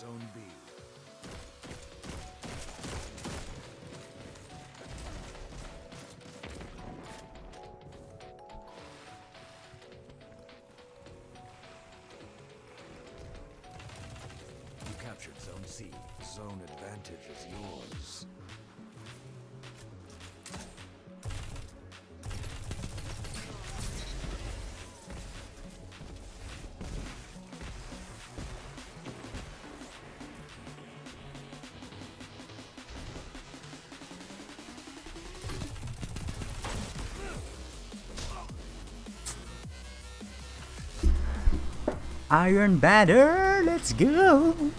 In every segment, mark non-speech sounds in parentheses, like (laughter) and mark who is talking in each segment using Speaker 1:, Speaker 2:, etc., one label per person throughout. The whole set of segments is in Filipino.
Speaker 1: Zone B. You captured Zone C. Zone advantage is yours. Iron Banner, let's go!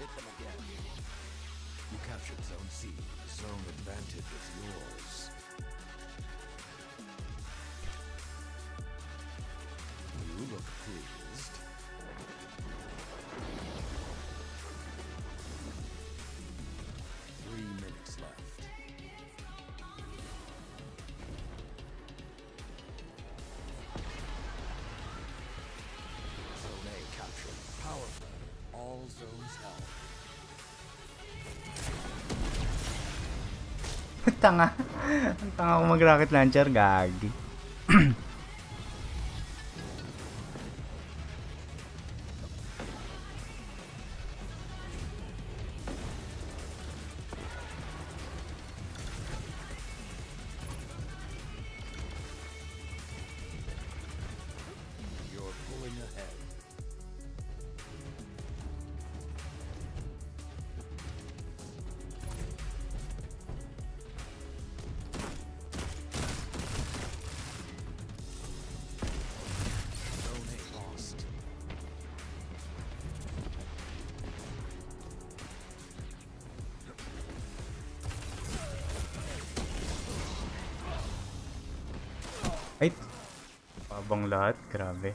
Speaker 1: Hit them again. You captured Zone C. The zone advantage is yours. You look pleased. All zones held.
Speaker 2: Tanga. Ang tanga ko mag-rocket launcher, gagi. (clears throat) Pabang lahat, grabe.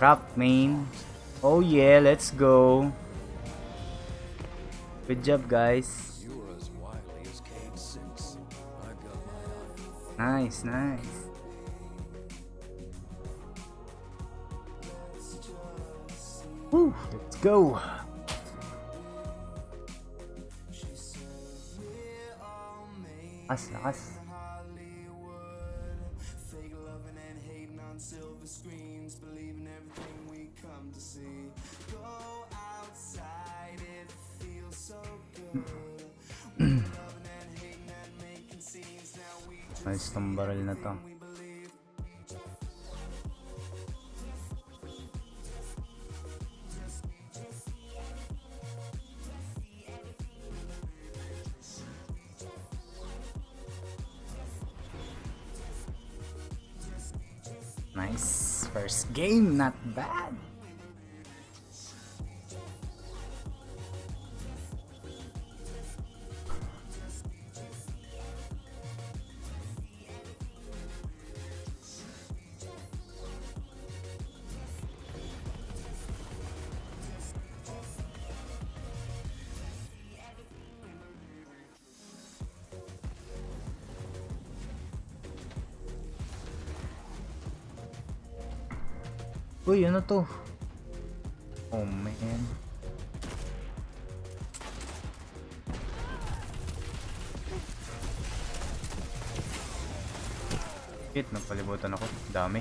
Speaker 2: Up, main. Oh yeah, let's go. Good job, guys. Nice, nice. Woo, let's go. عسل عسل game not bad. Uy, ano to? Oh man. Shit, napalibutan ako. Dami.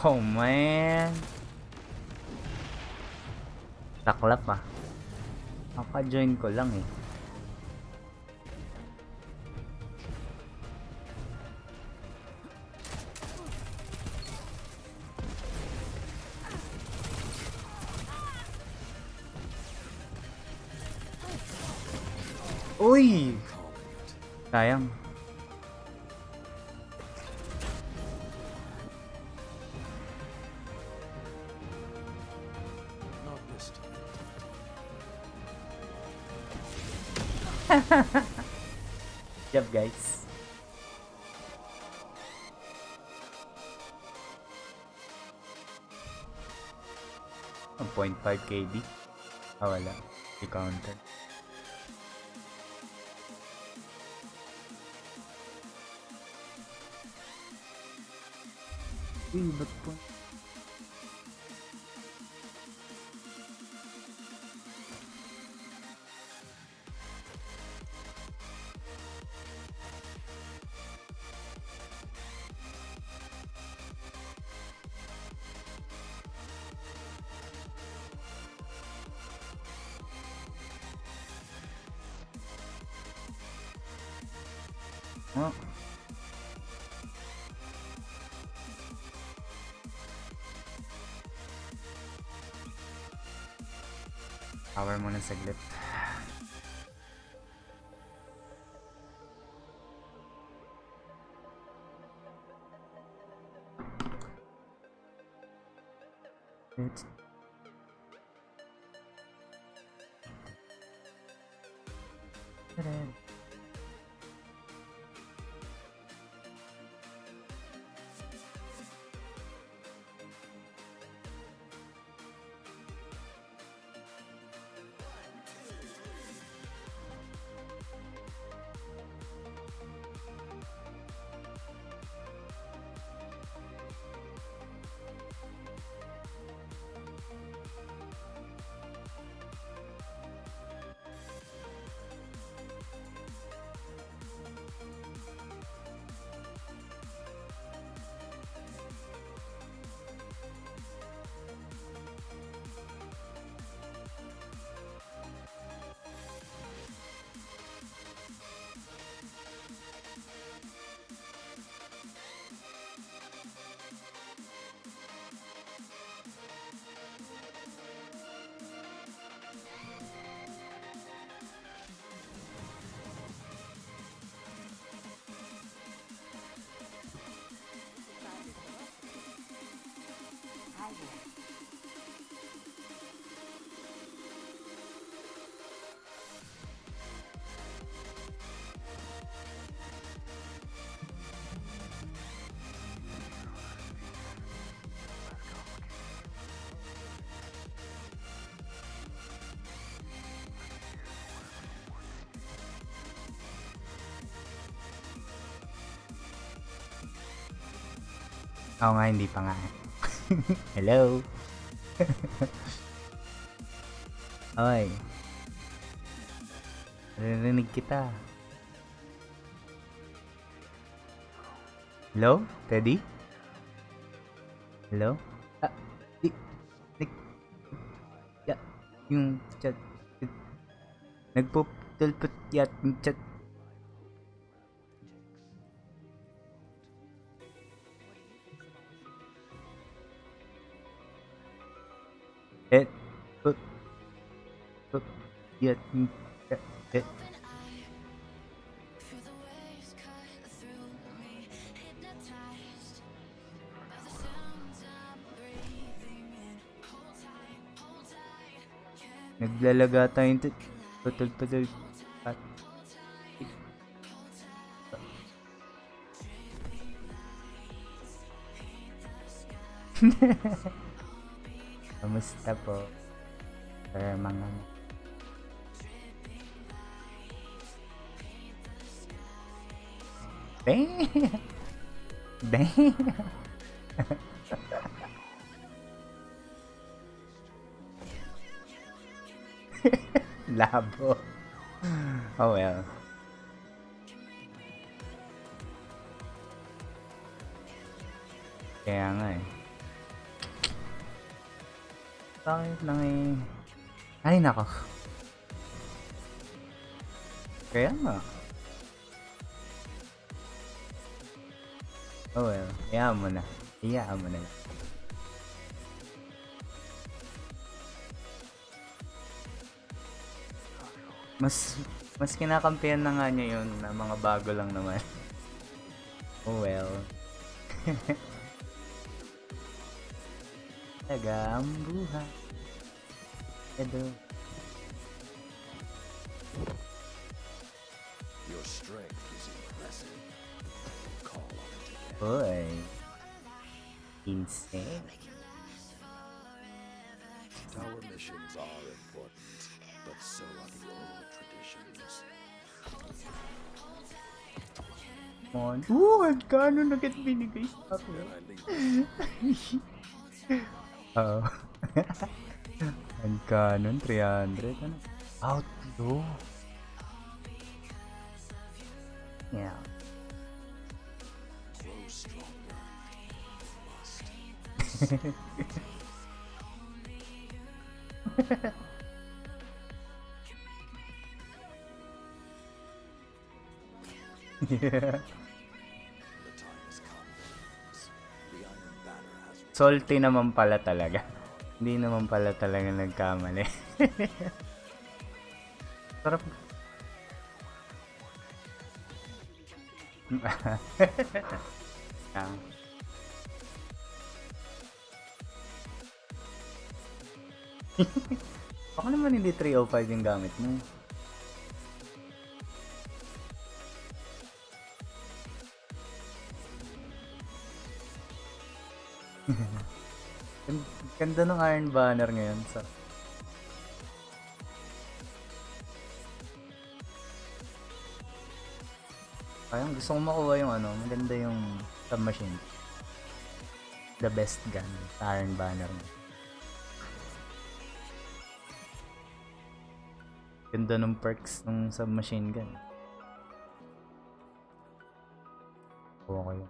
Speaker 2: Oh man. Taklap ah. Mapa-join ko lang eh. Uy! Sayang. (laughs) yep, guys. Point 0.5 KB. How ah, about the account? Uy, ba't? Power muna saglit. Ako nga, hindi pa nga. (laughs) Hello? (laughs) Oy. Narinig kita. Hello? Teddy? Hello? Ah, di, di, yung chat, nagpupulput yat yung chat.
Speaker 3: Hold tight, can't
Speaker 2: naglalaga tayong tit, putol-putol. At, (laughs) Kamusta po? Sir, mga... Bang! Bang! Labo. Oh well. Kaya nga eh. Bakit lang eh. Ay nako. Kaya nga. Oh well. Hayaan mo na. Hayaan mo na. Mas mas kinakampihan na nga niya yun na mga bago lang naman. (laughs) Oh well. (laughs) Taga ang buhay. Edo. Boy. Insane.
Speaker 1: Our missions are important, but so are the old traditions.
Speaker 2: Mon. Oo, (laughs) oh. (laughs) ang kano na agad binigay sa akin.
Speaker 1: When I leave
Speaker 2: Oo. ang canon, 300. Ano? Outlaw. Yeah.
Speaker 1: Has (laughs)
Speaker 4: Salty naman pala talaga. Hindi naman pala talaga nagkamali. (laughs) Sarap. (laughs) ah. Baka naman hindi 305 yung gamit mo. Gan- Ganda ng Iron Banner ngayon sa Parang gusto ko makuha yung ano, maganda yung submachine. The best gun Iron Banner. Ganda ng perks ng submachine gun. Kuha (clears throat) ko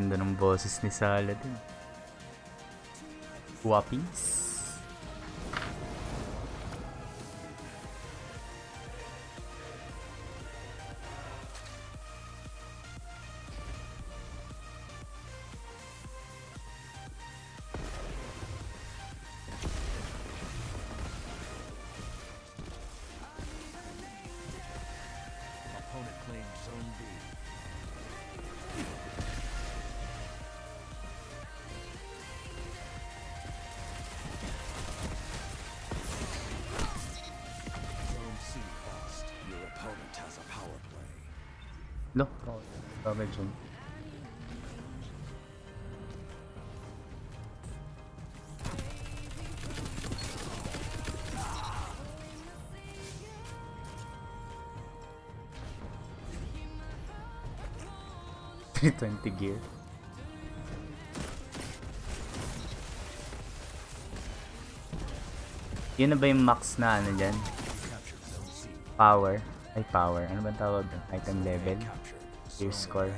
Speaker 4: Ganda ng boses ni Saladin. Wappies. 320 gear. Yun na ba yung max na ano dyan? Power. Ay, power. Ano ba tawag? Item level?
Speaker 1: Gear
Speaker 4: score.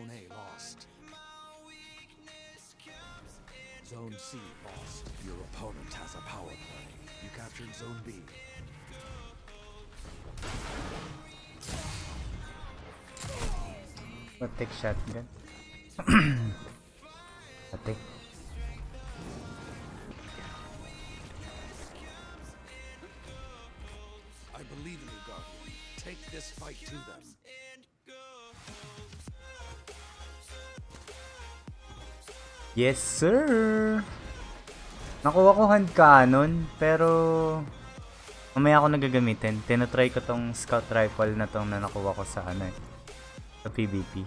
Speaker 1: Zone A lost. Zone C lost. Your opponent has a power play. You captured Zone B.
Speaker 2: Patik shotgun. (clears throat) Yes, sir! Nakuha ko hand cannon, pero mamaya ako nagagamitin. Tinatry ko tong scout rifle na tong na nakuha ko sa ano eh, sa PvP.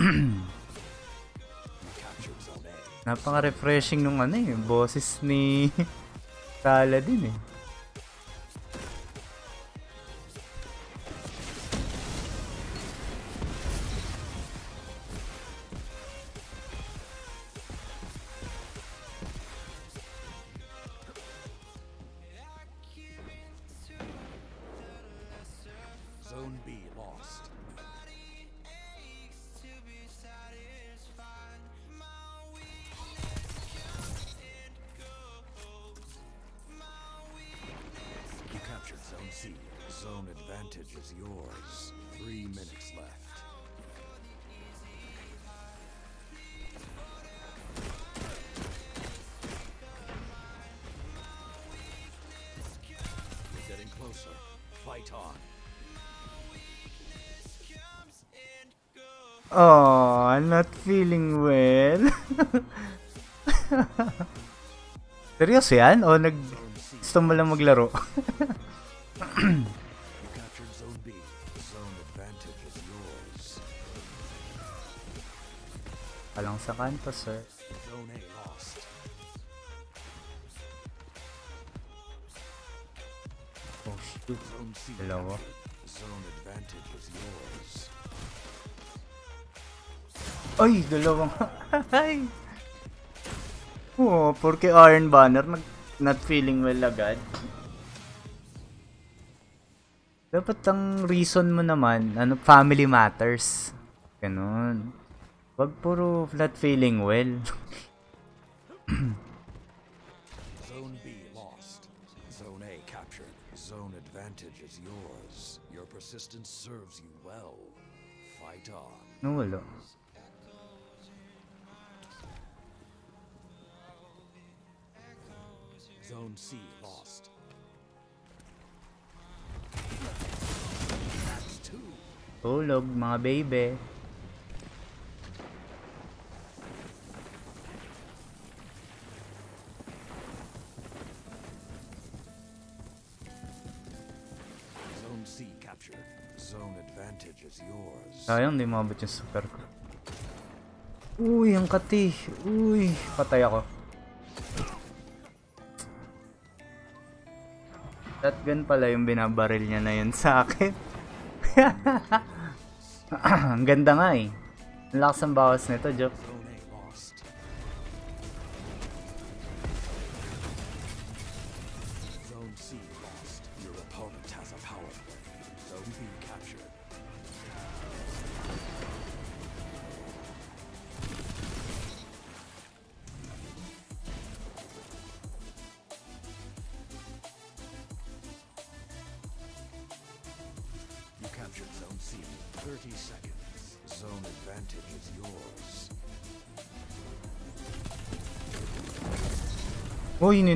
Speaker 2: (clears throat) Napaka-refreshing nung ano eh, boses ni (laughs) Saladin eh. Seryoso yan? O nag... Gusto mo lang maglaro? (laughs) Alang sa kanto, sir. Oh, shoot. Dalawa. Ay, dalawang... (laughs) Ay! Oh, porque Iron Banner nag not feeling well agad. Dapat ang reason mo naman, ano, family matters. Ganun. Wag puro flat feeling well. (coughs)
Speaker 1: Zone B lost. Zone A captured. Zone advantage is yours. Your persistence serves you well. Fight on.
Speaker 2: No, wala.
Speaker 1: Zone C lost.
Speaker 2: Tulog, mga baby.
Speaker 1: Zone C captured. Zone advantage is yours.
Speaker 2: Sayang, di mabot yung super ko. Uy, ang kati. Uy, patay ako. Shotgun pala yung binabaril niya na yun sa akin. (laughs) ang ganda nga eh. Ang lakas ang bawas nito, Joke.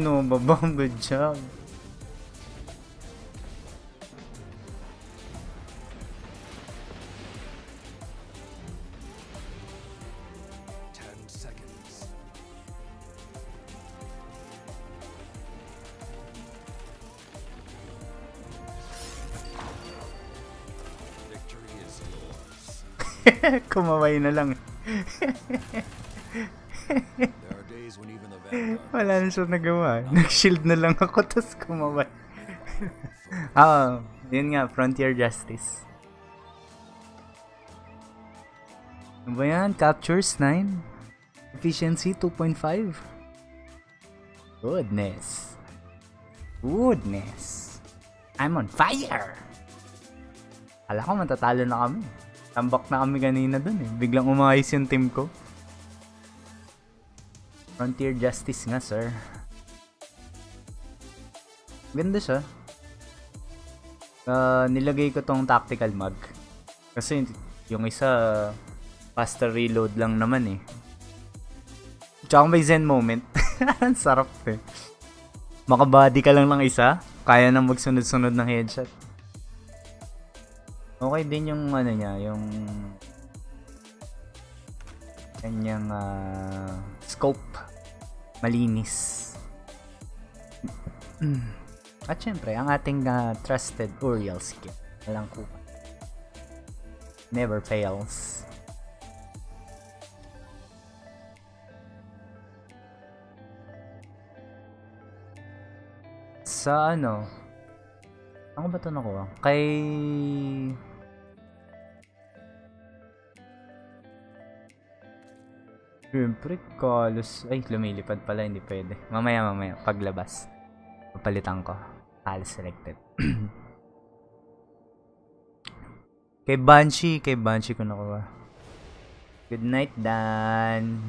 Speaker 2: Uy, ninobabang. Good job. (laughs) Kumaway na lang. Wala na siya nagawa. (laughs) Nag-shield na lang ako, tapos kumaway. (laughs) ah, Yun nga, Frontier Justice. Ano ba yan? Captures 9. Efficiency 2.5. Goodness. Goodness. I'm on fire! Kala ko matatalo na kami. Tambak na kami kanina dun eh. Biglang umayos yung team ko. Frontier Justice nga, sir. Ganda siya. Ah, nilagay ko tong tactical mag. Kasi yung isa faster reload lang naman eh. Tsaka may zen moment. (laughs) Ang sarap eh. Makabody ka lang ng isa, kaya na magsunod-sunod ng headshot. Okay din yung ano niya, yung kanyang ah, scope. Malinis. At syempre, ang ating ah, trusted Uriel skill. Walang kupa. Never fails. Sa ano? Ano ba ito nakuha? Kay... Siyempre, Kalos. Ay, lumilipad pala. Hindi pwede. Mamaya, mamaya. Paglabas. Papalitan ko. Kalos selected. (clears throat) kay Banshee. Kay Banshee ko nakuha. Good night, Dan.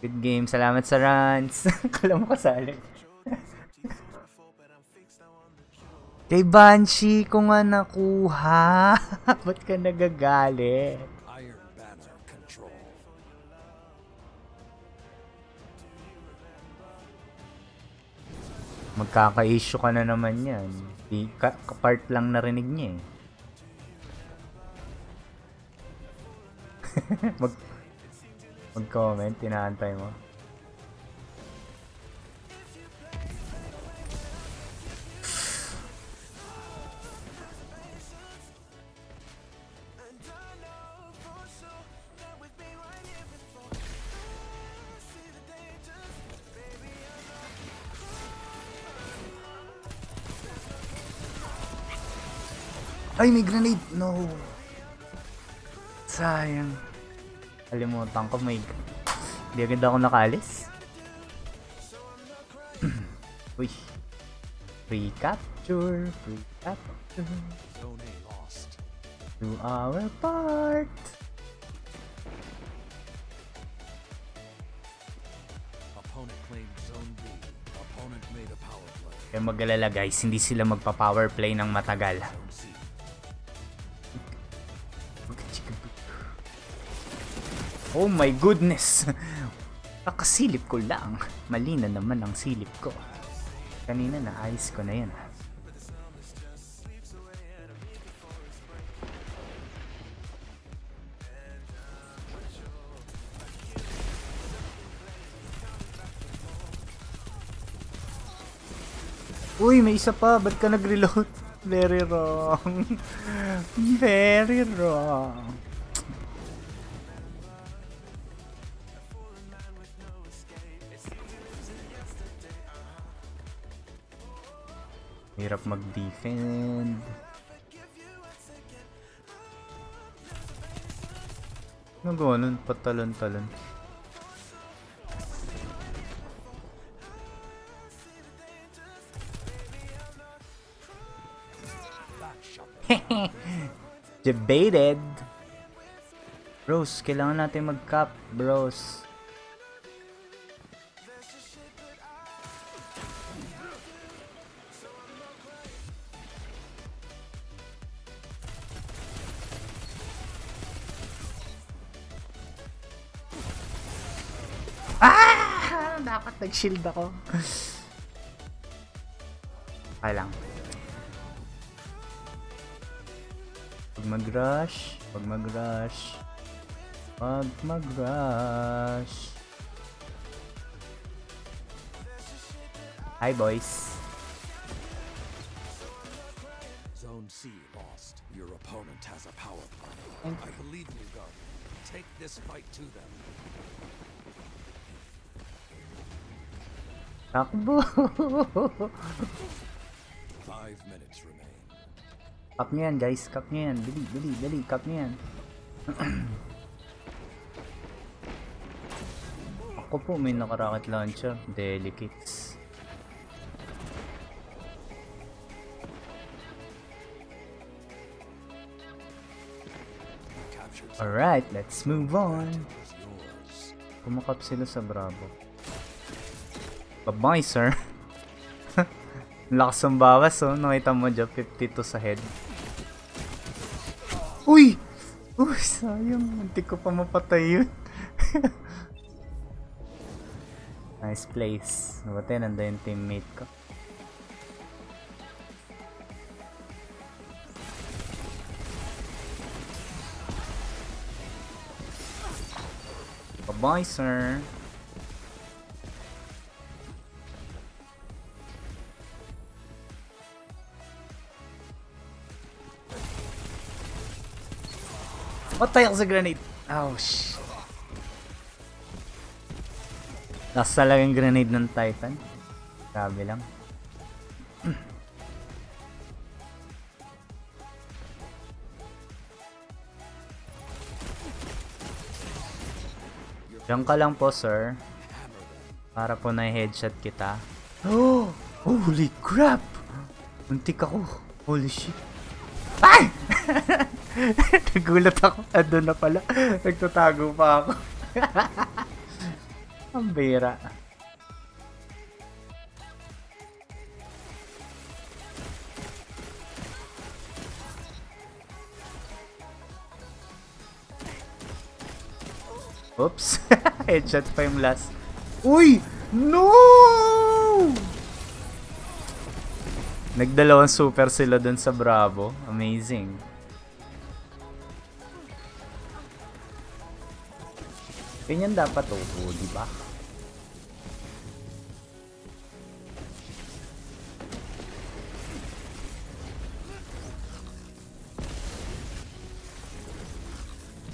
Speaker 2: Good game. Salamat sa runs. (laughs) Kala mo kasali. (laughs) Kay Banshee ko nga nakuha. (laughs) Ba't ka nagagalit? Magkaka-issue ka na naman yan. Di, ka, part lang narinig niya eh. (laughs) Mag, mag-comment, tinaantay mo. Ay, may grenade! No! Sayang. Kalimutan ko may... Hindi agad ako nakalis. (clears throat) Uy. Free capture. Free capture.
Speaker 1: Zone A lost.
Speaker 2: Do our part.
Speaker 1: Opponent claimed Zone B. Opponent made a power play.
Speaker 2: Kaya mag-alala guys, hindi sila magpa-power play ng matagal. Oh my goodness! (laughs) Kakasilip ko lang. Mali na naman ang silip ko. Kanina na ayos ko na yan. Uy, may isa pa. Ba't ka nag-reload? (laughs) Very wrong. (laughs) Very wrong. Hirap mag-defend. Ano gawa nun? Patalon-talon. (laughs) Debated. Bros, kailangan natin mag-cap, bros. Ah! Dapat nag-shield ako. Okay lang. Pag mag-rush, pag mag-rush, pag mag-rush. Hi boys.
Speaker 1: Zone C lost. Your opponent has a power play. I believe you, Guardian. Take this fight to them.
Speaker 2: Takbo. Cap nyo yan, guys. Cap nyo yan. Dali, dali, dali. Cap nyo yan. (clears throat) Ako po may naka-rocket launcher. Delicates. Alright, let's move on. Kumakap sila sa Bravo. Bye-bye, sir. (laughs) Lakas ng bawas, oh. Nakita mo dyan, 52 sa head. Uy! Uy, sayang. Hindi ko pa mapatay yun. (laughs) nice place. Buti, nandun yung teammate ko. Bye-bye, sir. Patay ako sa grenade. Ouch. Last talagang grenade ng Titan. Grabe lang. (clears throat) Diyan ka lang po, sir. Para po na headshot kita. Oh! Holy crap! Muntik ako. Holy shit. Ay! (laughs) (laughs) Nagulat ako. Andun na pala. Nagtatago pa ako. (laughs) Ang bira. Oops. (laughs) Headshot pa yung last. Uy! No! Nagdalawang super sila dun sa Bravo. Amazing. Ganyan dapat upo, di ba?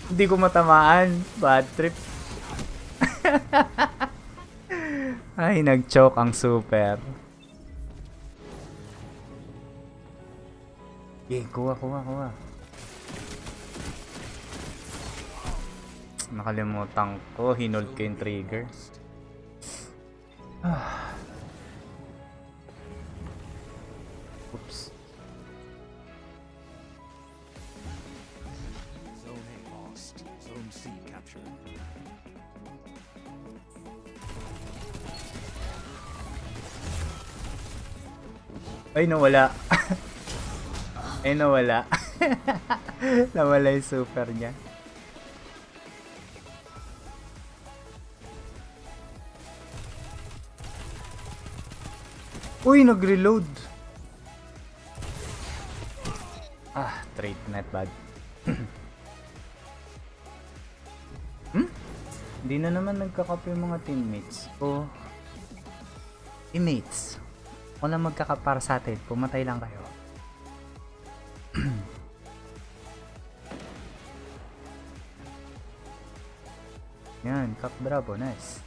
Speaker 2: Hindi ko matamaan. Bad trip. (laughs) Ay, nag-choke ang super. Okay, kuha, kuha, kuha. Nakalimutan ko, hinold ko yung trigger. (sighs) Oops.
Speaker 1: Zone A lost. Zone C captured.
Speaker 2: Ay, nawala. (laughs) Ay, nawala. (laughs) nawala yung super niya. Uy, nag-reload. Ah, trade net bad. (clears throat) hmm? Hindi na naman nagkakape yung mga teammates. O, teammates. Kung lang magkakapara sa atin, pumatay lang kayo. (clears throat) Yan, Cap Bravo, nice.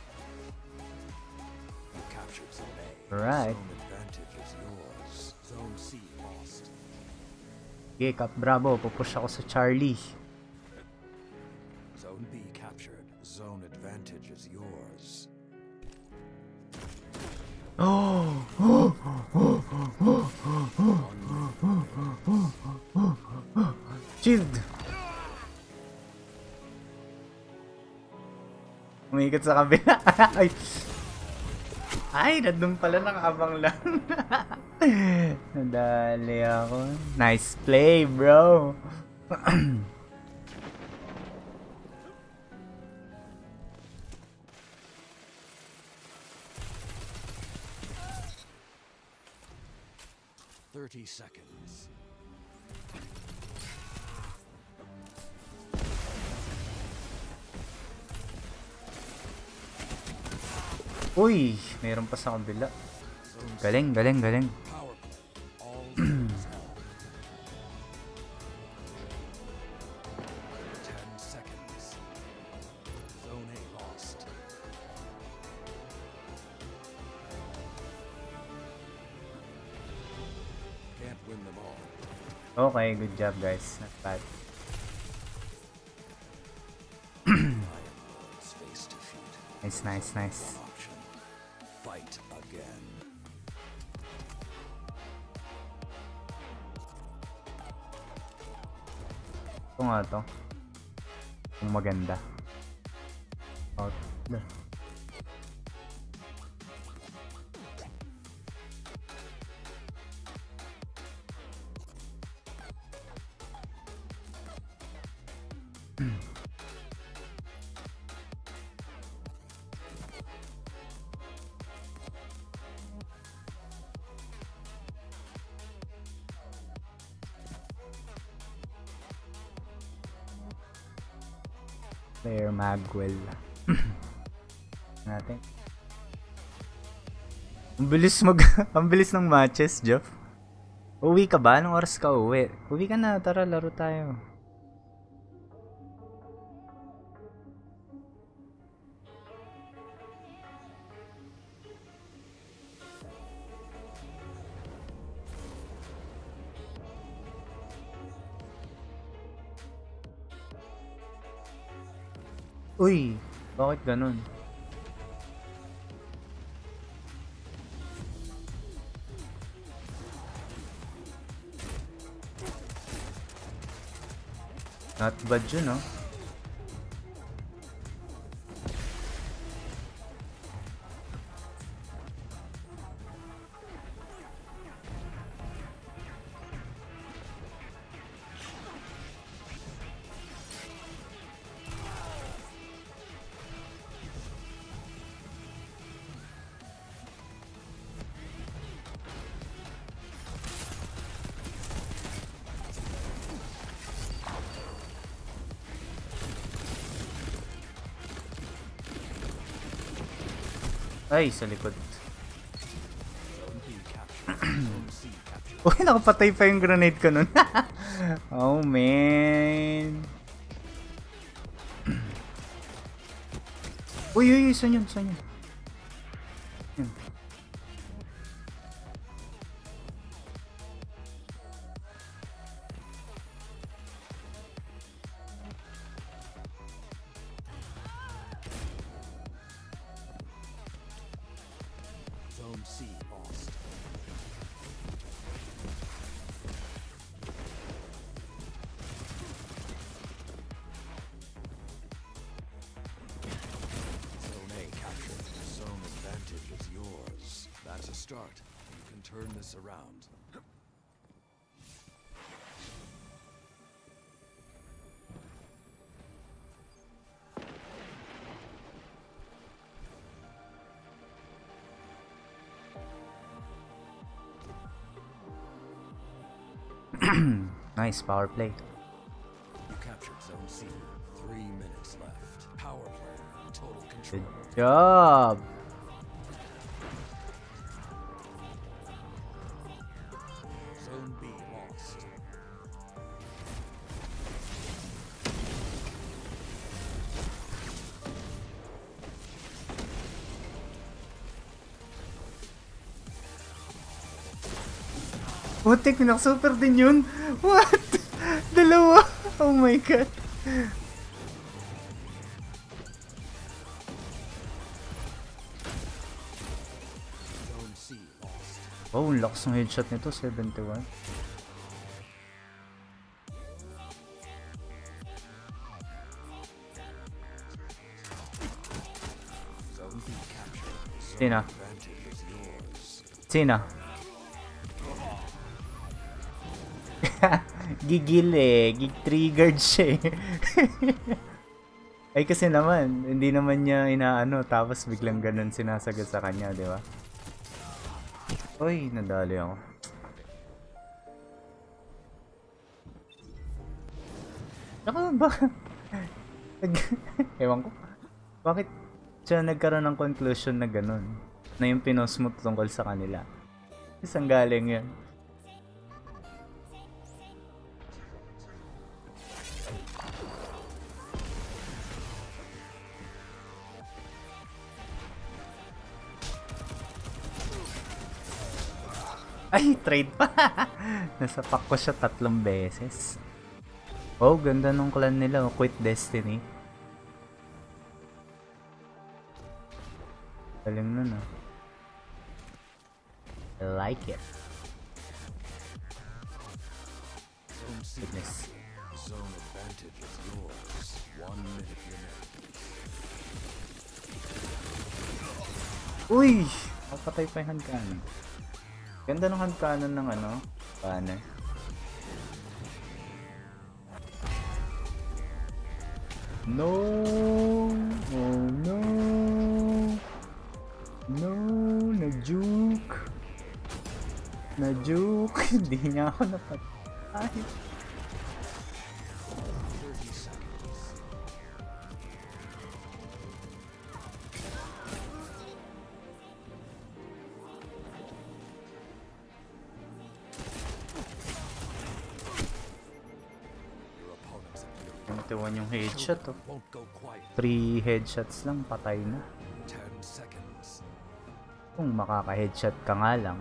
Speaker 2: Alright. Okay, Cap Bravo, pupush ako sa Charlie.
Speaker 1: Zone B captured. Zone advantage is yours. (gasps)
Speaker 2: Shield! Umikot sa kabila. (laughs) Ay! Ay, nandun pala nakabang lang. (laughs) Nadali ako. Nice play, bro.
Speaker 1: Thirty seconds.
Speaker 2: Uy, meron pa sa kabila. Galing, galing, galing. Okay, good job guys. Not bad. (clears throat) Nice, nice, nice. Nga to. Kung maganda. Out. Player Magwell. (clears throat) natin. Ang bilis mag... (laughs) ang bilis ng matches, Jeff. Uwi ka ba? Anong oras ka uwi? Uwi ka na. Tara, laro tayo. Uy, bakit ganun? Not bad yun, no? Ay, sa likod. (clears throat) Uy, nakapatay pa yung grenade ko nun. (laughs) oh, man. (clears throat) Uy, uy, uy, saan yun? Saan? Yun. Nice power play.
Speaker 1: You captured Zone C. Three minutes left. Power play. Total
Speaker 2: Good job. Putik, super din yun. What? (laughs) Dalawa. Oh my god. Oh, ang lakas ng headshot nito, 71.
Speaker 1: Zone B
Speaker 2: Gigil eh. Gig triggered siya eh. (laughs) Ay kasi naman, hindi naman niya inaano tapos biglang ganun sinasagot sa kanya, di ba? Uy, nadali ako. Saka ba? (laughs) Ewan ko. Bakit siya nagkaroon ng conclusion na ganun? Na yung pinost mo tungkol sa kanila. Isang galing yun. Trade pa. (laughs) Nasapak ko siya tatlong beses. Oh, ganda nung clan nila. oh. Quit Destiny. Galing nun ah. I like it. Goodness.
Speaker 1: Zone advantage is yours. One minute.
Speaker 2: Uy! Mapatay pa yung hand cannon. Ganda ng hand cannon ng ano, banner. No! Oh no! No! Na-juke! Na-juke! (laughs) Hindi niya ako napatay. Headshot oh.
Speaker 1: quiet.
Speaker 2: 3 headshots lang, patay na.
Speaker 1: 10 seconds.
Speaker 2: Kung makaka-headshot ka nga lang.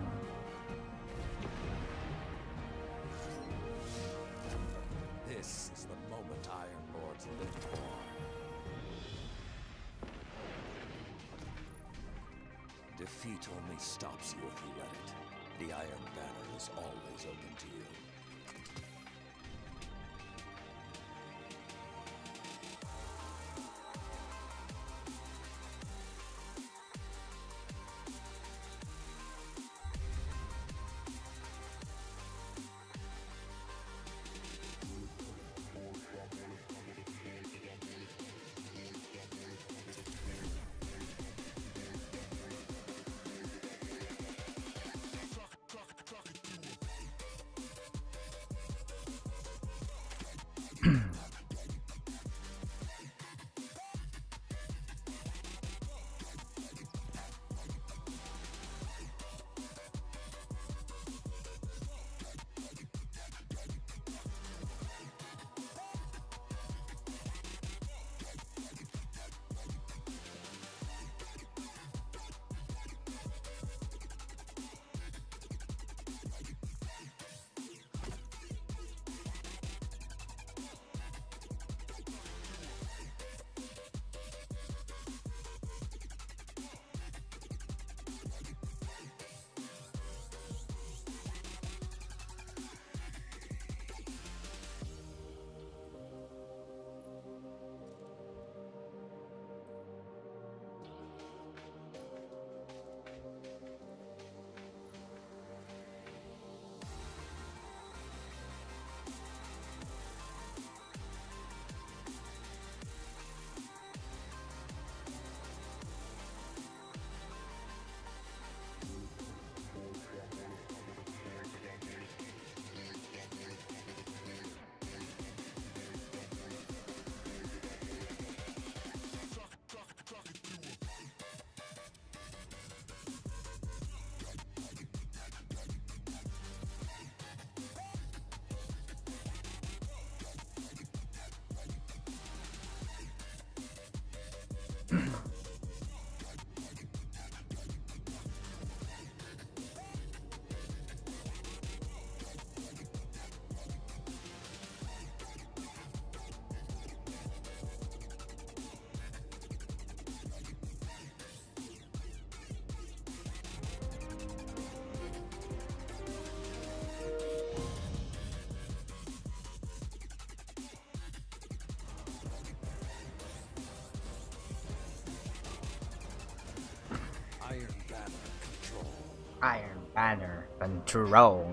Speaker 1: Iron Banner Control.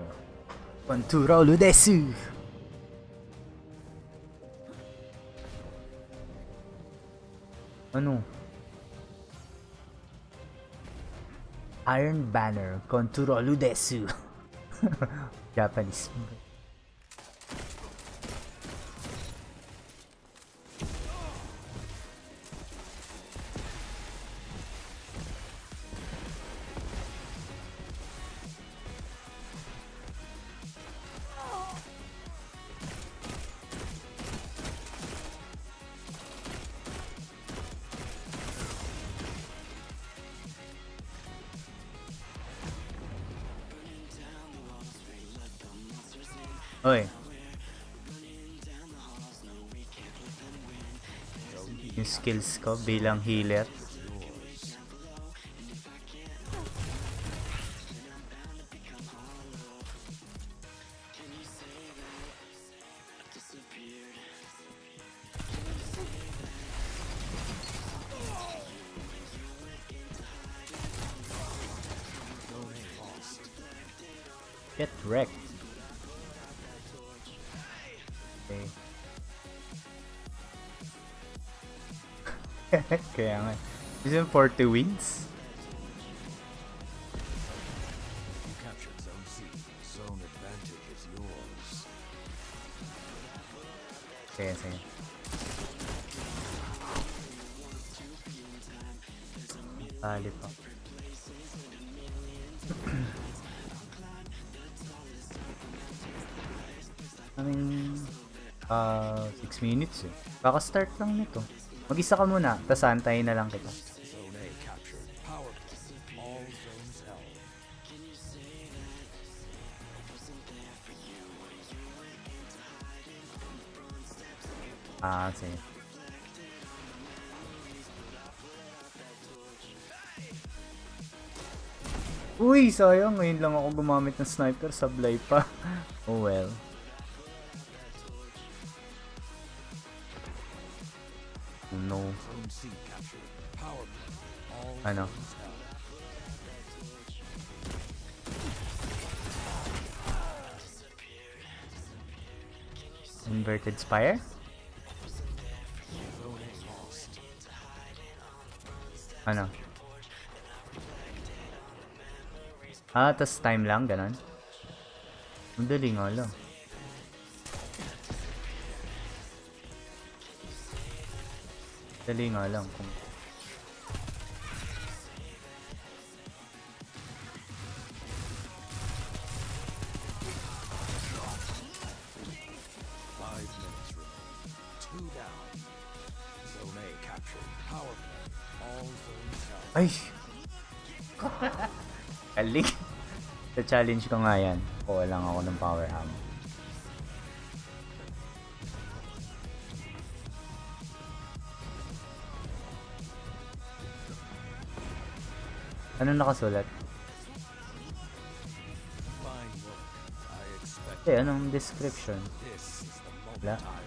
Speaker 2: Control desu. Ano? Oh, Iron Banner Control desu. (laughs) Japanese. Skills ko bilang healer.
Speaker 1: Advantage is yours.
Speaker 2: Sige, sige. Tali pa. (clears throat) Kaming ah 6 minutes eh. Kaka-start lang nito. Mag-isa ka muna, tapos antayin na lang kita. Sayang. Ngayon lang ako gumamit ng sniper. Sablay pa. (laughs) oh well. Oh no. Ano? Inverted Spire? Ano? Ah, tas time lang, ganon? Madali nga lang. Dali nga lang kung... challenge ko nga yan. Kuha lang ako ng power hammer. Ano nakasulat? Eh, anong description? Wala.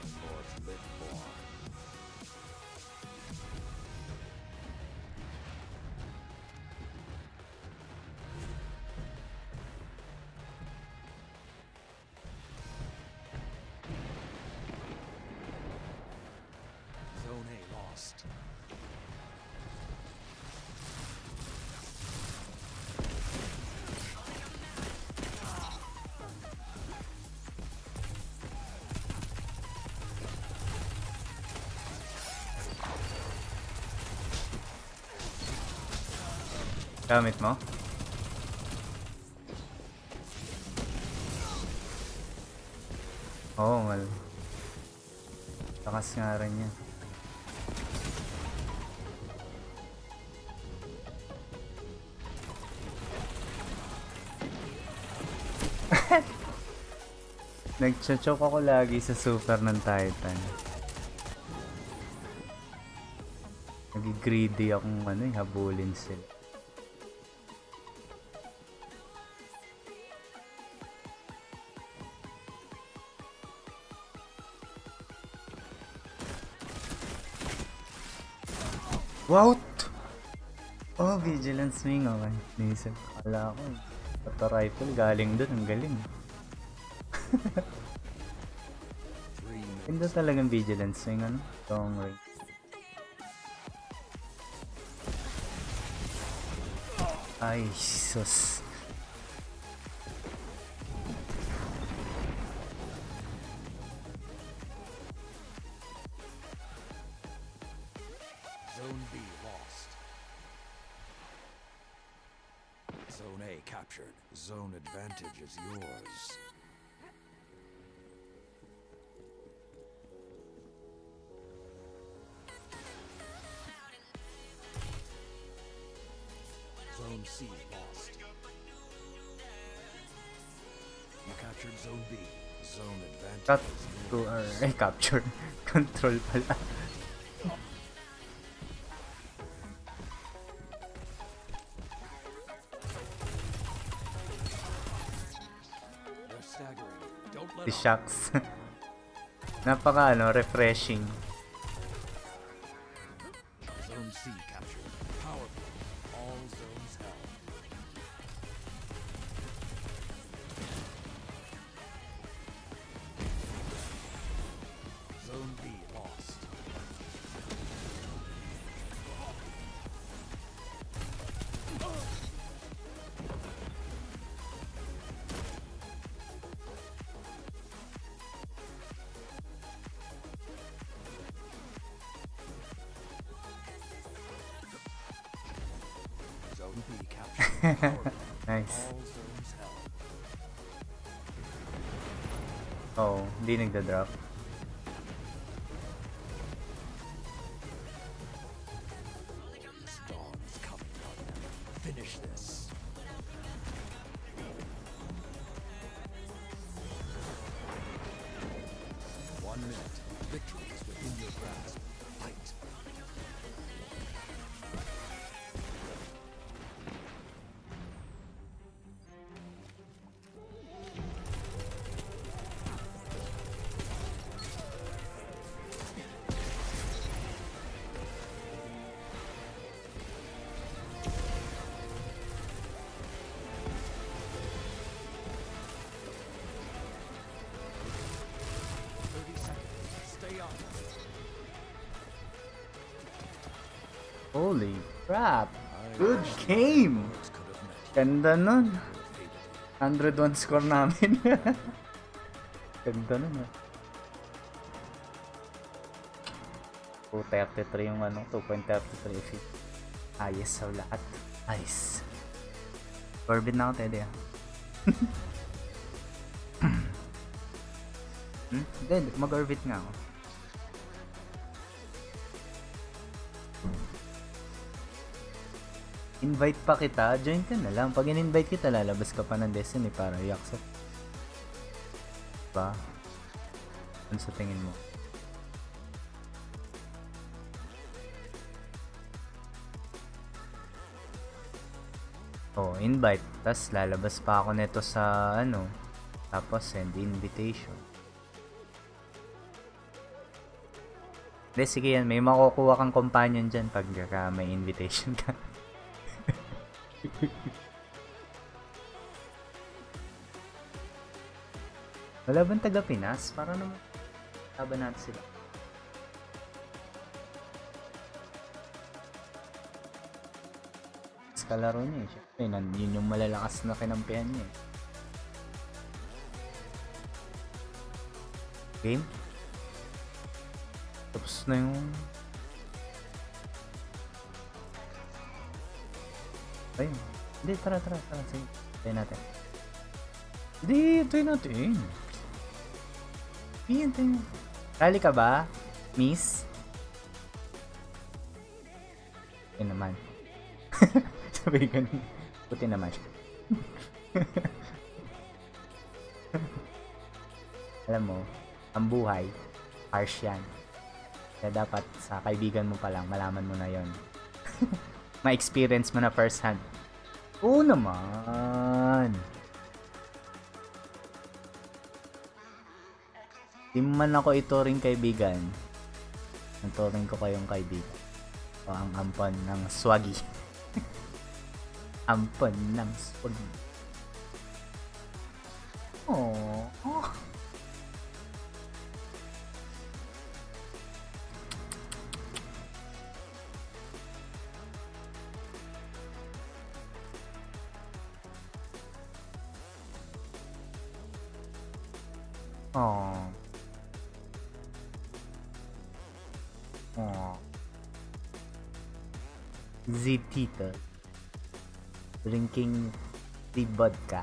Speaker 2: Gamit mo? Oh, mal. Takas nga rin yan. (laughs) Nagchochoke ako lagi sa super ng Titan. Nag-greedy akong ano eh, habulin sila. Vigilance swing. Okay. Nisip. Kala ko. Pata rifle. Galing dun. Ang galing. (laughs) Ganda talagang vigilance swing. Ano? Long range. Ay, sus. Control pala. Si. Shucks. (laughs) Napaka ano, refreshing. Good game! Ganda nun.
Speaker 1: Would have hated it.
Speaker 2: 101 score namin. (laughs) Ganda nun ah. 233 yung ano, 2.33 feet. Highest sa lahat. Nice. Orbit na ako, Teddy ah. (laughs) hmm? Hindi, mag-orbit nga ako. Invite pa kita, join ka na lang. Pag in-invite kita, lalabas ka pa ng Destiny para i-accept. Ba? Ano sa tingin mo? Oh, invite. Tapos lalabas pa ako nito sa ano. Tapos send invitation. Hindi, sige yan. May makukuha kang companion dyan pag ka may invitation ka. (laughs) (laughs) Wala bang taga Pinas? Para naman laban natin sila. Mas kalaro niya eh. Siyempre, yun yung malalakas na kinampihan niya eh. Game? Tapos na yung... Ayun. Hindi, tara, tara, tara. Sige, tayo natin. Hindi, tayo natin. Hindi, tayo. Rally ka ba, miss? Yun naman. Sabi ganun. Puti naman siya. Alam mo, ang buhay, harsh yan. Kaya dapat sa kaibigan mo pa lang, malaman mo na yon. (laughs) (laughs) Ma-experience mo na first hand. Oo naman. Di man ako ituring kaibigan. Ang turing ko kayong kaibigan. O ang ampon ng swagi. (laughs) ampon ng swagi. The vodka.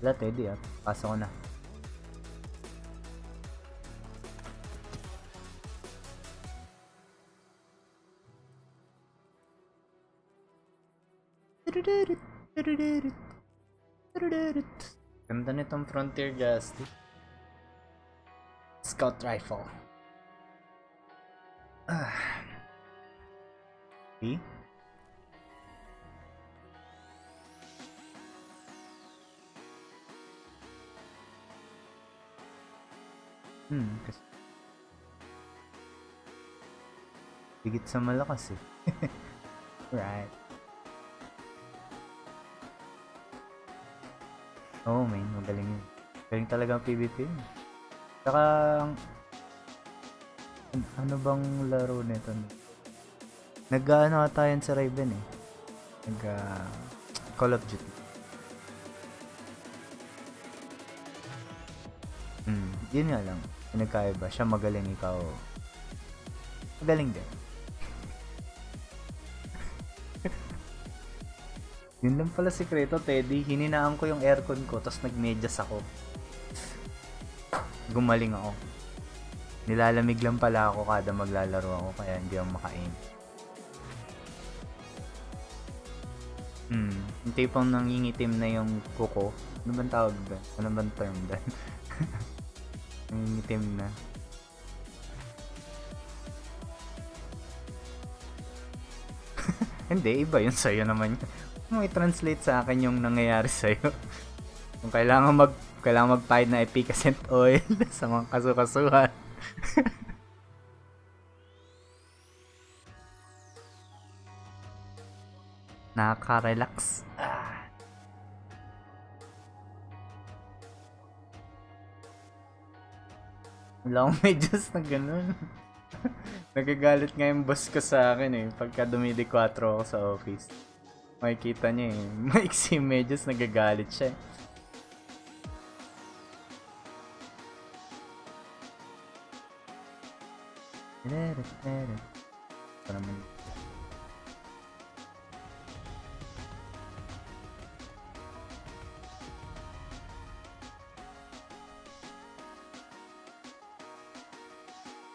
Speaker 2: Wala, Teddy ah. Pasok ko na. Ganda nitong Frontier Justice. Scout Rifle. Higit sa malakas eh. (laughs) right. Oh, man. Magaling yun. Galing talaga ang PvP yun. Saka, ano bang laro nito? Nag-ano ata yan sa Raven eh. Nag, ah, Call of Duty. Hmm, yun nga lang. Yung nagkaiba. Siya magaling, ikaw. Magaling din. Yun lang pala sikreto, Teddy. Hininaan ko yung aircon ko, tapos nagmedyas ako. Gumaling ako. Nilalamig lang pala ako kada maglalaro ako, kaya hindi ako maka-aim. Hmm, yung tipong nangingitim na yung kuko. Ano bang tawag doon? Ano bang term doon? (laughs) nangingitim na. (laughs) Hindi, iba yun sa'yo naman. Mo i-translate sa akin yung nangyayari (laughs) sa'yo. Kung kailangan mag kailangan magpahid na epicacent oil (laughs) sa mga kasukasuhan. (laughs) Nakaka-relax. Ah. Wala akong medyas na ganun. Nagagalit nga yung boss ko sa akin eh. Pagka 4 ako sa office. Makikita niya eh. (laughs) Maiksi medyas, nagagalit siya eh. Ito naman.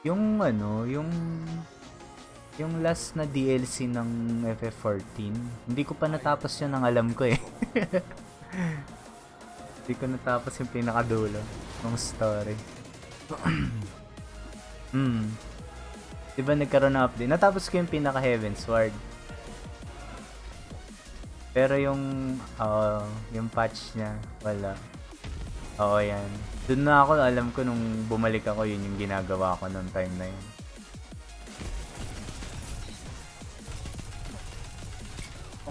Speaker 2: Yung ano, yung yung last na DLC ng FF14, hindi ko pa natapos yun ang alam ko eh. (laughs) hindi ko natapos yung pinakadulo ng story. (clears throat) hmm. Di ba nagkaroon ng update? Natapos ko yung pinaka Heaven Sword. Pero yung, uh, yung patch niya, wala. Oo, yan. Doon na ako, alam ko nung bumalik ako, yun yung ginagawa ko nung time na yun.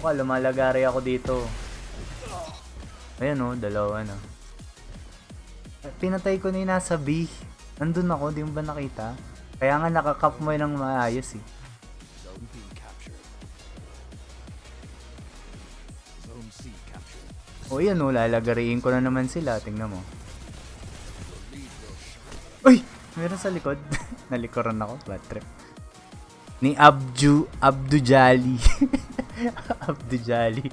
Speaker 2: Baka lumalagari ako dito. Ayan o, dalawa na. Pinatay ko na yung nasa B. Nandun ako, di mo ba nakita? Kaya nga nakakap mo ng maayos eh. O yan o, lalagariin ko na naman sila. Tingnan mo. Uy! Meron sa likod. (laughs) Nalikuran ako. Bad trip. Ni Abju, Abdujali. (laughs) Abdujali. (laughs)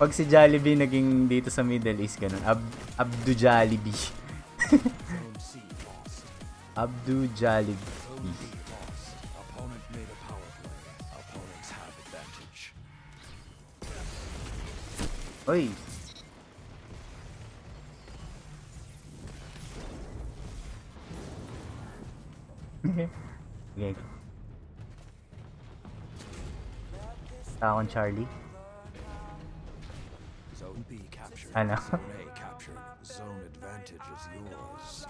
Speaker 2: Pag si Jollibee naging dito sa Middle East, ganun. Ab, Abdu Jollibee. (laughs) Abdu Jollibee.
Speaker 1: Zone
Speaker 2: okay. Takon Charlie.
Speaker 1: Zone B captured.
Speaker 2: Ano?
Speaker 1: Zone A captured. Zone advantage is yours.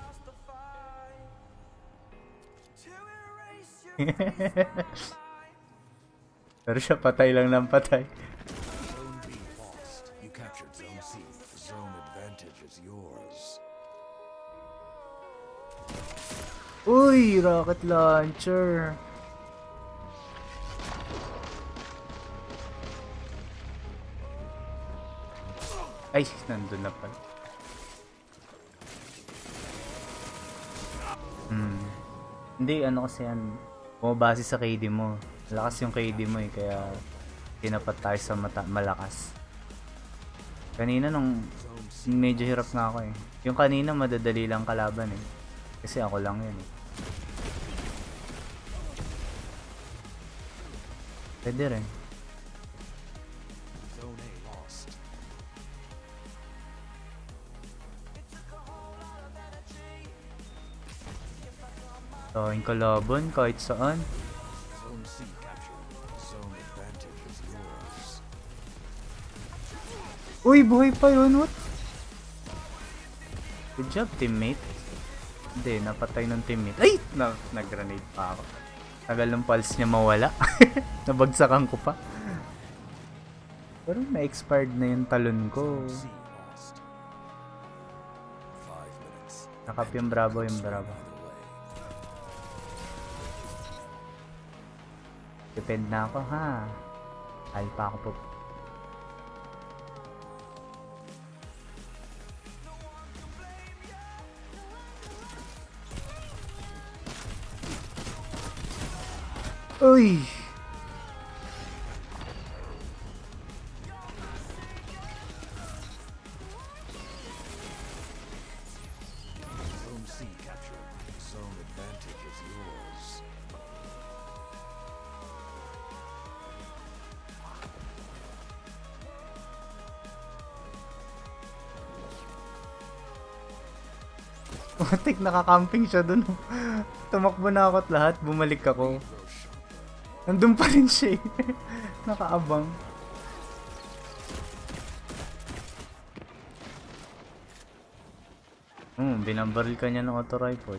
Speaker 1: (laughs)
Speaker 2: Pero siya patay lang ng patay. Uy! Rocket launcher! Ay, nandun na pala. Hmm. Hindi, ano kasi yan. Bumabase sa KD mo. Malakas yung KD mo eh, kaya tinapat tayo sa mata malakas. Kanina nung medyo hirap nga ako eh. Yung kanina madadali lang kalaban eh. Kasi ako lang yun eh. Pwede rin. Tawing kalaban kahit saan. Uy, buhay pa yun. What? Good job, teammate. Hindi, napatay ng teammate. Ay! Na, nag-grenade pa ako. Tagal ng pulse niya mawala. (laughs) Nabagsakan ko pa. Pero na-expired na yung talon ko. Nakap yung bravo, yung bravo. Depend na ako ha. Alpha ako po. Uy! Matik nakakamping siya dun. (laughs) Tumakbo na ako at lahat. Bumalik ako. Nandun pa rin siya eh. (laughs) Nakaabang. Hmm, binabaril ka niya ng auto rifle.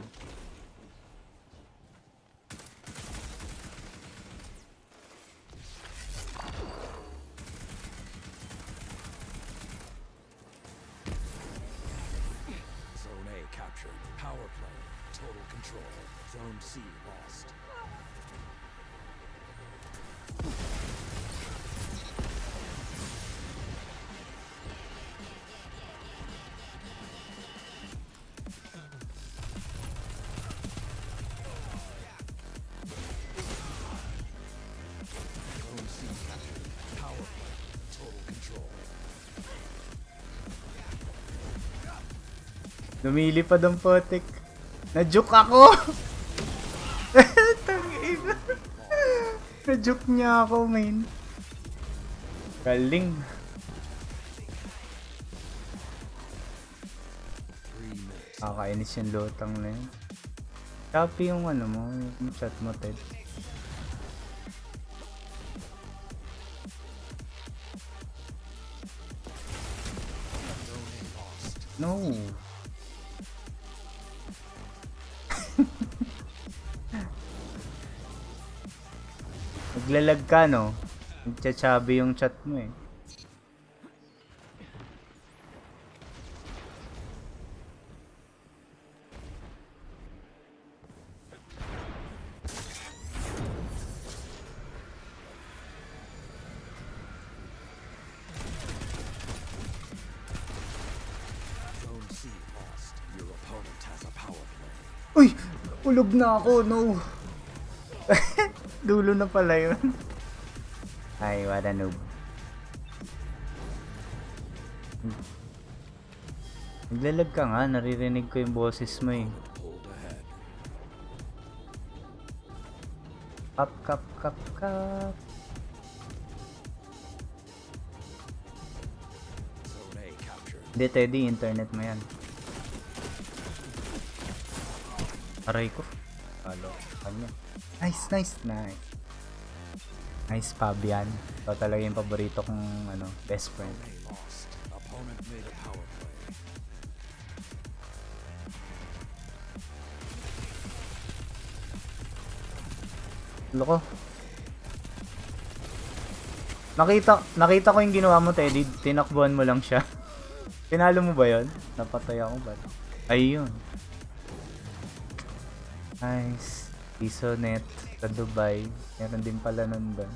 Speaker 2: Lumilipad ang potek. Na-juke ako! (laughs) Tangina. Na-juke niya ako, main. Galing.
Speaker 1: Three minutes.
Speaker 2: Kakainis yung lutang na yun. Copy yung ano mo, yung chat mo, Ted. No. Naglalag ka, no? Nagchachabi yung chat mo eh. Uy! Ulog na ako, no! Dulo na pala yun. Ay, what a noob. Naglalag ka nga, naririnig ko yung boses mo eh.
Speaker 1: Pulled ahead.
Speaker 2: Kap, kap, kap, kap.
Speaker 1: Zone A captured.
Speaker 2: Hindi, Teddy, internet mo yan. Aray ko. Halo, kanya. Nice, nice, nice. Nice, Fabian. Ito talaga yung paborito kong ano, best friend. Loko. Nakita, nakita ko yung ginawa mo, Teddy. Tinakbuhan mo lang siya. (laughs) Pinalo mo ba yon? Napatay ako ba? Ayun. Nice. Isonet sa Dubai. Meron din pala nun doon.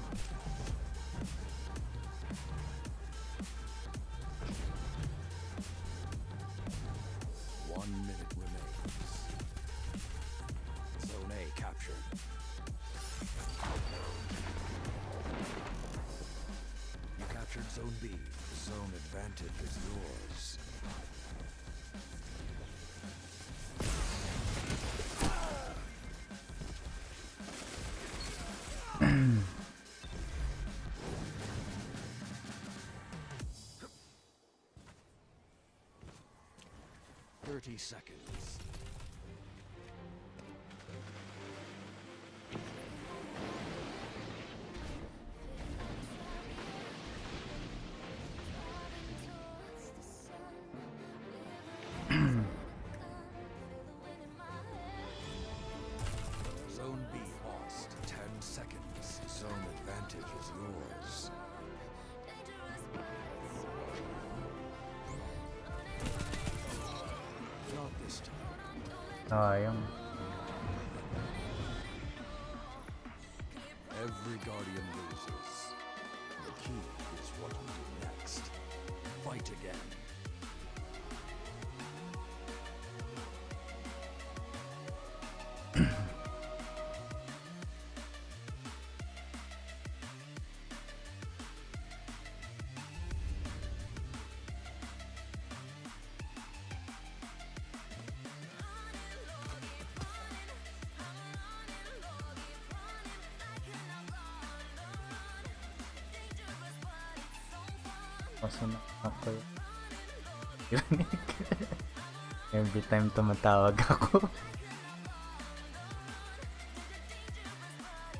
Speaker 1: Every
Speaker 2: time tumatawag (laughs) ako.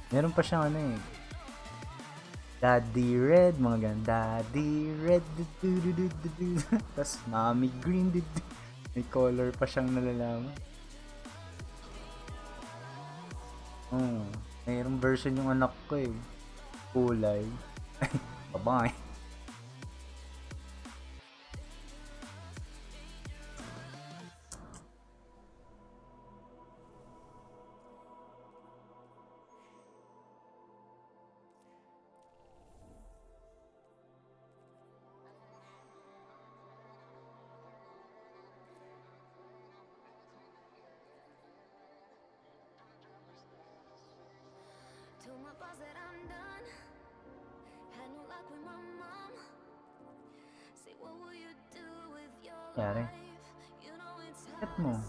Speaker 2: Meron pa siyang ano eh. Daddy Red, mga ganun. Daddy Red. (laughs) Tapos Mommy Green, du du. May color pa siyang nalalaman. Oh, mayroong version yung anak ko eh. Kulay. (laughs) Bye-bye.
Speaker 3: But proud. Now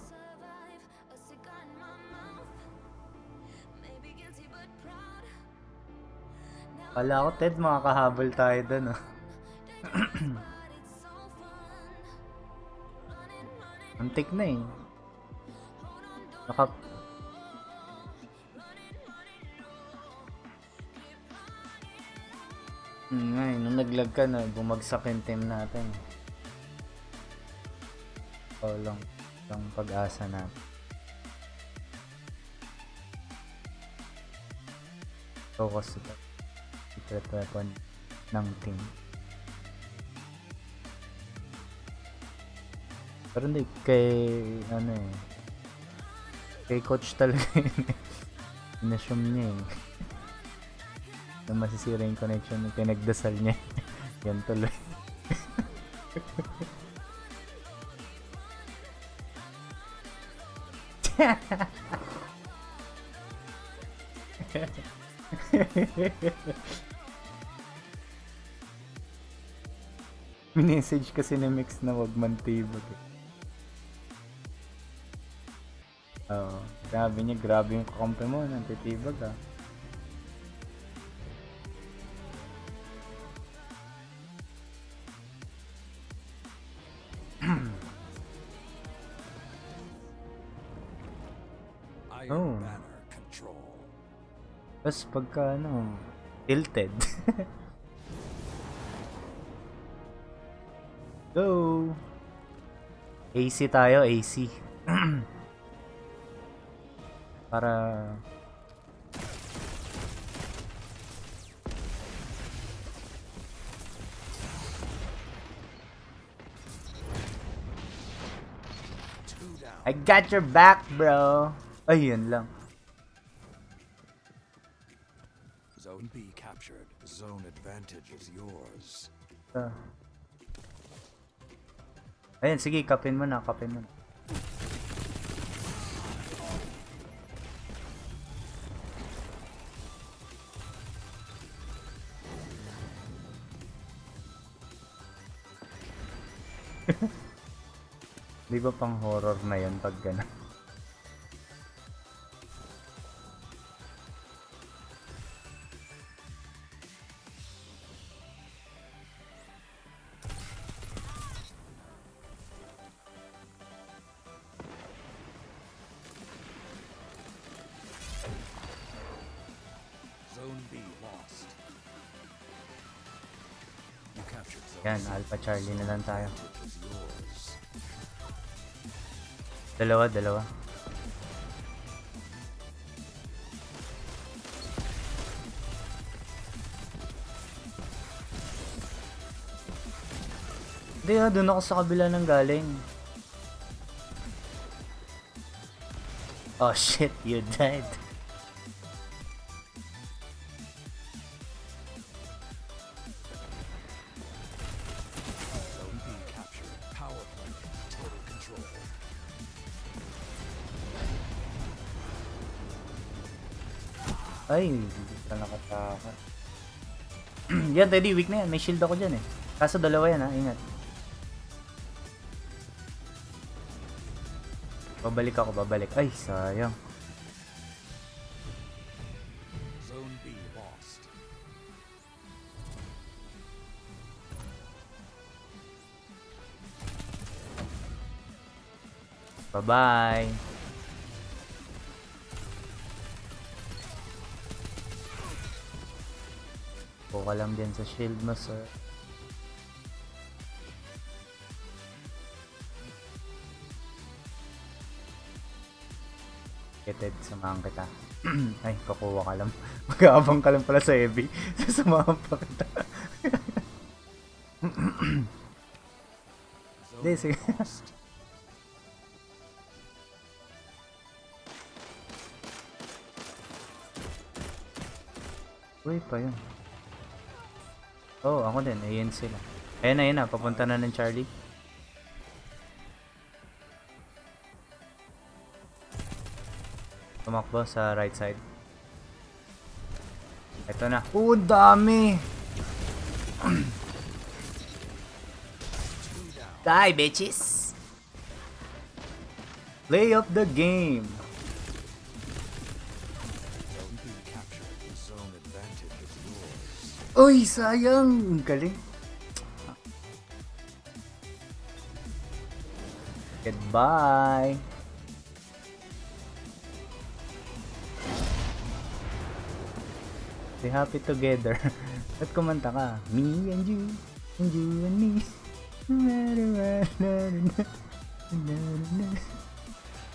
Speaker 2: Kala ko, Ted, makakahabol tayo dun ah. (clears throat) Antik na eh. Naka... Hmm, eh, nung naglag ka na, bumagsak yung team natin. O lang, lang pag-asa natin. Focus sa secret weapon ng team. Pero hindi, kay, ano eh, kay coach talaga yun eh. Inassume niya eh. Na masisira yung connection niya, kaya nagdasal niya. Yan tuloy. Minessage kasi ni Mix na wag man tibag eh. Oo. Grabe niya, grabe yung kakampi mo, nantitibag ah. Tapos pagka ano, tilted. (laughs) Go! AC tayo, AC. (clears throat) Para... I got your back, bro! Ayun lang.
Speaker 1: Zone advantage is yours.
Speaker 2: Ah. Ayun, sige, kapin mo na, kapin mo na. (laughs) Di ba pang horror na yun pag gano'n? Yan, Alpha Charlie na lang tayo. Dalawa, dalawa. Hindi na, doon ako sa kabila ng galing. Oh shit, you died. Ay, hindi ka nakataka. (clears throat) yan, Teddy, weak na yan. May shield ako dyan eh. Kaso dalawa yan ha, ingat. Babalik ako, babalik. Ay, sayang. Bye-bye. Ka lang din sa shield mo, sir. Kited, samahan kita. (clears throat) Ay, kukuha ka lang. (laughs) Mag-aabang ka lang pala sa heavy. (laughs) Sasamahan pa kita. Hindi, sige. (laughs) Uy, pa yun. Oh, ako din. Ayan sila. Ayan na, ayan na. Papunta na ng Charlie. Tumakbo sa right side. Ito na. Oo, dami! Die, bitches! Play of the game! Uy, sayang! Ang galing. Goodbye! Be happy together. (laughs) Ba't kumanta ka? Me and you, and you and me. (laughs)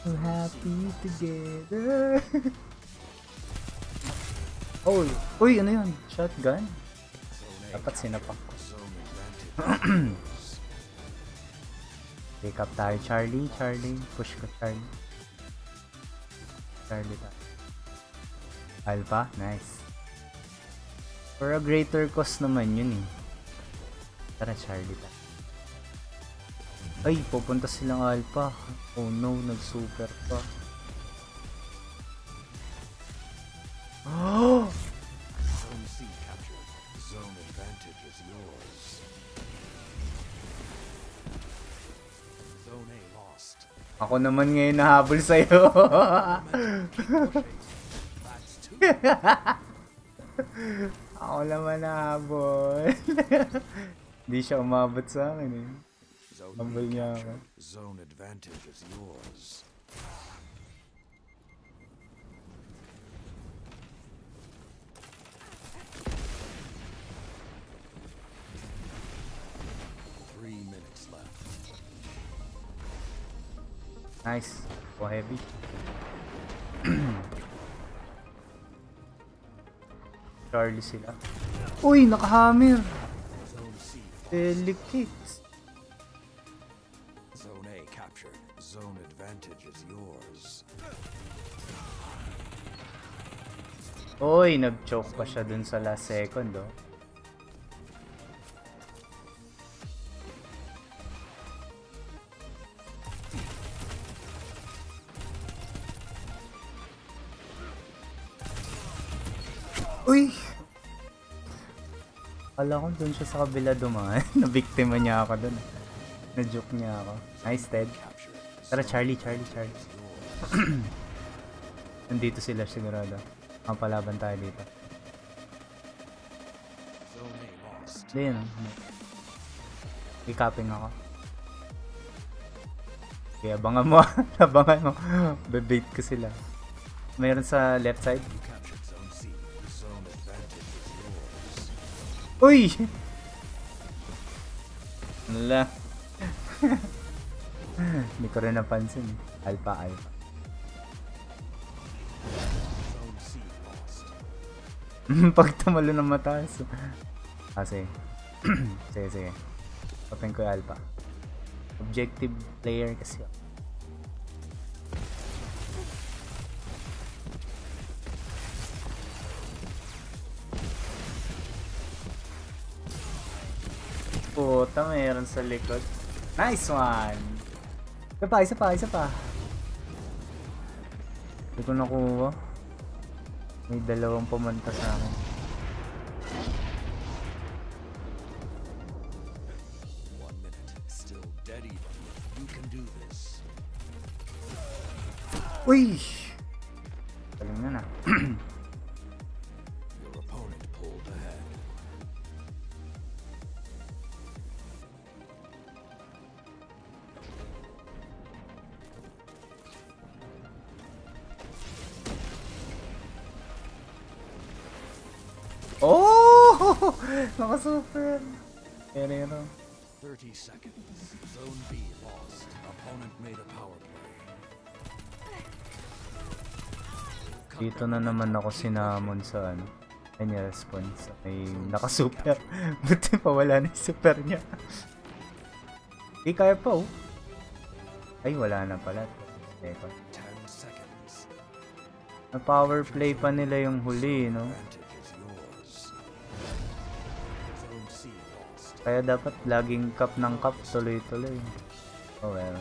Speaker 2: So happy together. (laughs) oh, uy, ano yun? Shotgun? Dapat sinapak ko. (clears throat) Pick up tayo, Charlie. Charlie. Push ko, Charlie. Charlie tayo. Alpha? Nice. For a greater cause naman yun eh. Tara, Charlie tayo. Ay, pupunta silang Alpha. Oh no, nag-super pa. Ako naman ngayon nahabol sa'yo. (laughs) Ako naman nahabol. (laughs) Hindi siya umabot sa akin eh.
Speaker 1: B
Speaker 2: niya ako.
Speaker 1: Zone advantage is yours.
Speaker 2: Heavy. (clears throat) Charlie sila. Uy, nakahammer! Delicate.
Speaker 1: Zone A captured. Zone advantage is yours.
Speaker 2: Uy, nag-choke pa siya dun sa last second, oh. Kala ko dun siya sa kabila dumaan. (laughs) Nabiktima niya ako dun. Na-joke niya ako. Nice, Ted. Tara, Charlie, Charlie, Charlie. (clears throat) Nandito sila sigurado. Ang palaban tayo dito.
Speaker 1: Zone A lost.
Speaker 2: Hindi yun. I-capping ako. Kaya abangan mo. (laughs) abangan mo. Bebait ko sila. Mayroon sa left side. Uy! Wala. (laughs) Hindi ko rin napansin. Alpha, alpha. (laughs) Pag tumalo ng mataas. Ah, sige. (clears throat) sige, sige. Open ko yung alpha. Objective player kasi ako. Mayroon sa likod. Nice one! Isa pa, isa pa, isa pa. Hindi ko nakuha. May dalawang pumunta sa akin.
Speaker 1: One
Speaker 2: Naka-super. Pero
Speaker 1: 30 seconds. Zone B lost. Opponent made a power play.
Speaker 2: Dito na naman ako sinamon sa ano. Any response. May naka-super. (laughs) Buti pa wala na yung super niya. Di kaya pa oh. Ay, wala na pala. Teka.
Speaker 1: 10 seconds.
Speaker 2: Na power play pa nila yung huli, no? Kaya dapat laging cup ng cup tuloy-tuloy. Oh well.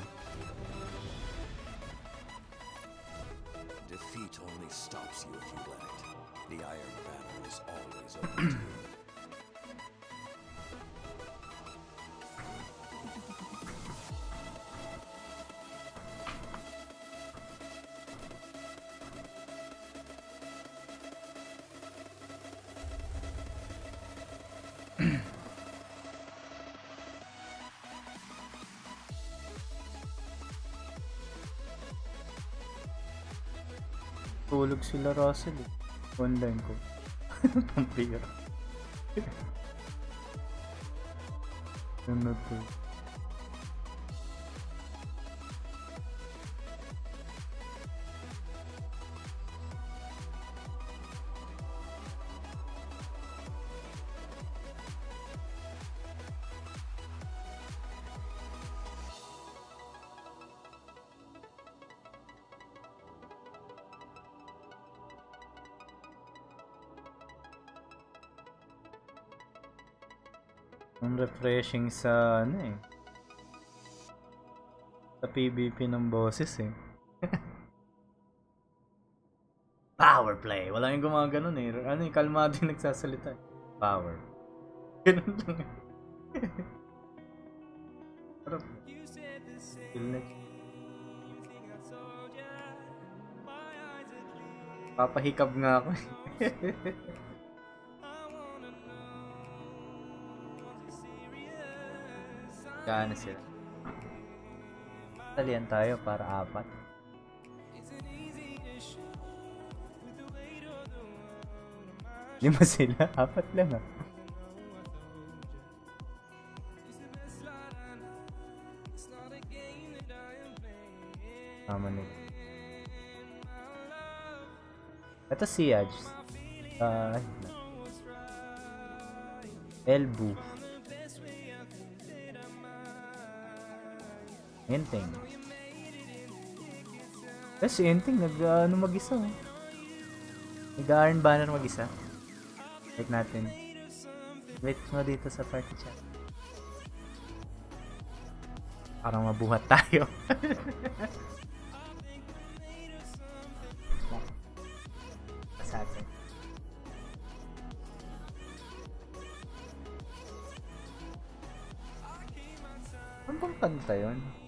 Speaker 2: Tulog sila Russell eh. Online ko. (laughs) Pampira. ano to? Refreshing sa ano eh. Sa PvP ng bosses eh. (laughs) Power play. Wala yung gumaganon eh. Ano yung kalmado yung nagsasalita. eh. Power. (laughs) Ganun lang eh. (laughs) Like- Papahikab nga ako Gaano sila? Talian tayo para apat. Lima sila, (laughs) apat lang ah. Tama nila. Ito si Aj. Uh, Elbu. Enteng. Eh, si Enteng nag uh, ano mag-isa. oh. Nag-iron banner mag-isa. Wait natin. Wait mo dito sa party chat. Parang mabuhat tayo. (laughs) sa atin. Ano bang kanta yun?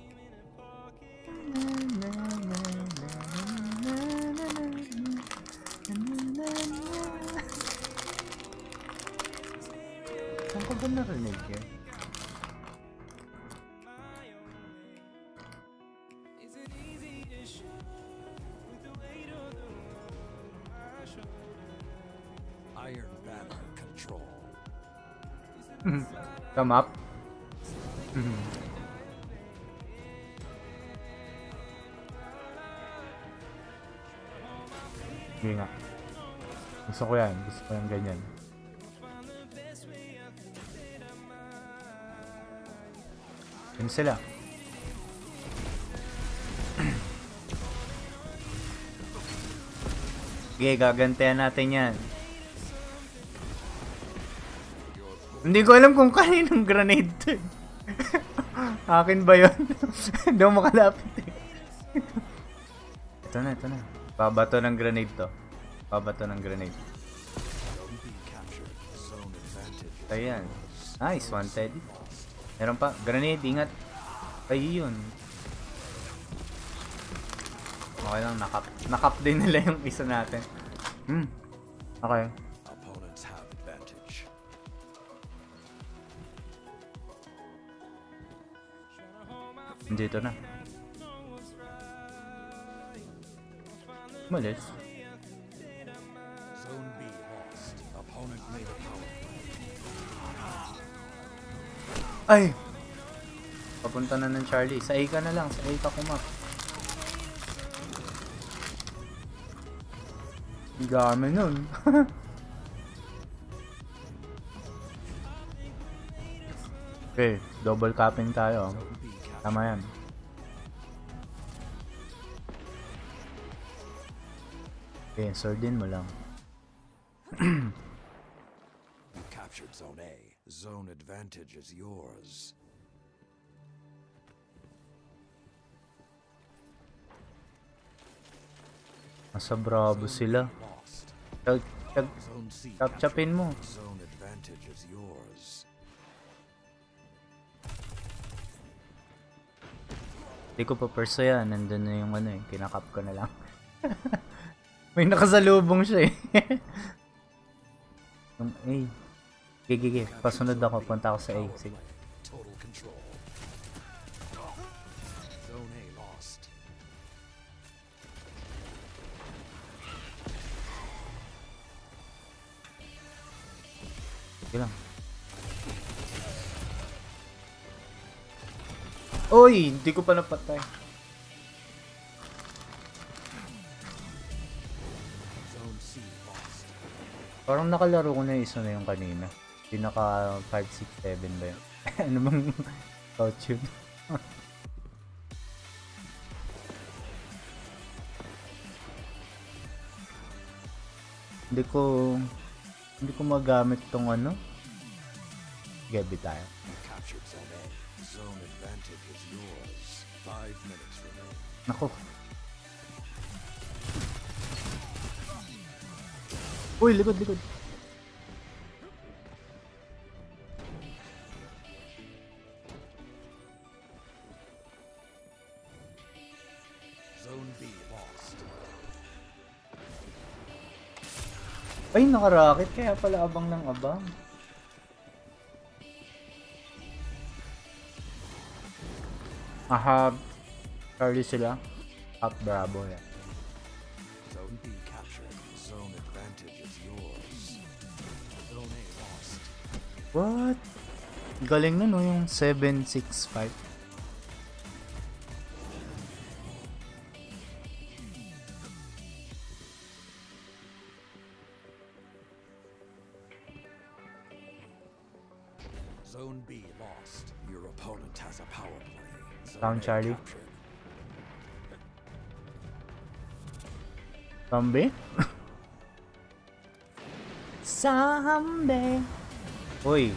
Speaker 2: Gusto ko yan. Gusto ko yung ganyan. Yun sila. (clears throat) Sige, gagantihan natin yan. Hindi ko alam kung kaninong grenade eh. (laughs) Akin ba yun? (laughs) Hindi ako makalapit eh. (laughs) ito na, ito na. Babato ng grenade to. Babato ng grenade. Ayan. Nice, Teddy. Meron pa. Grenade, ingat. Ay, yun. Okay lang, nakap. Nakap din nila yung isa natin. Hmm. Okay. Dito na. Malis. Ay! Papunta na ng Charlie. Sa A ka na lang. Sa A ka kumap. Dami nun. (laughs) okay, double capping tayo. Tama yan. Okay, sordin mo lang.
Speaker 1: You captured Zone A. Zone advantage is yours.
Speaker 2: Nasa bravo sila. Chag, chag,
Speaker 1: Zone C
Speaker 2: chap-chapin mo. Hindi ko pa perso yan. Nandun na yung ano eh. Kinakap ko na lang. (laughs) May nakasalubong siya eh. (laughs) yung A. Sige, sige. Pasunod ako. Punta ako sa A. Sige. Sige lang. Uy! Hindi ko pa napatay. Parang nakalaro ko na yung isa na yung kanina. Pinaka 5, 6, 7 ba yun? (laughs) ano bang couch (laughs) yun? hindi ko hindi ko magamit tong ano. Gabi tayo. Nako. Uy, likod, likod. Ay, nakarakit. Kaya pala abang ng abang. Aha, Charlie sila. Up Bravo yan.
Speaker 1: Zone B captured. Zone advantage is yours. Zone A lost.
Speaker 2: What? Galing na no, yung 765. Down,
Speaker 1: A
Speaker 2: Charlie.
Speaker 1: captured.
Speaker 2: Zombie? Zombie. Uy.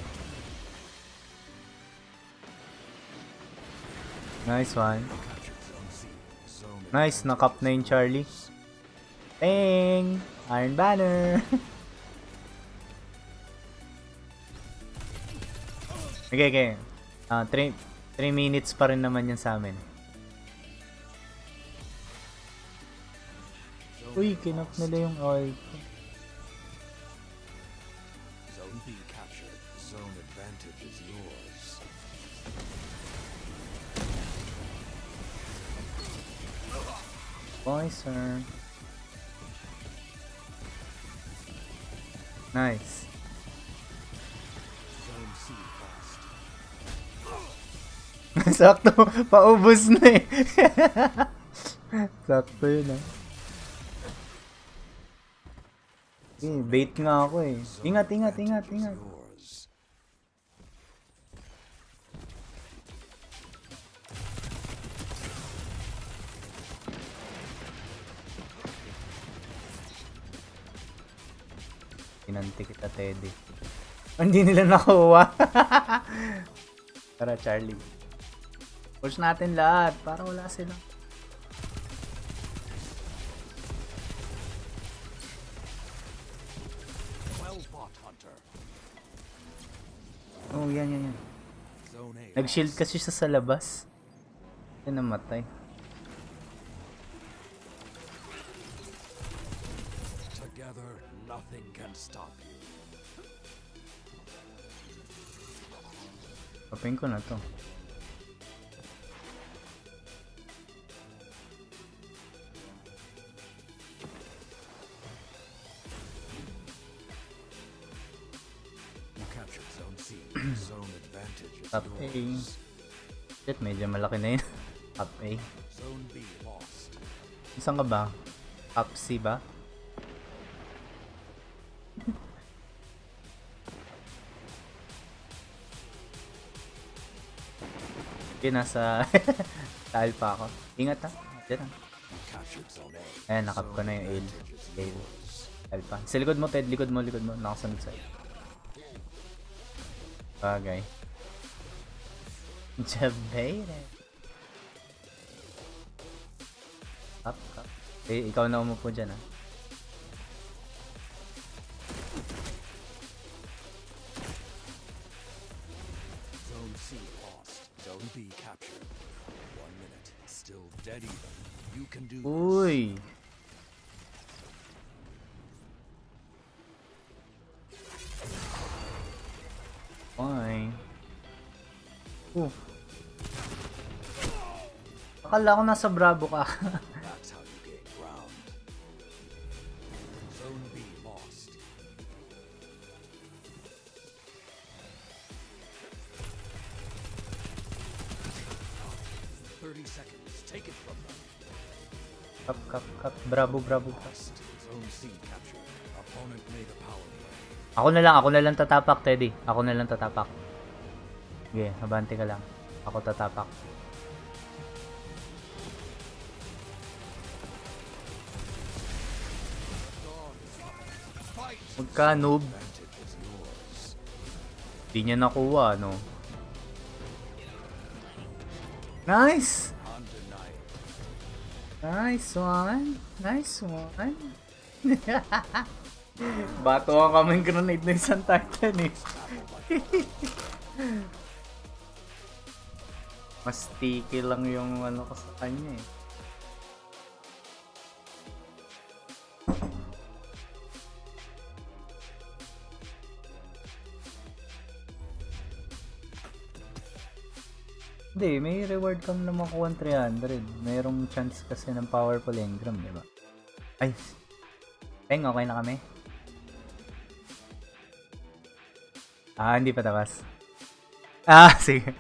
Speaker 2: Nice one.
Speaker 1: Captured Zone C. Zone
Speaker 2: Nice,
Speaker 1: advantage
Speaker 2: nakap
Speaker 1: is
Speaker 2: na yung Charlie.
Speaker 1: yours.
Speaker 2: Bang! Iron Banner! (laughs) okay, okay. Ah, 3 3 minutes pa rin naman yan sa amin. Uy, kinap nila yung oil ko.
Speaker 1: Zone B captured. Zone advantage is yours.
Speaker 2: Boy, sir. Nice. Sakto, (laughs) paubos na eh. (laughs) Sakto yun ah. Eh, bait nga ako eh. Ingat, ingat, ingat, ingat. Kinanti kita, Teddy. Hindi nila nakuha. (laughs) Tara, Charlie. Push natin lahat para wala sila.
Speaker 1: Well fought, Hunter.
Speaker 2: Oh, yan, yan, yan. Nag-shield kasi siya sa labas. Yan namatay.
Speaker 1: Together, nothing can stop you.
Speaker 2: Papin ko na to.
Speaker 1: Yours.
Speaker 2: Shit, medyo malaki na yun. (laughs) Top A. Saan ka ba? Top C ba? (laughs) Okay, nasa (laughs) tile pa ako. Ingat ha. Diyan ha. Ayan, nakap ko na yung aid. Aid. Tile pa. Sa likod mo, Ted. Likod mo, likod mo. Nakasunod sa'yo. Bagay. Jabated. Up, up. Eh, ikaw na umupo dyan ha. Akala ko nasa Bravo ka. Kap, kap, kap. Bravo, bravo. bravo.
Speaker 1: Lost. Zone C captured. Opponent made a power play.
Speaker 2: Ako na lang, ako na lang tatapak, Teddy. Ako na lang tatapak. Sige, abante ka lang. Ako tatapak. Magka noob. Di niya nakuha, no? Nice! Nice one. Nice one. (laughs) Bato ang kaming grenade ng isang Titan eh. (laughs) Mas sticky lang yung ano ko sa kanya eh. Hindi, may reward kang na makuha ng 300. Mayroong chance kasi ng powerful engram, di ba? Ay! Peng, okay na kami? Ah, hindi pa tapos. Ah, (laughs) sige.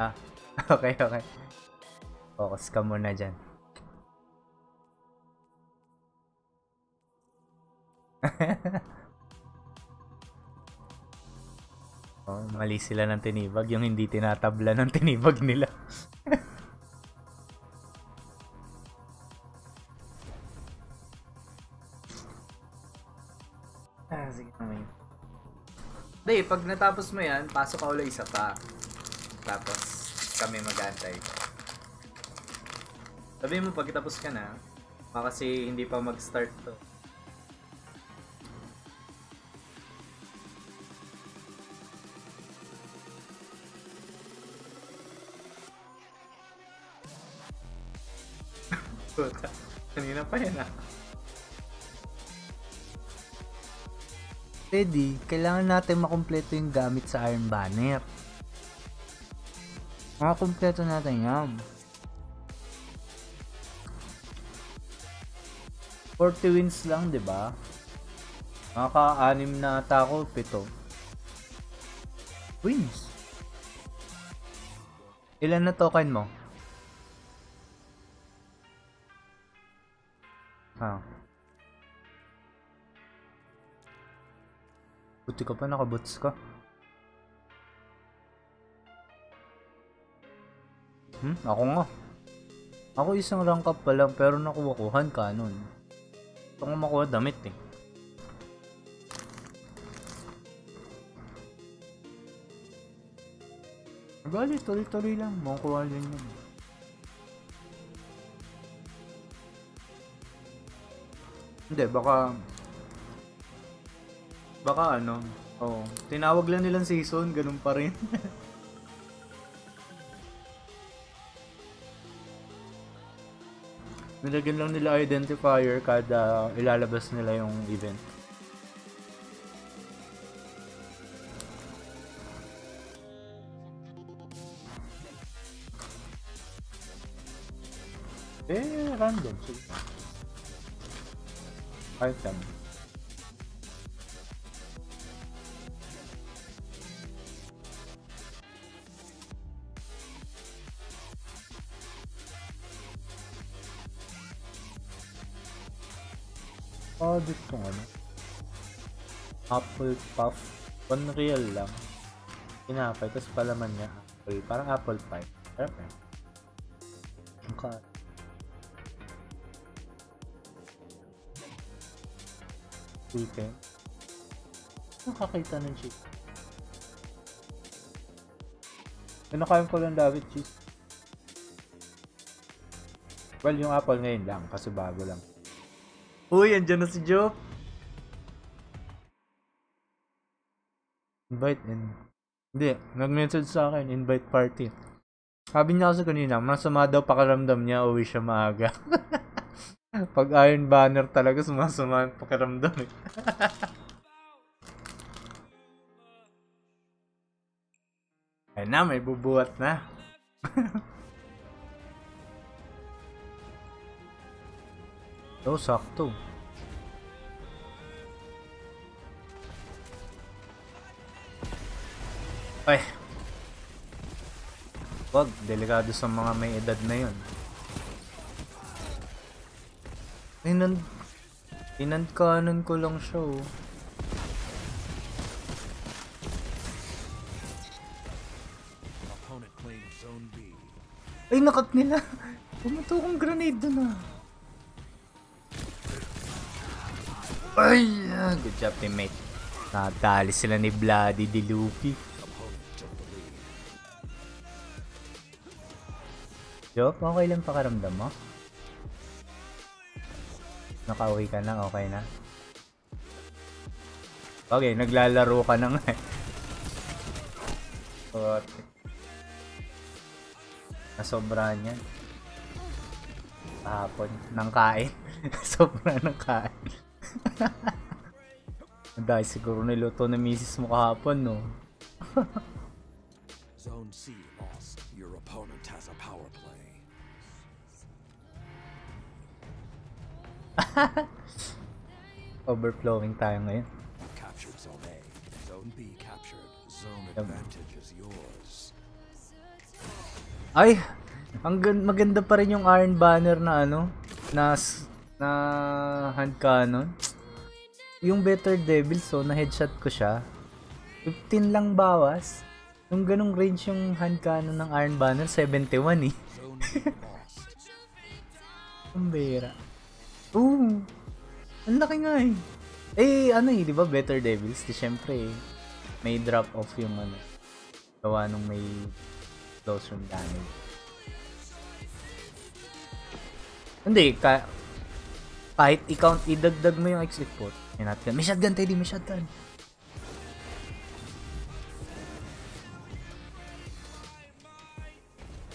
Speaker 2: Ah, (laughs) okay, okay. Focus ka muna dyan. (laughs) mali sila ng tinibag. Yung hindi tinatabla ng tinibag nila. (laughs) ah, sige naman yun. Hindi, pag natapos mo yan, pasok ka ulit isa pa. Tapos, kami magantay. Sabi mo, pag tapos ka na, baka kasi hindi pa mag-start to. Pa yan. Teddy, kailangan natin makumpleto yung gamit sa Iron Banner. Makakumpleto natin yan. 40 wins lang, di ba? Nakaka-anim na ata ako, pito. Wins. Ilan na token mo? Ah. Buti ka pa, nakabots ka. Hmm? Ako nga. Ako isang rank up pa lang pero nakuha ko hand cannon. Gusto ko makuha damit eh. Galit, tuloy-tuloy lang. Mukhang kuha yun yun. Hindi, baka... Baka ano, oh, tinawag lang nilang season, ganun pa rin. (laughs) Nilagyan lang nila identifier kada ilalabas nila yung event. Eh, random. Sige. Item. Oh, dito kong ano. Apple Puff. Unreal lang. Kinapay. Tapos palaman niya. Apple. Parang apple pie. Eh. Ang ka- Chicken. Nakakita ng chicken. Pinakain ko lang David cheese. Well, yung apple ngayon lang kasi bago lang. Uy, andyan na si Joe. Invite in. Hindi, nag-message sa akin, invite party. Sabi niya kasi kanina, masama daw pakiramdam niya, uwi siya maaga. (laughs) Pag Iron Banner talaga, sumasama ang pakiramdam eh. (laughs) Ayun na, may bubuhat na. (laughs) Oh, sakto. Ay. Wag, delikado sa mga may edad na yun. Inan... Inankanan ko lang siya oh. Ay, nakat nila. (laughs) Pumato kong grenade doon ah. Ay, ah, good job teammate. Nadali sila ni Bloody di Luffy. Joke, okay lang pakaramdam mo? Nakauwi ka na, okay na? Okay, naglalaro ka na nga eh. Putik. Nasobra niyan. Kahapon, ng kain. (laughs) Sobra ng kain. (laughs) Dahil siguro niluto na misis mo kahapon, no? (laughs)
Speaker 1: Zone C (laughs)
Speaker 2: Overflowing tayo ngayon.
Speaker 1: Captured Zone A. Zone B captured. Zone advantage is yours.
Speaker 2: Ay! Ang gan- maganda pa rin yung Iron Banner na ano, na na hand cannon. Yung Better Devils, so na headshot ko siya. 15 lang bawas. Yung ganong range yung hand cannon ng Iron Banner, 71 eh. (laughs) Ang bera. Oo. Ang laki nga eh. Eh, ano eh, di ba Better Devils? Di syempre eh, may drop off yung ano. Gawa nung may close room damage. Hindi, ka kahit i-count, idagdag mo yung exit port. Yan natin. May shotgun, Teddy, may shotgun.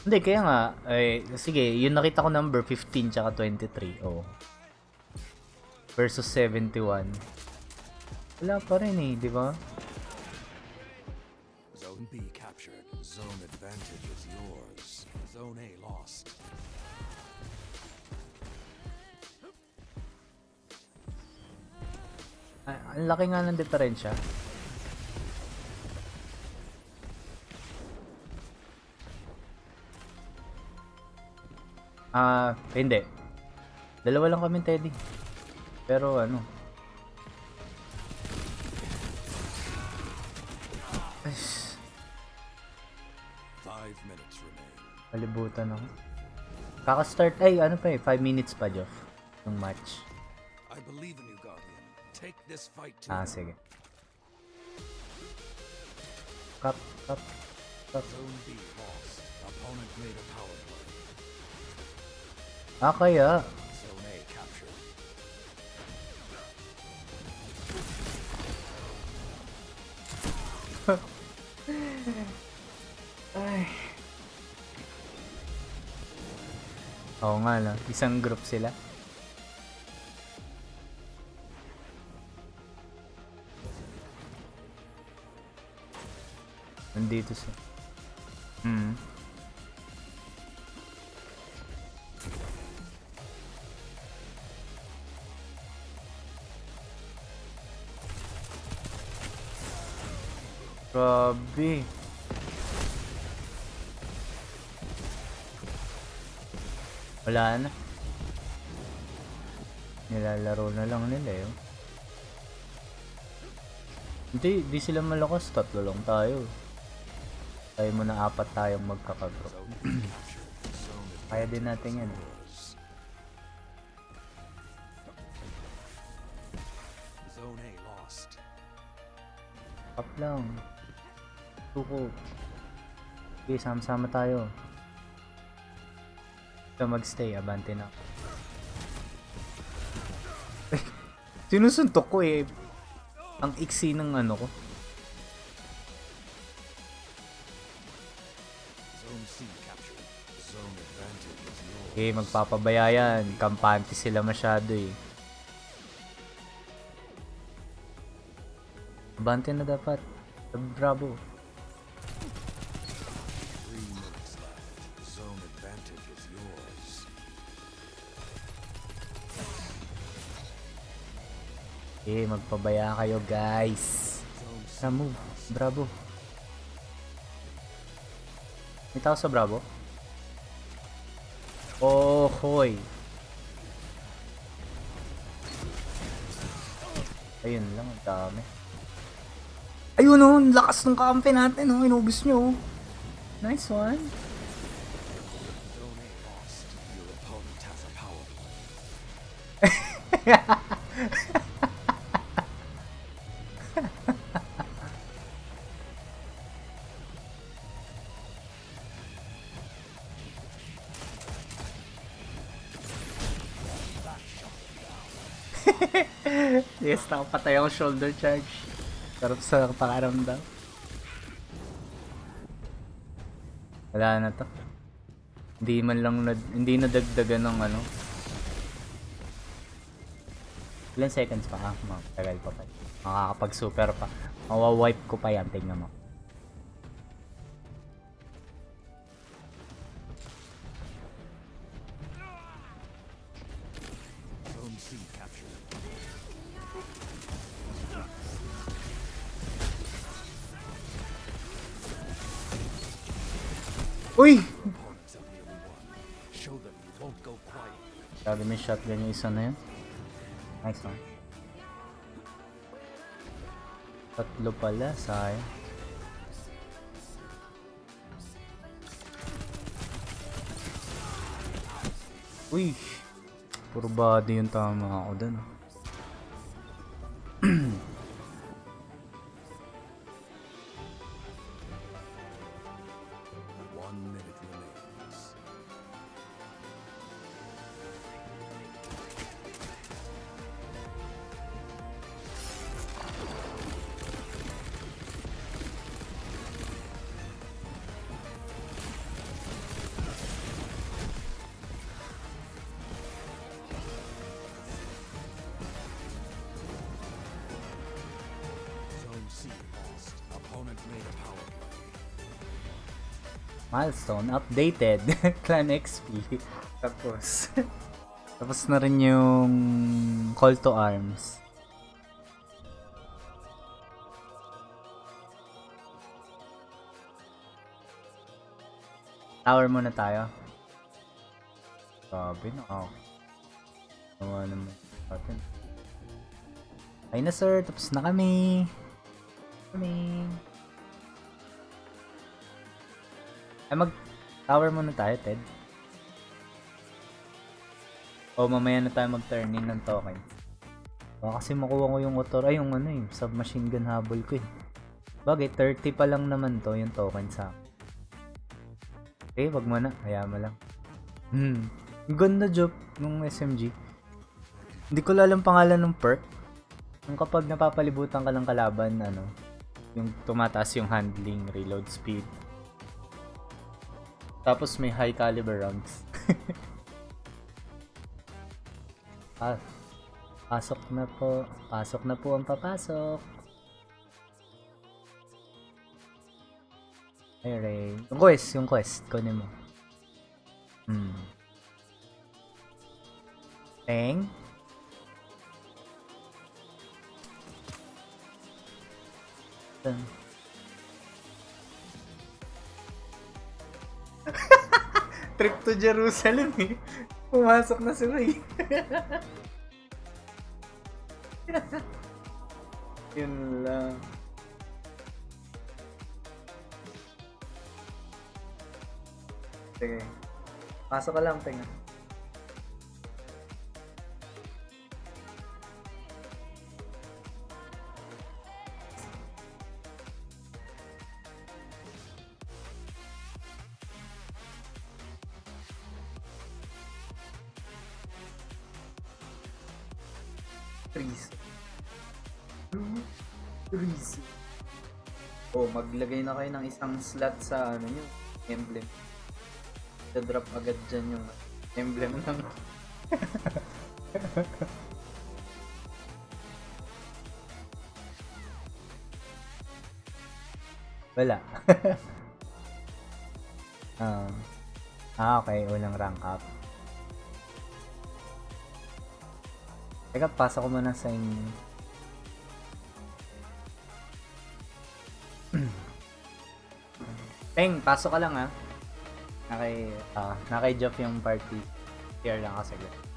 Speaker 2: Hindi, kaya nga, eh, sige, yun nakita ko number 15 tsaka 23. Oh. Versus 71. Wala pa rin eh, di ba?
Speaker 1: Zone B captured. Zone advantage is yours. Zone A lost.
Speaker 2: Ah, ang laki nga ng diferensya. Ah, hindi. Dalawa lang kami, Teddy. Pero ano. Ay, kalibutan ako. Kaka-start, ay ano pa eh, 5 minutes pa, Joff. Yung match.
Speaker 1: I believe in you, Guardian. Take this fight to
Speaker 2: Ah, sige. Cup, cup.
Speaker 1: Play.
Speaker 2: Ah, kaya. Oo nga, no? Isang group sila. Nandito sa... Hmm. Grabe. Wala na. Nilalaro na lang nila yun. Hindi, di sila malakas. Tatlo lang tayo. Tayo mo na apat tayong.
Speaker 1: Zone (clears throat)
Speaker 2: Kaya din natin yan. eh. Up lang. Tuko. Okay, sama-sama tayo. Ito magstay, abante na. (laughs) Sinusuntok ko eh. Ang iksi ng ano ko. Eh, magpapabaya yan. Kampante sila masyado eh. Abante na dapat. Bravo. Eh, magpabaya kayo guys. Tara. Bravo. May tao sa Bravo? Oh, hoy. Ayun lang, ang dami. Ayun oh, lakas ng kampe natin oh, inubos nyo oh. Nice one.
Speaker 1: Zone (laughs)
Speaker 2: Yes, nakapatay ako shoulder charge. Sarap sa pakaramdam. Wala na to. Hindi man lang na, hindi nadagdagan ng ano. Ilan seconds pa ah? Matagal pa pa. Makakapag super pa. Mawawipe ko pa yan. Tingnan mo.
Speaker 1: Quiet.
Speaker 2: Sabi may shotgun yung isa na yun. Nice one. Tatlo pala, sayang. Uy! Puro body yung tama ako dun. Milestone updated. (laughs) Clan XP. Tapos. (laughs) Tapos na rin yung call to arms. Tower muna tayo. Grabe na ako. Nawa naman natin. Ay na sir, tapos na kami. Kami. Ay mag tower muna tayo, Ted. O mamaya na tayo mag-turn in ng token. Baka kasi makuha ko yung motor, ay yung ano eh, submachine gun habol ko eh. Bagay, 30 pa lang naman to yung token sa akin. Eh, wag mo na. Hayaan mo lang. Hmm. Ganda job nung SMG. Hindi ko alam pangalan ng perk. Yung kapag napapalibutan ka ng kalaban, ano, yung tumataas yung handling, reload speed. Tapos may high caliber rounds. (laughs) ah, pasok na po. Pasok na po ang papasok. Ay, Ray. Yung quest, yung quest. Kunin mo. Hmm. Teng? Teng. Trip to Jerusalem eh. Pumasok na si Ray. (laughs) Yun lang. Sige. Pasok ka lang, tinga. Kayo ng isang slot sa ano nyo, emblem. drop agad dyan yung emblem ng (laughs) Wala. (laughs) um, ah, okay. Unang rank up. Teka, pasok ko muna sa inyo. Peng, pasok ka lang ha. Nakay, ah, nakay Jeff yung party. Share lang kasi. Oh,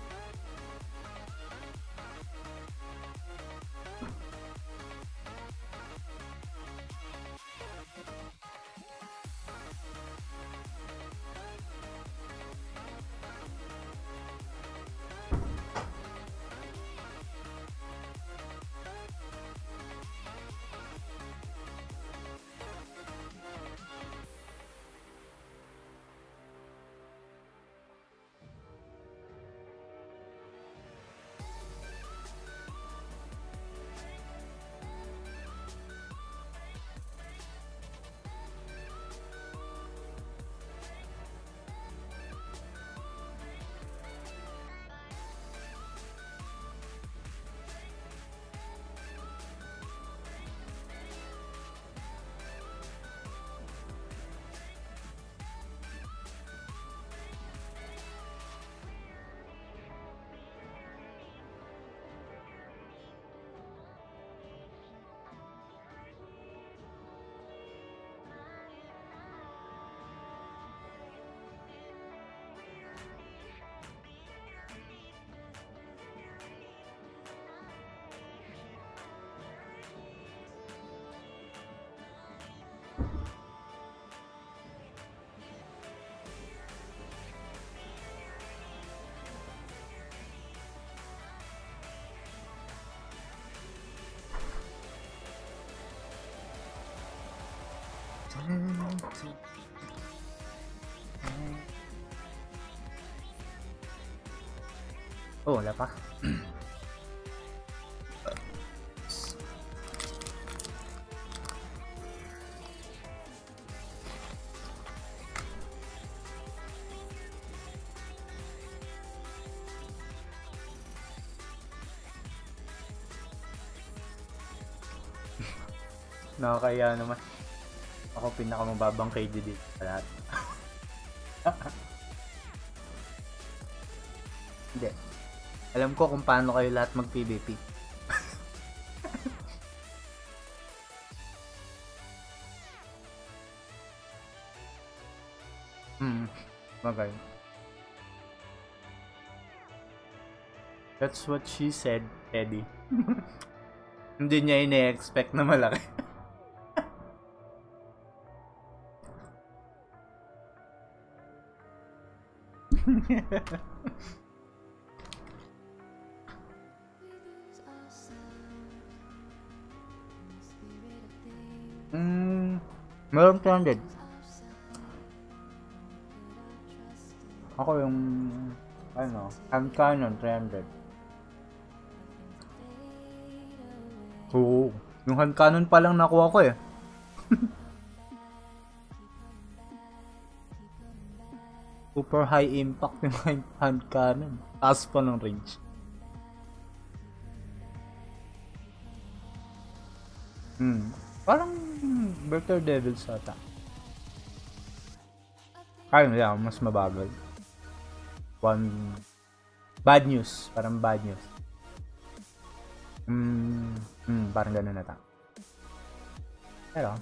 Speaker 2: Nakakaya naman. Ako pinakamababang KD dito sa lahat. (laughs) Hindi. Alam ko kung paano kayo lahat mag-PVP. (laughs) hmm. Bagay. That's what she said, Eddie. (laughs) Hindi niya ine-expect na malaki. Mm, meron 300. Ako yung, ano, hand cannon, 300. Oo. Yung hand cannon pa lang nakuha ko eh. Super high impact yung (laughs) hand, cannon. Taas pa ng range. Hmm. Parang Bertha Devils ata. Kaya nila, mas mabagal. One... Bad news. Parang bad news. Hmm, hmm parang ganun na ta. Pero,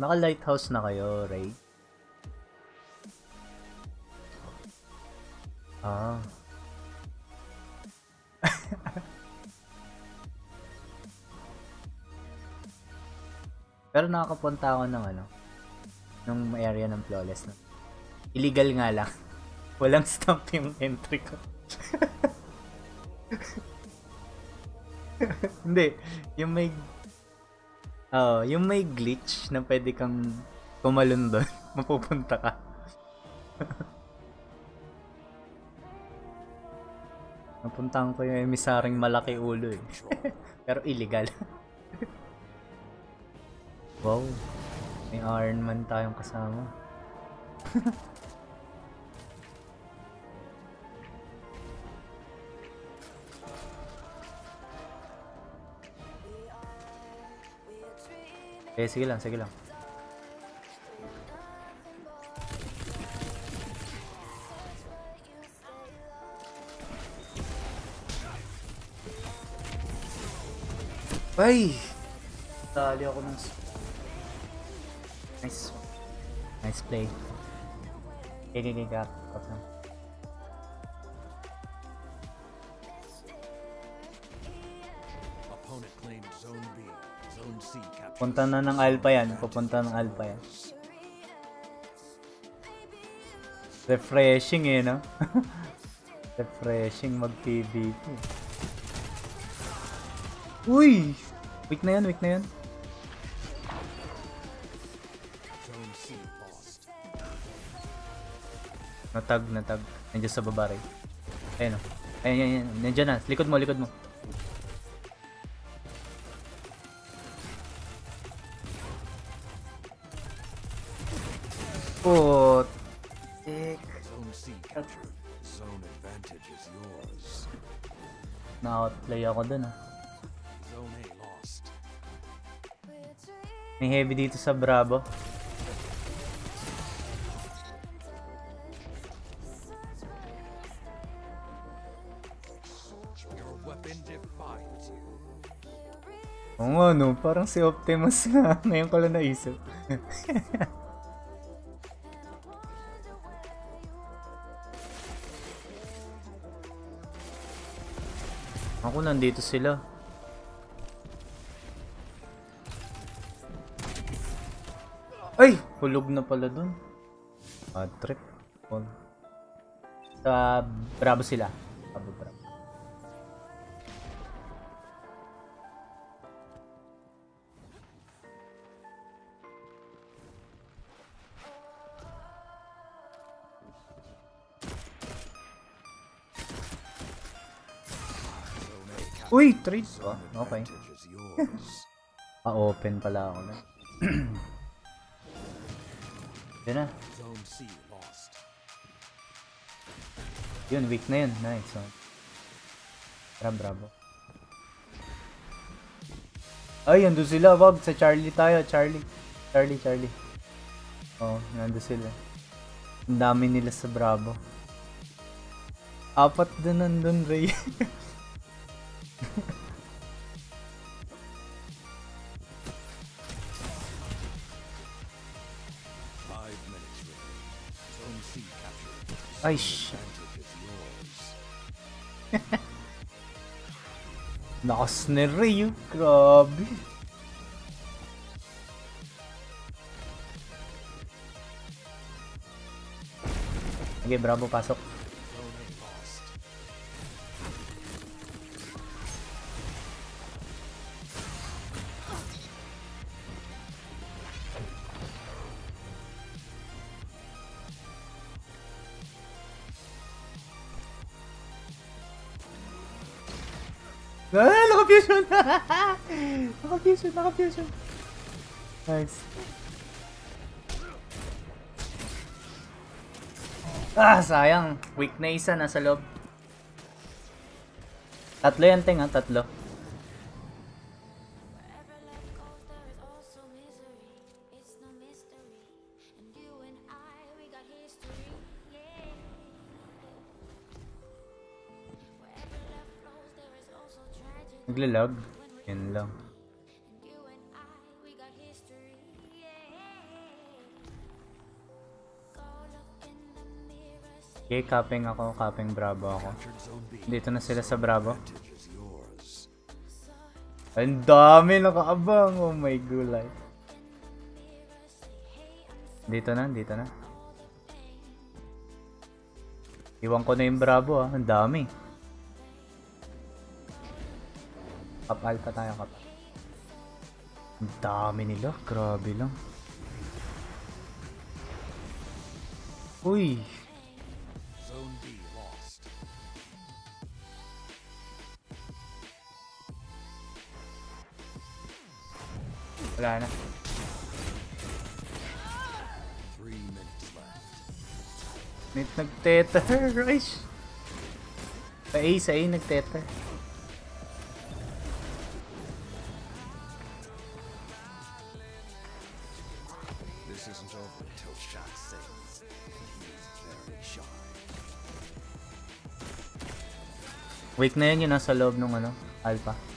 Speaker 2: Naka-lighthouse na kayo, Ray? Ah. (laughs) Pero nakakapunta ako ng ano, nung area ng flawless na. Illegal nga lang. (laughs) Walang stamp yung entry ko. (laughs) Hindi, yung may Oo, yung may glitch na pwede kang tumalon doon, (laughs) mapupunta ka. (laughs) Napuntahan ko yung emisaring malaki ulo eh. (laughs) Pero illegal. wow. May Iron Man tayong kasama. Eh, sige lang, sige lang. Ay! Tali ako ng... Nice. Nice play. Okay, okay, okay, Punta na ng Alpha yan. Pupunta ng Alpha yan. Refreshing eh, no? (laughs) Refreshing mag-PvP. Uy! Weak na yan, weak na yan. Natag, natag. Nandiyan sa baba rin. Ayun o. Ayun, ayun, ayun. Nandiyan na. Likod mo, likod mo. Dun ah. May heavy dito sa Bravo. Oo nga no, parang si Optimus nga. (laughs) Ngayon ko lang naisip. (laughs) nandito sila. Ay! Hulog na pala dun. Bad trip. Sa Bravo sila. Uy! Trade!
Speaker 1: Zone
Speaker 2: Oh, okay. (laughs) Pa-open pala ako na. (clears throat) Yun na. Yun, weak na yun. Nice. Oh. Tara, bravo. Ay, ando sila. Wag, sa Charlie tayo. Charlie. Charlie, Charlie. Oh, nando sila. Ang dami nila sa Bravo. Apat din nandun, Ray. (laughs)
Speaker 1: Five minutes remaining. Zone C captured.
Speaker 2: Ay,
Speaker 1: Zone
Speaker 2: naka-fusion, naka-fusion. Nice. Ah, sayang. Weak na isa, nasa loob. Tatlo yan, Ting, ha? Tatlo.
Speaker 3: Wherever
Speaker 2: Okay, capping ako. Capping Bravo ako. Dito na sila sa Bravo. Ang dami nakaabang. Oh my gulay. Dito na, dito na. Iwan ko na yung Bravo ah. Ang dami. Kap alpha tayo, kap. Ang dami nila. Grabe lang. Uy. Wala na. May nag-tether. Rice. (laughs) Sa A, sa A nag-tether.
Speaker 1: This isn't over until sings. He's very shy.
Speaker 2: Wait na yun, yun nasa loob nung ano, alpha.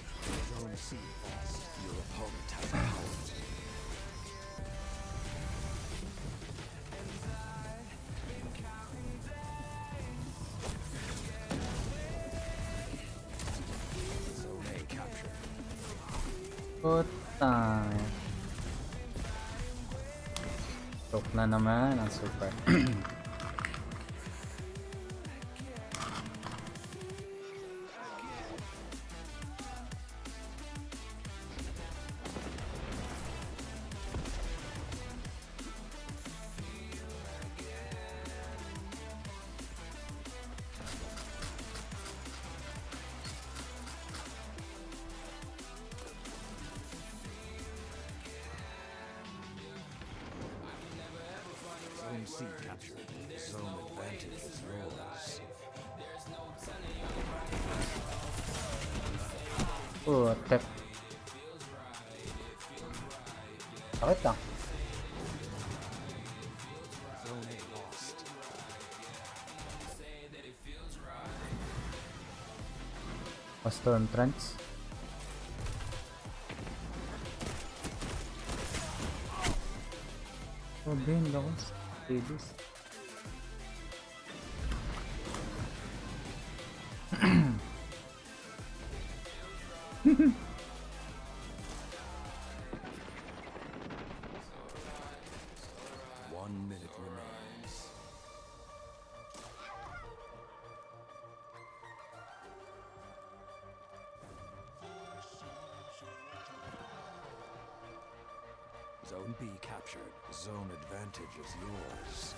Speaker 2: Puta. Tok na naman ang super. (clears throat)
Speaker 1: entrance Zone advantage is yours.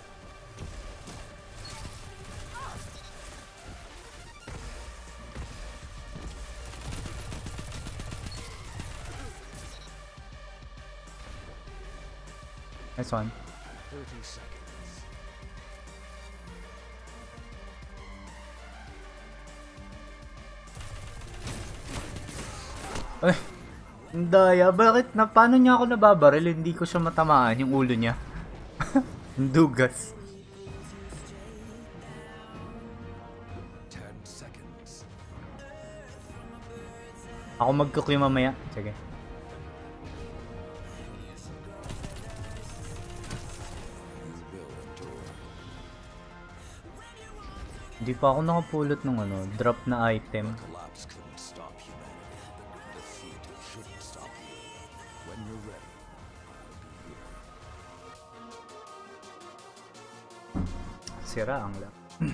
Speaker 2: Nice one.
Speaker 1: 30 seconds.
Speaker 2: Daya. Bakit? Na, paano niya ako nababaril? Hindi ko siya matamaan yung ulo niya. (laughs) Dugas.
Speaker 1: 10 seconds.
Speaker 2: Ako mag-cook yung mamaya. Sige. Hindi pa ako nakapulot ng ano, drop na item. Sira ang lap. (clears throat)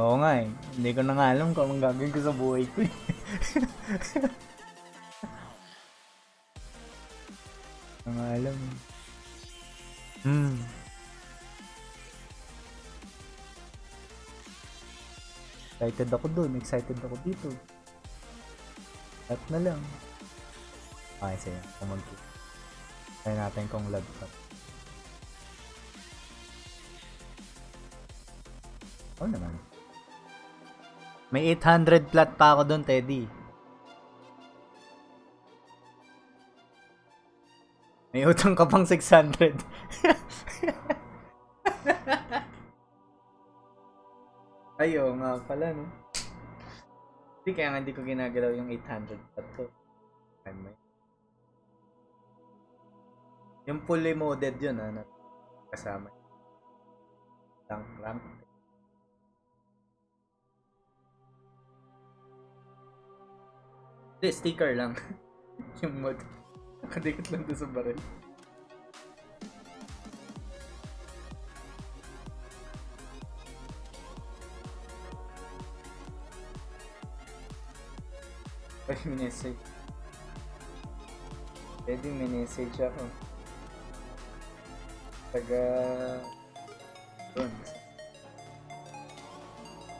Speaker 2: Oo nga eh. Hindi ko na nga alam kung anong gagawin ko sa buhay ko eh. (laughs) Excited ako dun. Excited ako dito. At na lang. Okay, sige. Kumag Try natin kung lag pa. Oo naman. May 800 plat pa ako dun, Teddy. May utang ka pang 600. (laughs) Ayo nga pala, no? Hindi, kaya nga hindi ko ginagalaw yung 800 plat ko. Yun? Yung fully modded yun, ano? Kasama. Rank, rank. Hindi, sticker lang. (laughs) yung mod. Nakadikit lang doon sa baril. Ay, minessage. Pwede minessage ako. Taga... Doon.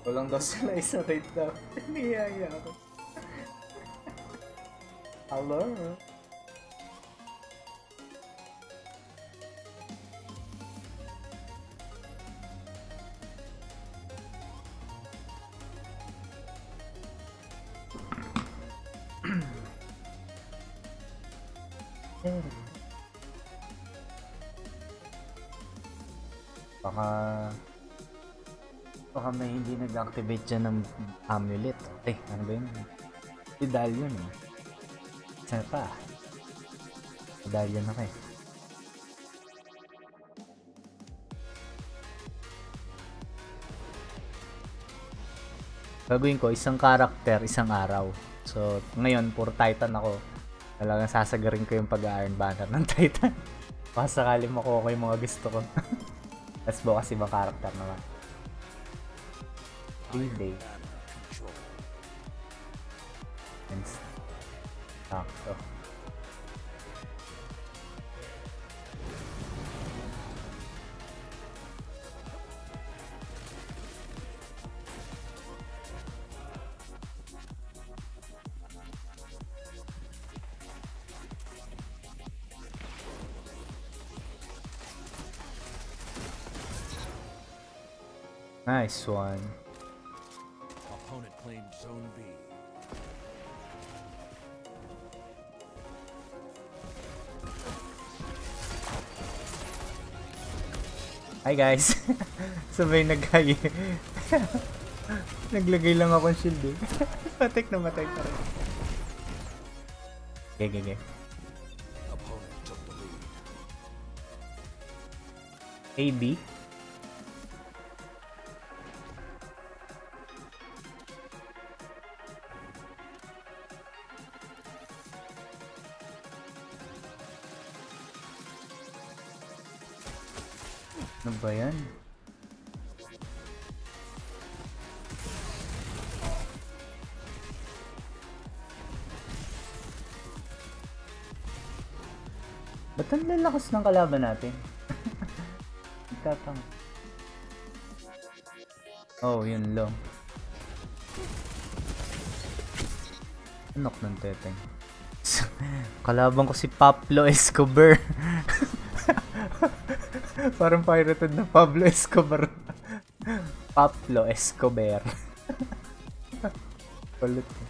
Speaker 2: Walang daw sila isang (laughs) rate daw. Niyaya ako. Hello? Nag-activate dyan ng amulet. Eh, ano ba yun? Medallion eh. Saan pa? Medallion ako eh. Gagawin ko, isang karakter, isang araw. So, ngayon, puro Titan ako. Talagang sasagarin ko yung pag-Iron Banner ng (laughs) Titan. Baka sakali makuha ko yung mga gusto ko. (laughs) Tapos bukas ibang karakter naman. 3 day.
Speaker 1: Banner control.
Speaker 2: And sakto. Nice one. Hi guys. (laughs) Sabay nag-hi. (laughs) Naglagay lang ako ng shield eh. (laughs) Matik na matik pa rin. Okay, okay, okay.
Speaker 1: Opponent took
Speaker 2: Lalakas ng kalaban natin? (laughs) Nagtatang. Oh, yun lang. Anak ng teteng. (laughs) Kalaban ko si Pablo Escobar. (laughs) Parang pirated na Pablo Escobar. Pablo Escobar. Kulit.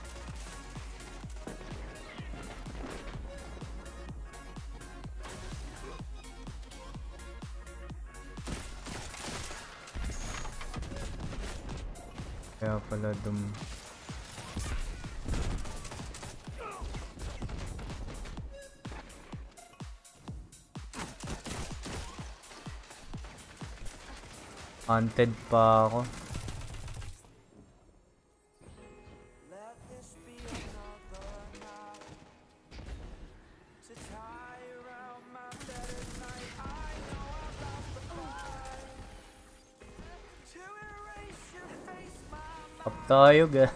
Speaker 4: Your face, my
Speaker 2: Up tayo guys.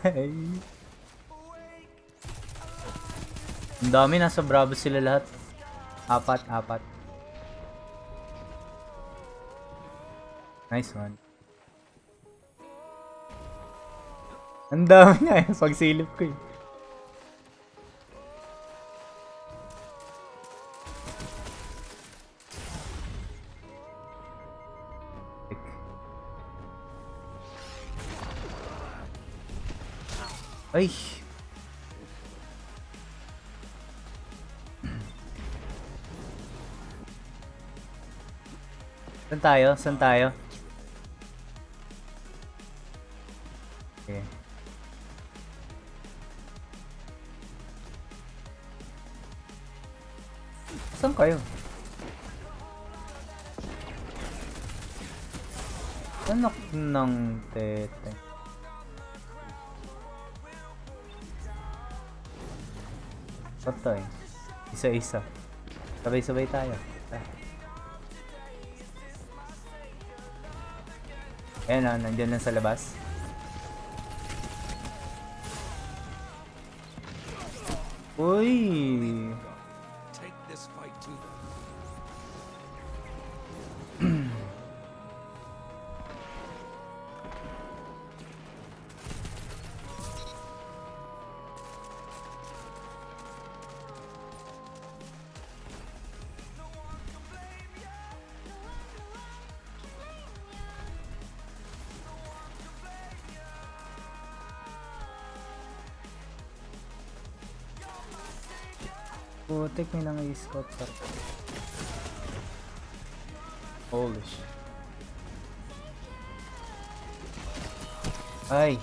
Speaker 2: Ang dami nasa Bravo sila lahat. Apat, apat. Nice one. Ang dami niya eh, pagsilip ko eh. Ay! Saan tayo? Saan tayo? Ng tete. Patay. Isa-isa. Sabay-sabay tayo. Ah. Ayan na, nandiyan lang sa labas. Putik, may nang i-scout sa Holy shit. Ay!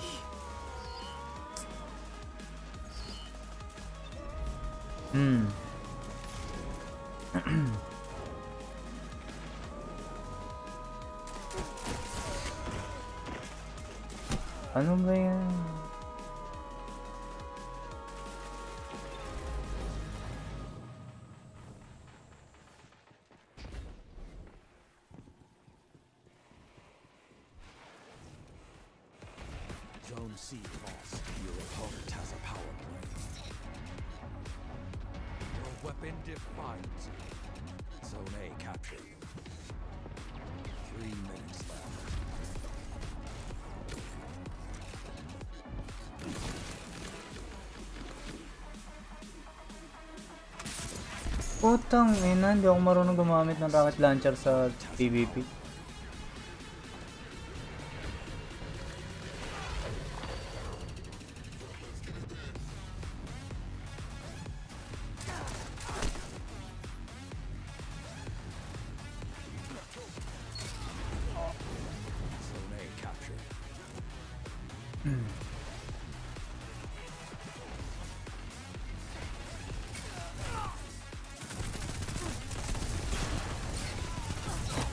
Speaker 2: Putang ina, hindi ako marunong gumamit ng rocket launcher sa PvP.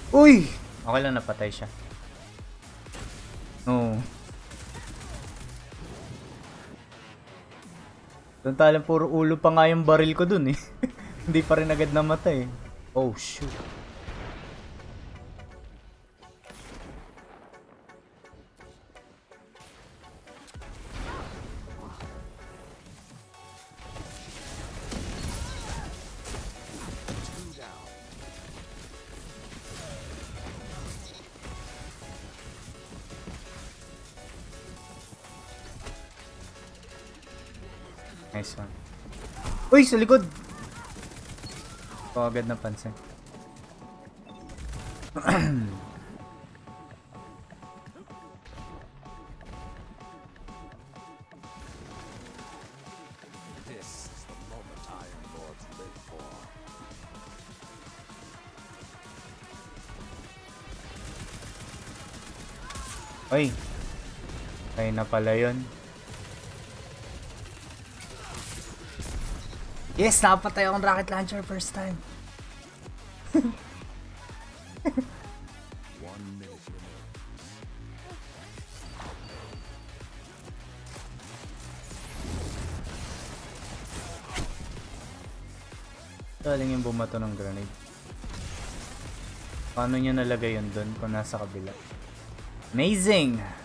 Speaker 2: Uy! Okay lang napatay siya. Oo. Doon talang puro ulo pa nga yung baril ko dun eh. (laughs) Hindi pa rin agad namatay. Oh shoot. Sa likod! Ito agad
Speaker 1: live for.
Speaker 2: Uy! Ay na pala yun. Yes, nakapatay akong rocket launcher first time. Galing yung bumato ng grenade. Paano niya nalagay yun doon kung nasa kabila? Amazing!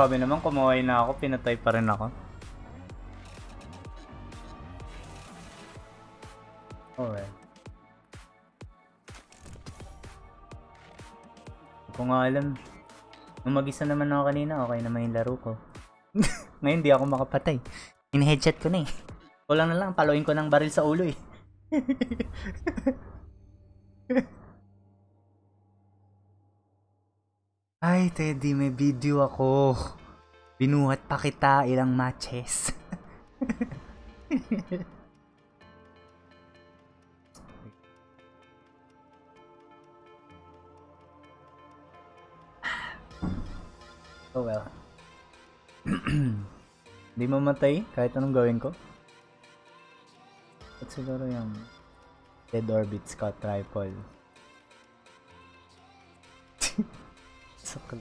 Speaker 2: Grabe naman, kumuhay na ako, pinatay pa rin ako. Alright. Hindi ko nga alam. Nung naman ako kanina, okay naman yung laro ko. (laughs) Ngayon, di ako makapatay. In-headshot ko na eh. Kulang na lang, paluin ko ng baril sa ulo eh. (laughs) Teddy, may video ako. Binuhat pa kita ilang matches. (laughs) oh well. (clears throat) Hindi mamatay kahit anong gawin ko. At siguro yung Dead Orbit Scott Rifle. (laughs) Sakal.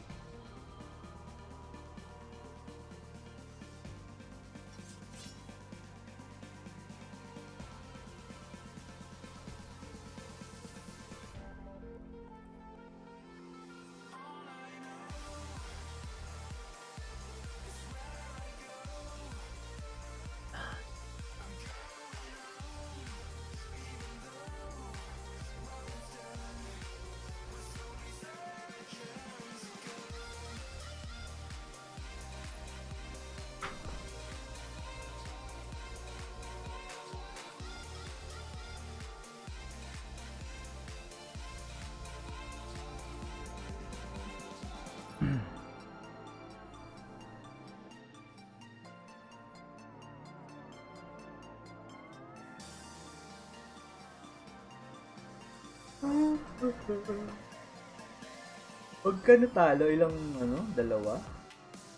Speaker 2: Huwag ka natalo, ilang ano, dalawa?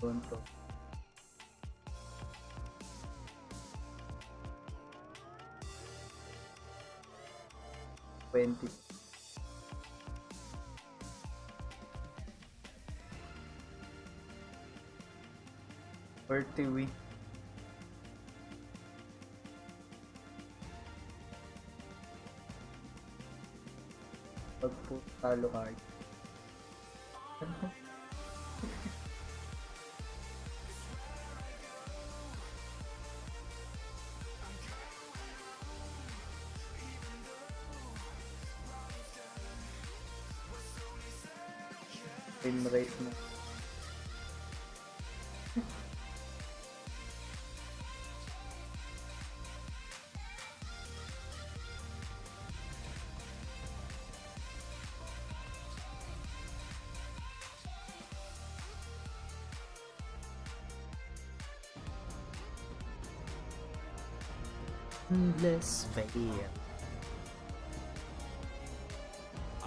Speaker 2: Tonto. Po Endless Fire.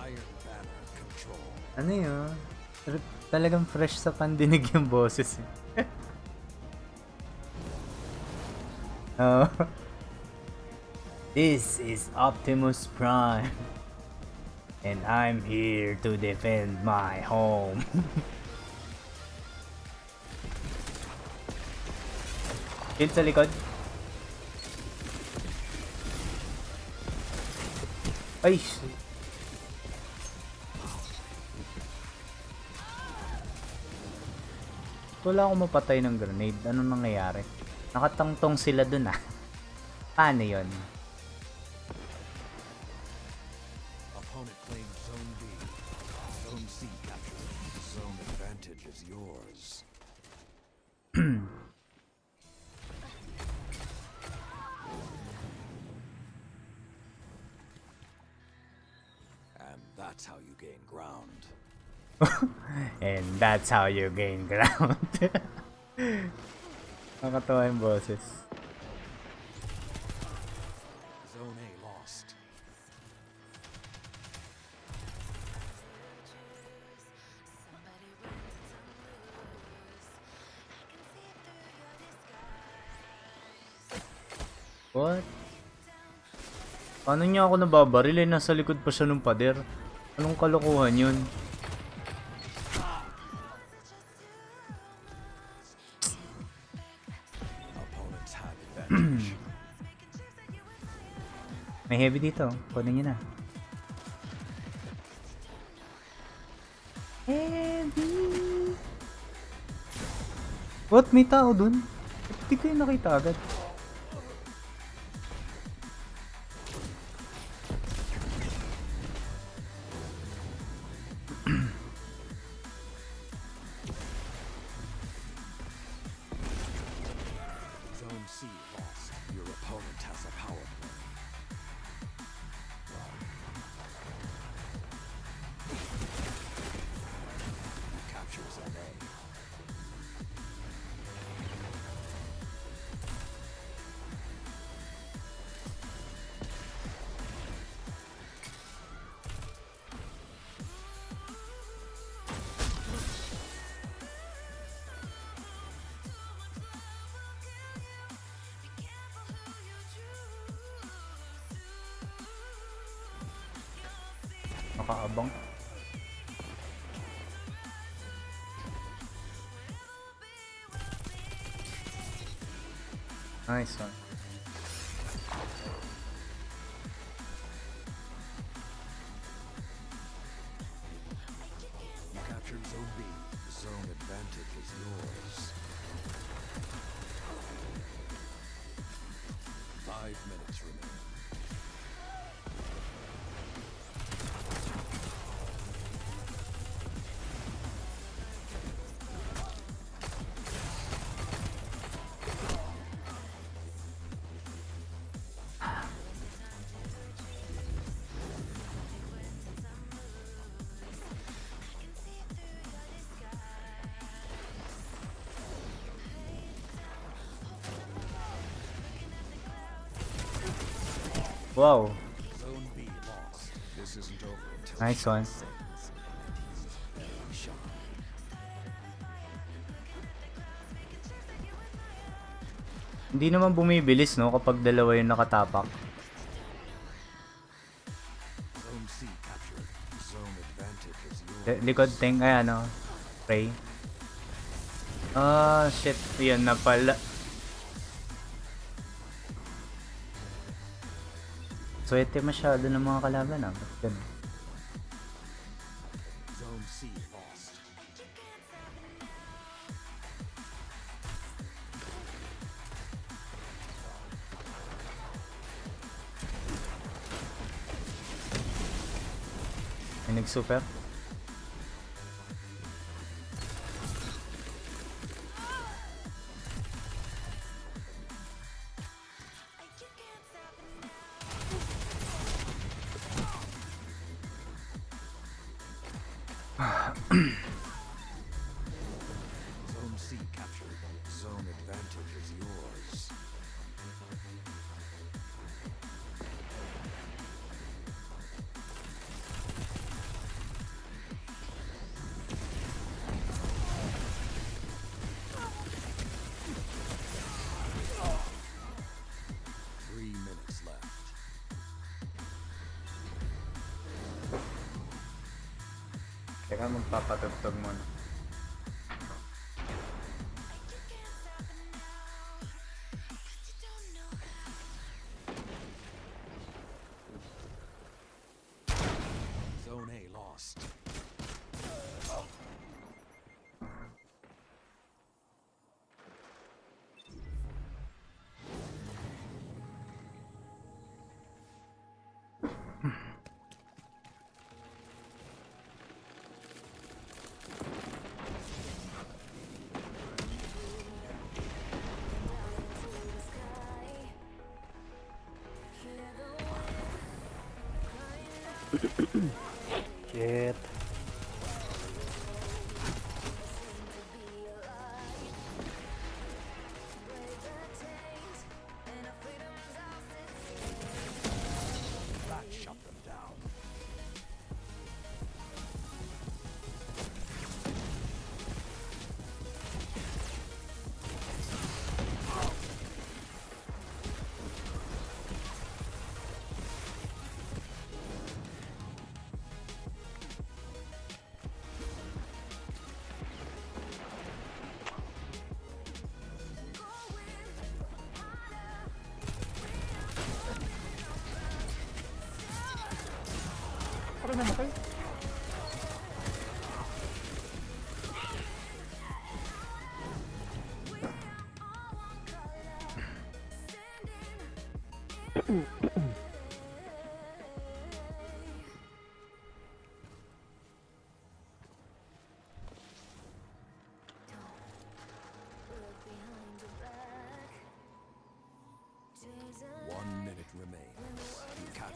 Speaker 1: Iron Banner control.
Speaker 2: Ano yun? Tr- Talagang fresh sa pandinig yung boses. (laughs) oh. This is Optimus Prime. And I'm here to defend my home. (laughs) Kill sa likod. Ay. Wala akong mapatay ng grenade. Anong nangyayari? Nakatangtong sila dun ah. Paano yun?
Speaker 1: That's how you gain (laughs) ground.
Speaker 2: Nakakatawa yung boses.
Speaker 1: Zone A lost. What? Paano niya ako nababaril eh? Nasa likod pa siya ng pader. Anong kalokohan yun? May heavy dito. Kunin niyo na. Heavy! What? May tao dun? Hindi ko yung nakita agad. Nice one. Wow. Nice one. Hindi naman bumibilis no kapag dalawa yung nakatapak. Likod ting, ay ano, Ray. Ah, shit. Yan na pala. Swerte masyado ng mga kalaban ah. Ba't ganun? Nag-super? Shit.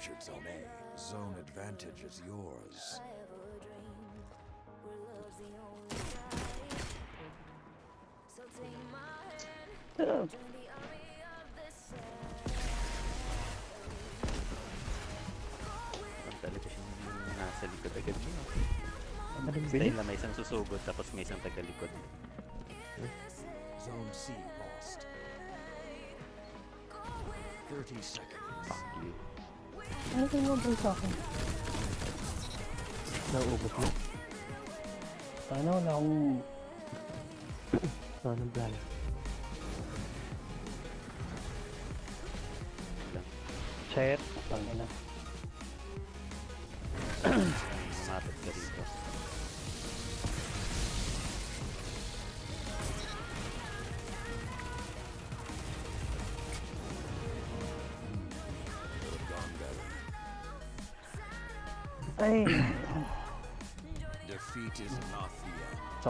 Speaker 1: Captured Zone A. Zone advantage is yours.
Speaker 5: Ang talaga siyang nasa likod agad.
Speaker 6: Madaling
Speaker 5: Style.
Speaker 1: Zone C lost. 30 seconds.
Speaker 5: Fuck you.
Speaker 6: Ano kayo mabay sa akin?
Speaker 7: Nauubos mo.
Speaker 6: Paano wala akong...
Speaker 7: So, anong plano?
Speaker 6: Chat. Tangina.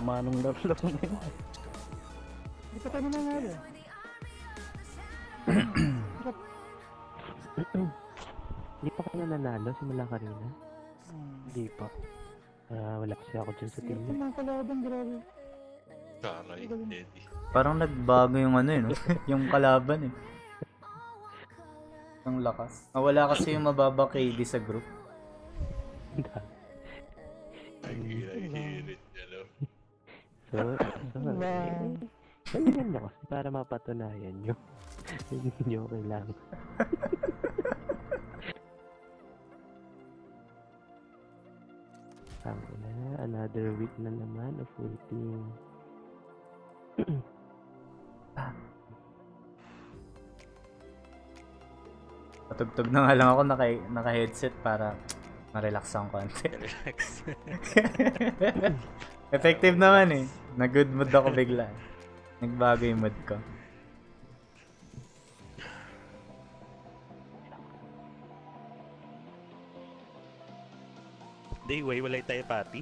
Speaker 6: Sama nung laro-laro na yun.
Speaker 8: Hindi pa tayo nanalo.
Speaker 7: Hindi pa kayo nanalo simula kanina?
Speaker 8: Hmm.
Speaker 7: Hindi pa. Ah, wala kasi ako dyan sa team.
Speaker 8: pa mga kalaban, grabe.
Speaker 9: Taray. Eddie.
Speaker 2: Parang nagbago yung ano eh, no? (laughs) yung kalaban eh. Yung lakas. Nawala kasi yung mababa KD sa group.
Speaker 9: Ang hirit niya, no?
Speaker 7: So, (coughs) so, eh, kailangan (laughs) nyo kasi para mapatunayan nyo. (laughs) Hindi nyo kailangan. (laughs) Tama na, another week na naman of waiting. (coughs)
Speaker 2: Patugtog na nga lang ako naka, naka-headset para ma-relax ang konti.
Speaker 5: Relax.
Speaker 2: Effective naman eh. Na-good mood ako bigla. Nagbago yung mood ko.
Speaker 5: Hindi, way walay tayo pati.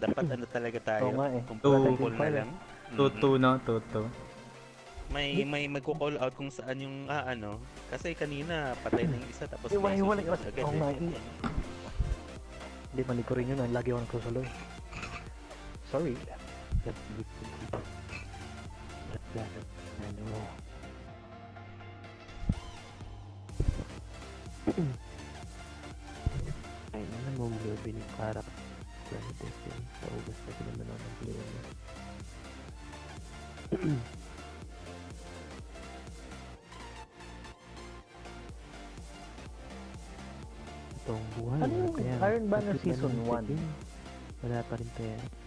Speaker 5: Dapat ano talaga tayo.
Speaker 6: Oo nga eh.
Speaker 5: Kumpul na lang.
Speaker 2: Tutu no, tutu.
Speaker 5: May may magko-call out kung saan yung ah, ano. Kasi kanina patay na yung isa tapos
Speaker 6: Eh,
Speaker 5: may
Speaker 6: wala, wala.
Speaker 5: susunod agad
Speaker 6: Oo
Speaker 5: eh.
Speaker 6: nga, hindi. Hindi, manig ko rin yun. ah. Lagi ako nagsusuloy. Sorry.
Speaker 7: That's good to see. That's that. Ano. (clears throat) Ay, na lang mong lobby ni Karak. Planet FM. Sa August na sila manood ng player niya. Itong buwan.
Speaker 6: Ano yung
Speaker 7: kaya
Speaker 6: Iron Banner
Speaker 7: bakit
Speaker 6: Season
Speaker 7: ganun
Speaker 6: 1?
Speaker 7: din? Wala pa rin pera.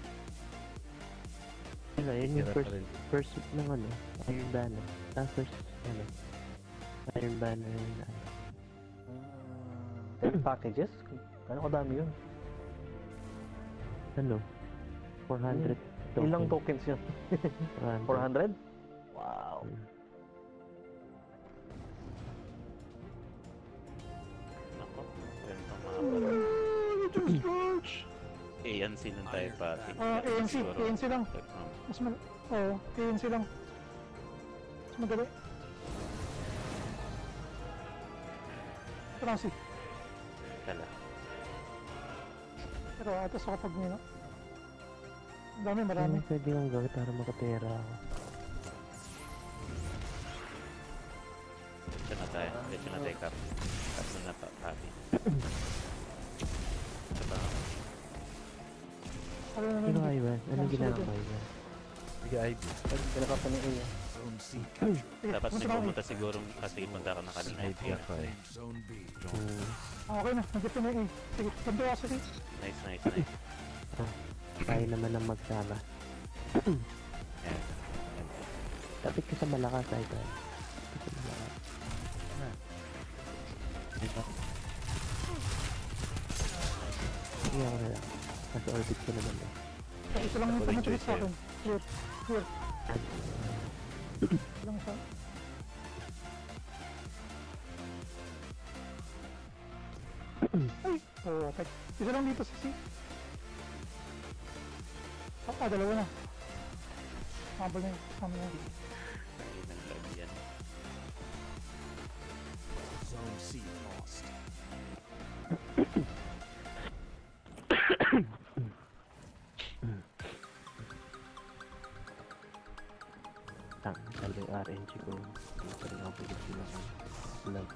Speaker 7: Ano, yun yung first, first ng ano, Iron Banner. Ah, first, ano, Iron Banner na ano.
Speaker 6: Uh, 10 packages? Ano kadami yun?
Speaker 7: Ano? 400
Speaker 6: Ilang
Speaker 7: tokens.
Speaker 6: tokens yun?
Speaker 7: 400.
Speaker 6: 400? Wow.
Speaker 5: Nako, ganitong mga Eh, yan silang tayo pati.
Speaker 8: Ah, ANC. ANC lang. Mas mal... Oo, ANC lang. Mas madali. Francis.
Speaker 5: Kala.
Speaker 8: Pero atas ako pag nila. Ang dami, marami.
Speaker 7: Ano pwede kong gawin para makapera ako?
Speaker 5: Dito na tayo. Dito na tayo, Kap. Tapos na pa, pati. Ito ba?
Speaker 8: Ano lang.
Speaker 7: ka, Ivan? Anong ginagawa. Ivan?
Speaker 9: Sige, Ivy.
Speaker 6: Pinaka pa ni Iya.
Speaker 1: Zone C captured.
Speaker 5: Dapat may pumunta siguro kasi punta ka na kanina.
Speaker 1: B.
Speaker 7: Hmm.
Speaker 8: Ah, okay na. Nandito na A. Sige, ganito ako sige.
Speaker 5: Nice, nice, nice.
Speaker 7: Tayo naman ang magsama. (clears throat)
Speaker 5: Yan.
Speaker 7: Dapat ka sa malakas, Ivan. Ka sa malakas. Ako na lang. Nasa orbit ko naman eh.
Speaker 10: Sa isa lang yung
Speaker 9: Ako
Speaker 10: tumatawid sa akin. Here, here. Isa lang isa. Ay, perfect. Isa lang dito sa C. Ah, ah, dalawa na. Habol na yun. Sama na yun.
Speaker 7: Pwede sila ng lag.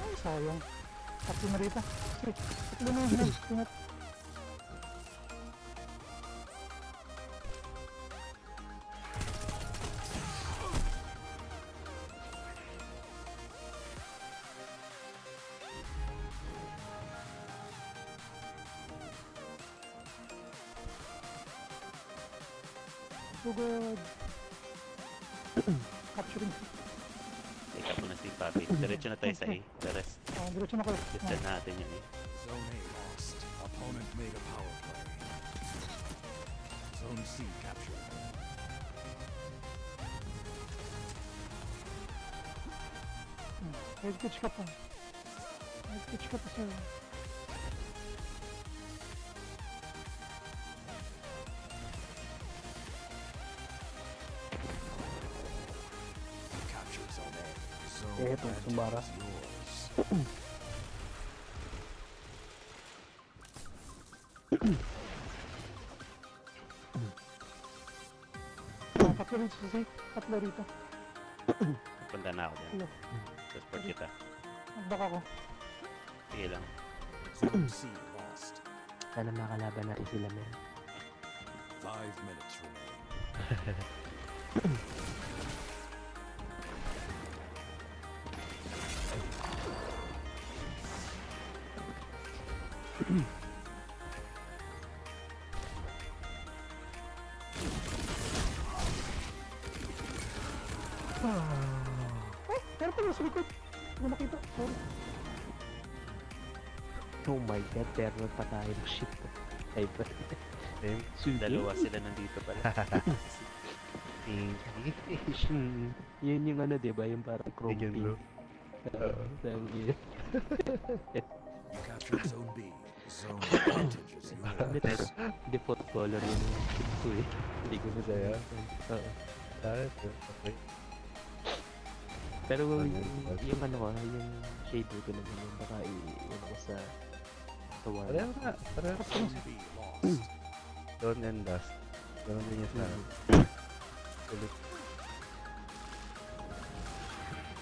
Speaker 10: Ay, sayang. Tatlo na rito. Sige, tatlo
Speaker 5: diretso na
Speaker 10: kayo.
Speaker 5: distan natin yun eh.
Speaker 1: Zone A lost. Opponent made a power play. Zone C captured.
Speaker 10: Red pitch ka pa. Red pitch ka pa sir.
Speaker 1: You captured Zone A. Zone
Speaker 6: Eh, ito,
Speaker 1: advantage
Speaker 6: Sumbara.
Speaker 1: is yours. (clears throat)
Speaker 10: Rito sa safe. Tatlo rito.
Speaker 5: Punta na ako dyan.
Speaker 10: Hello.
Speaker 5: Support kita.
Speaker 10: Nagbaka ko.
Speaker 5: Sige lang.
Speaker 1: Zone C lost.
Speaker 7: Sana makalaban natin sila men.
Speaker 1: Five minutes remain. (laughs)
Speaker 7: terror pa tayo. Shit. Hyper. (laughs)
Speaker 5: Dalawa sila nandito pala. (laughs)
Speaker 7: Invitation. (laughs) Yun yung ano, di ba? Yung parang
Speaker 9: bro.
Speaker 7: Oo, thank you.
Speaker 1: You captured Zone B. Zone advantage is yours.
Speaker 7: Default color yun yung ship ko eh. Hindi ko na
Speaker 9: Kaya?
Speaker 7: Oo.
Speaker 9: Ah, okay.
Speaker 7: Pero
Speaker 9: Ano
Speaker 7: yung,
Speaker 9: yun?
Speaker 7: yung ano ko, yung shade ko naman yung baka i-ano ko sa
Speaker 9: Pareho nga. Pareho.
Speaker 1: Zone B lost.
Speaker 9: Dawn and Dust. Ganun din yung sa ulit.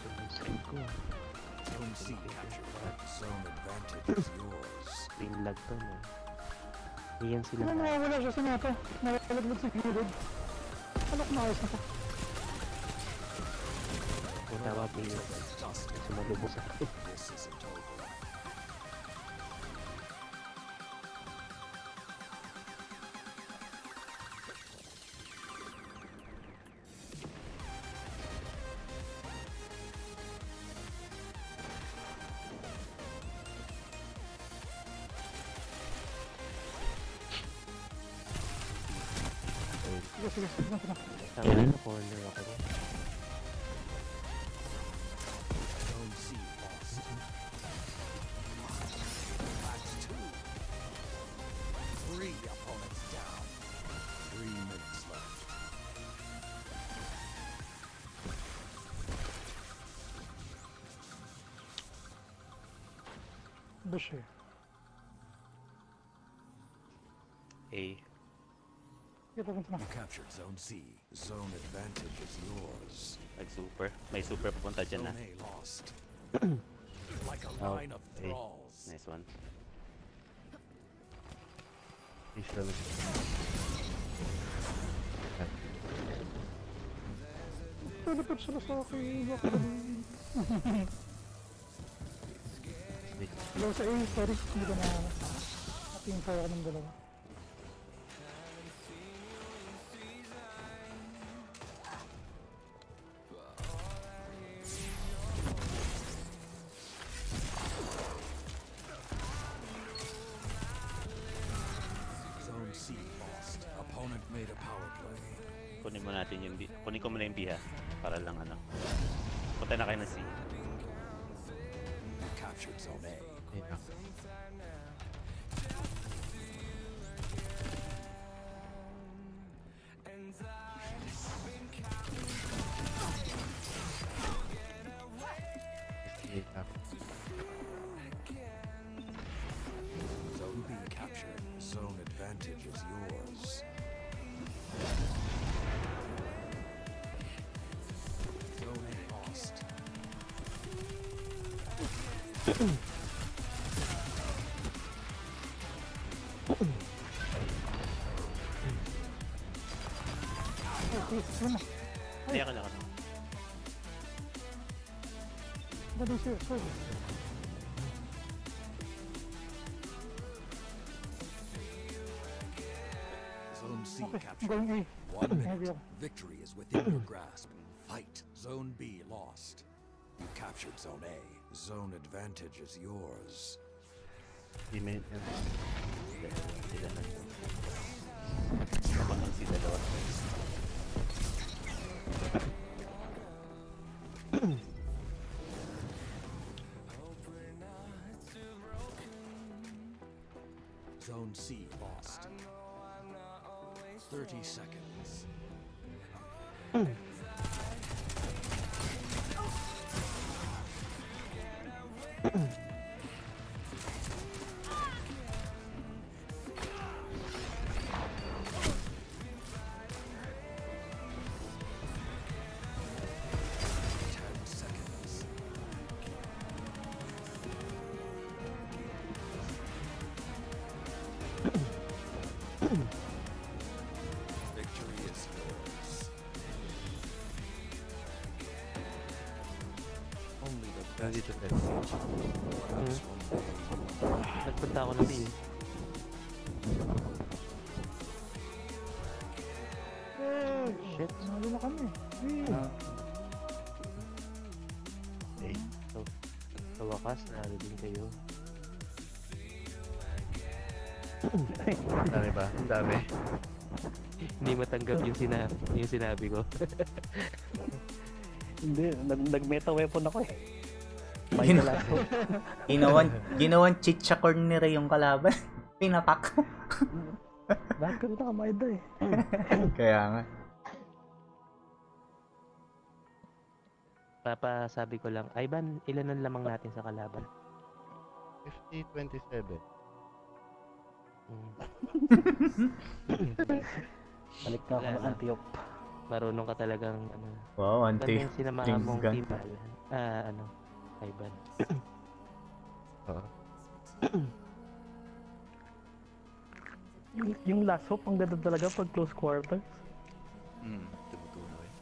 Speaker 7: Yung screen ko. ah.
Speaker 1: Zone C captured. Zone advantage is yours.
Speaker 7: Screen lag to no. Iyan sila
Speaker 10: Ano
Speaker 7: na.
Speaker 10: nawawala siya sa nata? Nawalaglag sa gilid. Ano kung maayos na to?
Speaker 7: Kung tama pa yung
Speaker 1: Dust.
Speaker 7: sumalubo sa akin.
Speaker 1: This isn't over.
Speaker 10: Bush eh.
Speaker 5: A.
Speaker 10: Sige, papunta na.
Speaker 1: You captured Zone C. Zone advantage is yours.
Speaker 5: Nag-super. May super papunta dyan na.
Speaker 1: Zone A lost. (clears throat) like a
Speaker 5: Oh,
Speaker 1: line of
Speaker 5: A.
Speaker 1: thralls.
Speaker 5: Nice one.
Speaker 9: Visual.
Speaker 10: Tulipad sila sa akin. Hello sa A, sorry. Hindi ko na ating fire ng dalawa.
Speaker 8: Okay, yun na.
Speaker 5: Hindi ako lang ano.
Speaker 8: Dali sir, sir.
Speaker 1: Zone C
Speaker 8: Okay,
Speaker 1: captured.
Speaker 8: going A.
Speaker 1: One
Speaker 8: Heavy
Speaker 1: minute.
Speaker 8: up.
Speaker 1: Victory is within your grasp. Fight. Zone B lost. You captured Zone A. Zone advantage is yours.
Speaker 9: Di may- yan. Nandito tayo.
Speaker 1: one day.
Speaker 7: Nagpunta ako ng B eh. Shit.
Speaker 8: Nalo na kami.
Speaker 9: Eh,
Speaker 7: So, sa wakas, nalo din kayo.
Speaker 9: ang dami ba? Ang dami.
Speaker 7: Hindi matanggap yung, sina yung sinabi ko.
Speaker 6: Hindi, nag nag-meta weapon ako eh. May
Speaker 2: Gin-
Speaker 6: lasso. (laughs)
Speaker 2: ginawan, ginawan chichacorn ni Ray yung kalaban. (laughs) Pinapak. (laughs)
Speaker 6: Lahat ko na kamaida eh.
Speaker 2: Kaya nga.
Speaker 7: Papasabi ko lang, Ivan, ilan ang lamang natin sa kalaban?
Speaker 9: 50-27.
Speaker 7: Mm.
Speaker 6: Balik na ako
Speaker 7: Wala
Speaker 6: ng
Speaker 7: na.
Speaker 6: Antioch.
Speaker 7: Marunong ka talagang, ano,
Speaker 2: Wow, anti.
Speaker 7: yung sinamahan mong Alan. Ah, ano, Ivan.
Speaker 9: Oo. (coughs) (coughs)
Speaker 6: Yung, yung last hope, ang ganda talaga pag close quarters.
Speaker 5: Hmm. Tumutunaw eh.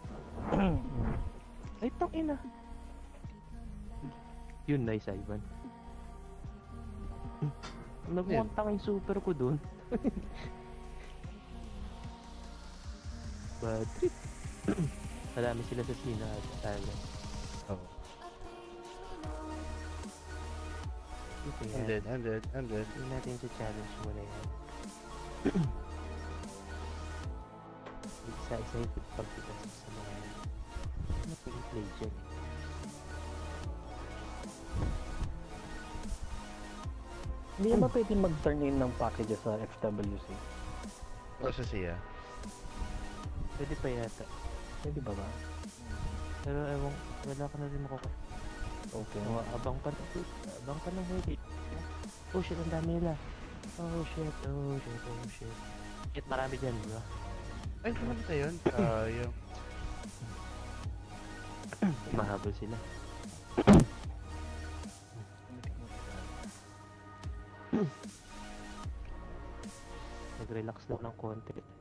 Speaker 5: (coughs)
Speaker 7: Ay, tang ina. Yun, nice, Ivan. Nagmontang yung super ko dun. Bad trip. Marami sila sa Sina at Thailand. Ito yan.
Speaker 9: Undead, undead, undead.
Speaker 7: Tingnan natin sa challenge muna yan. Isa-isa yung pagpitas sa mga ano pa yung play dyan.
Speaker 6: Hindi ba pwede mag-turn in ng packages sa FWC?
Speaker 9: O sa siya.
Speaker 7: Pwede pa yata.
Speaker 6: Pwede ba ba?
Speaker 7: Pero ewan, wala ka na rin makukuha.
Speaker 6: Okay.
Speaker 7: Oh, abang pa, abang pa ng huli. Oh shit, ang dami nila. Oh shit, oh shit, oh shit. Shit, marami dyan, di ba?
Speaker 9: Ay, saan ba yun? Ah, yung...
Speaker 7: Mahabol sila. (clears throat) Mag-relax lang ng konti.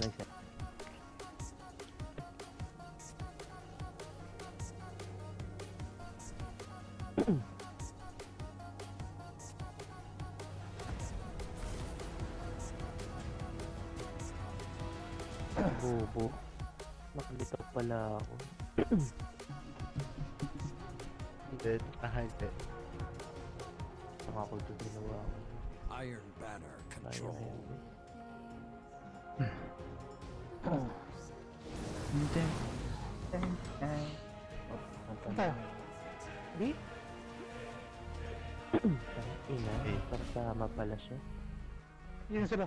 Speaker 7: Nice. Bobo. Nakalito pala ako. (clears throat)
Speaker 9: Hindi. Ah, hindi.
Speaker 7: Nakako doon ginawa ko.
Speaker 1: Iron Banner
Speaker 7: Sayang
Speaker 1: control.
Speaker 7: hindi.
Speaker 10: Saan
Speaker 7: kasama pala siya.
Speaker 10: Yun sila.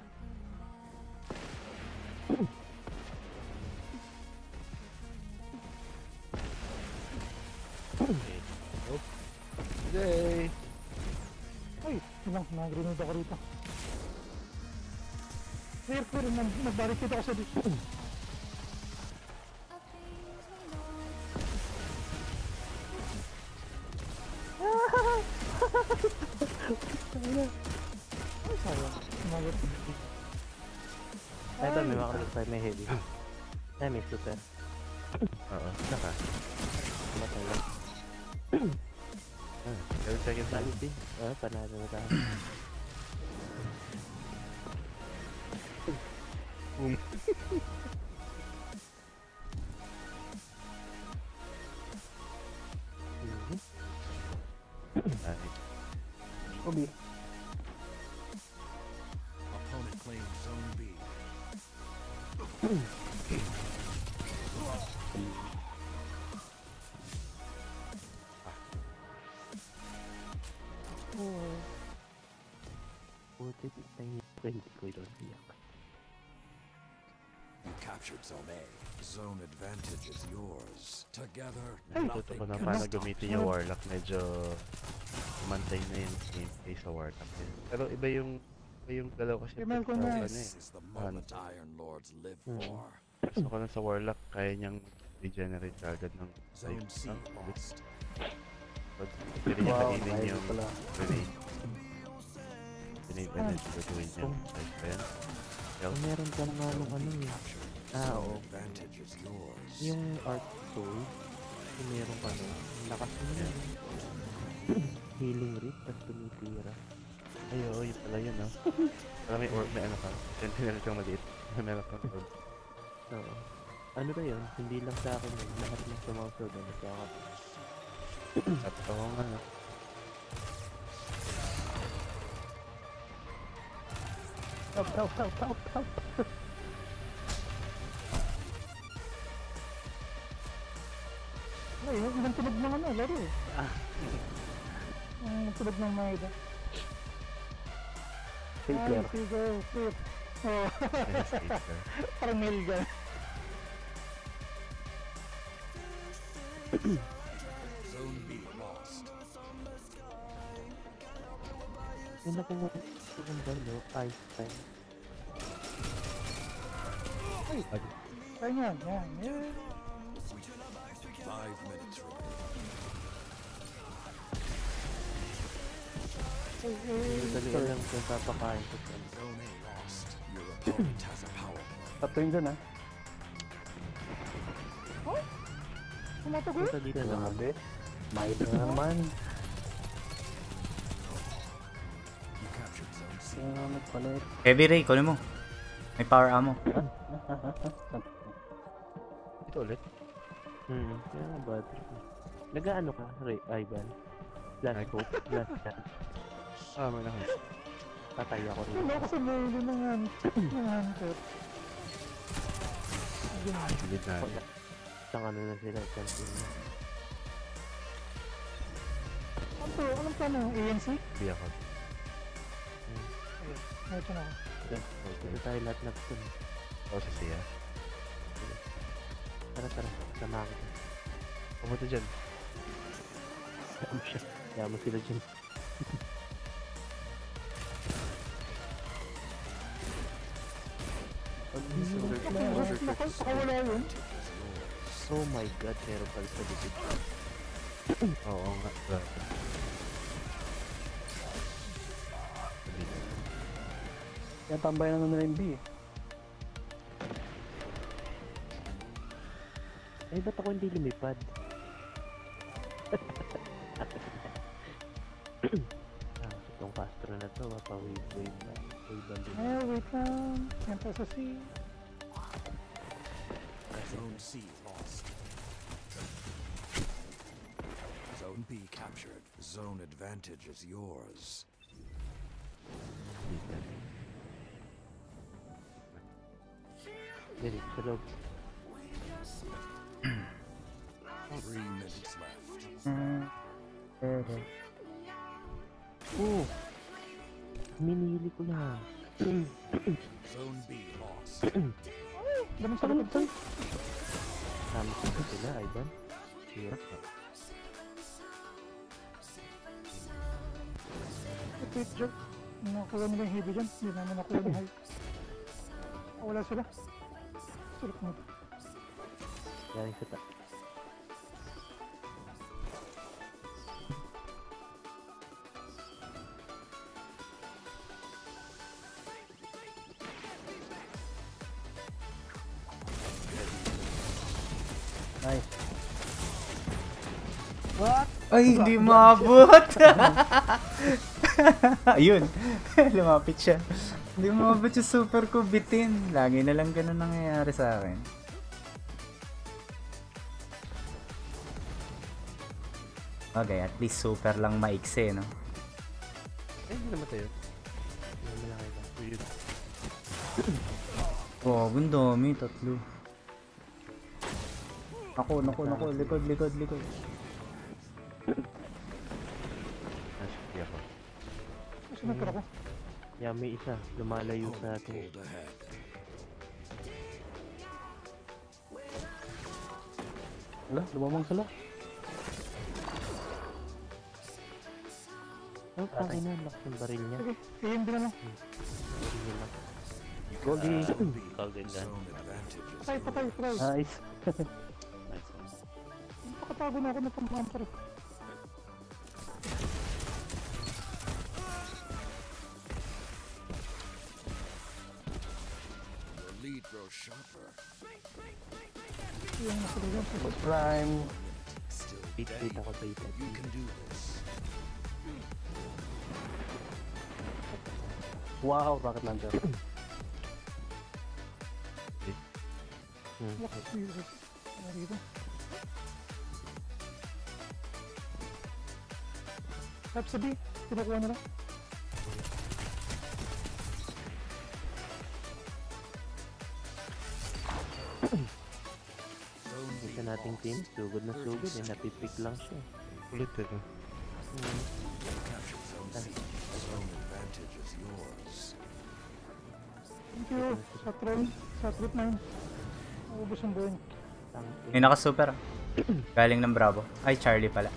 Speaker 9: Yay!
Speaker 10: Ay, ilang nag-grenade ako rito. Clear, clear, nag- nag-barricade ako sa dito.
Speaker 7: Lang. Sanity. Ah, panalo na tayo. Mhm.
Speaker 1: Captured Zone A. Zone advantage is yours. Together, nothing
Speaker 9: ko na
Speaker 1: can
Speaker 9: paano
Speaker 1: stop
Speaker 9: gamitin yung Warlock. Medyo mantay na yung gameplay sa Warlock. eh. Pero iba yung iba yung galaw kasi
Speaker 10: Email ko na.
Speaker 9: ano eh.
Speaker 1: This is the moment Iron Lords live
Speaker 7: Hmm.
Speaker 1: for.
Speaker 9: Gusto ko lang sa Warlock, kaya niyang regenerate agad ng
Speaker 1: Zone. C lost.
Speaker 9: Pag pwede niya
Speaker 6: nakaiba
Speaker 9: yung grenade. Grenade energy gagawin niya. Like pa yan.
Speaker 7: Oh, meron ka nga nung ano eh. Ah, oo. Yung art tool, yung meron ka nun, lakas mo yun. (coughs) Healing rate, tapos tumitira.
Speaker 9: Ay, oo, yun pala yun, no? Para may orb, may ano ka. Sentinel kang maliit. Meron kang orb.
Speaker 7: Oo. Ano ba yun? Hindi lang sa akin yun. Lahat ng sumasunod na nagkakapit. (coughs)
Speaker 9: At oo nga, no?
Speaker 7: Help, help, help, help, help! (laughs)
Speaker 10: Ay, yung tunog ng ano, laro eh. (laughs) Ang tunog ng Maida. Ay,
Speaker 6: Hitler.
Speaker 10: sige, shit. Oh,
Speaker 9: Yes, Hitler.
Speaker 10: parang nail gun.
Speaker 1: Zone B lost.
Speaker 7: Yung nakuha ko ng balo, ice time.
Speaker 10: Ay, yan, yan, yan.
Speaker 1: Five minutes
Speaker 10: sorry.
Speaker 7: lang kung papakain ko
Speaker 1: Zone A lost. Your opponent has a power play.
Speaker 6: Tatlo yun dyan ah.
Speaker 10: Tumatagal?
Speaker 7: Punta dito na
Speaker 6: naman.
Speaker 1: You captured Zone C.
Speaker 6: Sino nag-connect?
Speaker 2: Heavy Ray, kunin mo. May power ammo.
Speaker 9: Ito ulit.
Speaker 7: Hmm, kaya nga bad trip. Nag-ano ka, Ray, Ivan? Last hope, last (laughs) shot.
Speaker 9: Ah, may nakita.
Speaker 7: Patay ako rin.
Speaker 10: Wala ko sa melee ng hunter.
Speaker 9: Gilid na.
Speaker 7: Isang ano na sila, continue.
Speaker 10: Ano to? Anong plano? ANC?
Speaker 9: Hindi ako.
Speaker 10: Ito na ako.
Speaker 7: Dito tayo lahat na dun.
Speaker 9: Oo, si Sia.
Speaker 7: Tara, tara, sama kita.
Speaker 9: Pumunta dyan.
Speaker 7: Damo siya. Damo sila dyan. Oh my god, meron pala sa likod.
Speaker 9: Oo nga.
Speaker 6: Yan, tambay na nila yung B eh.
Speaker 7: Eh, ba't ako hindi lumipad? ah, itong Castro na to, mapa-wave-wave na. Wave ang
Speaker 10: Eh, wait lang. Yan pa sa C.
Speaker 1: Zone C lost. Zone B captured. Zone advantage is yours.
Speaker 7: Dali, sa Oh! Minili ko lang.
Speaker 1: Zone B lost.
Speaker 10: Sa likod, Soy.
Speaker 7: Tama sa sila, Ivan. Hirap na.
Speaker 10: Wait, Jack. Nakuha nila yung heavy dyan. Hindi namin nakuha ni high. Wala sila. Sulok mo.
Speaker 7: Galing sa ta.
Speaker 2: Ay, hindi maabot! (laughs) Ayun. (laughs) Lumapit siya. Hindi maabot yung super ko bitin. Lagi na lang ganun nangyayari sa akin. Okay, at least super lang maikse, no?
Speaker 9: Eh, hindi namatay yun.
Speaker 7: Hindi mo lang Ivan.
Speaker 9: Weird.
Speaker 2: Oh, ang dami. Tatlo. Ako, naku, naku. Likod, likod, likod.
Speaker 10: Ka ako.
Speaker 7: Yeah, may isa. Lumalayo sa atin.
Speaker 6: Wala, lumamang sila.
Speaker 7: Oh, tangin na. Lakas ng baril niya.
Speaker 10: Sige, aim din na lang.
Speaker 7: Sige lang.
Speaker 6: Goldie.
Speaker 5: Golden gun.
Speaker 10: Patay, patay, patay.
Speaker 6: Nice.
Speaker 5: Nice.
Speaker 10: Nakatago na ako ng pang-hamper.
Speaker 1: Grows sharper.
Speaker 10: Yung nasa ligan.
Speaker 6: Prime.
Speaker 1: Still
Speaker 7: Beat,
Speaker 1: day.
Speaker 7: beat ako, beat.
Speaker 1: You can do this.
Speaker 6: Wow, rocket launcher.
Speaker 7: Hmm.
Speaker 10: Lakas dito. Ano dito? Tapos sabi, kinukuha na
Speaker 7: team. Sugod na sugod. Eh, napipick lang siya.
Speaker 9: Ulit eh.
Speaker 7: Hmm.
Speaker 10: Thank you. Sa train, sa trip na yun. Naubos yung buhay.
Speaker 2: May naka-super. ah. (clears throat) Galing ng Bravo. Ay, Charlie pala.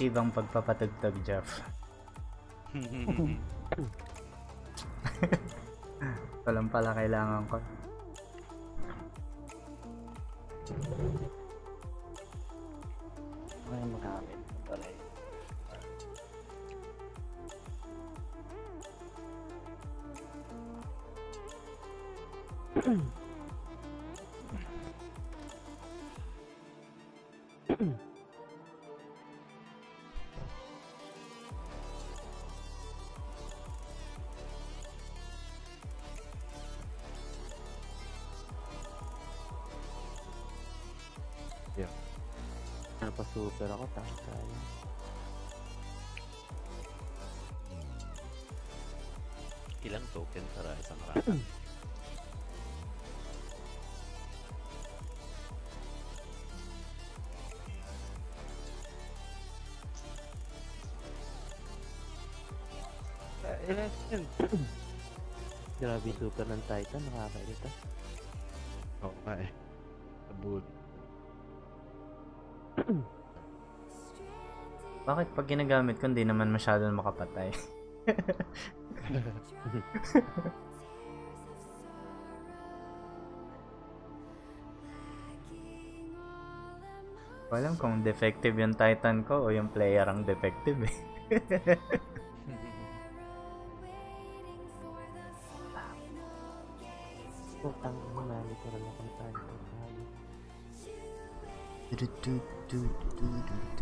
Speaker 2: Effective ang pagpapatugtog, Jeff. (laughs) Walang pala kailangan ko.
Speaker 7: Grabe super ng Titan. Nakakairita.
Speaker 9: Oo nga eh. Abul. (clears throat)
Speaker 2: Bakit pag ginagamit ko, hindi naman masyadong makapatay? (laughs) Walam kung defective yung Titan ko o yung player ang defective eh. (laughs)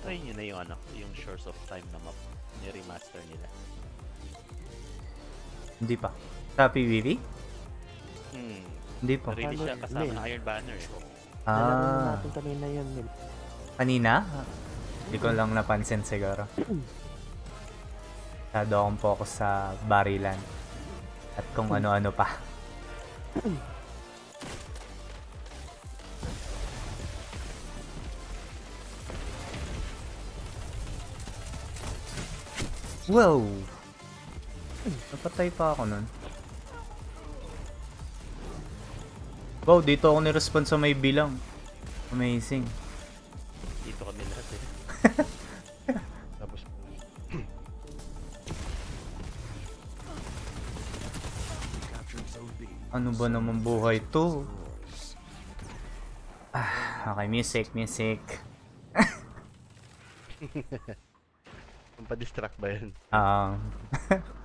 Speaker 5: Na-try nyo na yung ano, yung Shores of Time na map. Ni-remaster nila.
Speaker 2: Hindi pa. Sa PvP?
Speaker 5: Hmm.
Speaker 2: Hindi pa.
Speaker 5: Release siya
Speaker 7: Ano,
Speaker 5: kasama ng Iron Banner eh.
Speaker 7: Na
Speaker 2: Ah,
Speaker 7: natin kanina yun, Mil.
Speaker 2: kanina? Hindi ko lang napansin siguro. Masyado akong focus sa barilan. At kung (laughs) ano-ano pa. Wow! Napatay pa ako nun. Wow, dito ako ni-response sa may bilang. Amazing.
Speaker 5: Dito kami lahat eh. (laughs)
Speaker 9: Tapos.
Speaker 2: Ano ba naman buhay to? Ah, okay, music, music. (laughs)
Speaker 9: pampa-distract ba yan?
Speaker 2: Um,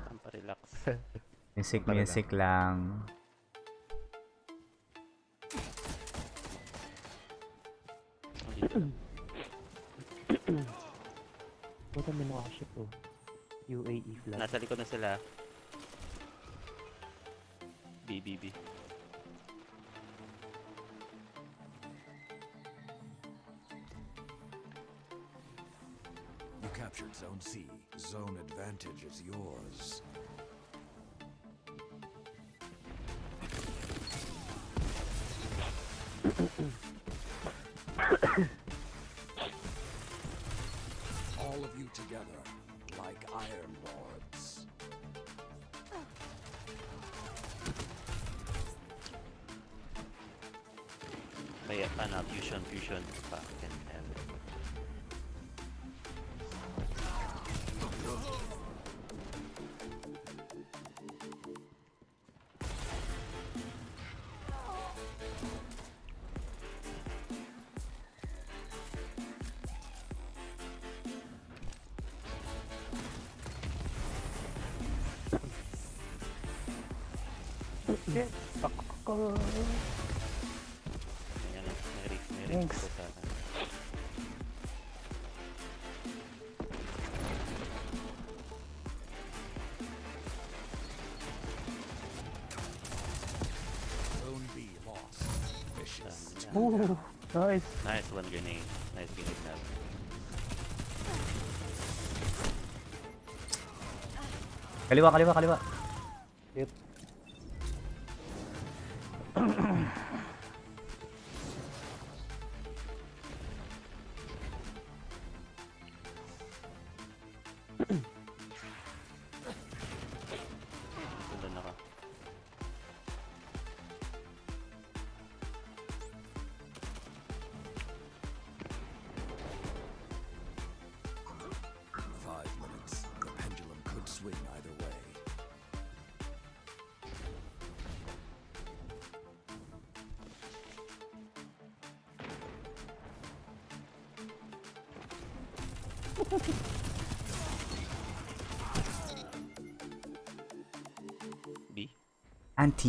Speaker 5: Pampa-relax. (laughs)
Speaker 2: music, music lang.
Speaker 7: Puta, may nakaship oh. UAE flag.
Speaker 5: Nasa likod na sila. BBB.
Speaker 1: Captured Zone C. Zone advantage is yours. Vicious.
Speaker 5: Dami
Speaker 7: Ooh!
Speaker 5: na.
Speaker 7: Nice!
Speaker 5: Nice one grenade. Nice grenade na.
Speaker 2: Kaliwa, kaliwa, kaliwa.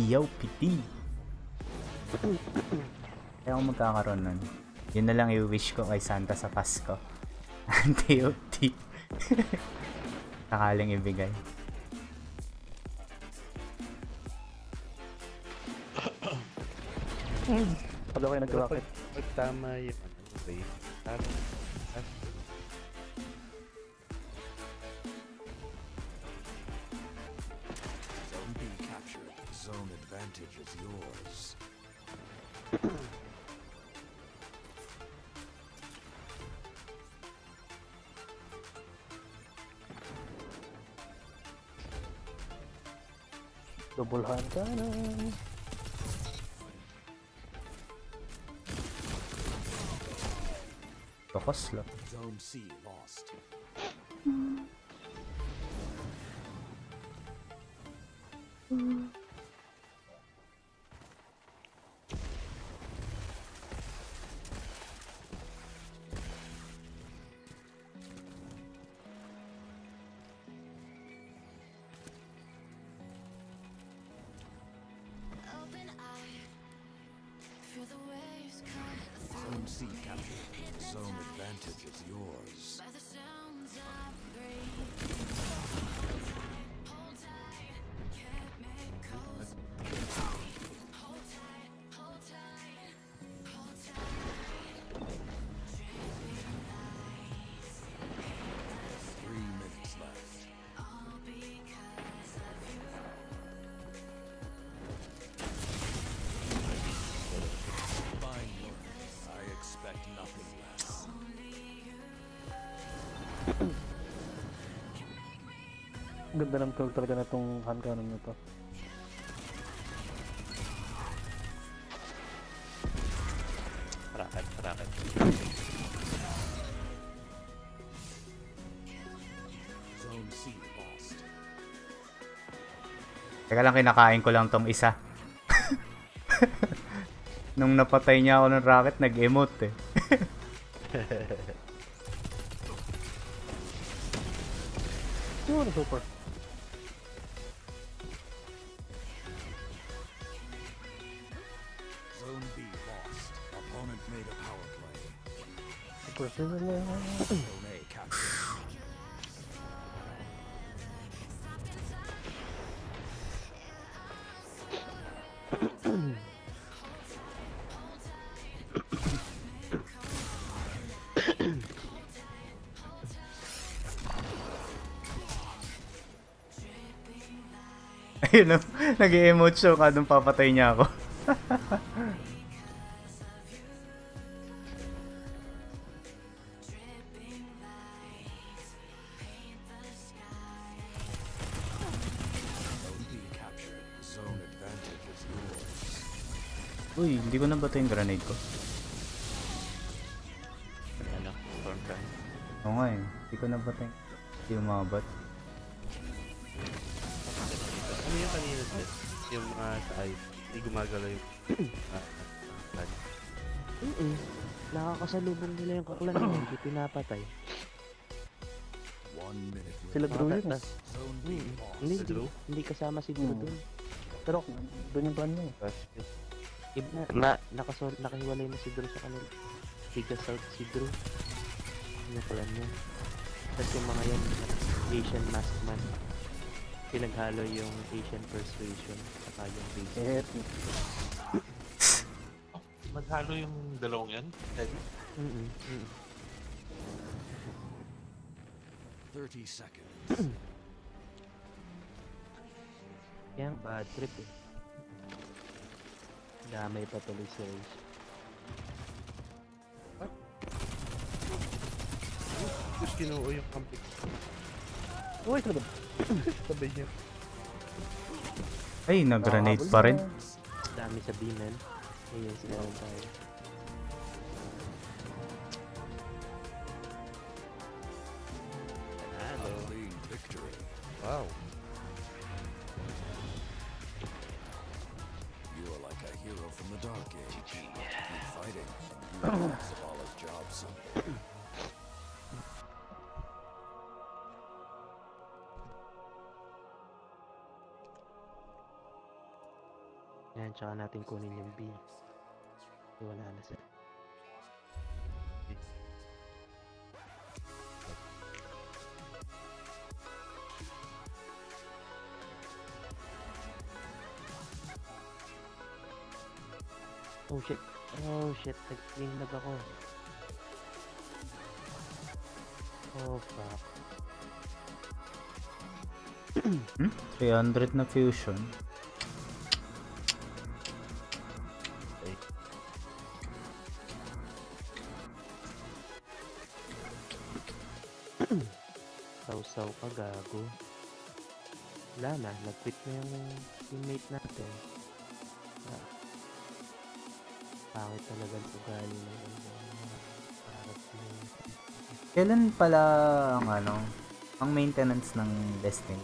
Speaker 5: Yo,
Speaker 2: piti! Kaya ako magkakaroon nun. Yun na lang i-wish ko kay Santa sa Pasko. (laughs) Anti-OT. Nakaling (laughs) ibigay.
Speaker 6: Pala
Speaker 9: kayo
Speaker 6: nag-rocket.
Speaker 9: Ano, Tama
Speaker 1: yun. Tama
Speaker 6: Double hand cannon.
Speaker 2: Focus lang.
Speaker 1: Zone C lost.
Speaker 6: Ganda ng tool talaga na itong hand cannon na to.
Speaker 9: racket, racket.
Speaker 1: Zone C lost.
Speaker 2: Teka lang, kinakain ko lang tong isa. (laughs) Nung napatay niya ako ng rocket, nag-emote eh. (laughs) Ayun o, nag-emote siya ka nung papatay niya ako. (laughs) Uy, hindi ko nabatay yung grenade ko.
Speaker 7: Nakakasalubong nila yung kaklan nila, hindi pinapatay.
Speaker 1: One minute left.
Speaker 6: Sila Drew yun.
Speaker 1: Lost.
Speaker 7: Hindi, hindi, hindi kasama si Drew
Speaker 6: Hmm.
Speaker 7: dun.
Speaker 6: Pero doon yung plan niya eh.
Speaker 7: Na, na nakasol, nakahiwalay na si Drew sa kanila. Tiga South si Drew. Yung plan niya. Tapos yung mga yan, Asian Maskman. Pinaghalo yung Asian Persuasion saka yung basic.
Speaker 11: Maghalo yung dalawang yan? Eddie?
Speaker 7: Mm-mm. mm-mm.
Speaker 1: 30 seconds.
Speaker 7: Kaya ang bad trip eh. Damay pa tuloy si Rage.
Speaker 9: tapos kinuo yung kampi.
Speaker 6: uy, sila ba?
Speaker 9: Sabay niya.
Speaker 2: Ay, nag-grenade pa rin.
Speaker 7: Dami sa B-man. Rin tayo.
Speaker 9: Panalo.
Speaker 1: Clean victory.
Speaker 9: Wow.
Speaker 1: You are like a hero from the dark age. Keep fighting. You will Zaballa's job someday.
Speaker 7: Yan, tsaka natin kunin yung B. Nag-game lag ako. Oh fuck. (clears throat)
Speaker 2: Hmm? 300 na fusion. (clears throat)
Speaker 7: Sausaw ka gago. Wala na. Nag-quit na yung teammate natin. Pangit talaga ang ugali ng. Harap.
Speaker 2: Kailan pala ang ano, ang maintenance ng Destiny?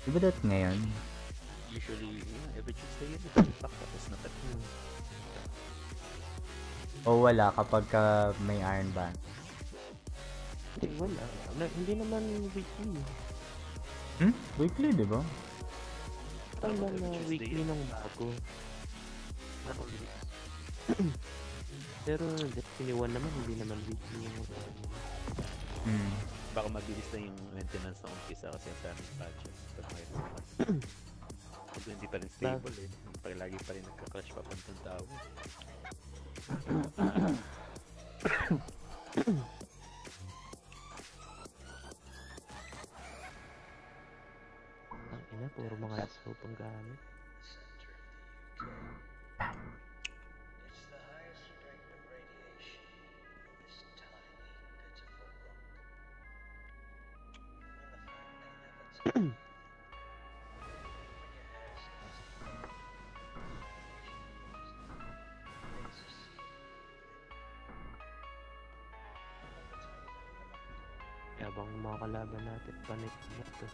Speaker 2: Di ba that ngayon?
Speaker 5: Usually, yeah, every Tuesday yun. Tapos na tayo.
Speaker 2: O wala kapag ka may Iron Band?
Speaker 7: Hindi, wala. Na, hindi naman weekly.
Speaker 2: Hmm? Weekly, di ba?
Speaker 7: Tama na
Speaker 5: Tuesday
Speaker 7: weekly ng bago. (clears throat) Pero Destiny 1 naman, hindi naman weekly yung ano.
Speaker 2: Hmm.
Speaker 5: Baka mabilis na yung maintenance ng umpisa kasi ang daming patches. Pero ngayon, (clears throat) hindi pa rin stable eh. Pag lagi pa rin nagka-crash papuntang tao. (clears throat)
Speaker 7: ng mga kalaban natin, panik na to.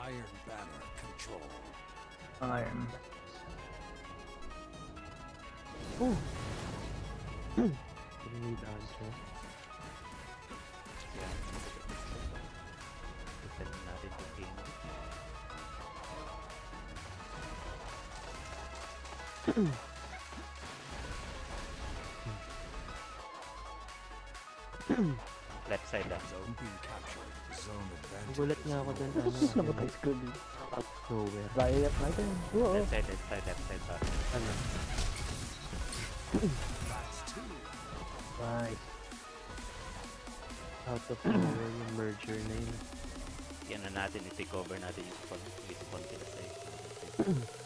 Speaker 1: Iron Banner control.
Speaker 2: Iron.
Speaker 7: Oh! Grenade answer.
Speaker 5: Kaya, defend natin yung game. Left side
Speaker 1: advantage.
Speaker 7: Nagulat nga ako dun, ano,
Speaker 6: Namatay si Kirby.
Speaker 7: out of nowhere.
Speaker 6: Riot natin. Oo.
Speaker 5: Left side, left side, left side.
Speaker 7: Ano?
Speaker 6: Nice.
Speaker 7: Out of nowhere yung merger na yun.
Speaker 5: Yan na natin, i-take over natin yung spawn, yung spawn nila sa'yo. (clears throat)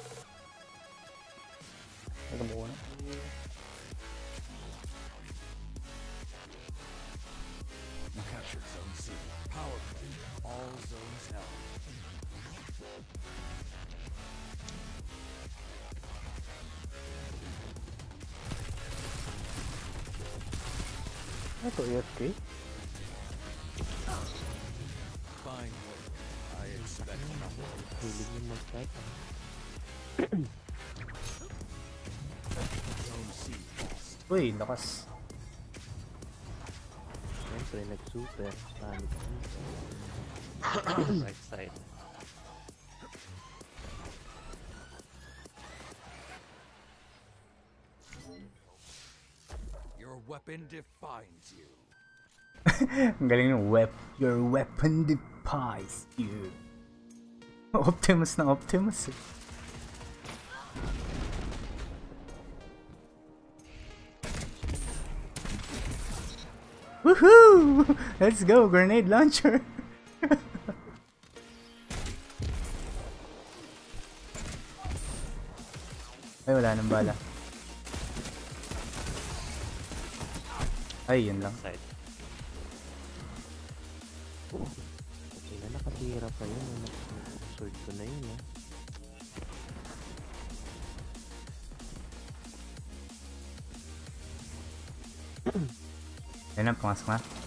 Speaker 2: Uy, lakas.
Speaker 7: Siyempre, nag-super. Panic. (coughs)
Speaker 5: right side.
Speaker 1: Your weapon defines you. (laughs)
Speaker 2: Ang galing ng wep. Your weapon defies you. Optimus ng Optimus eh. (laughs) Let's go, grenade launcher! (laughs) Ay, wala nang bala. Ay, yun lang.
Speaker 5: Side.
Speaker 7: Okay na, nakatira pa yun. Ano, sword ko na yun, ah.
Speaker 2: Ayun na, pumasok na.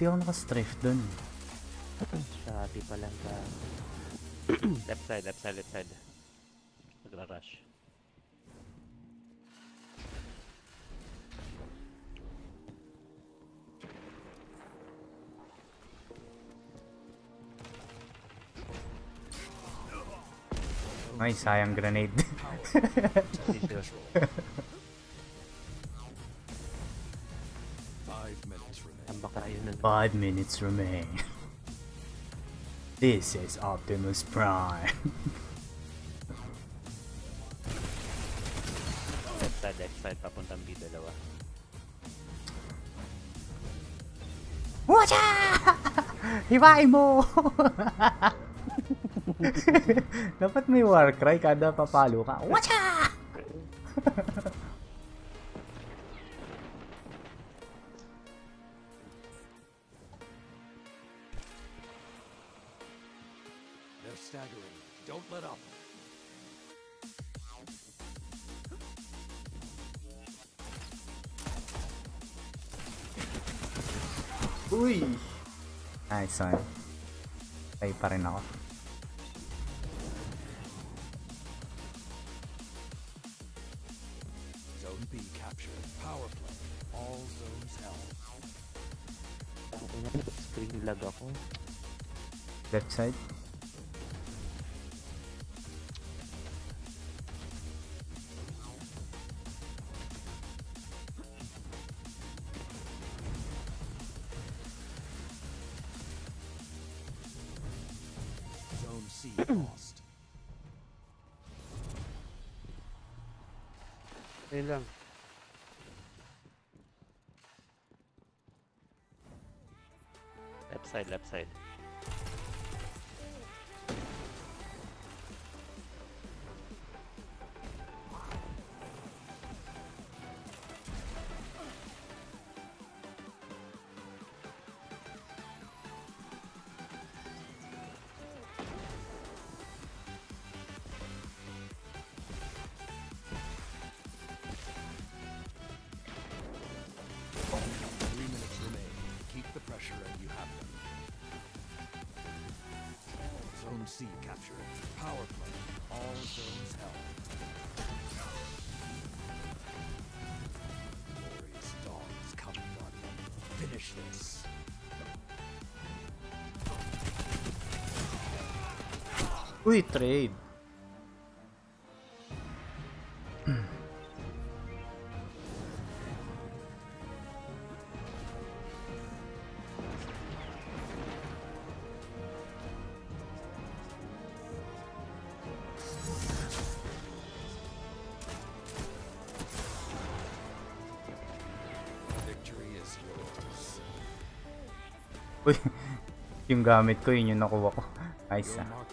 Speaker 2: Ba't di ako nakastrafe dun?
Speaker 7: Shati pa lang ka. (clears throat)
Speaker 5: Left side, left side, left side. Nagra-rush.
Speaker 2: Ay, sayang grenade. (laughs)
Speaker 1: 5 minutes remain. (laughs)
Speaker 2: this is Optimus Prime.
Speaker 5: left side, left side, papuntang B2. Watch
Speaker 2: out! Hiwain mo! (laughs) (laughs) Dapat may war cry kada papalo ka.
Speaker 7: Watch
Speaker 2: out! Side,
Speaker 5: left side.
Speaker 2: Uy, trade. Uy, (laughs) yung gamit ko, yun yung nakuha ko. Nice ah.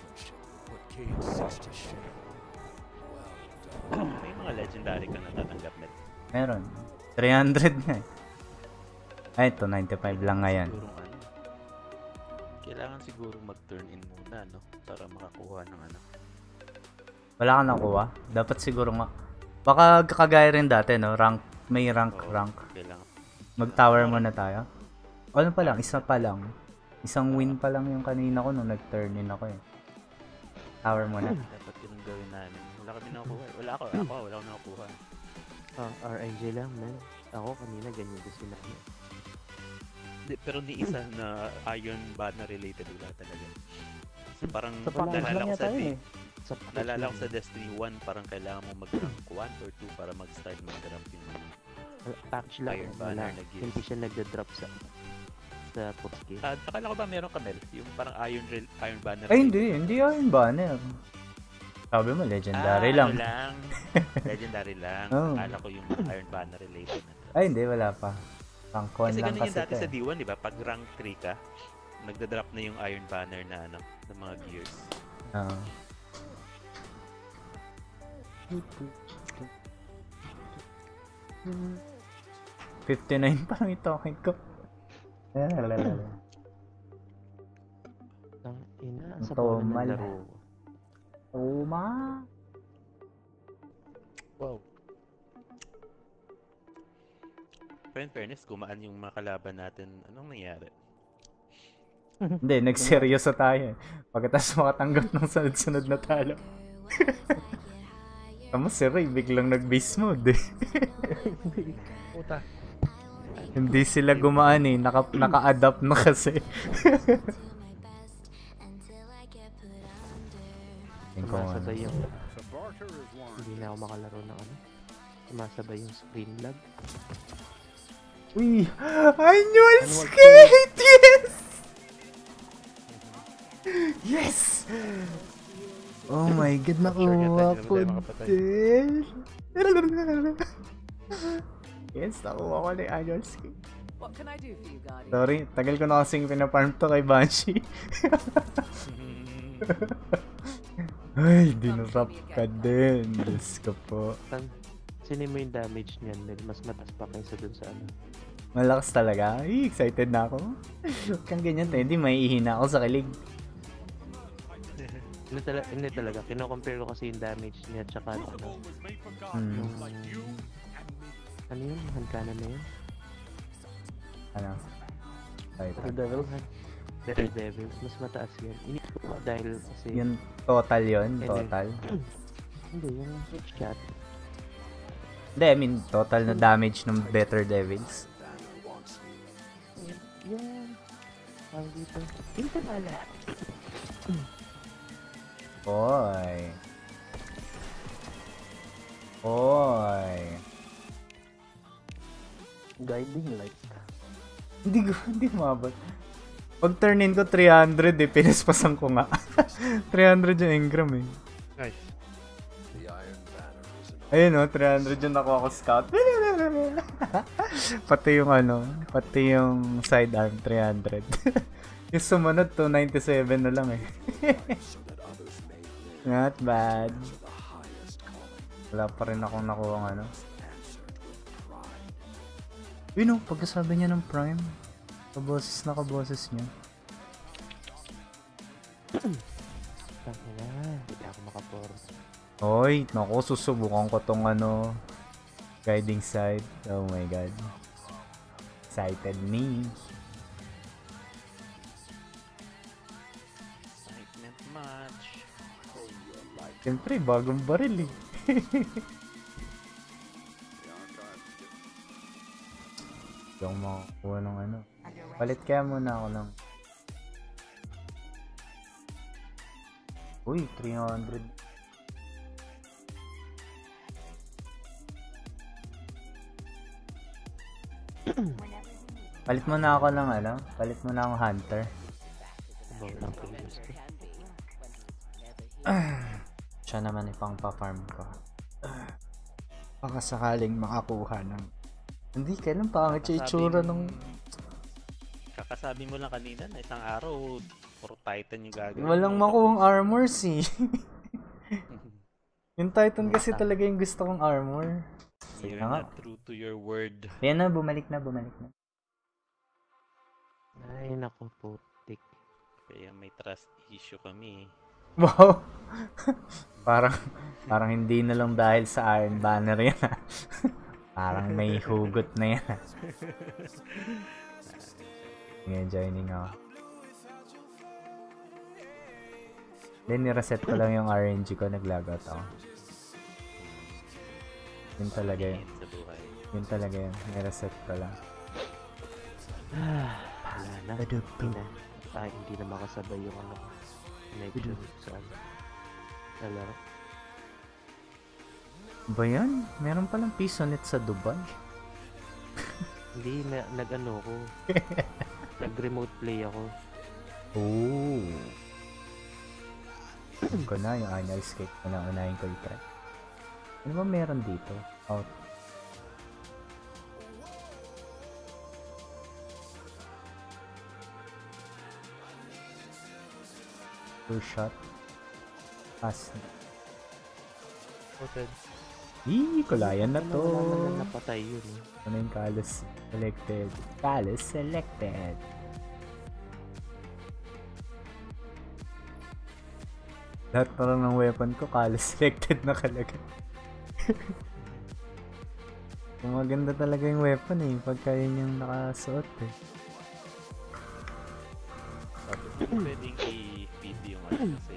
Speaker 2: 300 na eh. Ay, ito, 95 lang ngayon.
Speaker 5: Siguro ano. Kailangan siguro mag-turn in muna, no? Para makakuha ng ano.
Speaker 2: Wala ka nakuha? Dapat siguro nga. Baka kagaya rin dati, no? Rank, may rank,
Speaker 5: Oo,
Speaker 2: rank.
Speaker 5: Kailangan.
Speaker 2: Mag-tower muna tayo. Ano pa lang, isa pa lang. Isang win pa lang yung kanina ko nung nag-turn in ako eh. Tower muna.
Speaker 5: Dapat yun ang gawin namin. Wala kami nakukuha. eh. Wala ako, ako, wala akong nakukuha.
Speaker 7: Ah, RNG lang, man. Ako kanina ganyan gusto namin.
Speaker 5: Hindi, pero ni isa na Iron Banner related wala talaga. So, parang
Speaker 6: Sa lang
Speaker 5: ko sa
Speaker 6: eh.
Speaker 7: Sa
Speaker 5: Naalala ko sa Destiny 1, parang kailangan mo mag-rank 1 or 2 para mag-start mag-ramp yung
Speaker 7: Package lang.
Speaker 5: Iron
Speaker 7: Wala.
Speaker 5: Banner na gears.
Speaker 7: Hindi siya nagda-drop sa sa post game.
Speaker 5: Ah, akala ko ba meron ka, Mel? Yung parang Iron, rel- Iron Banner
Speaker 2: Ay, hindi. Hindi yung banner. Sabi mo, legendary
Speaker 5: ah,
Speaker 2: lang.
Speaker 5: Ano lang. (laughs) Legendary lang.
Speaker 2: Oh.
Speaker 5: Akala ko yung Iron Banner related na.
Speaker 2: Ay, hindi. Wala pa. Rank 1
Speaker 5: Kasi
Speaker 2: lang
Speaker 5: ganun yung
Speaker 2: kasi
Speaker 5: dati
Speaker 2: ito
Speaker 5: sa
Speaker 2: eh.
Speaker 5: D1, di ba? Pag rank 3 ka, nagda-drop na yung Iron Banner na ano, ng mga gears.
Speaker 2: Oo. Fifty-nine pa lang yung token ko. Lalalala. (laughs)
Speaker 7: Ang ina,
Speaker 2: Ang
Speaker 7: sa
Speaker 2: tomal. Tuma.
Speaker 5: Wow. Pero in fairness, gumaan yung mga kalaban natin. Anong nangyari? (laughs)
Speaker 2: Hindi, nagseryoso tayo. eh. Pagkatapos makatanggap ng sunod-sunod na talo. (laughs) Tama si Ray, biglang nag-base mode eh.
Speaker 9: Puta.
Speaker 2: Hindi sila gumaan eh, naka, naka-adapt na kasi. (laughs) Ano.
Speaker 7: yung Hindi na ako makalaro ng ano. Sumasabay yung screen lag.
Speaker 2: Uy! Annual skate! Yes! Yes! Oh my god, nakuha ko din! Yes, nakuha ko na yung annual skate.
Speaker 12: What can I do for you, Guardian?
Speaker 2: Sorry, tagal ko na kasing pinaparm to kay Banshee. (laughs) Ay, dinrap ka din. Diyos ko po.
Speaker 7: Tan, sino mo yung damage niyan, Mel? Mas mataas pa kaysa dun sa ano.
Speaker 2: Malakas talaga. Ay, excited na ako. Kang ganyan, Teddy. May ihina ako sa kilig. (laughs)
Speaker 7: Hindi, tala- hindi talaga. Kino-compare ko kasi yung damage niya tsaka ano.
Speaker 2: Hmm.
Speaker 7: Yung... Ano yun? Hankana na yun?
Speaker 2: Ano? Ay,
Speaker 6: Pero Devil.
Speaker 7: Better Devils. Mas mataas yan. Ini dahil kasi...
Speaker 2: Yung total
Speaker 7: Hindi.
Speaker 2: total. (clears throat)
Speaker 7: Hindi, yung shot.
Speaker 2: Hindi, I mean, total na damage ng Better Devils.
Speaker 7: Yung... Tawag dito. Yung pala.
Speaker 2: Oy. Oy.
Speaker 6: Guiding light.
Speaker 2: Hindi ko, hindi mabot. Pag turn in ko 300 eh, pinaspasan ko nga. (laughs) 300 yung engram eh. Ayun o, 300 yung nakuha ko scout. (laughs) pati yung ano, pati yung sidearm 300. (laughs) yung sumunod 297 na lang eh. (laughs) Not bad.
Speaker 1: to
Speaker 2: Wala pa rin akong nakuha ng ano.
Speaker 1: answered with pride.
Speaker 2: Yun o, pagkasabi niya ng prime. Kaboses na kaboses niya. (clears throat)
Speaker 7: Tama na. Hindi ako makapor.
Speaker 2: Oy, naku, susubukan ko tong ano, guiding side. Oh my god. Excited me.
Speaker 5: Excitement match.
Speaker 2: Siyempre, bagong baril eh. (laughs) Hindi ako makakuha ng ano. Palit kaya muna ako ng... Uy, 300. (clears throat) Palit mo na ako ng ano? Palit mo na akong hunter. (clears throat) Siya naman ipang pa-farm ko. (clears throat) Baka sakaling makakuha ng... Hindi, kailan pangit yung itsura ng...
Speaker 5: Kakasabi mo lang kanina na isang araw, puro Titan yung gagawin.
Speaker 2: Walang makuhang armors (laughs) eh. yung Titan kasi talaga yung gusto kong armor. Sige
Speaker 5: You're
Speaker 2: na nga.
Speaker 5: not true to your word.
Speaker 2: Yan na, bumalik na, bumalik na.
Speaker 7: Ay, naku, putik.
Speaker 5: Kaya may trust issue kami.
Speaker 2: Wow! (laughs) parang, parang hindi na lang dahil sa Iron Banner yan ah. (laughs) parang may hugot na yan ah. (laughs) Ngayon, joining ako. Then, nireset ko lang yung RNG ko, nag-logout ako. Yun talaga yun. Yun talaga yun. Nireset ko lang.
Speaker 7: Wala na. Hindi na. Ah, hindi na makasabay yung ano. Connection sa ano. Sa laro.
Speaker 2: Ba yan? Meron palang Pisonet sa Dubai. (laughs)
Speaker 7: Hindi, na, nag-ano ko. (laughs) Nag-remote play ako.
Speaker 2: Oh. Alam ko na yung annual skate ko na unahin ko i-try. Ano ba meron dito? Out. Two shot. Pass.
Speaker 7: Okay.
Speaker 2: Ih, kulayan na to.
Speaker 7: Wala naman na napatay yun. eh.
Speaker 2: Ano yung Kalos selected? Kalos selected. Lahat lang ng weapon ko, Kalos (laughs) selected na kalagay. (laughs) Kung maganda talaga yung weapon eh, pagka yun yung nakasuot eh.
Speaker 5: Pwedeng i-feed yung ano kasi.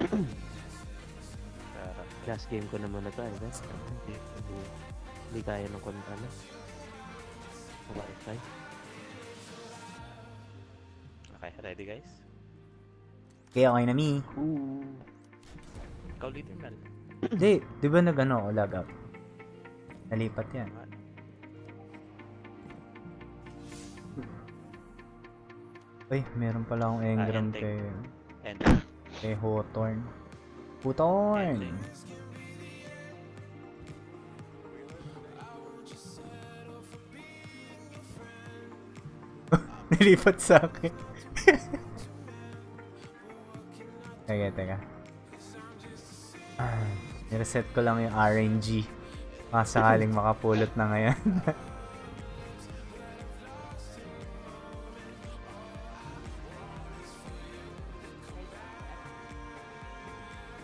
Speaker 5: Para
Speaker 7: Last game ko naman na to, eh. Best. Hindi, hindi, hindi kaya ng konta na. Wi-Fi.
Speaker 5: Okay, ready guys?
Speaker 2: Okay, okay na mi.
Speaker 5: Ikaw leader man.
Speaker 2: Di, di ba nag ano, lag out? Nalipat yan. Ay, meron pala akong engram
Speaker 5: ending.
Speaker 2: kay,
Speaker 5: And
Speaker 2: kay Hawthorne. Hawthorne! Nilipat (laughs) sa akin. (laughs) teka, teka. Ah, nireset ko lang yung RNG. Baka sakaling makapulot na ngayon. (laughs)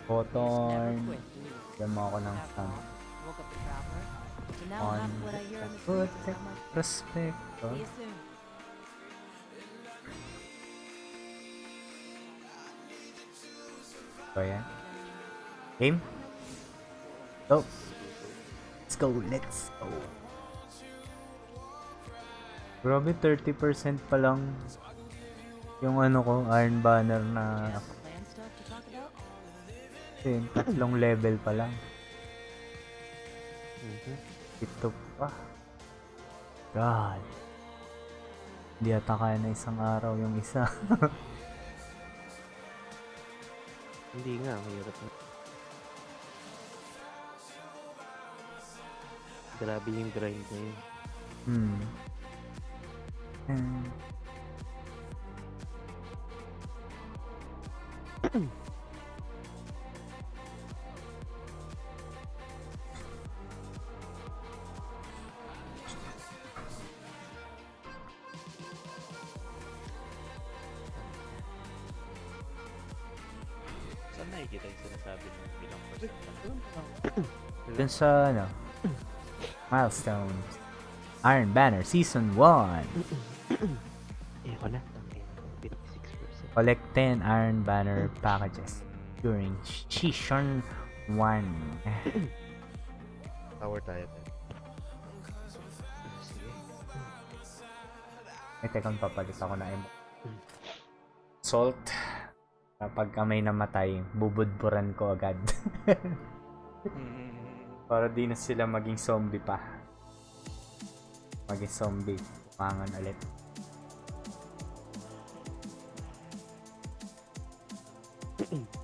Speaker 2: Photon. Bigyan mo ako ng
Speaker 12: now
Speaker 2: On
Speaker 12: much.
Speaker 2: respect. So, yan. Game? Go. Let's go, let's go. Grabe, 30% pa lang yung ano ko, Iron Banner na? Kasi tatlong level pa lang. Ito pa. God. Hindi ata kaya na isang araw yung isa. (laughs)
Speaker 7: Hindi nga, mahirap na. Grabe yung grind na yun.
Speaker 2: hmm. Hmm.
Speaker 5: saan nakikita yung sinasabi ng ilang percent?
Speaker 2: Dun sa ano, milestones. Iron Banner Season 1.
Speaker 7: Eh, ako na. Tangin. 56%.
Speaker 2: Collect 10 Iron Banner packages during Season 1. (clears throat)
Speaker 9: Tower tayo.
Speaker 2: May tekang papalit ako na emo. Salt. Kapag ka may namatay, bubudburan ko agad. Para di na sila maging zombie pa. Maging zombie. Umangan ulit.
Speaker 7: Mm-mm. (clears throat)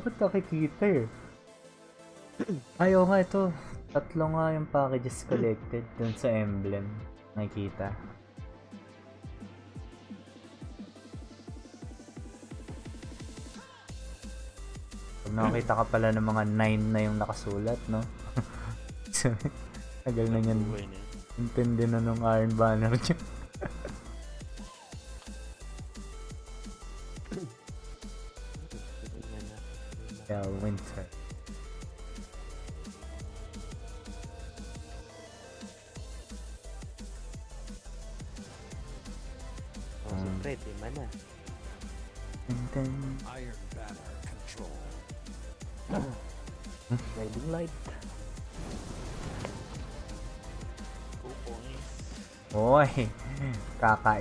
Speaker 2: Dapat nakikita eh. (clears throat) Ayaw nga ito. Tatlo nga yung packages collected dun sa emblem. Nakikita. Pag nakakita ka pala ng mga 9 na yung nakasulat, no? (laughs) Tagal na yan. Intindi na nung Iron Banner niya.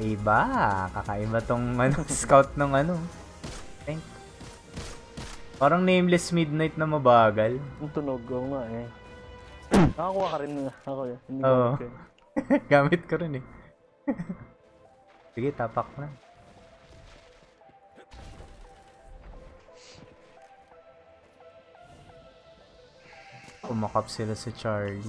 Speaker 2: Kakaiba. Kakaiba tong (laughs) ano, scout ng ano. Tank. Parang nameless midnight na mabagal.
Speaker 6: Yung tunog ko nga eh. (clears throat) Nakakuha ka rin nga ako eh. Hindi
Speaker 2: Oo.
Speaker 6: gamit ko eh. (laughs)
Speaker 2: Gamit ko rin eh. (laughs) Sige, tapak mo na. Umakap sila sa Charlie.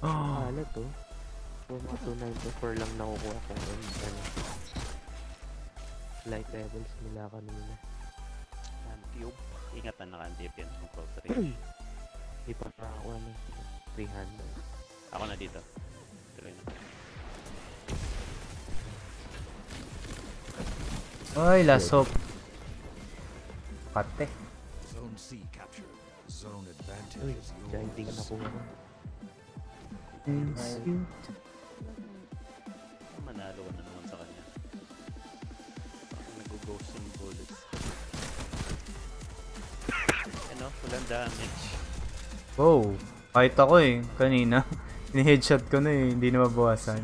Speaker 1: Captured.
Speaker 7: Ano to? So, mga 294 lang nakukuha ko. Ano, ano. Light levels nila kanina.
Speaker 5: Anti-tube. Ingat na naka-anti-tube yan. Kung close range. (clears throat)
Speaker 7: Hindi pa pa ako ano. 300.
Speaker 5: Ako na dito. Tuloy na.
Speaker 2: Oy, last hope. Pate.
Speaker 1: Zone C captured. Zone advantage
Speaker 7: Uy,
Speaker 1: is
Speaker 7: dahil hindi ka
Speaker 1: yours.
Speaker 7: nakuha ko.
Speaker 5: Manalo ka na naman sa kanya. Parang nag-ghost yung bullets. Ano? Walang damage.
Speaker 2: Wow. Kahit ako eh. Kanina. (laughs) Ni-headshot ko na eh. Hindi na mabawasan.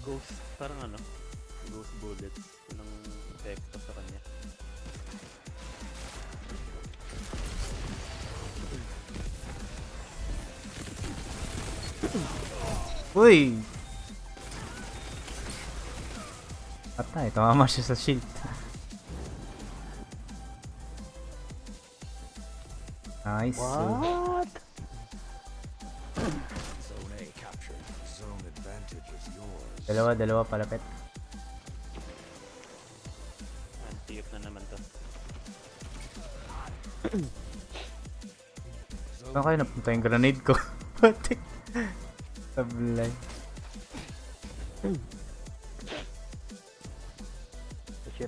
Speaker 5: Ghost. Parang ano? Ghost bullets. Walang epekto
Speaker 2: Uy! Patay. Tumama siya sa shield. Nice.
Speaker 6: What?
Speaker 1: Zone A captured. Zone advantage is yours.
Speaker 2: Dalawa, dalawa palapit.
Speaker 5: Anti-up na naman to.
Speaker 2: Saan kayo napunta yung grenade ko? (laughs) Pati. Sablay.
Speaker 6: Oh, shit.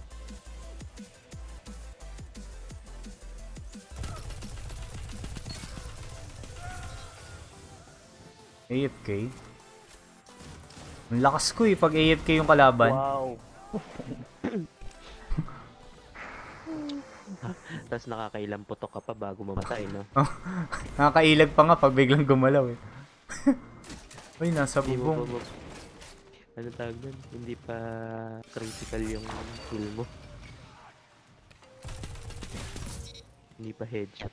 Speaker 2: AFK? Ang lakas ko eh pag AFK yung kalaban.
Speaker 6: Wow. (laughs)
Speaker 7: Tapos nakakailang putok ka pa bago mamatay, no? (laughs)
Speaker 2: Nakakailag pa nga pag biglang gumalaw eh. Uy, nasa
Speaker 7: Hindi mo
Speaker 2: bubong.
Speaker 7: ma- Ano tawag nun? Hindi pa critical yung kill mo. Hindi pa headshot.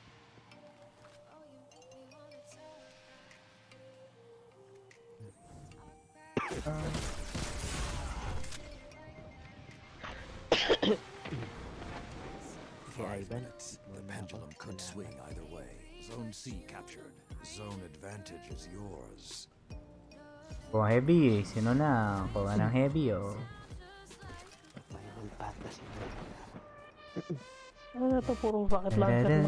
Speaker 2: Kuha heavy eh. Sino na? Kuha ng heavy oh.
Speaker 7: Na.
Speaker 6: Ano na to? Puro rocket launcher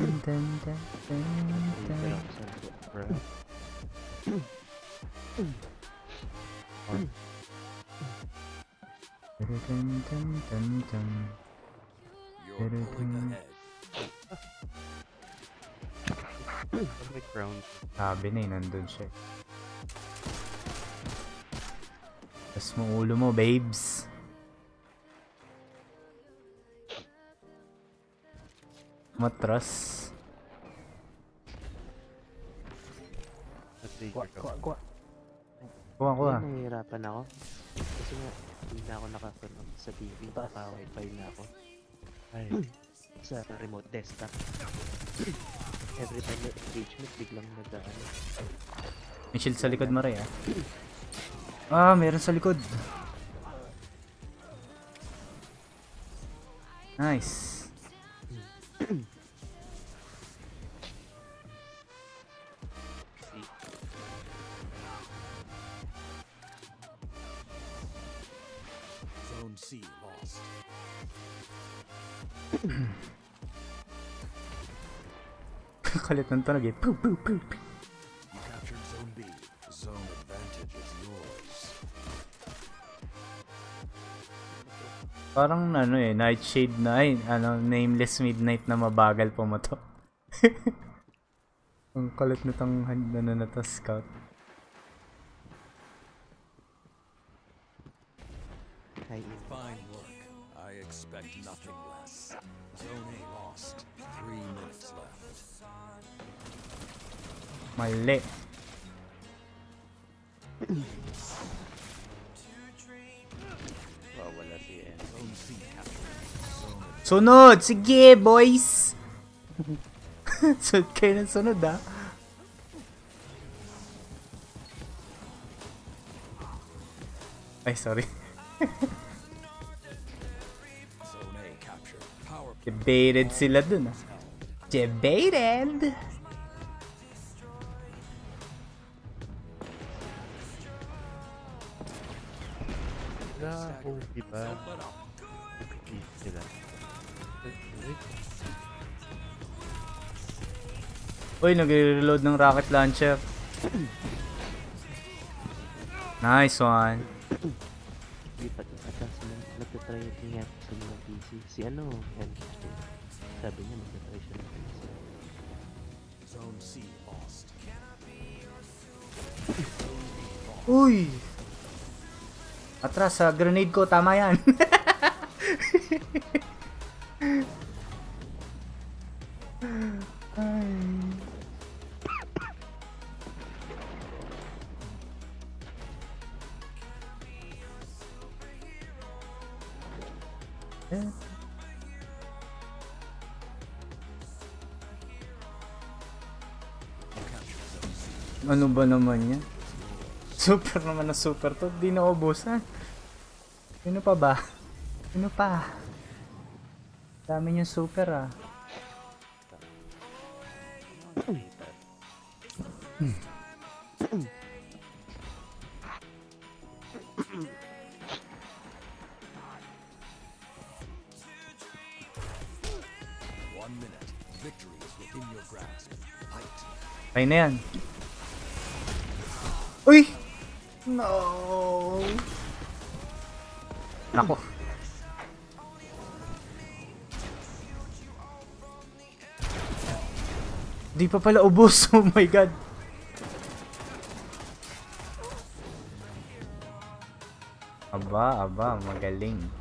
Speaker 9: crown.
Speaker 2: Sabi na eh, nandun siya. Tas mo ulo mo, babes. Matras.
Speaker 6: Kuha, kuha, kuha.
Speaker 2: Kuha, kuha.
Speaker 7: Nahihirapan ako. Kasi nga, hindi na ako nakasunog sa TV. Naka-wifi na ako.
Speaker 9: Ay, (clears throat)
Speaker 7: Sa remote desktop. Every time may engagement, biglang nag-ano.
Speaker 2: May shield sa likod mo rin ah. (clears throat) Ah, meron sa likod. Nice.
Speaker 1: Zone C lost. (laughs)
Speaker 2: Kalit ng tunog eh. Poo, poo, poo, poo. Parang ano eh, Nightshade na, ay, ano, Nameless Midnight na mabagal po mo to. (laughs) Ang kalit na tang ano na to, scout.
Speaker 7: High
Speaker 1: Fine work. I expect nothing less. Zone A lost. Three minutes left.
Speaker 2: Mali. (clears throat) Sunod! Sige, boys! (laughs) sunod kayo ng sunod, ah. Ay, sorry. (laughs) Debated sila dun, ah. Debated!
Speaker 9: na, oh, diba?
Speaker 2: Uy, nagre-reload ng rocket launcher. Nice one.
Speaker 7: Lipat ata sa nagtatry nga sa mga PC. Si ano, yan. Sabi niya magtatry siya ng PC.
Speaker 1: Zone C lost.
Speaker 2: Uy! Atras sa grenade ko, tama yan. (laughs) Ay. Ano ba naman yan? Super naman na super to. Di na ubusan. Sino pa ba? Sino pa? Dami niyang super ah.
Speaker 1: One
Speaker 2: Ay na yan. Uy! No! Nako. Di pa pala ubos. (laughs) Oh my god. Aba, aba, magaling.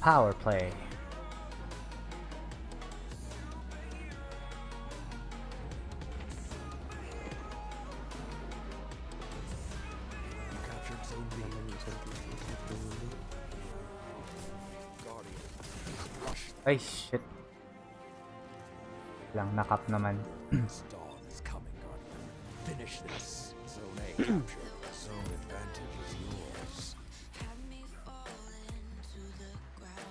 Speaker 2: Power play.
Speaker 1: You captured Zone B. Guardian. Rush.
Speaker 2: Ay, shit. Lang nakap naman. (clears throat)
Speaker 1: This dawn is coming, Guardian. Finish this. (clears throat) Zone A captured.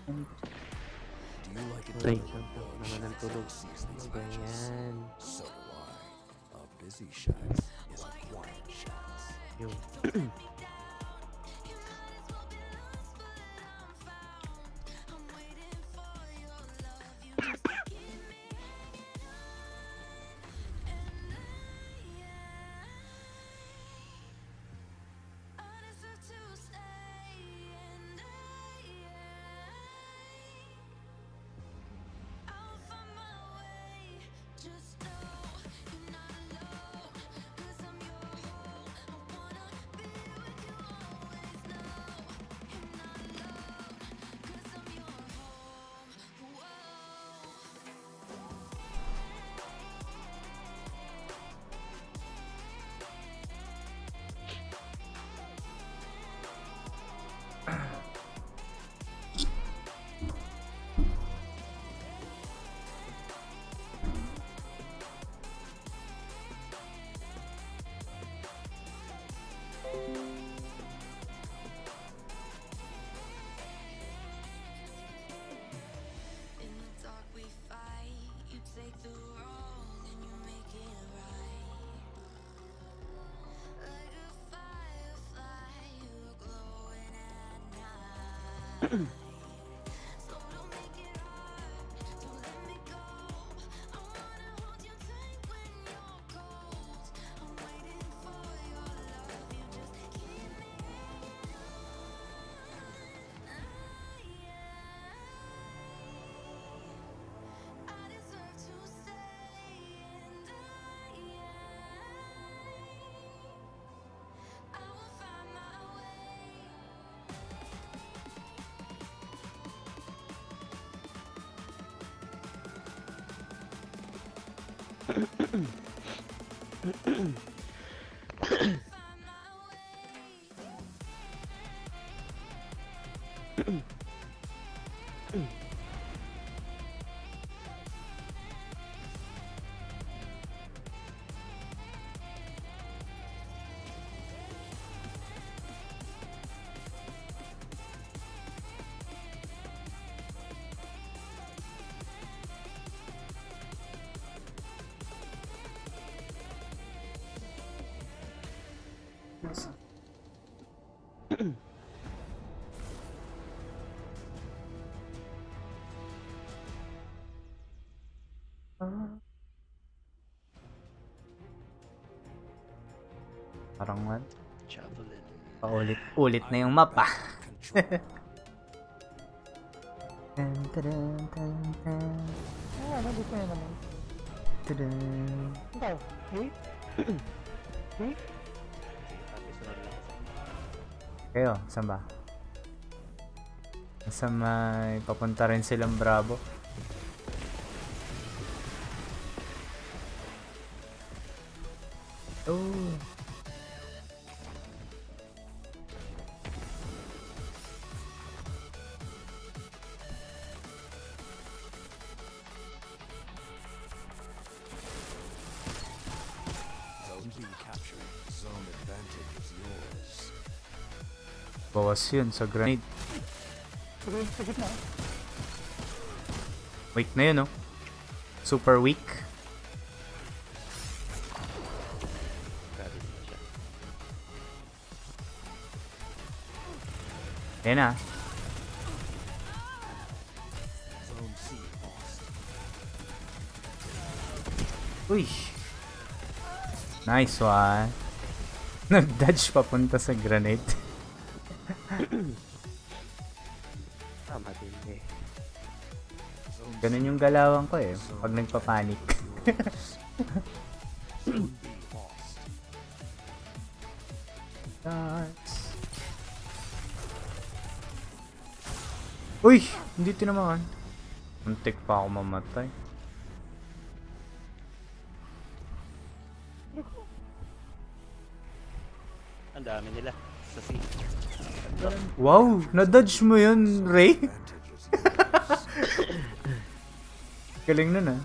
Speaker 1: Do you like it
Speaker 7: Try
Speaker 1: better
Speaker 7: siya
Speaker 1: when
Speaker 7: naman ng
Speaker 1: Shaxx
Speaker 7: tulog.
Speaker 1: sees these
Speaker 7: Ano ba
Speaker 1: matches?
Speaker 7: yan?
Speaker 1: So do I. A busy Shaxx is a quiet Shaxx.
Speaker 7: Yung (clears throat)
Speaker 2: Mm-hmm. (coughs)
Speaker 5: Mm-hmm. (laughs)
Speaker 2: Paulit-ulit na yung map ah. (laughs) Dun, dun, dun, dun,
Speaker 8: Oo, ano, gusto niya naman. Ikaw, hey? (clears throat) hey?
Speaker 2: Kayo, saan ba? Sa may papunta rin silang Bravo. Bawas yun sa.
Speaker 8: Sige, sa gitna.
Speaker 2: Weak na yun, oh. Super weak. Ayan na. Uy. Nice one. (laughs) Nag-dodge papunta sa grenade.
Speaker 7: Tama din eh.
Speaker 2: Ganun yung galawan ko eh. Pag nagpapanik. Uy! Hindi tinamaan. Muntik pa ako mamatay. Wow! Na-dodge mo yun, Ray? (laughs) Galing nun ah.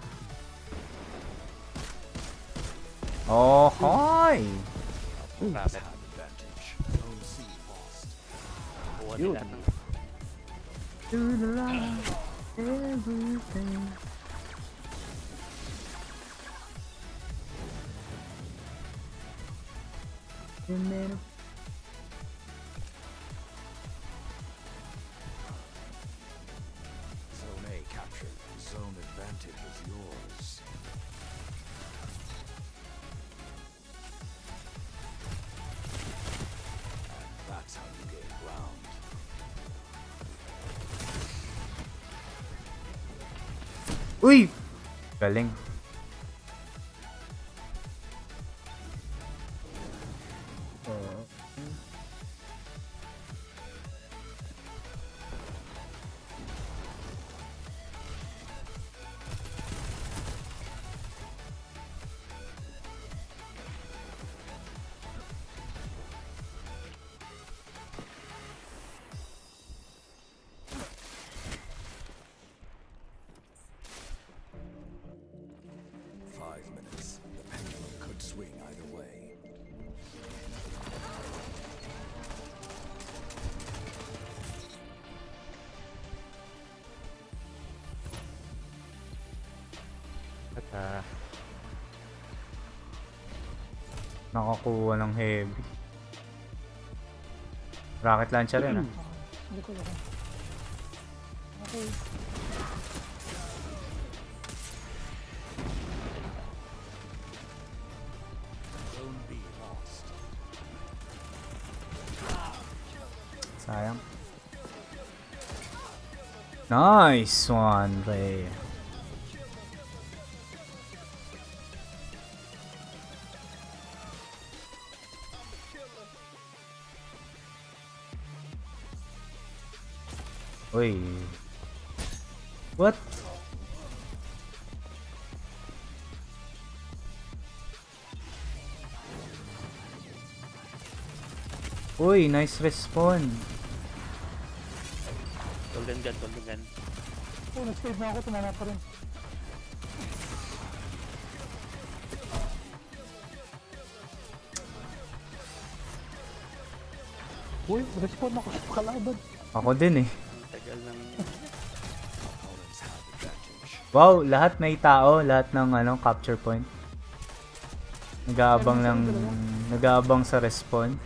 Speaker 2: Uy! Galing. Nakakuha ng heavy. Rocket launcher yun ah.
Speaker 8: Okay.
Speaker 2: Sayang. Nice one, Ray. Uy. What? Uy, nice respawn.
Speaker 5: golden gun, golden gun.
Speaker 8: Oh, nag-save na ako, tumama pa rin. Uy, respawn ako sa kalaban.
Speaker 2: Ako din eh.
Speaker 5: Tagal ng.
Speaker 2: Wow, lahat may tao, lahat ng ano capture point. Nag-aabang lang, nag-aabang sa respawn.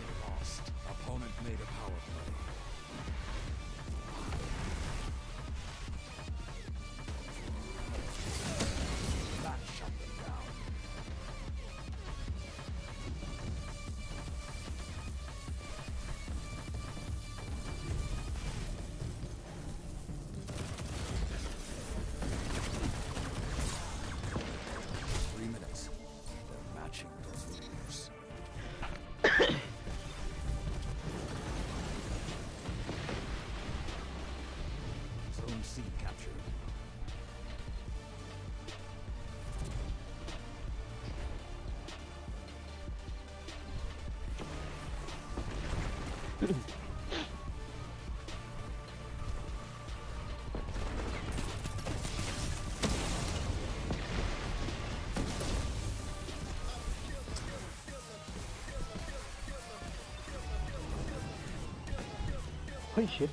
Speaker 6: Ay,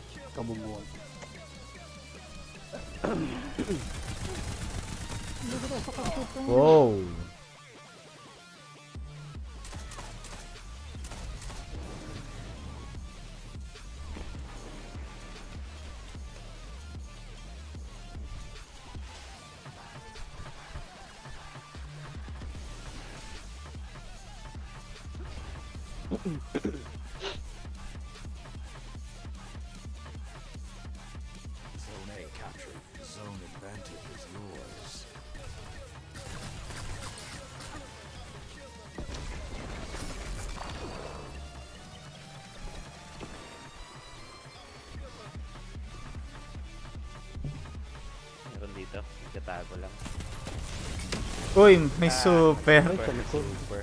Speaker 2: Uy, may super.
Speaker 5: Super, may super.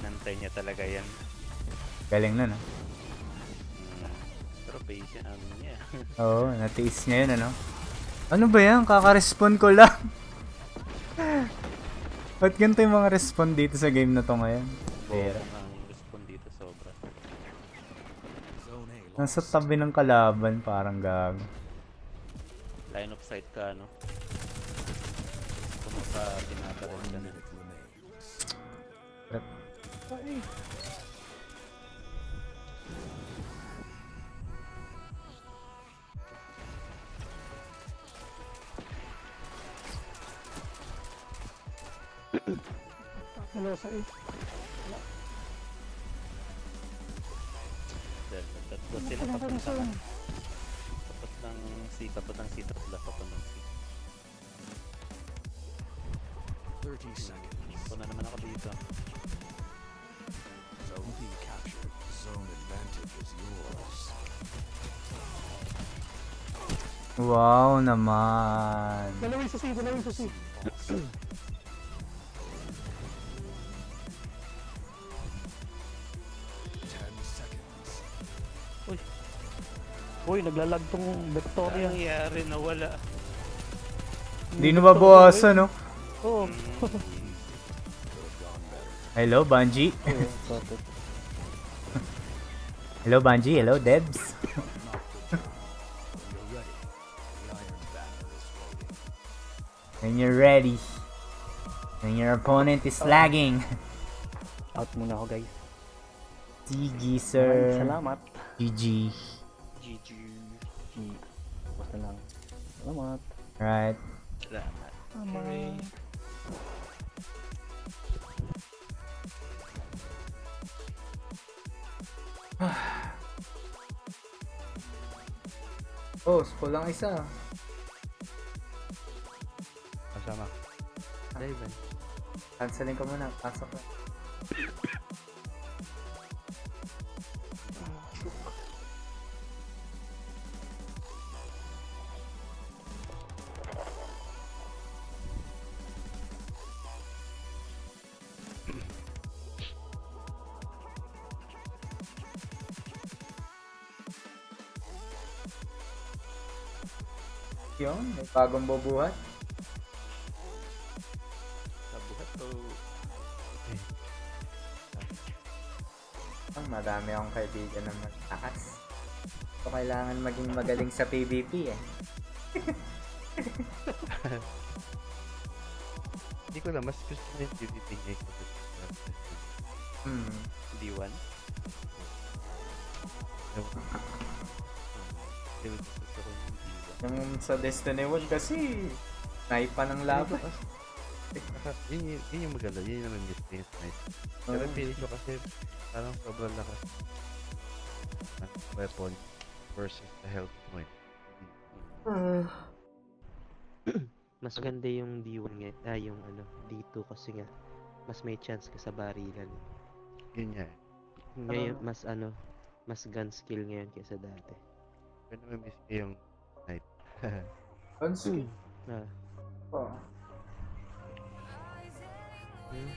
Speaker 5: Nantay niya talaga yan.
Speaker 2: Galing na, no?
Speaker 5: Hmm. Pero base yan, ano niya. (laughs)
Speaker 2: Oo, natiis niya yun, ano? Ano ba yan? Kaka-respond ko lang. (laughs) Ba't ganito yung mga respond dito sa game na to ngayon? Pera.
Speaker 5: Respond dito sobra.
Speaker 2: Nasa tabi ng kalaban, parang gago.
Speaker 5: Line of sight ka, no? Kung ka binabaril naman.
Speaker 8: Dalawin sa C, dalawin sa C.
Speaker 1: Ten seconds.
Speaker 6: Uy, naglalag tong Victoria.
Speaker 5: Ano nangyari na wala?
Speaker 2: Hindi nababawasan, no?
Speaker 6: Oo.
Speaker 2: Hello, Bungie. Hello, Bungie. Hello, Debs.
Speaker 1: Ready, back.
Speaker 2: your opponent is lagging. (laughs)
Speaker 6: Out muna ako, guys. Maraming
Speaker 2: sir.
Speaker 6: Salamat.
Speaker 2: GG.
Speaker 5: GG.
Speaker 6: G. Tapos na lang. Salamat.
Speaker 2: Right.
Speaker 5: Salamat.
Speaker 8: Tama.
Speaker 2: Oh, kulang isa. Cancelin ko muna. Pasok na. Yun, may bagong bubuhat. Kaibigan na mataas. So, kailangan maging magaling sa PvP eh. (laughs)
Speaker 9: Hindi ko na, mas gusto ko yung PvP niya. yung.
Speaker 2: Hmm.
Speaker 5: D1.
Speaker 9: Feel ko gusto ko yung D1.
Speaker 2: Yung sa Destiny 1 kasi, naipa ng laban. (laughs)
Speaker 9: Yun, yun, yun yung maganda, yun yung naman yung nice. Pero
Speaker 2: Oo.
Speaker 9: feeling ko kasi parang sobrang lakas ng weapon versus the health point.
Speaker 7: Mas maganda yung D1 nga, ah, yung ano, D2 kasi nga, mas may chance ka sa barilan.
Speaker 9: Yun nga eh.
Speaker 7: Ngayon, mas ano, mas gun skill ngayon kaysa dati.
Speaker 9: Pero namimiss ko yung knight. (laughs)
Speaker 2: Gunskill.
Speaker 7: Ah,
Speaker 2: Oh.
Speaker 7: hmm?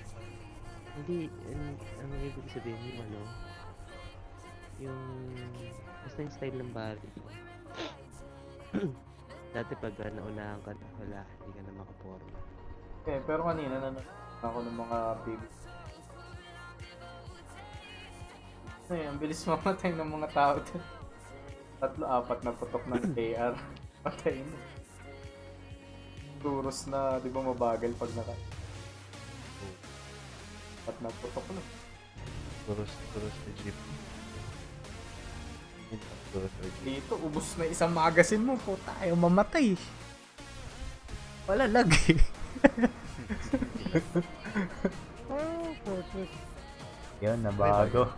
Speaker 7: Hindi, an- ano ibig sabihin yung ano, yung, basta yung style ng baril. (clears throat) dati pag uh, naunahan ka na, wala, hindi ka na makaporma.
Speaker 2: Okay, pero kanina nanonood ako ng mga PB. Ay, ang bilis mamatay ng mga tao doon. Tatlo, apat na putok ng (clears throat) AR. Patay na. Turos na, di ba mabagal pag naka... Apat na putok na.
Speaker 9: Turos, turos na jeep.
Speaker 2: Dito, ubos na isang magazine mo. Puta, ayaw mamatay. Wala lag eh.
Speaker 8: Oh, fortress.
Speaker 2: Yun, nabago.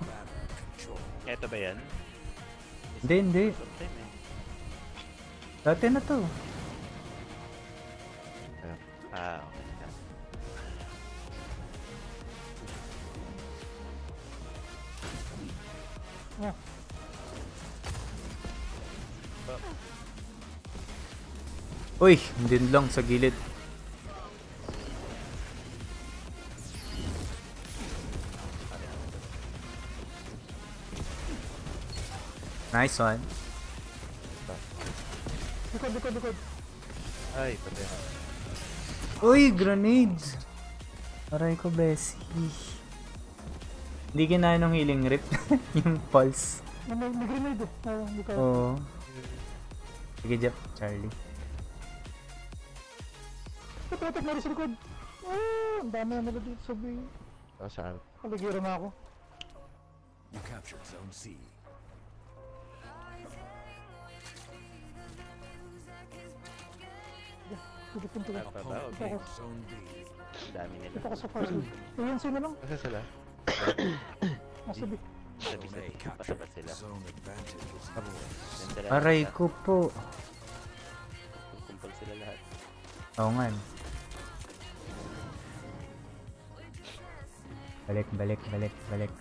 Speaker 5: Eto ba yan?
Speaker 2: Hindi, hindi. Dati na to.
Speaker 5: Ah, okay.
Speaker 2: Uy, din lang sa gilid. Nice one.
Speaker 8: likod, likod, likod.
Speaker 9: Ay, patay na.
Speaker 2: Uy, grenades! Aray ko, Bessie. Hindi kinaya ng healing rip. (laughs) yung pulse.
Speaker 8: May, may, grenade eh.
Speaker 2: Oo. Sige, Jeff. Charlie.
Speaker 8: Ito, ito, meron sa likod. Ah, ang dami na nila dito sa B.
Speaker 9: Oh, saan?
Speaker 8: Paligira na ako.
Speaker 1: You captured Zone C.
Speaker 8: Ko.
Speaker 1: Zone B.
Speaker 5: Ang dami nila.
Speaker 8: Dito ako sa first lead. Ayan sila lang.
Speaker 9: Asa sila? (coughs)
Speaker 8: Nasa B.
Speaker 5: Sabi
Speaker 1: Zone A
Speaker 5: sabi,
Speaker 1: captured.
Speaker 5: pasabas sila.
Speaker 2: Aray ko po.
Speaker 5: Kumpul sila lahat.
Speaker 2: Oo nga. Balik, balik, balik, balik.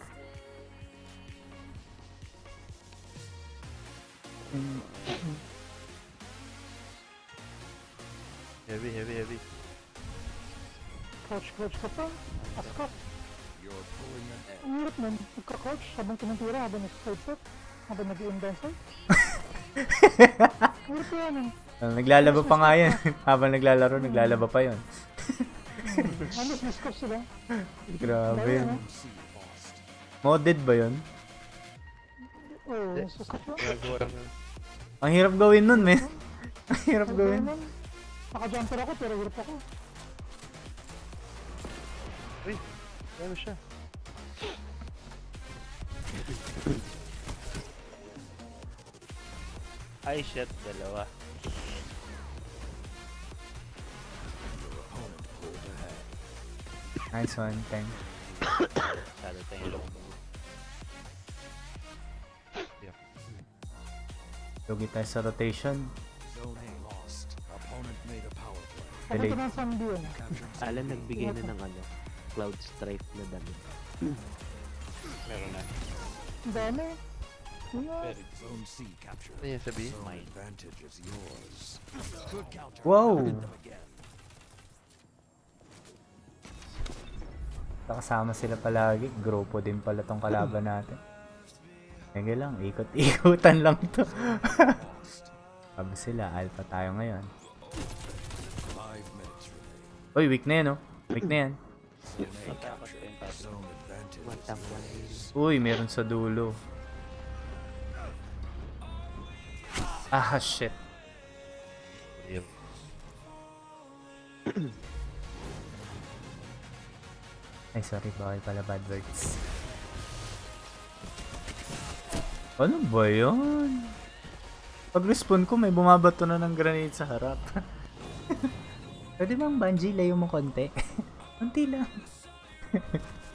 Speaker 9: Heavy, heavy, heavy.
Speaker 8: Crouch, crouch ka pa. Askap.
Speaker 1: You're pulling ahead.
Speaker 8: Ang hirap nun. Nagka-crouch habang tinitira, habang nasa-side step, habang side. Ang hirap yan
Speaker 2: naglalaba pa nga yan. Habang naglalaro, naglalaba pa yon.
Speaker 8: Ano, na-scope sila.
Speaker 2: Grabe. Modded ba yon?
Speaker 8: Oo,
Speaker 9: ng
Speaker 2: Ang hirap gawin nun, men. (laughs) Ang hirap gawin.
Speaker 8: Naka-jumper ako, pero hirap ako.
Speaker 9: Uy, ano siya?
Speaker 5: Ay, shit. Dalawa.
Speaker 2: Nice one, thank.
Speaker 5: Salo tayong.
Speaker 2: Lugi tayo sa rotation.
Speaker 1: Zone A lost. Opponent made a power play.
Speaker 2: Delay.
Speaker 1: Zone
Speaker 7: Alan nagbigay na ng ano, Cloud Stripe na damit.
Speaker 5: Meron na.
Speaker 8: Dami.
Speaker 9: Ano yan sabi?
Speaker 1: Zone advantage is yours. Good counter.
Speaker 2: Wow.
Speaker 1: Hit them again.
Speaker 2: Kasama sila palagi. Grupo din pala tong kalaban natin. Sige lang, ikot-ikutan (laughs) lang to. Sabi sila, alpha tayo ngayon. Uy, weak na yan, oh. Weak na yan. Uy, meron sa dulo. Ah, shit.
Speaker 9: Real.
Speaker 2: Ay, sorry. Bawal pala bad words. Ano ba yun? Pag-respawn ko, may bumabato na ng grenade sa harap. (laughs) Pwede bang Bungie, layo mo konti? (laughs) konti lang. (laughs)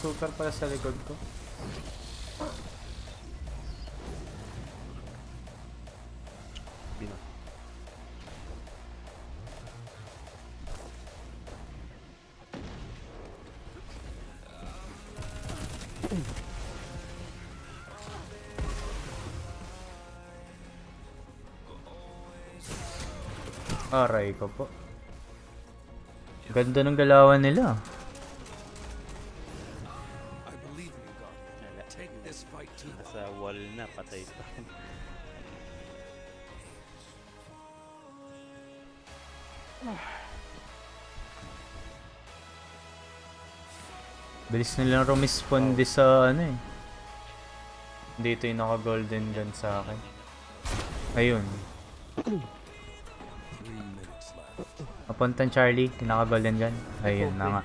Speaker 2: Nakasuper pala sa likod ko.
Speaker 9: Bina.
Speaker 2: Aray ko. Ganda ng galawan nila. Bilis nilang rumisponde sa ano eh. Dito yung naka-golden gun sa akin. Ayun.
Speaker 1: three minutes left.
Speaker 2: Papuntan Charlie, yung naka-golden gun. Ayun na nga.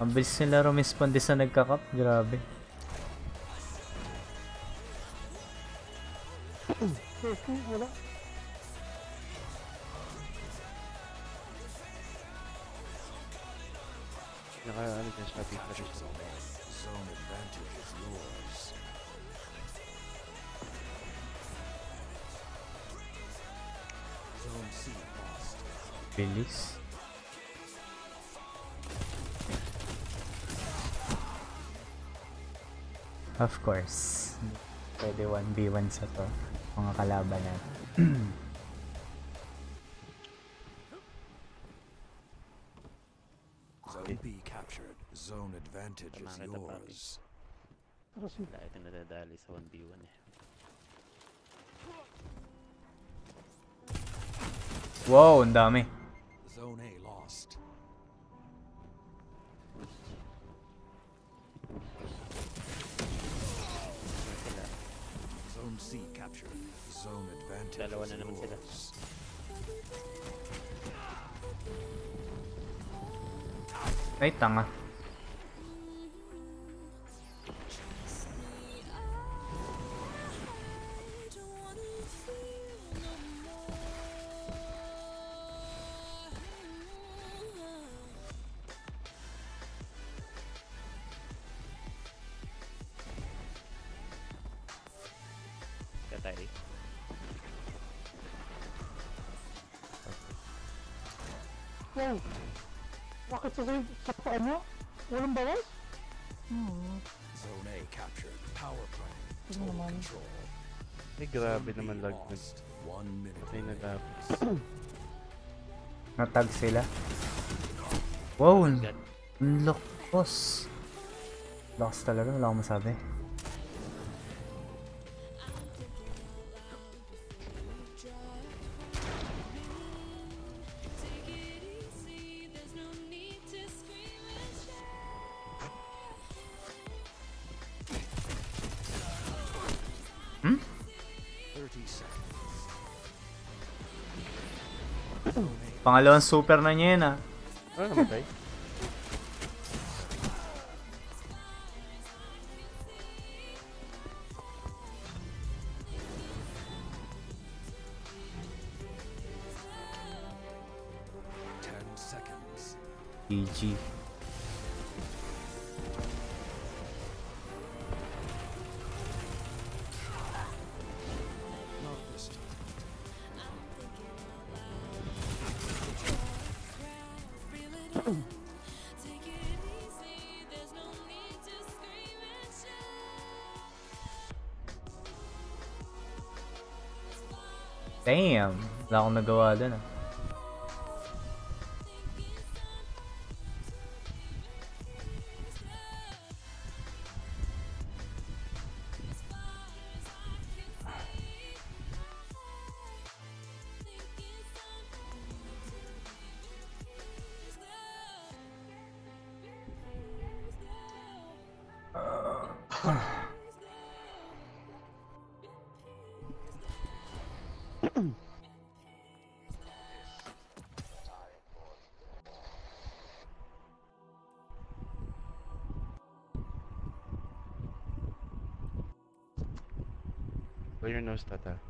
Speaker 2: Ang bilis nila rumisponde sa nagka-cup. Grabe.
Speaker 8: Wala.
Speaker 9: Naka ano dyan siya, pink na rin siya.
Speaker 1: Zone A. Zone advantage is yours. Zone C lost.
Speaker 2: Bilis. Of course. Pwede 1v1 sa to. Mga kalaban natin. (clears throat)
Speaker 1: advantage is
Speaker 5: Tama kita, papi.
Speaker 1: yours.
Speaker 8: Pero si
Speaker 5: Wala ito nadadali sa 1v1 eh.
Speaker 2: Wow, ang dami.
Speaker 1: Zone A lost. Zone C captured. Zone advantage
Speaker 5: Dalawa
Speaker 1: is
Speaker 5: na naman sila.
Speaker 1: yours.
Speaker 2: Ay, tanga.
Speaker 8: Bawas? Hmm.
Speaker 1: Zone A captured. Power plant. Total
Speaker 8: naman.
Speaker 1: control.
Speaker 9: Ay, grabe naman lag nun. Patay na dapat.
Speaker 2: Natag sila. Wow, ang lakas. Lakas talaga, wala akong masabi. Pangalawang super na niya yun ah.
Speaker 9: Ano namatay?
Speaker 2: Damn. Wala akong nagawa dun ah.
Speaker 9: Tata.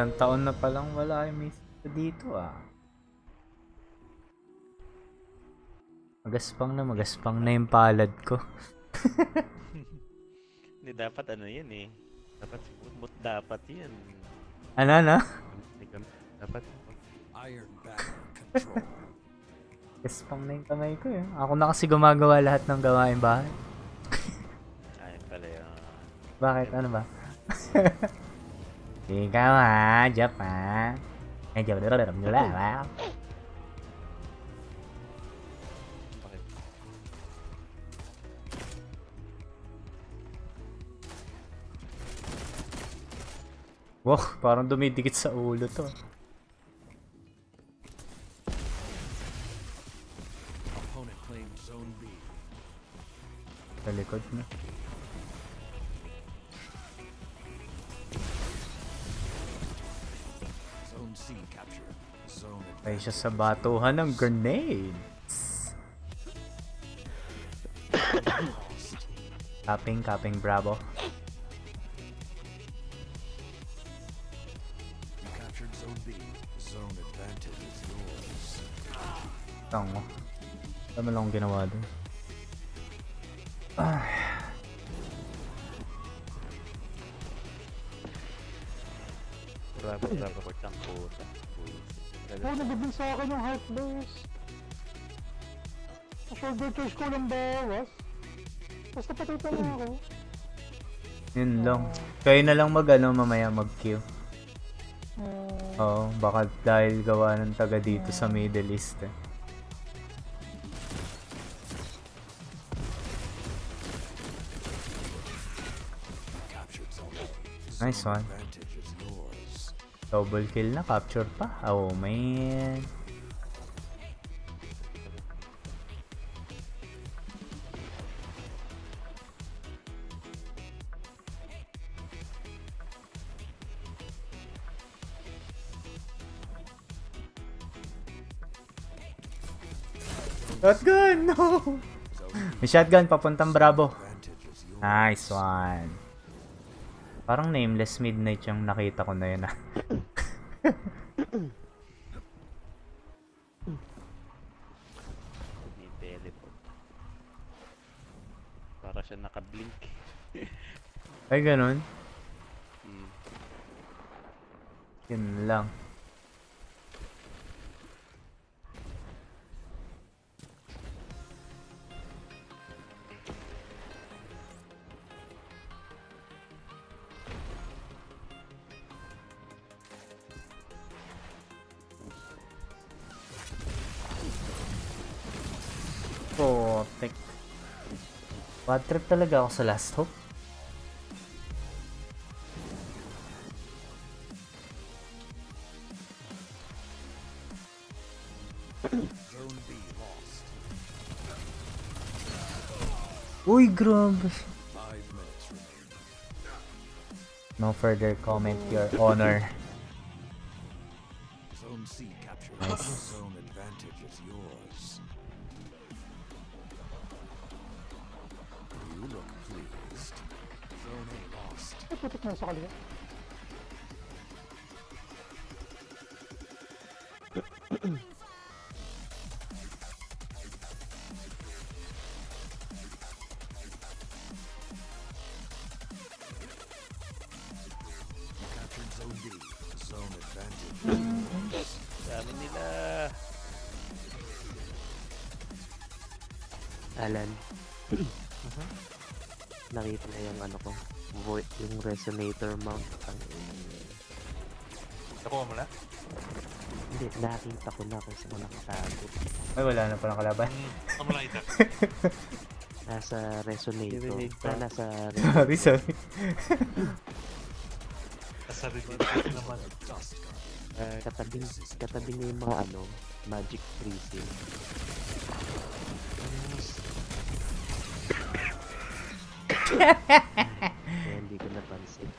Speaker 2: Isang taon na palang wala yung Mista dito ah. Magaspang na magaspang na yung palad ko. (laughs)
Speaker 5: Hindi dapat ano yun eh. Dapat mut dapat yan.
Speaker 2: ano na?
Speaker 9: Dapat.
Speaker 1: Iron banner control. (laughs)
Speaker 2: Gaspang na yung kamay ko eh. Ako na kasi gumagawa lahat ng gawain bahay.
Speaker 5: Ayun pala yung...
Speaker 2: Bakit? Ano ba? (laughs) Ikaw ha, Jap ha. Ay, Jap, dara dara mula ha. Wow, parang dumidikit sa ulo to.
Speaker 1: Zone
Speaker 2: Ay siya sa batuhan ng grenades. (coughs) Capping, capping, bravo. Tango. Tama lang ginawa dun.
Speaker 8: Heart base. Shoulder choice ko lang bawas. Basta patay pa na ako.
Speaker 2: Yun lang. Kayo na lang mag ano mamaya mag queue.
Speaker 8: Uh,
Speaker 2: Oo, baka dahil gawa ng taga dito sa Middle East eh. Nice one. Double kill na, capture pa. Oh man. May shotgun, papuntang Bravo. Nice one. Parang nameless midnight yung nakita ko na yun ah.
Speaker 5: Para siya nakablink.
Speaker 2: Ay, ganun.
Speaker 5: Hmm.
Speaker 2: Yun lang. Bad trip talaga ako sa Last Hope.
Speaker 1: Zone B lost.
Speaker 2: Uy, grabe.
Speaker 1: Five minutes remaining.
Speaker 2: No further comment, Your Honor.
Speaker 1: Zone
Speaker 2: Nice.
Speaker 1: Lost.
Speaker 8: Ay, putik
Speaker 7: resonator mount. Ang,
Speaker 11: Nakuha mo na?
Speaker 7: hindi, nakita ko na kung saan nakatago.
Speaker 2: Ay, wala na palang kalaban.
Speaker 11: Hmm, mo nakita? (laughs)
Speaker 7: Nasa resonator. Ah, nasa (laughs)
Speaker 2: sorry, sorry.
Speaker 11: Nasa review naman.
Speaker 7: uh, katabi, katabi niya yung mga ano, magic freezing. (laughs) Kaya hindi ko napansin.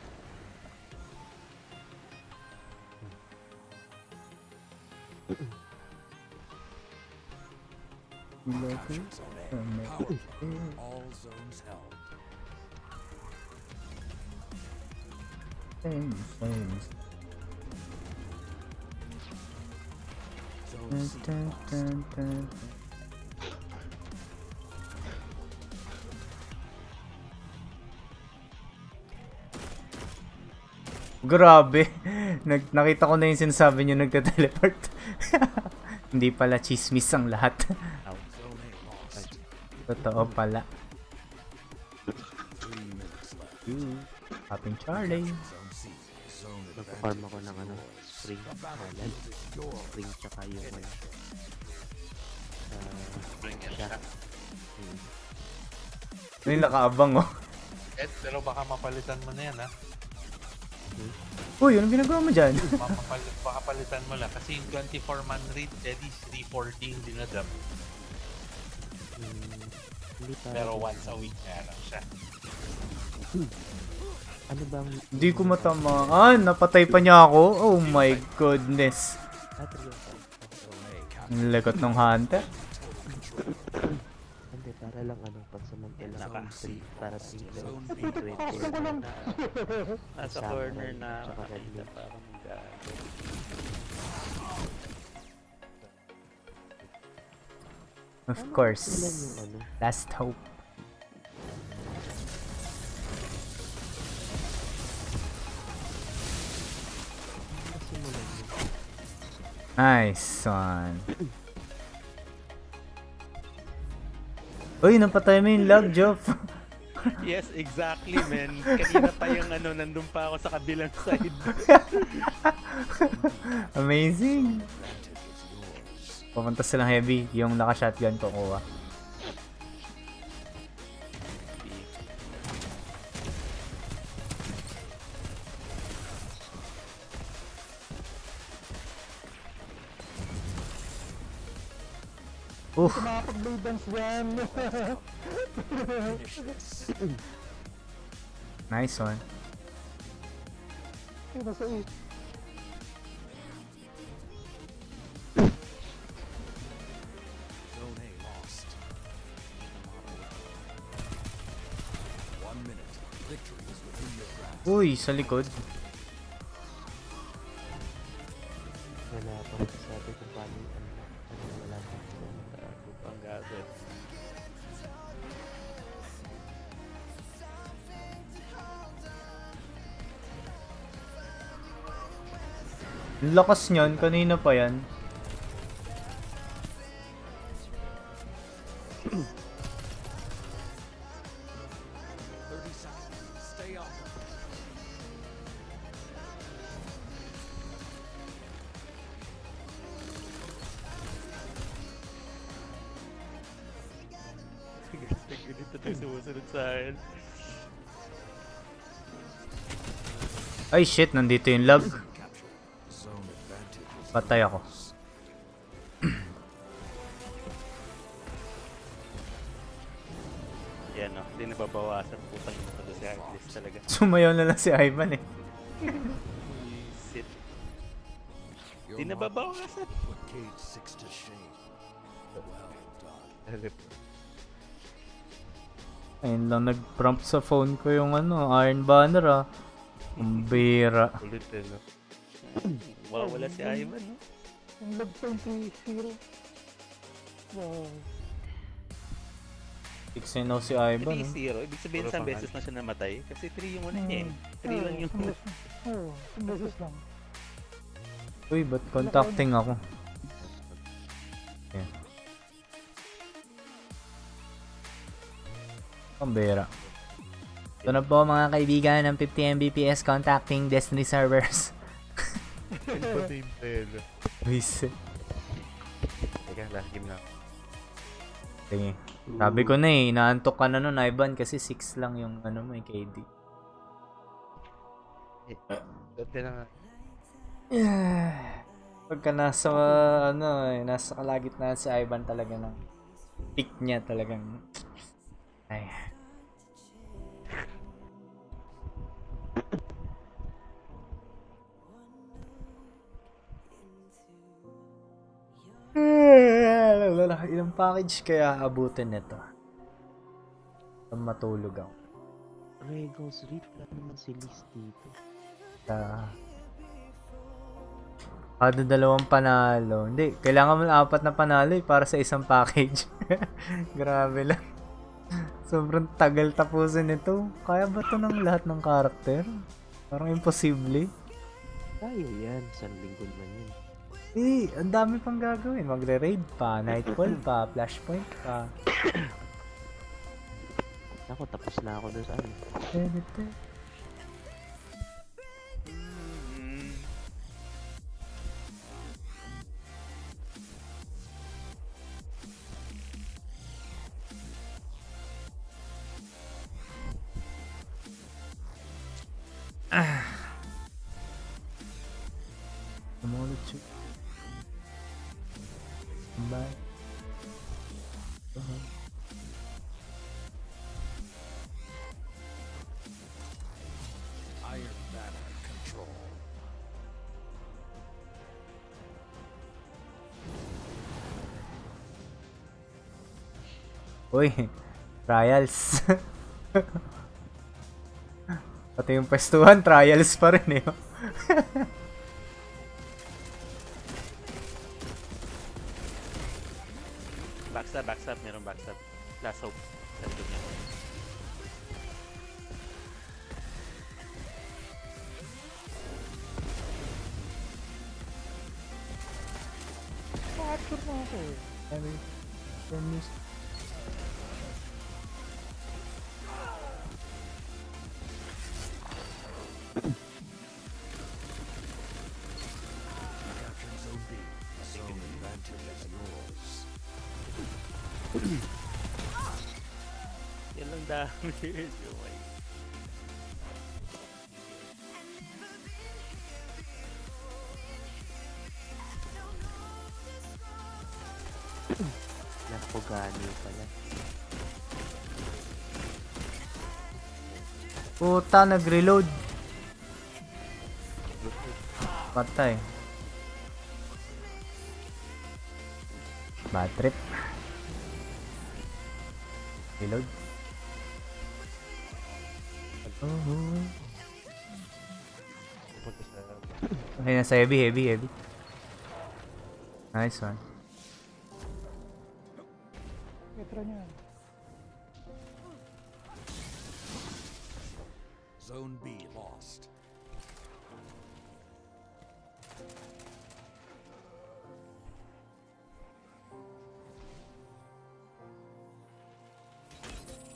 Speaker 1: Captured Zone A. Power play. All zones held. Zone C
Speaker 2: Grabe. (laughs) Nag nakita ko na yung sinasabi niyo nagte-teleport. (laughs) Hindi pala chismis ang lahat. (laughs) Totoo pala. Happy Charlie.
Speaker 1: Advantage
Speaker 7: ako ng ano, spring.
Speaker 1: The
Speaker 7: Alan.
Speaker 1: battlefield is yours.
Speaker 7: Spring tsaka yung ano, uh, siya. Hmm.
Speaker 2: Nakaabang oh.
Speaker 11: Ed, pero baka mapalitan mo na yan ha.
Speaker 2: Uy, anong ginagawa mo dyan? (laughs)
Speaker 11: Mapapal- baka palitan mo lang. Kasi yung 24 man raid, Eddie, 340 yung dinadam.
Speaker 7: Hmm.
Speaker 11: Pero once a week nga lang siya.
Speaker 7: Ano bang...
Speaker 2: Hindi ko matamaan. Napatay pa niya ako. Oh my goodness.
Speaker 7: Ah,
Speaker 1: captured.
Speaker 2: Ang lagot ng hunter. (laughs)
Speaker 7: Para lang ano, pansamantala.
Speaker 5: Naka.
Speaker 7: Three- Para 3
Speaker 1: Zone B
Speaker 7: 20
Speaker 8: Gusto ko lang.
Speaker 5: Nasa corner na
Speaker 7: Redmi.
Speaker 5: pa akong gago.
Speaker 2: Of
Speaker 7: Ilan
Speaker 2: course.
Speaker 7: ano?
Speaker 2: Last hope.
Speaker 7: Yun.
Speaker 2: Nice one. Uy, napatay mo yung lag, Joff. (laughs)
Speaker 5: Yes, exactly, man. Kanina pa yung ano, nandun pa ako sa kabilang side.
Speaker 2: Amazing. Pumunta silang heavy. Yung naka-shotgun ko Oof.
Speaker 8: Makakapag-blue dance yan.
Speaker 1: Finish this.
Speaker 2: Nice one.
Speaker 8: Ay, nasa A.
Speaker 1: Zone A lost. One minute. Victory is within your grasp.
Speaker 2: Uy, sa likod. Lakas niyan. Kanina pa yan. Ay shit, nandito yung log. Patay ako.
Speaker 5: Yan o, hindi nababawasan putang ko doon si Heartless talaga. (laughs)
Speaker 2: Sumayaw na lang si Ivan eh.
Speaker 5: Sit.
Speaker 1: Your
Speaker 5: Di nababawasan.
Speaker 2: Ayun lang nag-prompt sa phone ko yung ano, Iron Banner ah. Ang bira.
Speaker 9: Ulit eh, no?
Speaker 5: Mawawala si Ivan, no?
Speaker 8: Yung log 20-0. Wow.
Speaker 2: 6 0 si Ivan.
Speaker 5: 3-0,
Speaker 2: oh.
Speaker 5: ibig sabihin
Speaker 9: Puro
Speaker 5: beses na siya namatay. Kasi 3 yung ano niya eh. 3 lang yung...
Speaker 8: isang beses. Oo, isang beses lang.
Speaker 2: Uy, ba't contacting ako? Yeah. Ang bira. Ito na po mga kaibigan ng 50 Mbps contacting Destiny servers. (laughs)
Speaker 9: Team tayo?
Speaker 2: Wisit.
Speaker 9: Teka, last game na.
Speaker 2: Sige. Sabi ko na eh, naantok ka na nun, Ivan, kasi 6 lang yung ano mo, eh, KD.
Speaker 9: Eh, Doon na nga. (sighs)
Speaker 2: Pagka nasa, ano eh, nasa kalagitnaan si Ivan talaga ng pick niya talagang. Ay. (laughs) Ilang package kaya abutin nito? Matulog ako.
Speaker 7: Regal's Reef, wala naman si Liz dito.
Speaker 2: Sa Kada dalawang panalo. Hindi, kailangan mo apat na panalo eh, para sa isang package. (laughs) Grabe lang. Sobrang tagal tapusin nito. Kaya ba to ng lahat ng karakter? Parang imposible.
Speaker 7: Kaya yan, isang linggo naman yun.
Speaker 2: Eh, ang dami pang gagawin. Magre-raid pa, nightfall pa, flashpoint pa.
Speaker 7: Ako, tapos na ako doon sa ano.
Speaker 2: Ah. Demolisher. Bye.
Speaker 1: Control.
Speaker 2: Uy, trials. Pati yung pwestuhan, trials pa rin eh.
Speaker 5: Backstab, backstab, meron backstab. Last hope. Nandun niya.
Speaker 8: Pa-capture na ako.
Speaker 2: Sabi, promise.
Speaker 1: Capturing
Speaker 5: lang damage. Oh my
Speaker 7: Napogani pala.
Speaker 2: Puta, nag-reload. Patay. Bad trip. Reload. Okay, nasa heavy, heavy, heavy. Nice one.
Speaker 1: Zone B lost.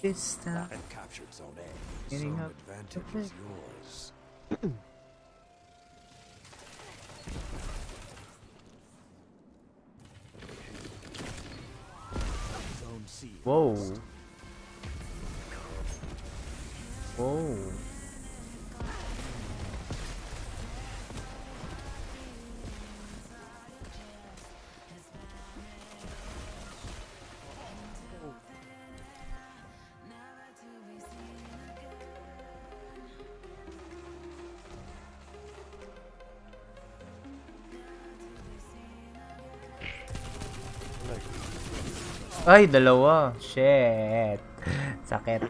Speaker 2: This time.
Speaker 1: And captured Zone A.
Speaker 2: Getting
Speaker 1: Zone
Speaker 2: up.
Speaker 1: advantage
Speaker 2: Okay.
Speaker 1: is yours. (clears throat)
Speaker 2: Ay, dalawa. Shit. Sakit.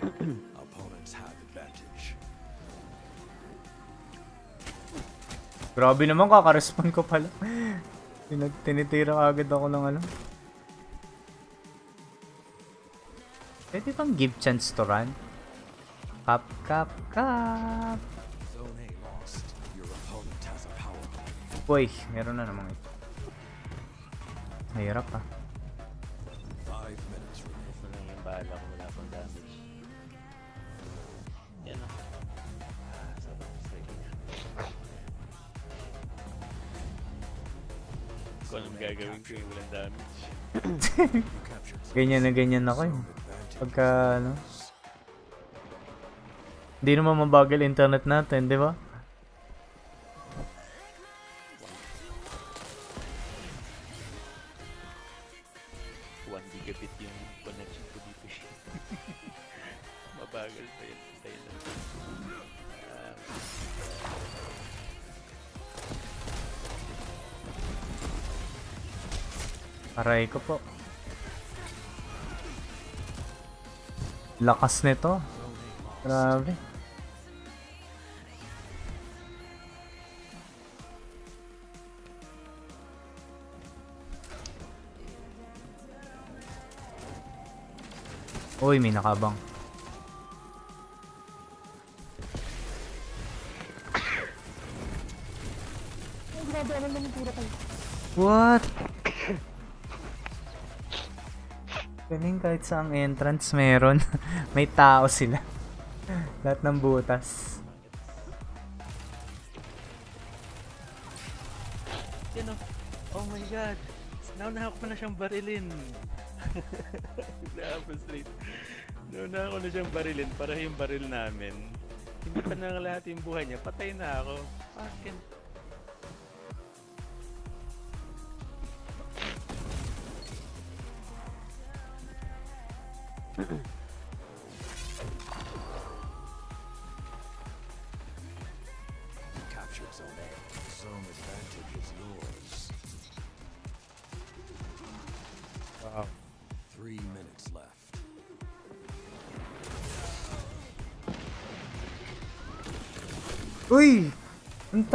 Speaker 2: Grabe naman, kaka-respond ko pala. Tinitira agad ako ng ano. Pwede bang give chance to run?
Speaker 1: Has a power.
Speaker 2: Uy, meron na namang ito. Mahirap ah. Ganyan na ganyan ako eh. Pagka ano. Hindi naman mabagal internet natin, di ba?
Speaker 5: One gigabit yung (laughs)
Speaker 2: Lakas nito. Grabe. Uy, may nakabang. What? Galing kahit sa ang entrance meron. (laughs) May tao sila. Lahat ng butas.
Speaker 5: Yan o. Oh my god. Naunahan ko na siyang barilin. (laughs) Nakapos straight. Naunahan ko na siyang barilin para yung baril namin. Hindi pa na lahat yung buhay niya. Patay na ako. Fucking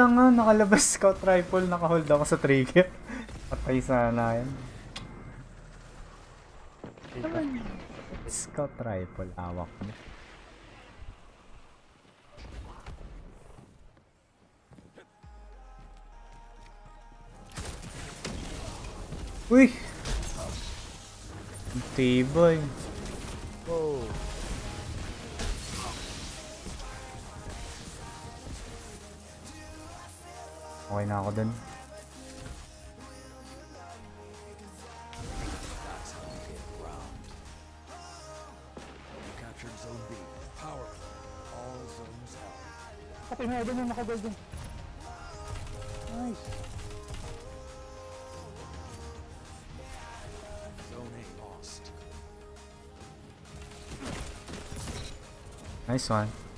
Speaker 2: tanga, nakalabas scout rifle, nakahold ako sa trigger. Patay sana yan. Scout rifle, awak mo. Uy! Ang tibay.
Speaker 1: Held.
Speaker 10: Patay mo, doon yung naka-gold dun. Nice.
Speaker 1: Zone A lost.
Speaker 2: Nice one.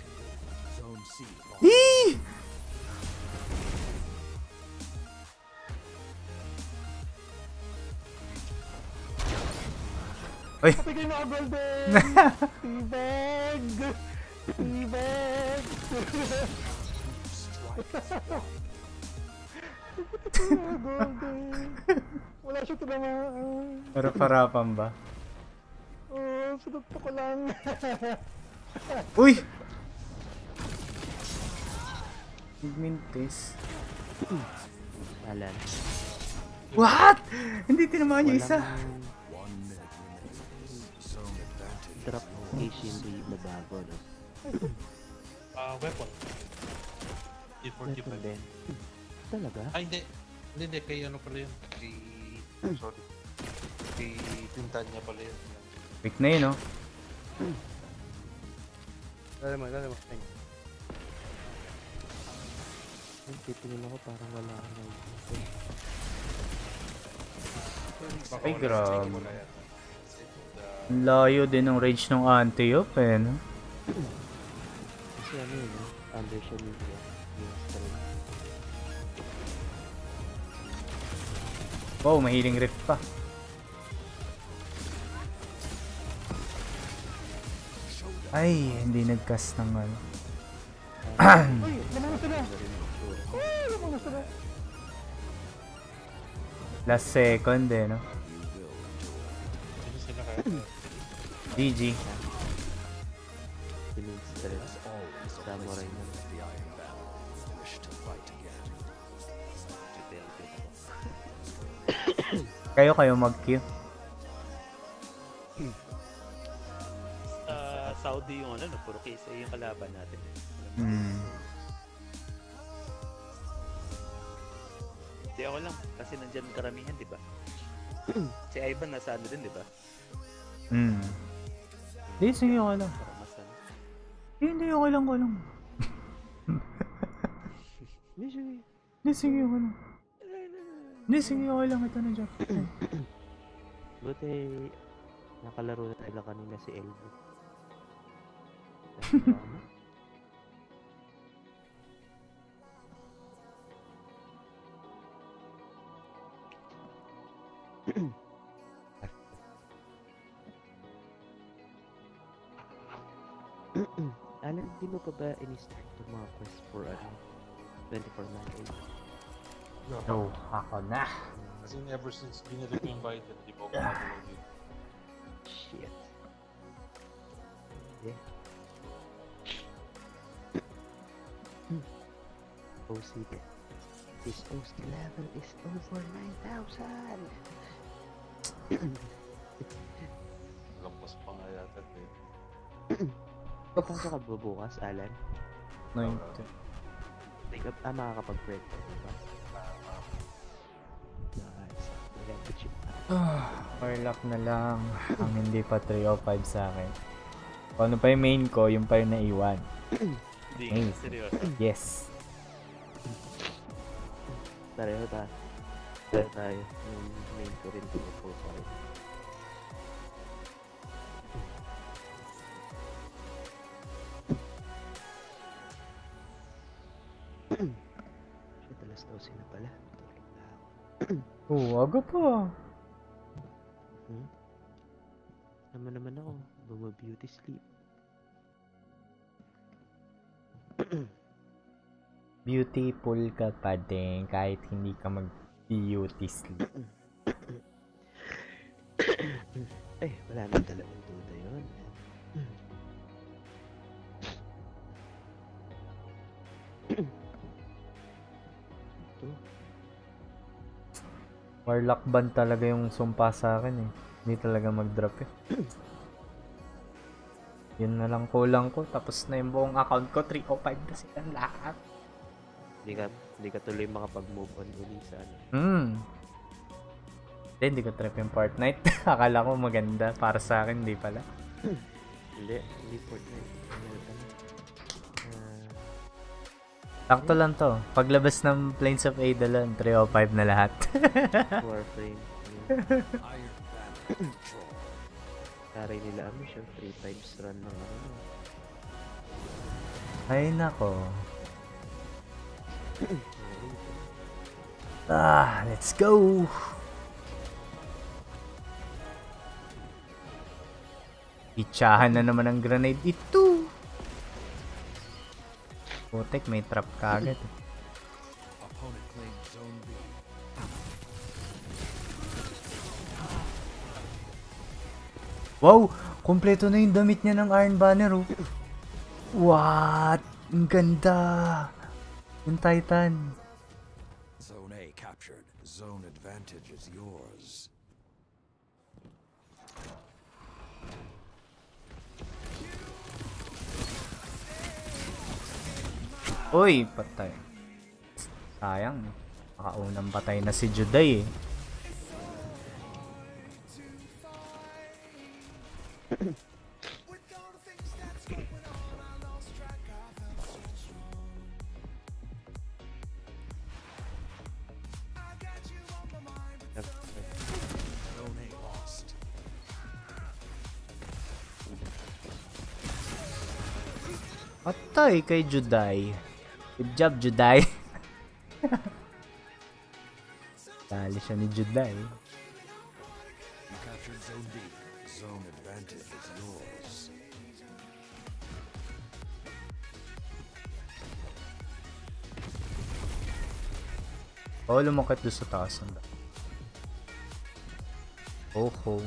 Speaker 1: Can do. Zone C lost.
Speaker 2: Eee! Uy!
Speaker 10: Patay kayo naka-gold din. Tibag! Tibag! Golden.
Speaker 2: Pero parapan ba?
Speaker 10: Oh, sunod ko lang. (laughs)
Speaker 2: Uy! Mintis.
Speaker 7: Alan.
Speaker 2: What? Hindi tinamaan yung isa.
Speaker 7: Drop kay Shinri na bago, no?
Speaker 11: Ah, weapon.
Speaker 7: Weapon
Speaker 11: 845.
Speaker 7: din. Talaga?
Speaker 11: Ay, hindi. Hindi, hindi. Kay ano pala yun? Kay... Sorry. Kay Tintanya pala yun.
Speaker 2: Weak na yun, no?
Speaker 9: Dali mo, dali mo. Thank you.
Speaker 7: Ay, titingin ako parang wala ka na.
Speaker 2: Ay, grabe. Layo din ng range ng anti-op, eh, no?
Speaker 7: Kasi ano yun, no? Under siya nito.
Speaker 2: Wow, mahiling rift pa. Ay, hindi nag-cast ng ano.
Speaker 8: Uy, lumabas sila. Uy, lumabas sila.
Speaker 2: Last second, eh, no? GG. Kayo kayo mag-queue.
Speaker 5: Ah, Saudi yung ano, no? puro case yung kalaban natin. eh.
Speaker 2: Hmm.
Speaker 5: Hindi ako lang, kasi nandyan karamihan, di ba? (clears throat) si Ivan nasa ano din, di ba?
Speaker 2: Hmm. Hindi, sige, okay lang.
Speaker 5: Mas ano.
Speaker 2: Hindi, hindi, okay lang, okay lang. (laughs)
Speaker 7: Hindi, sige.
Speaker 2: Hindi, sige, okay lang. Hindi, sige, okay lang. Ito na, Jack. (clears throat)
Speaker 7: Buti nakalaro na nila kanina si Elvo. (clears throat) Alan, di mo pa ba in-start yung mga quest for ano? 24 man?
Speaker 2: No, ako na.
Speaker 11: Kasi ever since binalik ko yung Biden, di ba ako gumagalaw dito.
Speaker 7: Shit. Yeah. OCD. This OC level is over 9,000!
Speaker 11: Lampas pa nga yata eh.
Speaker 7: Papasok ka ba bukas, Alan?
Speaker 2: 90.
Speaker 7: Like, ah, makakapag-break ka, diba?
Speaker 2: Warlock na lang. Ang hindi pa 305 sa akin. Kung ano pa yung main ko, yung pa yung naiwan.
Speaker 5: Hindi,
Speaker 2: Main.
Speaker 5: seryoso.
Speaker 2: Yes.
Speaker 7: Pareho ta. Pareho tayo. Yung main ko rin to. Shit, alas 12 na pala. Tulog na ako.
Speaker 2: Oo, aga pa.
Speaker 7: Naman naman ako. Buma-beauty sleep.
Speaker 2: Beautiful ka pa din kahit hindi ka mag-beauty sleep. (coughs)
Speaker 7: Eh, wala nang dalawang duda yun.
Speaker 2: Warlock ban talaga yung sumpa sa akin eh. Hindi talaga mag-drop eh. (clears throat) Yun na lang kulang ko. Tapos na yung buong account ko. 305 na silang lahat.
Speaker 7: Hindi ka, hindi ka tuloy makapag-move on uli sa ano.
Speaker 2: Hmm. Hindi, hindi ko trip yung Fortnite. (laughs) Akala ko maganda. Para sa akin, hindi pala. (clears throat)
Speaker 7: Hindi, hindi Fortnite. Ah,
Speaker 2: Sakto lang to. Paglabas ng Plains of Adalon, 305 na lahat. (laughs)
Speaker 7: Warframe. (laughs) Taray nila ano siya, 3 times run ng ano.
Speaker 2: Ay, nako. Ah, let's go! Itsahan na naman ang grenade ito! Putek, may trap kagad. eh. Wow! Kompleto na yung damit niya ng Iron Banner, oh. What? Ang ganda! Yung Titan.
Speaker 1: Zone A captured. Zone advantage is yours.
Speaker 2: Uy, patay. Sayang. Nakaunang patay na si Juday eh. Patay kay Juday. Good job, Juday. (laughs) Dali siya ni Juday. Oh, lumakit doon sa taas. Oh, oh.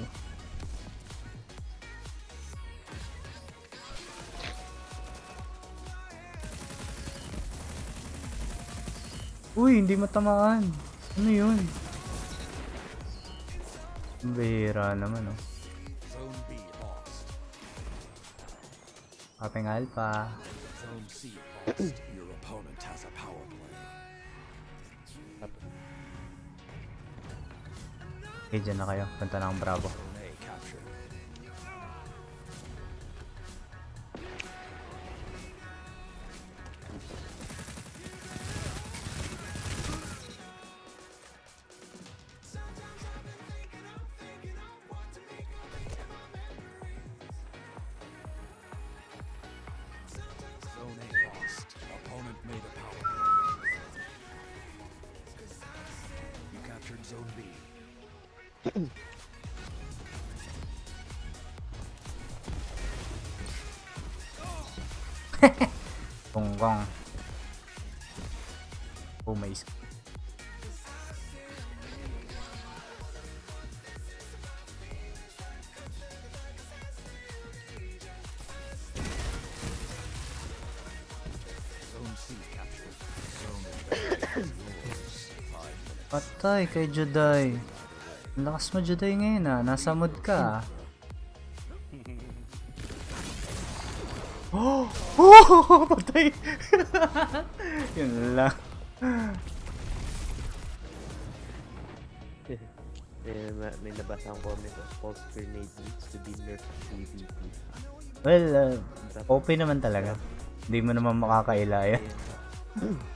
Speaker 2: Uy, hindi matamaan. Ano yun? Bihira naman, oh. Kapeng Alpha. Okay, dyan na kayo. Punta na ang Bravo. Patay kay Juday. Ang lakas mo Juday ngayon ah. Nasa mood ka. Oh! (gasps) Oh! Patay! (laughs) Yun lang.
Speaker 7: Eh, ma- may nabasa akong comment of false grenade needs to be nerfed PvP.
Speaker 2: Well, uh, OP naman talaga. Hindi mo naman makakailaya.
Speaker 1: Zone (laughs)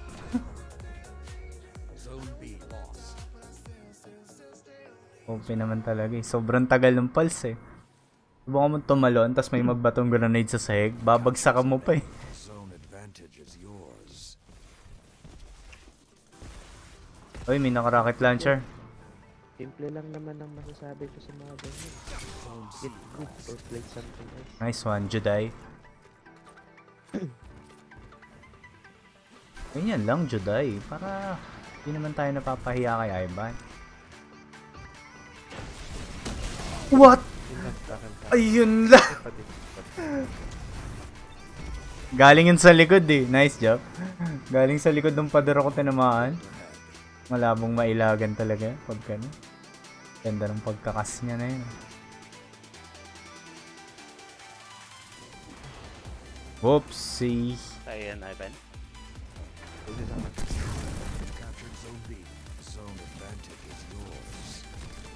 Speaker 2: OP naman talaga eh. Sobrang tagal ng pulse eh. Subukan mo tumalon, tapos may magbatong grenade sa sahig, babagsakan mo pa eh. Uy, may naka-rocket launcher.
Speaker 7: Simple lang naman ang masasabi ko sa mga ganyan. Get good or play something else.
Speaker 2: Nice one, Juday. Ganyan lang, Juday. Para hindi naman tayo napapahiya kay Ivan. What? Ayun lang. Galing yun sa likod eh. Nice job. Galing sa likod ng pader ako tinamaan. Malabong mailagan talaga pag ano. Ganda ng pagkakas niya na yun. Whoopsie.
Speaker 5: Ayan, Ivan.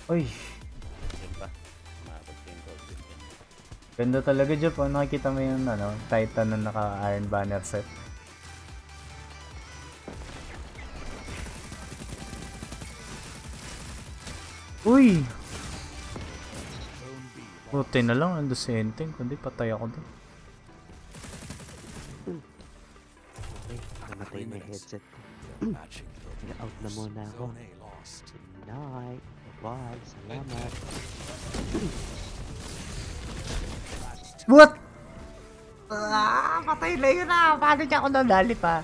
Speaker 1: You
Speaker 2: ganda talaga Jeff. Oh, nakikita mo yung ano, Titan na naka Iron Banner set. Uy! Buti na lang, ando si Enteng. Kundi patay ako doon.
Speaker 7: Okay, namatay na headset ko. Na-out na muna ako. Good night. Bye. Salamat.
Speaker 2: What? Ah, patay na yun ah. Paano niya ako nadali pa?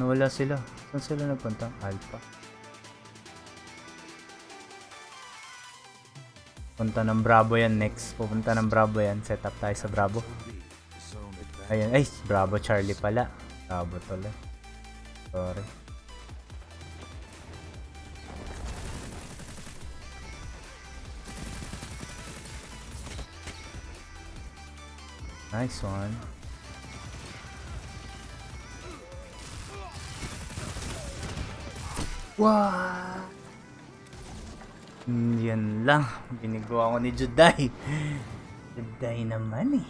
Speaker 2: Nawala sila. Saan sila nagpunta? Alpha. Punta ng Bravo yan next. Pupunta ng Bravo yan. Set up tayo sa Bravo. Ayun. Ay, Bravo Charlie pala. Bravo tuloy. Sorry. Nice one. Wow! Mm, Yan lang. Ginagawa ko ni Juday. Juday naman eh.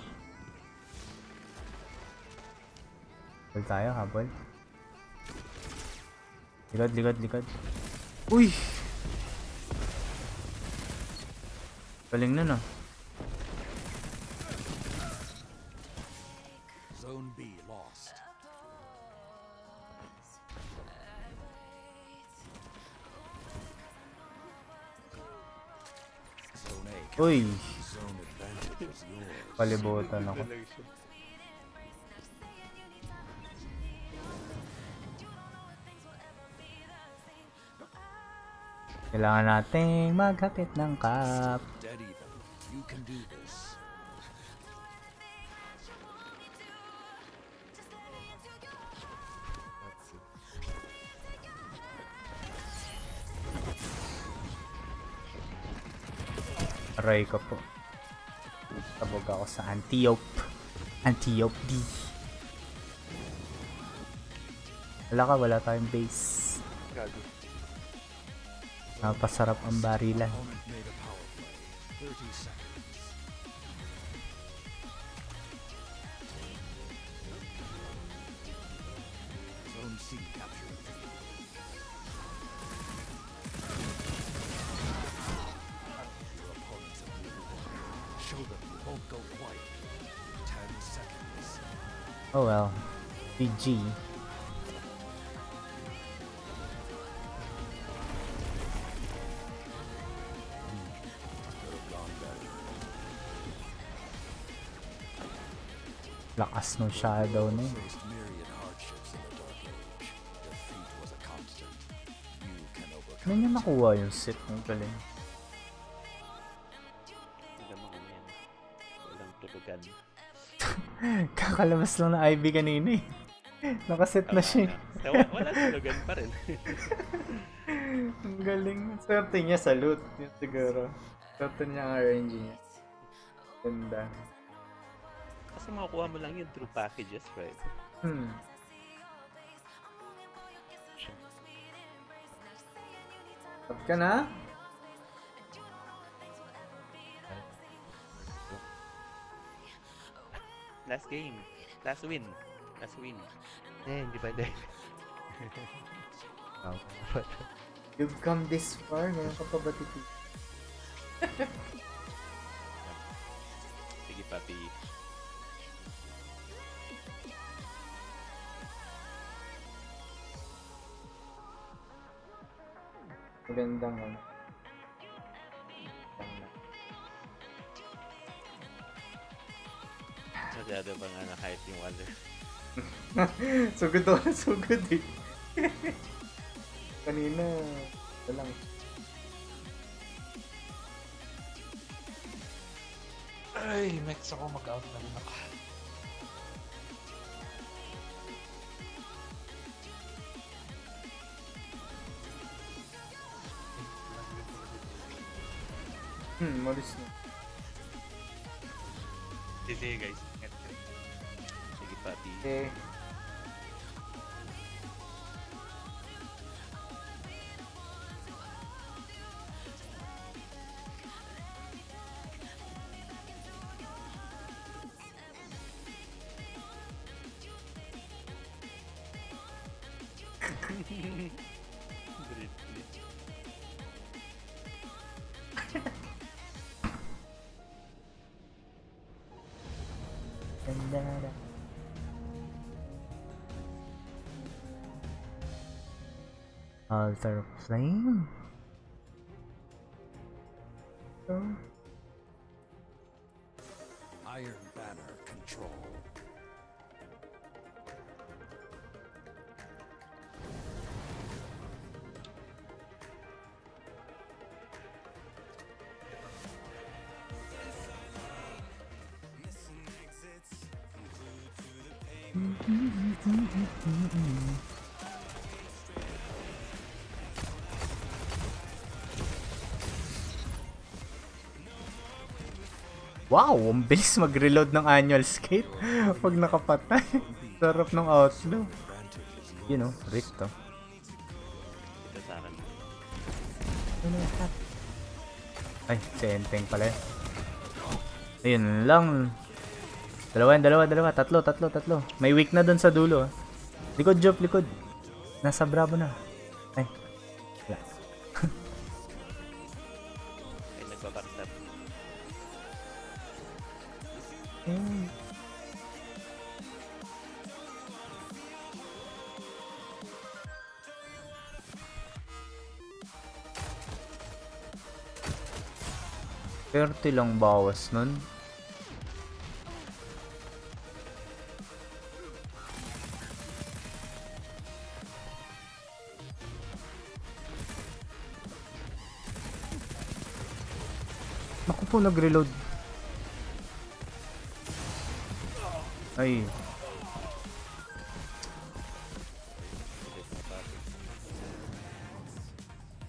Speaker 2: Habol tayo, habol. Likod, likod, likod. Uy! Galing nun ah. Uy! Palibutan ako. Kailangan nating maghapit ng cup.
Speaker 1: You can do this.
Speaker 2: Aray ko po. Tabog ako sa Antiope. Antiope D. Wala ka, wala tayong base. Napasarap ang barilan.
Speaker 1: Opponent made a power play. 30 seconds.
Speaker 2: Oh well. GG. Lakas ng shadow na
Speaker 1: overcome
Speaker 2: Ano niya nakuha yung set ng galing? (laughs) Kakalabas lang na Ivy kanina eh. Nakaset na siya. eh.
Speaker 5: Wala, tulugan pa rin. (laughs)
Speaker 2: Ang galing. Swerte niya sa loot. Yun siguro. Swerte niya ang RNG niya. Ganda.
Speaker 5: Kasi makukuha mo lang yun through packages, right?
Speaker 2: Hmm. Up ka na?
Speaker 5: Last game. Last win. Last win.
Speaker 9: Eh, hindi pa, hindi.
Speaker 2: Oh. You've come this far, ngayon ka pa ba titi? (laughs)
Speaker 5: Sige, papi.
Speaker 2: Magandang ano.
Speaker 5: Masyado bang ano, hype yung other.
Speaker 2: sugod (laughs) ako (laughs) na sugod eh. Kanina, wala lang.
Speaker 11: Ay, next ako mag-out na rin ako.
Speaker 2: Hmm, malis na.
Speaker 5: Sige guys. Ingat kayo. Sige, papi.
Speaker 2: Okay. Altar Flame? Wow, ang bilis mag-reload ng annual skate (laughs) pag nakapatay. (laughs) Sarap ng outlaw. You know, rift to.
Speaker 5: Sa akin.
Speaker 2: Ay, si Enteng pala. eh. Ayun lang. Dalawa yan, dalawa, dalawa. Tatlo, tatlo, tatlo. May weak na dun sa dulo. ah. Likod, Jop, likod. Nasa bravo na. Thirty lang bawas nun. Naku po, nag-reload. Ay.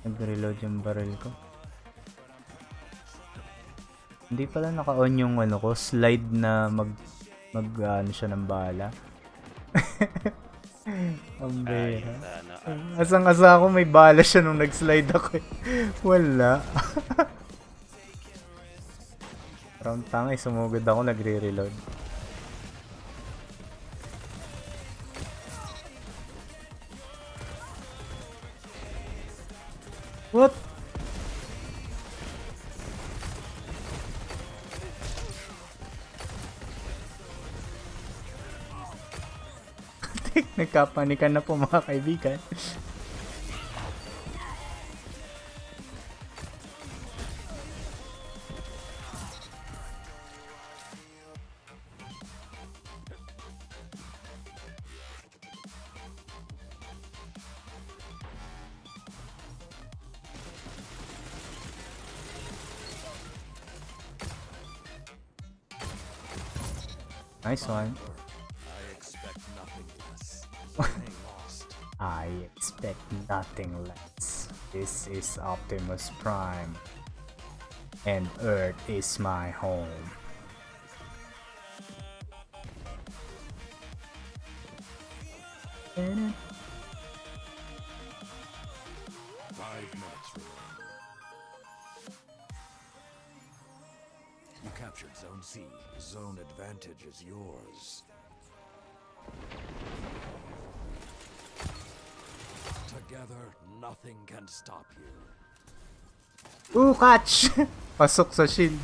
Speaker 2: Nag-reload yung barrel ko. Hindi pala naka-on yung ano ko, slide na mag mag ano siya ng bala. (laughs) Ang bera.
Speaker 5: Ayun, sa ano, ah,
Speaker 2: Asang asa ako may bala siya nung nag-slide ako eh. Wala. (laughs) Parang tanga sumugod ako, nagre-reload. Nagkapanikan na po mga kaibigan. Nice one. This is Optimus Prime. And Earth is my home. Catch! (laughs) Pasok sa shield.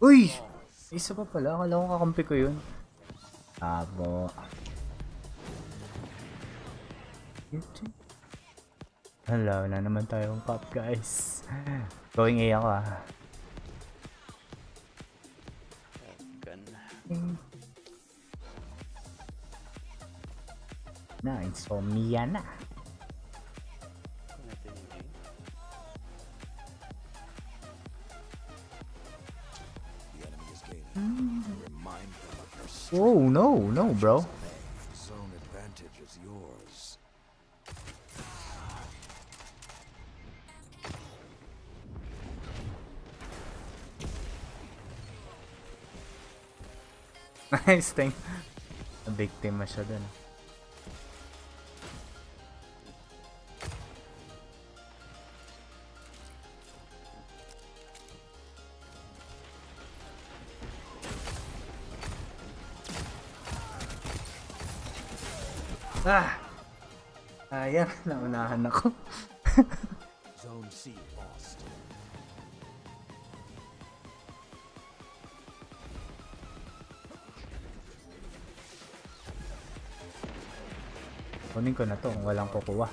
Speaker 2: Uy! Isa pa pala. Akala ko kakampi ko yun. Abo. Hello, na naman tayong pop guys. (laughs) Going A ako ah. Nice. So, Mia na. No, no, bro.
Speaker 1: Zone advantage is yours.
Speaker 2: Nice thing. Biktima siya dun. Ah! Ayan, (laughs) naunahan ako.
Speaker 1: Zone C lost.
Speaker 2: Kunin ko na to kung walang kukuha.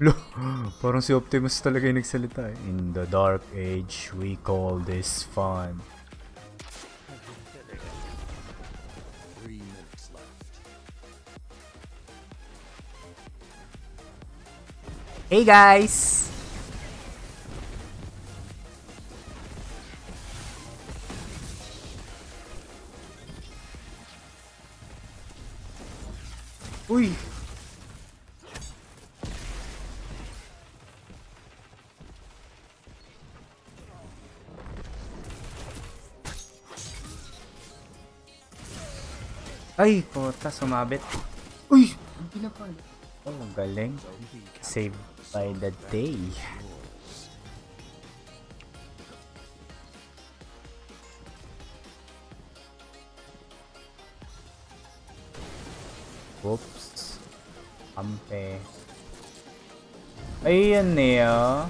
Speaker 2: Lo, parang si Optimus talaga yung nagsalita eh. In the dark age, we call this fun. Hey guys! Uy! Ay, puta, sumabit. Uy! Hindi na. Oh, ang galing. Save by the day. Oops. Ampe. Ayan niya.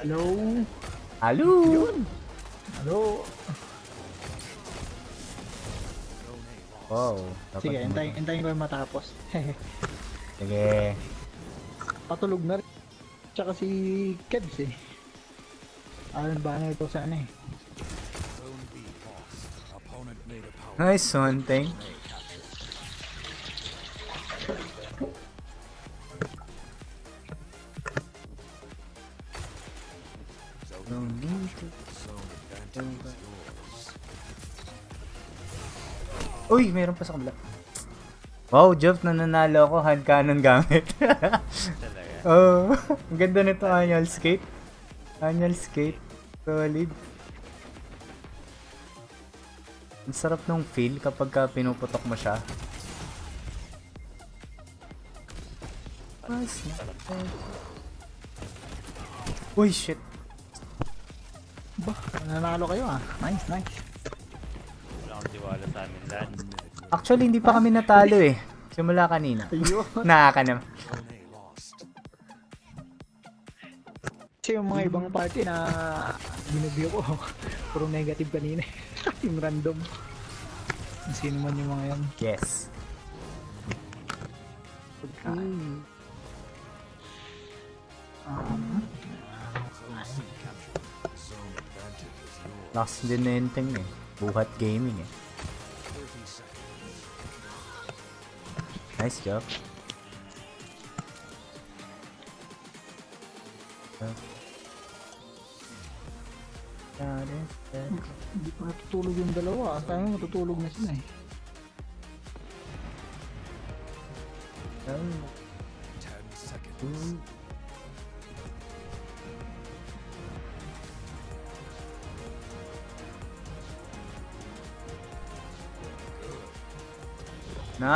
Speaker 8: Hello?
Speaker 2: Halo!
Speaker 8: Hello?
Speaker 2: Wow.
Speaker 8: Sige, hintayin, hintayin ko yung matapos. (laughs)
Speaker 2: Sige.
Speaker 8: Patulog na rin. Tsaka si Kebs eh. Alam ba na ito sa ano eh.
Speaker 2: Nice one, thank.
Speaker 1: Yours.
Speaker 2: Uy, meron pa sa kabila. Wow, Jeff, nananalo ako hand cannon gamit. (laughs) oh, ang ganda nito annual skate. Annual skate. Solid. Ang sarap nung feel kapag ka pinuputok mo siya. Uy, shit.
Speaker 8: Ba, nanalo kayo ah. Nice, nice.
Speaker 5: Wala akong tiwala sa amin lahat.
Speaker 2: Actually, hindi pa kami natalo eh. Simula kanina. (laughs) Nakaka naman.
Speaker 8: Kasi yung mga ibang party na binubyo ko, (laughs) puro negative kanina. (laughs) yung random. Sino man yung mga yan.
Speaker 2: Yes.
Speaker 8: Um,
Speaker 1: advantage is yours.
Speaker 2: Last din na yung thing eh. Buhat gaming eh. Nice job.
Speaker 8: Hindi pa natutulog yung dalawa. Tayo matutulog na sila eh.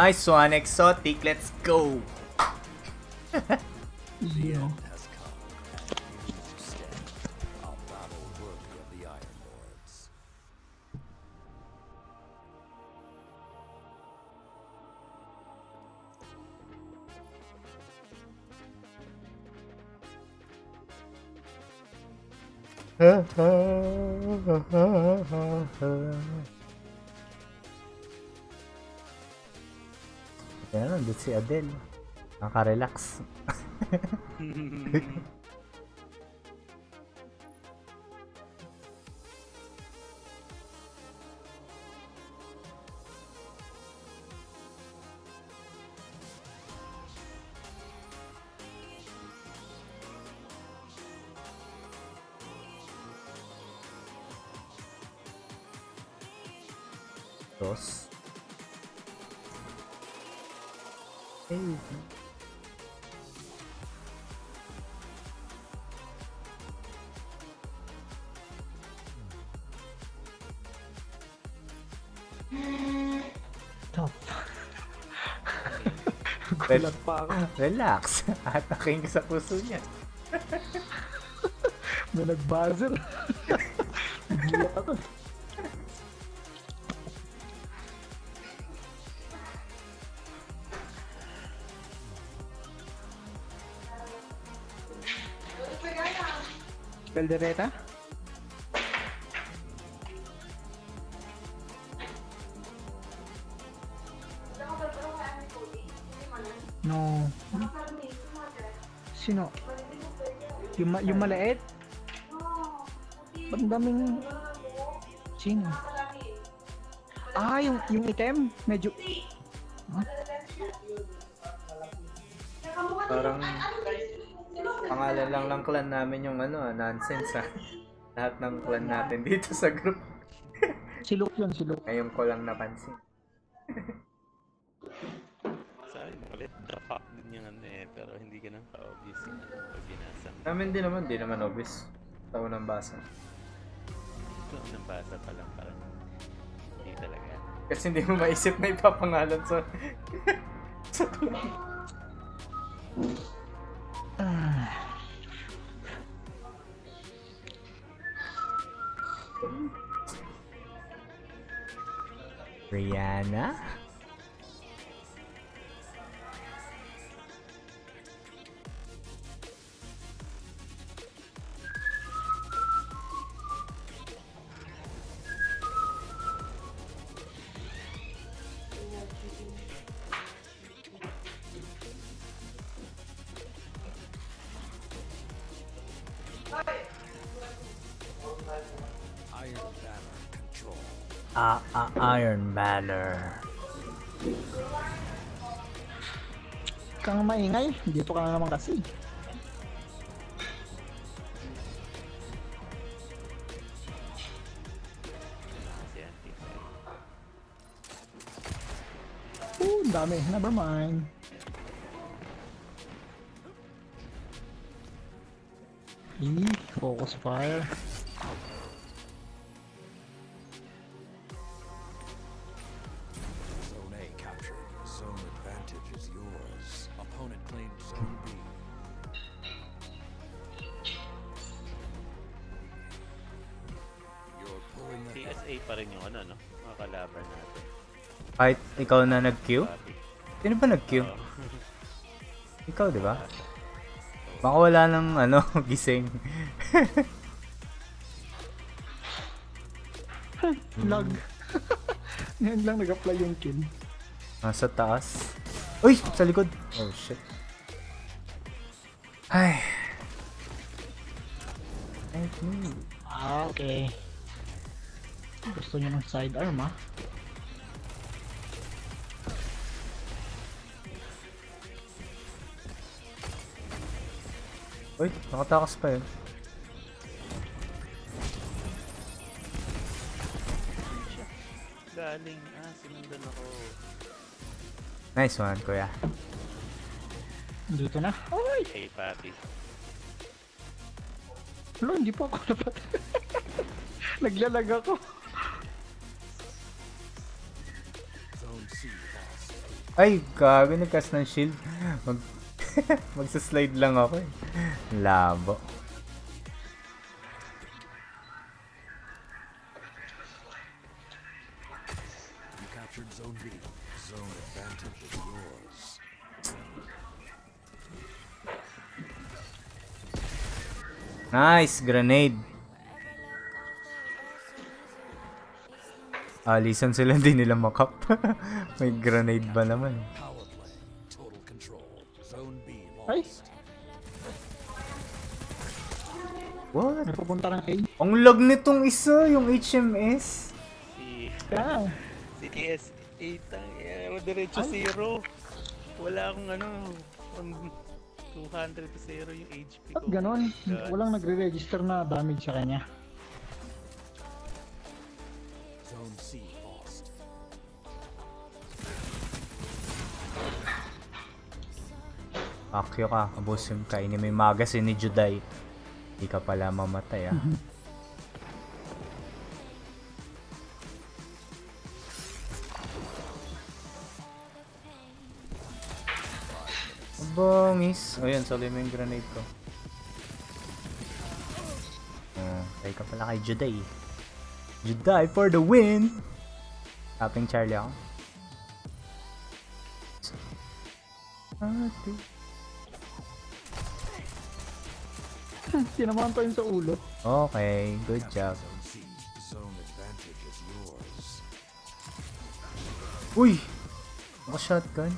Speaker 2: Nice one, exotic. Let's go. Adele. Nakaka-relax. (laughs) Rel-
Speaker 8: Gulat pa ako.
Speaker 2: Relax. (laughs) Ataking ka sa puso niya. (laughs)
Speaker 8: May nag-buzzer. Gulat ako. Caldereta? Sino? Yung, ma- yung maliit? Ba't daming... Sino? Ah, yung, yung item? Medyo... Huh?
Speaker 2: Parang pangalan lang ng clan namin yung ano, ah, nonsense ah. Lahat ng clan natin dito sa group.
Speaker 8: Si Luke yun, si Luke.
Speaker 2: Ngayon ko lang napansin.
Speaker 5: Naka-fuck din yung ano eh, pero hindi ka nang ka-obvious yung ano, pag
Speaker 2: Namin din naman, di naman obvious. Tao ng basa.
Speaker 5: Kung nang basa pa lang, parang hindi talaga.
Speaker 2: Kasi hindi mo maisip na ipapangalan sa... sa Rihanna?
Speaker 8: Maingay, dito ka na naman kasi. Oh, dami. Never mind. Eee, focus fire.
Speaker 2: Ikaw na nag-queue? Sino ba nag-queue? Ikaw, di ba? Baka wala ng (laughs) ano, gising. (laughs)
Speaker 8: Lag. (laughs) Ngayon lang nag-apply yung kill.
Speaker 2: Nasa taas. Uy! Sa likod! Oh, shit. Ay. Me.
Speaker 8: Ah, okay. Gusto niyo ng sidearm ah.
Speaker 2: Uy, nakatakas pa yun.
Speaker 5: Galing, ah, sinundan ako.
Speaker 2: Nice one, kuya.
Speaker 8: Dito na. Ay!
Speaker 5: Hey, papi.
Speaker 8: Wala, hindi pa ako dapat. (laughs) Naglalag ako.
Speaker 2: Ay, gago, nagkas ng shield. Mag... (laughs) Magsaslide lang ako eh. Labo. Nice, grenade. Alisan sila (laughs) din nila makap. May grenade ba naman?
Speaker 8: May pupunta ng A.
Speaker 2: Ang lag nitong isa, yung HMS.
Speaker 5: Si,
Speaker 8: Yeah.
Speaker 5: si DS8 ang eh, diretso zero. Wala akong ano, um, 200 to zero yung HP ko.
Speaker 8: At ganon,
Speaker 5: God.
Speaker 8: walang nagre-register na damage sa kanya.
Speaker 1: Zone C lost.
Speaker 2: Akyo ka, abos yung kainin mo yung magazine ni Juday. Hindi ka pala mamatay ah. Bongis. O yan, sali mo yung grenade ko. Oh, tayo ka pala kay Juday. Juday for the win! Tapping Charlie ako. Ate.
Speaker 8: Tinamaan pa yun sa ulo.
Speaker 2: Okay, good job. Uy! Ako shotgun.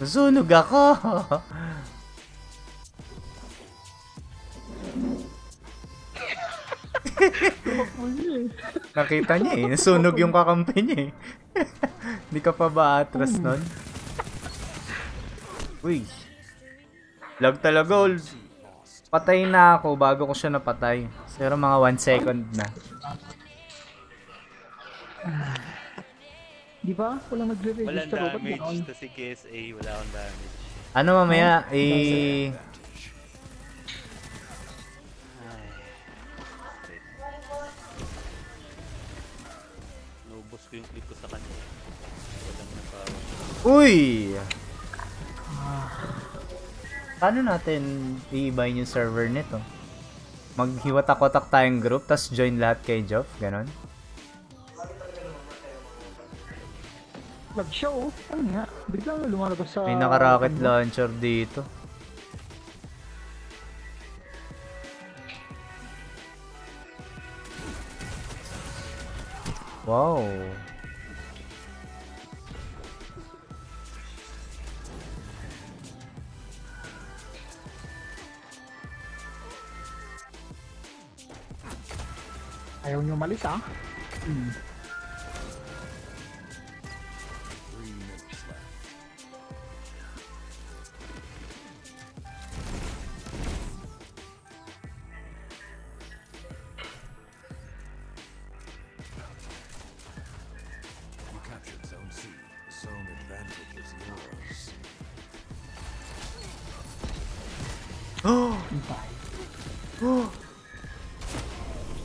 Speaker 2: Nasunog ako! (laughs) Nakita niya eh. Nasunog yung kakampi niya eh. (laughs) Hindi ka pa ba atras nun? Uy. Lag talaga, ol. Patay na ako bago ko siya napatay. Pero mga 1 second na.
Speaker 8: Di ba? Walang
Speaker 5: Walang
Speaker 8: nagre-register. oh, ba't
Speaker 5: damage to si KSA, wala akong damage.
Speaker 2: Ano mamaya, eh...
Speaker 5: Ay. Wait. Naubos ko yung clip ko sa kanya. Walang.
Speaker 2: Uy! Paano natin iibayin yung server nito? Maghiwatak-watak tayong group, tas join lahat kay Joff, ganon?
Speaker 8: Oh. Ano nga? Biglang lumalabas sa...
Speaker 2: May naka-rocket launcher dito. Wow.
Speaker 8: Ayaw niyo malis ah. Hmm.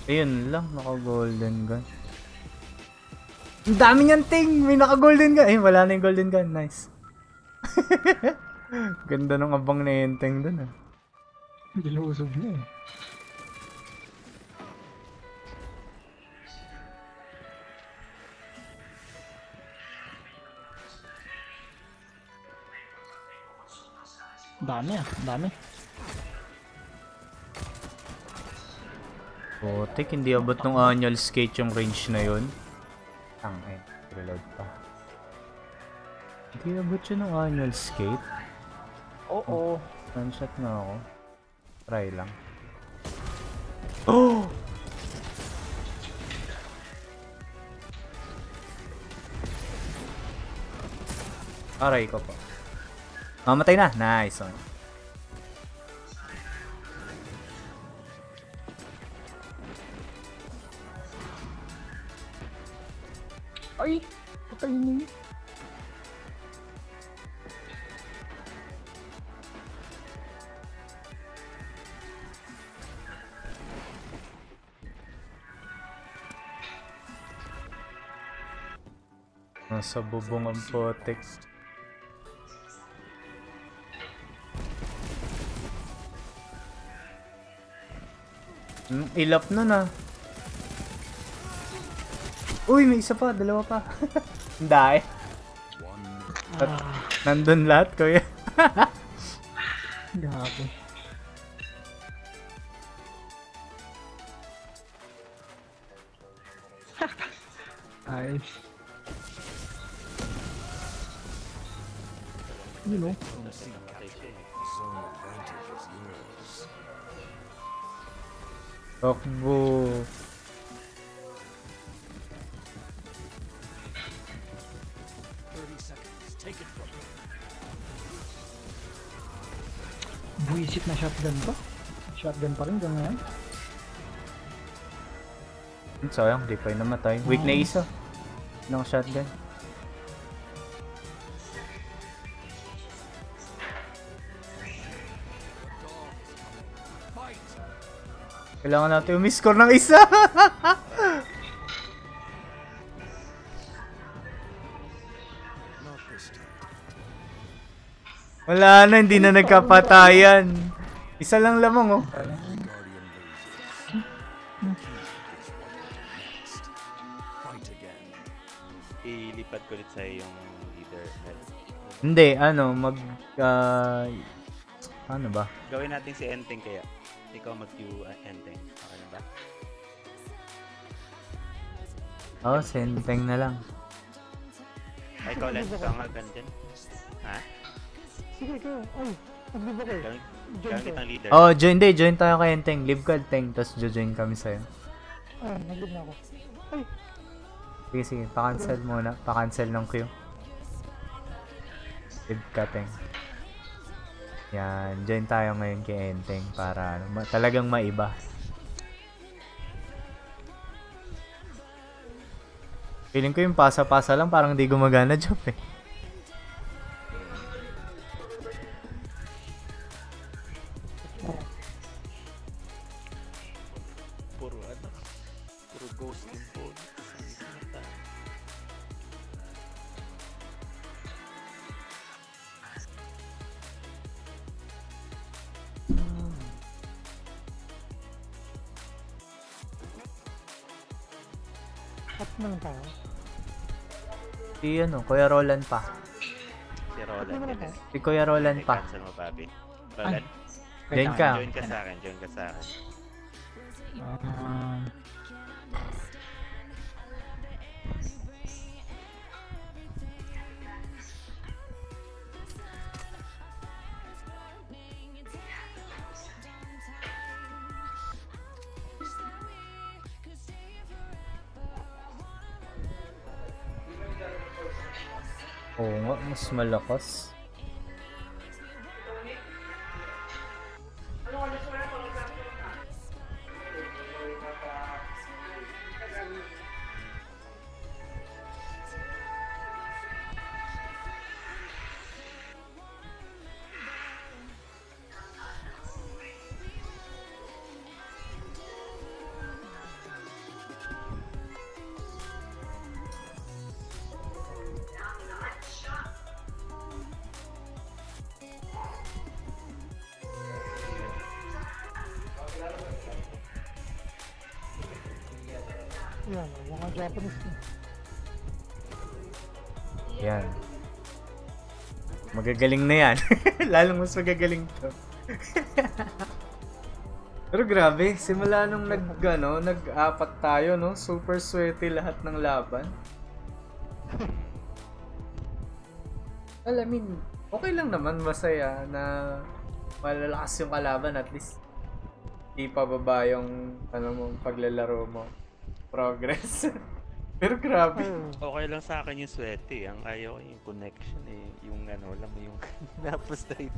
Speaker 2: Ayun lang, naka-golden gun. Ang dami niyan, Ting! May naka-golden gun! Eh, wala na yung golden gun. Nice. (laughs) Ganda ng abang na yung Ting dun ah.
Speaker 8: Dilusog niya eh. Dami ah, dami.
Speaker 2: Putik, hindi abot ng annual skate yung range na yun. Tang eh, reload pa. Hindi abot yun ng annual skate.
Speaker 8: Oo.
Speaker 2: One shot na ako. Try lang. Oh! (gasps) Aray ko po. Mamatay na. Nice one. Nasa bubong ang potek. Hmm, ilap nun ah. Uy, may isa pa. Dalawa pa. (laughs) Ang. At nandun lahat, kuya. (laughs) Takbo.
Speaker 1: Thirty seconds. Take it from me.
Speaker 8: Buisit na shotgun to. Shotgun pa rin.
Speaker 2: Hmm, Sayang, di pa yung namatay. Weak na isa. Ng shotgun. Kailangan natin umiscore ng isa. (laughs) Wala na, hindi na nagkapatayan. Isa lang lamang oh.
Speaker 5: Ilipat ko ulit sa'yo yung leader.
Speaker 2: Hindi, ano, mag... ah, ano ba?
Speaker 5: Gawin natin si Enteng kaya. Ikaw mag-Q uh, Enteng. Okay na ba?
Speaker 2: Oh, senteng na lang.
Speaker 5: Ay, ikaw lang. Ikaw nga ganyan. Ha?
Speaker 8: Sige, ikaw. Ay, nagbiba kayo.
Speaker 5: Gawin,
Speaker 8: Join
Speaker 5: kitang leader.
Speaker 2: Oh, join, hindi, join tayo kay Enteng. Live ka, Enteng, tapos join kami sa'yo.
Speaker 8: Ah, naglib na ako. Ay,
Speaker 2: Sige, sige, pa-cancel muna. Pa-cancel ng queue. Live ka, Teng. Yan, join tayo ngayon kay Enteng para ma- talagang maiba. Feeling ko yung pasa-pasa lang parang di gumagana job eh.
Speaker 5: Ano,
Speaker 2: Kuya Roland pa.
Speaker 5: Si Roland yun eh.
Speaker 2: Si Kuya Roland pa.
Speaker 5: Cancel mo, Bobby. Roland.
Speaker 2: Join ka.
Speaker 5: Join ka sa akin, join ka sa akin.
Speaker 8: Ah,
Speaker 2: nga, mas Magagaling na yan. (laughs) Lalong mas magagaling to. (laughs) Pero grabe, simula nung nag, ano, nag-apat tayo, no? Super sweaty lahat ng laban. (laughs) Well, I mean, okay lang naman, masaya na malalakas yung kalaban at least di pababa yung ano mo, paglalaro mo. Progress. Pero grabe.
Speaker 5: Okay lang sa akin yung sweaty. Ang ayaw ko yung connection eh. Yung ano lang yung (laughs) napos na yun.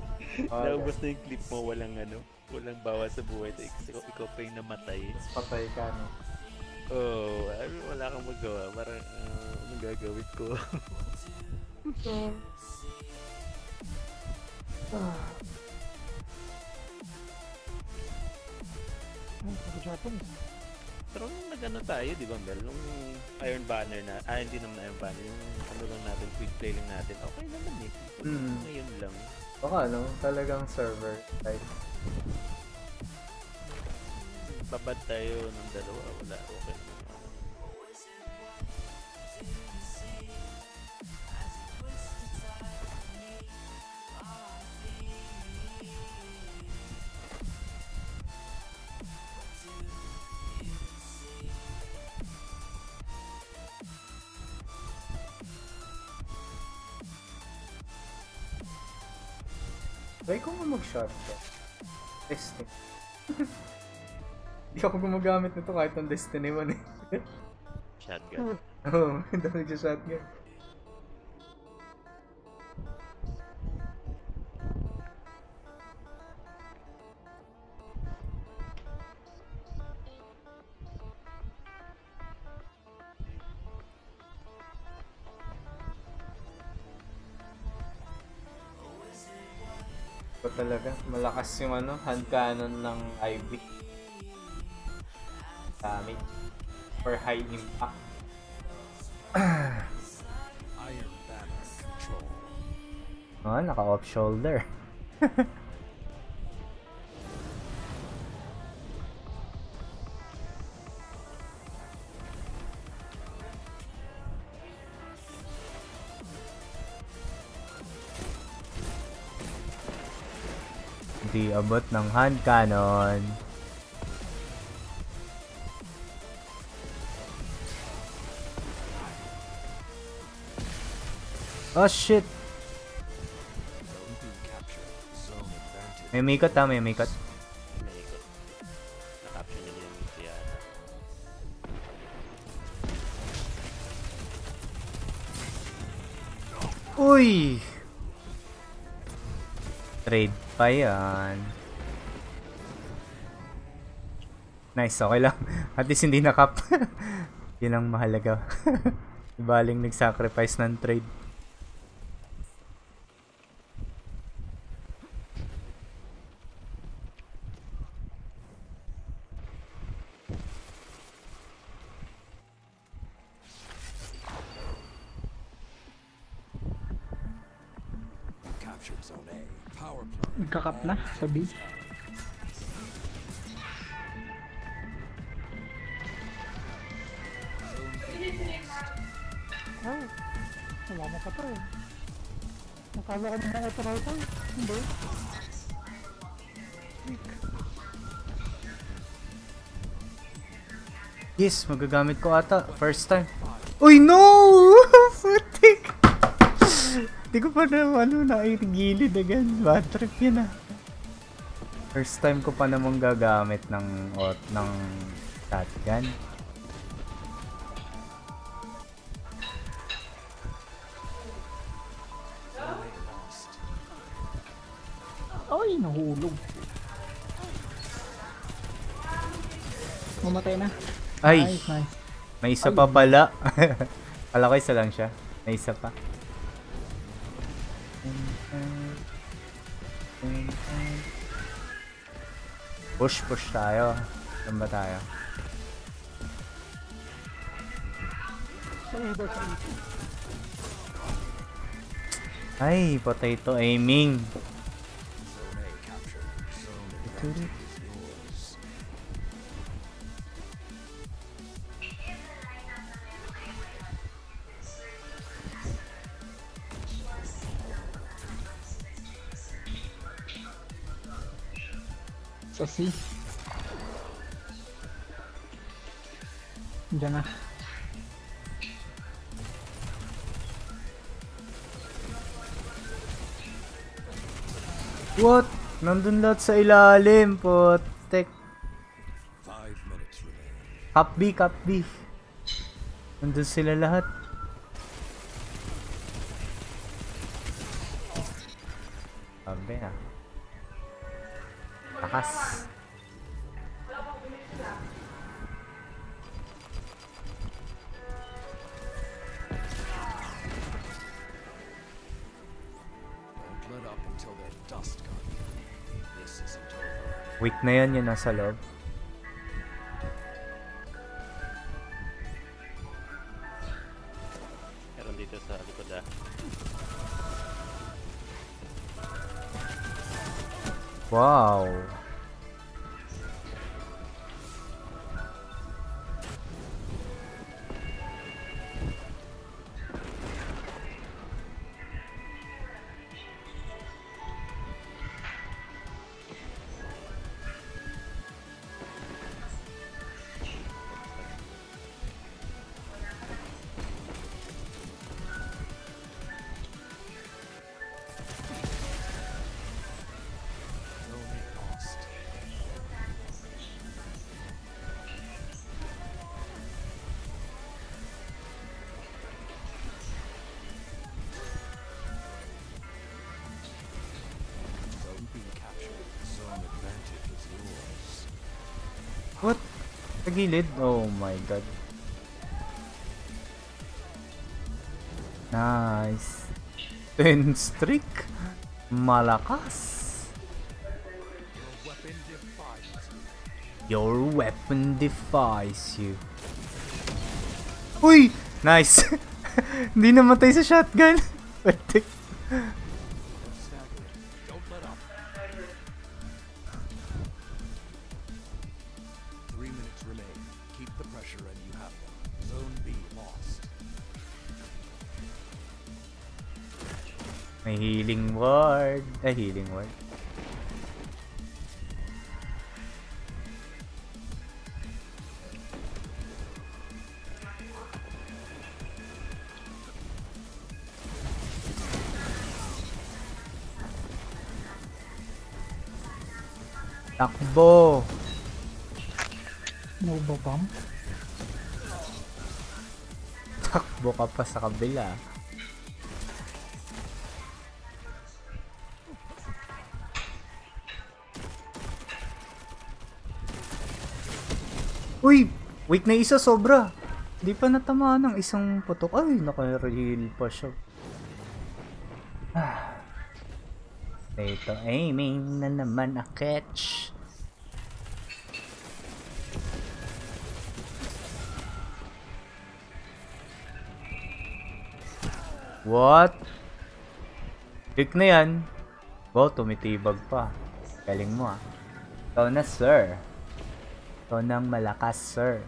Speaker 2: Ah,
Speaker 5: Naubos na yung clip mo. Walang ano. Walang bawas sa buhay. Kasi ikaw, ikaw pa yung namatay.
Speaker 2: Patay ka, no?
Speaker 5: Oo. Oh, wala kang magawa. Parang uh, anong gagawin ko? (laughs)
Speaker 8: Ay, mga Japanese.
Speaker 5: Pero nung nag-ano tayo, di ba Mel? Nung Iron Banner na, ah hindi naman Iron Banner, yung ano lang natin, quick play lang natin, okay naman eh.
Speaker 2: Mm.
Speaker 5: Ngayon lang.
Speaker 2: Baka ano, talagang server type.
Speaker 5: Babad tayo ng dalawa, wala, okay
Speaker 2: Try ko nga mag-shotgun. Testing. Hindi ako gumagamit nito kahit ng Destiny 1 eh.
Speaker 5: Shotgun.
Speaker 2: Oo, (laughs) oh, hindi ako nag-shotgun. Talaga, malakas yung ano, hand cannon ng Ivy. Damage. For high impact.
Speaker 1: Iron Banner control.
Speaker 2: Ah, naka-off shoulder. (laughs) Di abot ng hand cannon. Oh shit! May mikot ah, may mikot. Uy! Trade pa yan. Nice, okay lang. (laughs) At least hindi na-cap. (laughs) Yun ang mahalaga. (laughs) Ibaling nag-sacrifice ng trade.
Speaker 8: Sa B. Ay, sumama ka pa eh. Nakala ko na ito na ito. Hindi. Weak.
Speaker 2: Yes, magagamit ko ata. First time. Uy, no! (laughs) Putik! Di ko pa na, ano, nakikigilid agad. Bad trip yun ah. First time ko pa namang gagamit ng, ot, ng shotgun.
Speaker 8: Ay, nahulog. Mamatay na.
Speaker 2: Ay!
Speaker 8: Nice, nice.
Speaker 2: May isa pa pala. (laughs) Kala ko isa lang siya. May isa pa. Push, push tayo. Saan ba tayo? Ay, potato aiming.
Speaker 1: Zone A
Speaker 8: Sa C. Diyan na.
Speaker 2: What? Nandun lahat sa ilalim, potek. Cup B, cup B. Nandun sila lahat. Sabi ah.
Speaker 1: Over.
Speaker 2: Weak na yan, yun nasa loob.
Speaker 5: Meron dito sa likod ah.
Speaker 2: Wow. Gilid? Oh my god. Nice. 10 streak. Malakas.
Speaker 1: Your weapon
Speaker 2: defies
Speaker 1: you.
Speaker 2: Uy! Nice! (laughs) Hindi namatay sa shotgun. Ay, healing ward. Takbo!
Speaker 8: Nova bomb.
Speaker 2: Takbo ka pa sa kabila. Uy! Weak na isa, sobra. Di pa natamaan ng isang putok. Ay, naka-reheal pa siya. Ah. (sighs) Ito, aiming na naman a catch. What? Pick na yan. Wow, tumitibag pa. Galing mo ah. Ikaw na, sir. Nang malakas, sir.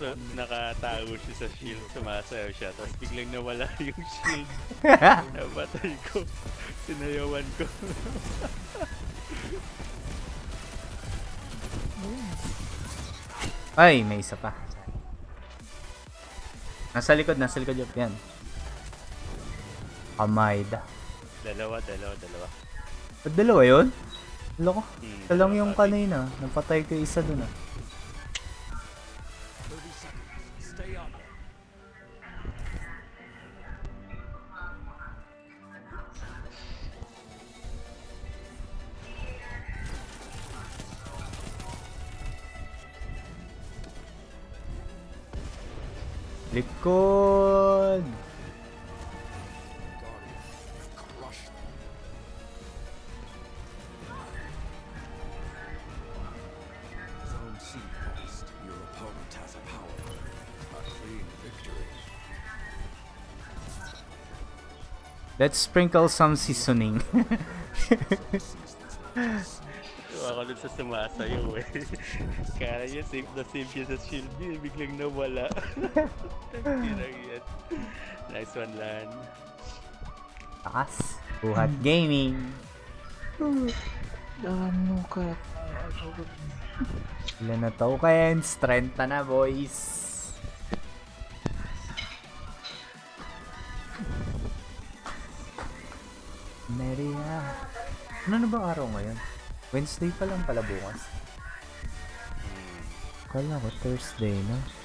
Speaker 5: Nakaso, nakatago siya sa shield, sumasayaw siya, tapos biglang nawala (laughs) yung shield. (laughs) Napatay ko. Sinayawan ko.
Speaker 2: Ay, may isa pa. Nasa likod, nasa likod yung yan. Kamayda.
Speaker 5: dalawa, dalawa, dalawa.
Speaker 2: Ba't dalawa yun? Loko.
Speaker 5: Hmm,
Speaker 2: Ito lang yung kanina. Napatay ko isa dun ah. Let's sprinkle some seasoning. (laughs)
Speaker 5: Ako dun sa sumasayaw eh. Kala niya safe na safe siya sa shield niya, biglang nawala. (laughs) Tirang yan. Nice one, Lan.
Speaker 2: Takas. Buhat Gaming.
Speaker 8: Ano ka?
Speaker 2: Ilan na tokens? 30 na boys. Wednesday pa lang pala bukas. Kala ko Thursday na. Yeah,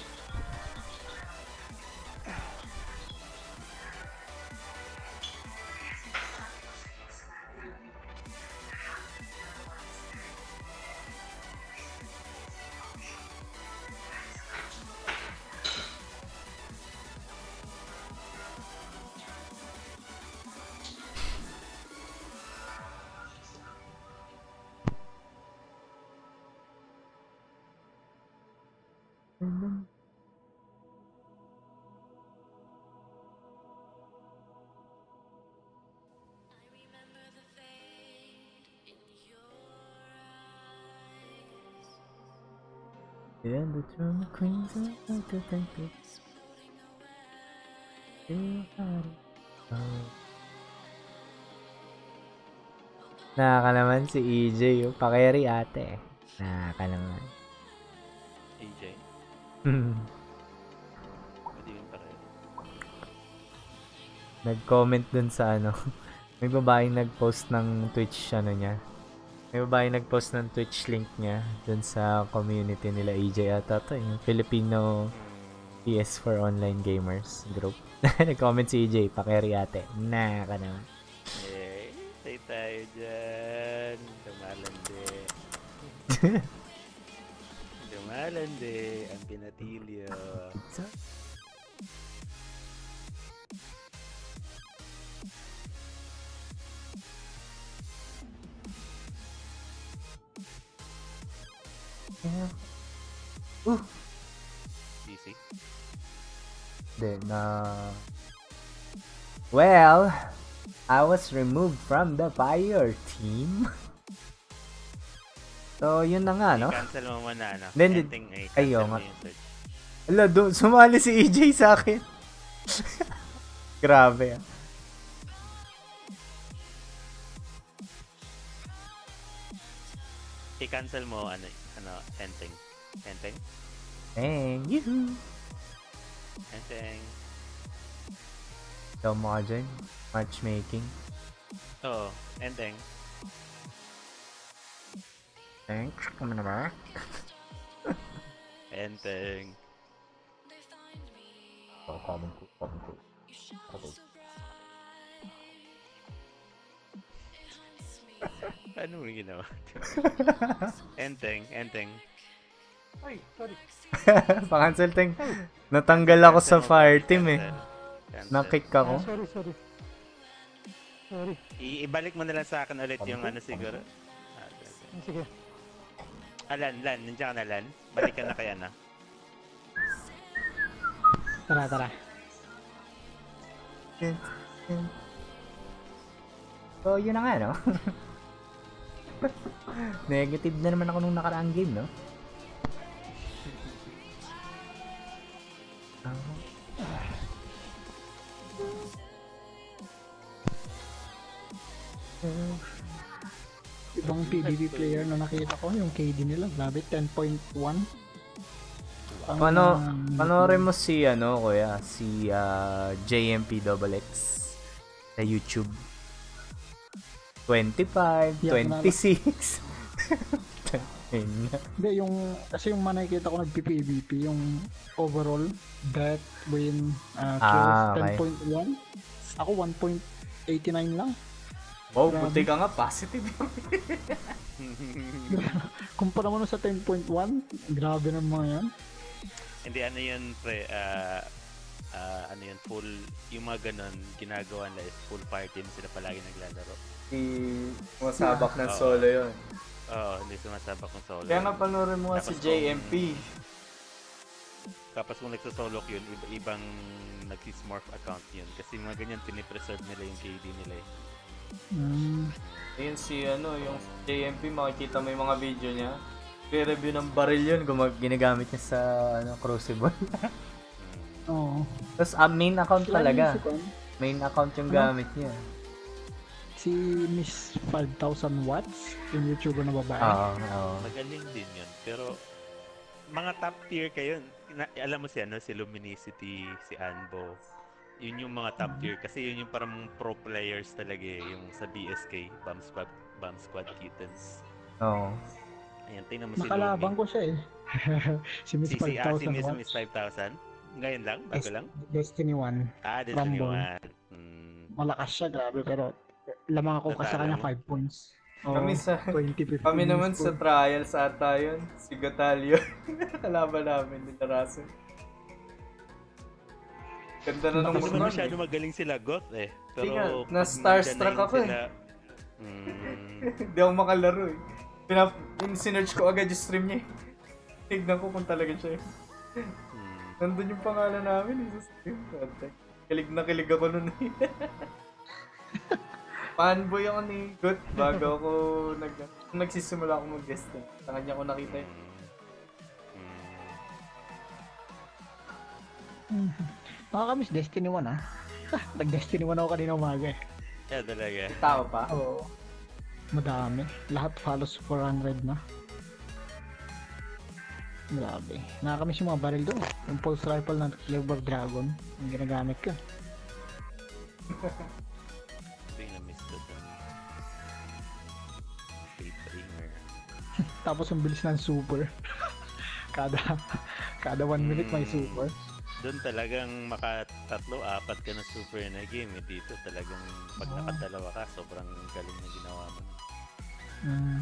Speaker 2: a thank you. Nakaka naman si EJ, yung pakeri ate. Nakaka naman. Hmm. (laughs)
Speaker 5: Pwede yun pa rin.
Speaker 2: Nag-comment dun sa ano. (laughs) May babaeng nag-post ng Twitch ano niya. May babaeng nag-post ng Twitch link niya dun sa community nila EJ ata to, yung Filipino PS4 online gamers group. (laughs) Nag-comment si EJ, pakeri ate. Nakaka naman.
Speaker 5: Eh, tay tayo dyan. Dumalandi. Dumalandi. (laughs) Ang pinatilyo.
Speaker 2: Yeah. Then, uh... Well, I was removed from the fire team. (laughs) so, yun na nga, no?
Speaker 5: Cancel mo muna, ano?
Speaker 2: Then,
Speaker 5: Ending A.
Speaker 2: ayo nga. Ala, do, sumali si EJ sa akin. (laughs) Grabe ah.
Speaker 5: I-cancel mo, ano, ano, Enteng. Enteng?
Speaker 2: Yuhu.
Speaker 5: Enteng.
Speaker 2: Ikaw mo ka dyan. Matchmaking.
Speaker 5: Oo, Enteng.
Speaker 2: Thanks. Kamo na ba?
Speaker 5: Enteng.
Speaker 2: Oh, common ko. Common ko. Okay.
Speaker 5: Ano mo ginawa? enteng, Enteng.
Speaker 11: Ay, sorry.
Speaker 2: Pa-cancel ting. Natanggal ako sa fire team eh. Nakick ako.
Speaker 6: Ah, sorry, sorry. Sorry.
Speaker 5: Ibalik mo na lang sa akin ulit yung ano siguro. Ah,
Speaker 6: Sige.
Speaker 5: Alan, Lan, nandiyan ka na Lan. Balik ka na kaya na.
Speaker 8: Tara, tara.
Speaker 2: So, yun na nga, no? (laughs) Negative na naman ako nung nakaraang game, no?
Speaker 8: Ibang PvP player na nakita ko, yung KD nila, grabe, 10.1. Ang,
Speaker 2: Ano, panoorin mo si, ano, kuya, si ah, JMPXX sa YouTube. 25,
Speaker 8: Yeah, kunwari.
Speaker 2: 26. Na.
Speaker 8: Hindi, yung, kasi yung mga nakikita ko nag-PvP, yung overall, death, win, uh,
Speaker 2: Ah,
Speaker 8: kills,
Speaker 2: okay.
Speaker 8: 10.1. Ako, 1.89 lang.
Speaker 2: Wow,
Speaker 8: Grabe.
Speaker 2: buti ka nga, positive. (laughs)
Speaker 8: Kumpara mo na sa 10.1, grabe ng mga yan.
Speaker 5: Hindi, ano yun, pre, ah, ah, ano yun, full, yung mga ganun, ginagawa nila is full fire team sila palagi naglalaro.
Speaker 2: Si Masabak ng
Speaker 5: Oo.
Speaker 2: solo yun.
Speaker 5: Oo, hindi sumasabak ng solo.
Speaker 2: Kaya nga panoorin mo nga si JMP.
Speaker 5: Tapos kung nagsasolo yun, iba, ibang nag-smurf account yun. Kasi mga ganyan, pinipreserve nila yung KD nila eh.
Speaker 8: Mm,
Speaker 2: Ayun si ano, yung JMP, makikita mo yung mga video niya. Re-review ng baril yun, gumag ginagamit niya sa ano, Crucible. (laughs)
Speaker 8: oo.
Speaker 2: Tapos ah, main account talaga. Main account yung
Speaker 8: Ano?
Speaker 2: gamit niya.
Speaker 8: Si Miss 5,000 watts, yung YouTuber na babae.
Speaker 2: Oo, oo.
Speaker 5: Magaling din yun. Pero, mga top tier kayo. Na, alam mo si ano, si Luminicity, si Anbo. Yun yung mga top tier. Kasi yun yung parang pro players talaga eh. Yung sa BSK, Bomb Squad, Bomb Squad Kittens.
Speaker 2: Oo.
Speaker 5: Ayan, tingnan mo si
Speaker 8: Nakalabang
Speaker 5: Lumi.
Speaker 8: ko siya eh. (laughs) si Miss
Speaker 5: Si, si, ah,
Speaker 8: 5,000
Speaker 5: si Miss,
Speaker 8: watts.
Speaker 5: Miss 5,000. Ngayon lang? Bago
Speaker 8: Des-
Speaker 5: lang?
Speaker 8: Destiny 1.
Speaker 5: Ah, Destiny
Speaker 8: Rumble.
Speaker 5: 1. Hmm.
Speaker 8: Malakas siya, grabe. Pero lamang ako kasi kanya 5 points. Oo,
Speaker 2: Kami sa
Speaker 8: 20, 50
Speaker 2: Kami naman sa trials ata yun. Si Gotalio. (laughs) Kalaban namin ni Taraso. Ganda na nung nun
Speaker 5: masyado
Speaker 2: eh.
Speaker 5: magaling sila Goth eh. Pero
Speaker 2: Hindi nga,
Speaker 5: pag
Speaker 2: na-starstruck
Speaker 5: nandyan na
Speaker 2: ako
Speaker 5: yun
Speaker 2: eh.
Speaker 5: sila, (laughs) Hmm.
Speaker 2: Hindi ako makalaro eh. Pinap sinerch ko agad yung stream niya eh. Tignan ko kung talaga siya eh.
Speaker 5: Hmm.
Speaker 2: Nandun yung pangalan namin eh sa stream. Kilig na kilig ako nun eh. (laughs) Fanboy ako ni Gut bago ako (laughs) nag nagsisimula ako mag-guest eh. Sa kanya ko nakita eh.
Speaker 5: Hmm.
Speaker 8: Nakakamiss Destiny 1 ah. (laughs) Nag-Destiny 1 ako kanina umaga eh.
Speaker 5: Yeah, talaga.
Speaker 2: Tao pa?
Speaker 8: Oo. Madami. Lahat halos 400 na. Grabe. Nakakamiss yung mga baril doon. Yung pulse rifle ng Silver Dragon. Yung ginagamit ko. (laughs) Tapos ang bilis ng super. (laughs) kada kada 1 minute may
Speaker 5: Mm.
Speaker 8: super.
Speaker 5: Doon talagang makatatlo, apat ka na super na game. Eh. Dito talagang pag
Speaker 8: Ah.
Speaker 5: nakadalawa ka, sobrang galing na ginawa mo.
Speaker 8: Mm.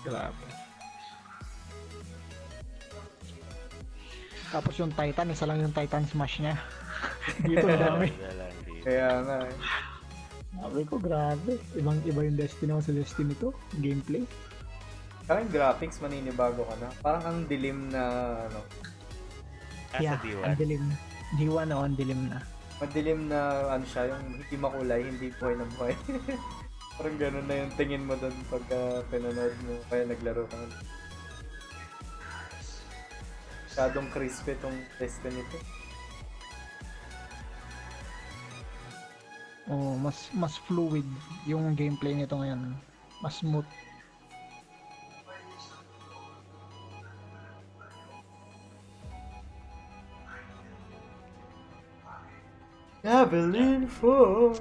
Speaker 8: Grabe. Tapos yung Titan, isa lang yung Titan Smash niya. (laughs) Dito ang dami.
Speaker 2: Kaya nga eh.
Speaker 8: Sabi ko, grabe. Ibang iba yung Destiny ko sa Destiny to. Gameplay.
Speaker 2: Saka yung graphics, maninibago ka na. Parang ang dilim na, ano,
Speaker 5: Ah,
Speaker 8: yeah,
Speaker 5: sa D1.
Speaker 8: ang dilim. D1 o, ang dilim na.
Speaker 2: madilim na, ano siya, yung hindi makulay, hindi buhay ng buhay. (laughs) Parang ganun na yung tingin mo doon pagka pinanood mo, kaya naglaro ka. Masyadong crispy tong Destiny to.
Speaker 8: Oh, mas mas fluid yung gameplay nito ngayon. Mas smooth.
Speaker 2: Javelin 4.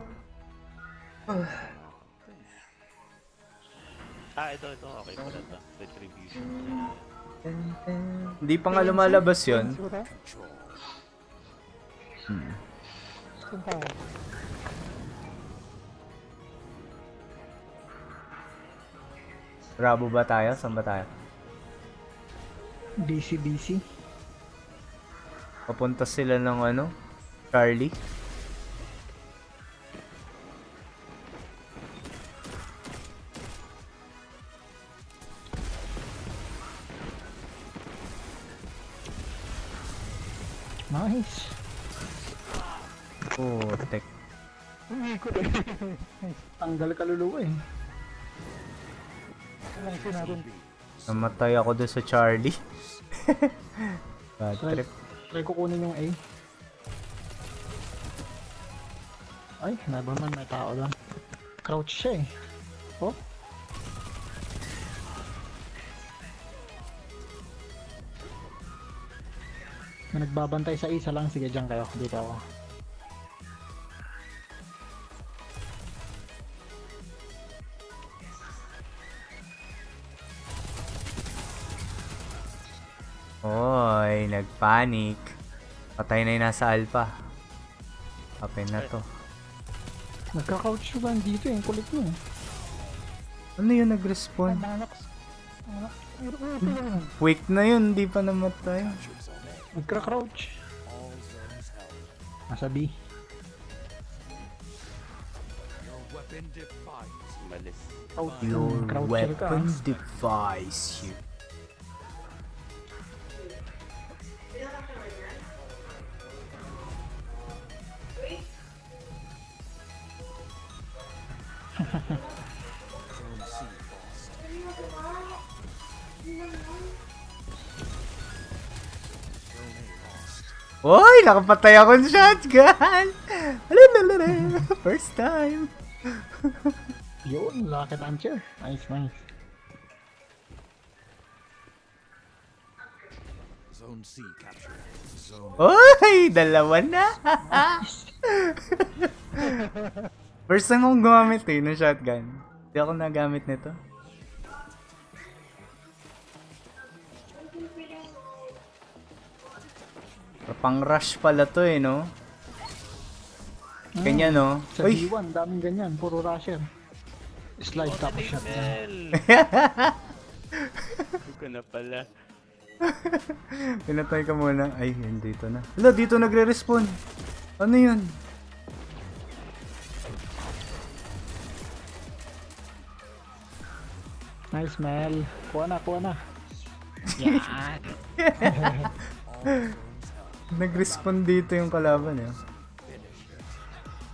Speaker 5: Ah, ito, ito. Okay pala ito. Retribution.
Speaker 2: Hindi pa nga lumalabas yun. Hmm. Rabo ba tayo? Saan ba tayo?
Speaker 8: DC DC.
Speaker 2: Papunta sila ng ano? Charlie?
Speaker 8: Nice.
Speaker 2: Oh, tek. (laughs)
Speaker 8: Tanggal kaluluwa eh. Ayusin natin.
Speaker 2: Namatay ako doon sa Charlie. (laughs) Bad trip.
Speaker 8: try ko kunin yung A. Ay, nabaman may tao doon. Crouch siya eh. Oh. May nagbabantay sa isa lang, sige dyan kayo. Dito ako.
Speaker 2: Oy, nagpanic. Patay na yung nasa alpha. Open na to.
Speaker 8: Nagka-couch ba dito ang kulit mo.
Speaker 2: Ano yun nag-respawn? Wake na yun, di pa namatay.
Speaker 8: Nagka-crouch. Nasa B.
Speaker 1: Your weapon defies
Speaker 5: Malis.
Speaker 8: Crouch.
Speaker 2: Your
Speaker 8: Croucher ka.
Speaker 2: weapon defies you.
Speaker 1: Zone (laughs)
Speaker 2: Oy, nakapatay ako ng shotgun! Alalalala, First time. (laughs)
Speaker 8: Yun, rocket launcher. Nice, nice.
Speaker 1: Zone C captured. Zone
Speaker 2: Oy, dalawa na. (laughs) First time akong gumamit eh ng shotgun. Hindi ako nagamit nito. Pang rush pala to eh, no? Ganyan, no?
Speaker 8: Sa
Speaker 2: Uy!
Speaker 8: B1, daming ganyan. Puro rusher. Slide tapos shot. (laughs)
Speaker 5: Ko na pala.
Speaker 2: Pinatay ka muna. Ay, yun dito na. Hala, dito nagre-respawn. Ano yun?
Speaker 8: Nice, Mel. Kuha na, kuha na. (laughs) Yan. (laughs)
Speaker 2: Nag-respawn dito yung kalaban eh.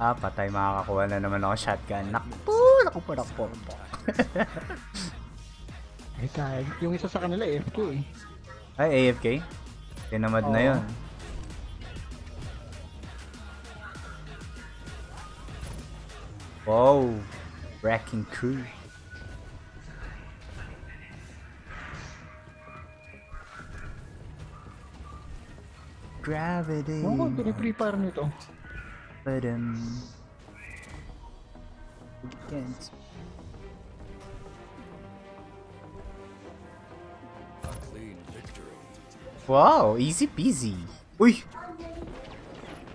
Speaker 2: Ah, patay. Makakakuha na naman ako shotgun. Nakpo! Nakpo! Nakpo! (laughs) nakpo.
Speaker 8: Ay, kaya. Yung isa sa kanila, FK eh.
Speaker 2: Ay, AFK? Tinamad na
Speaker 8: Oo.
Speaker 2: yun. Wow! Wrecking crew. Gravity.
Speaker 8: Oo, oh, pre fire nito.
Speaker 2: But um, can't. Wow, easy peasy. Uy!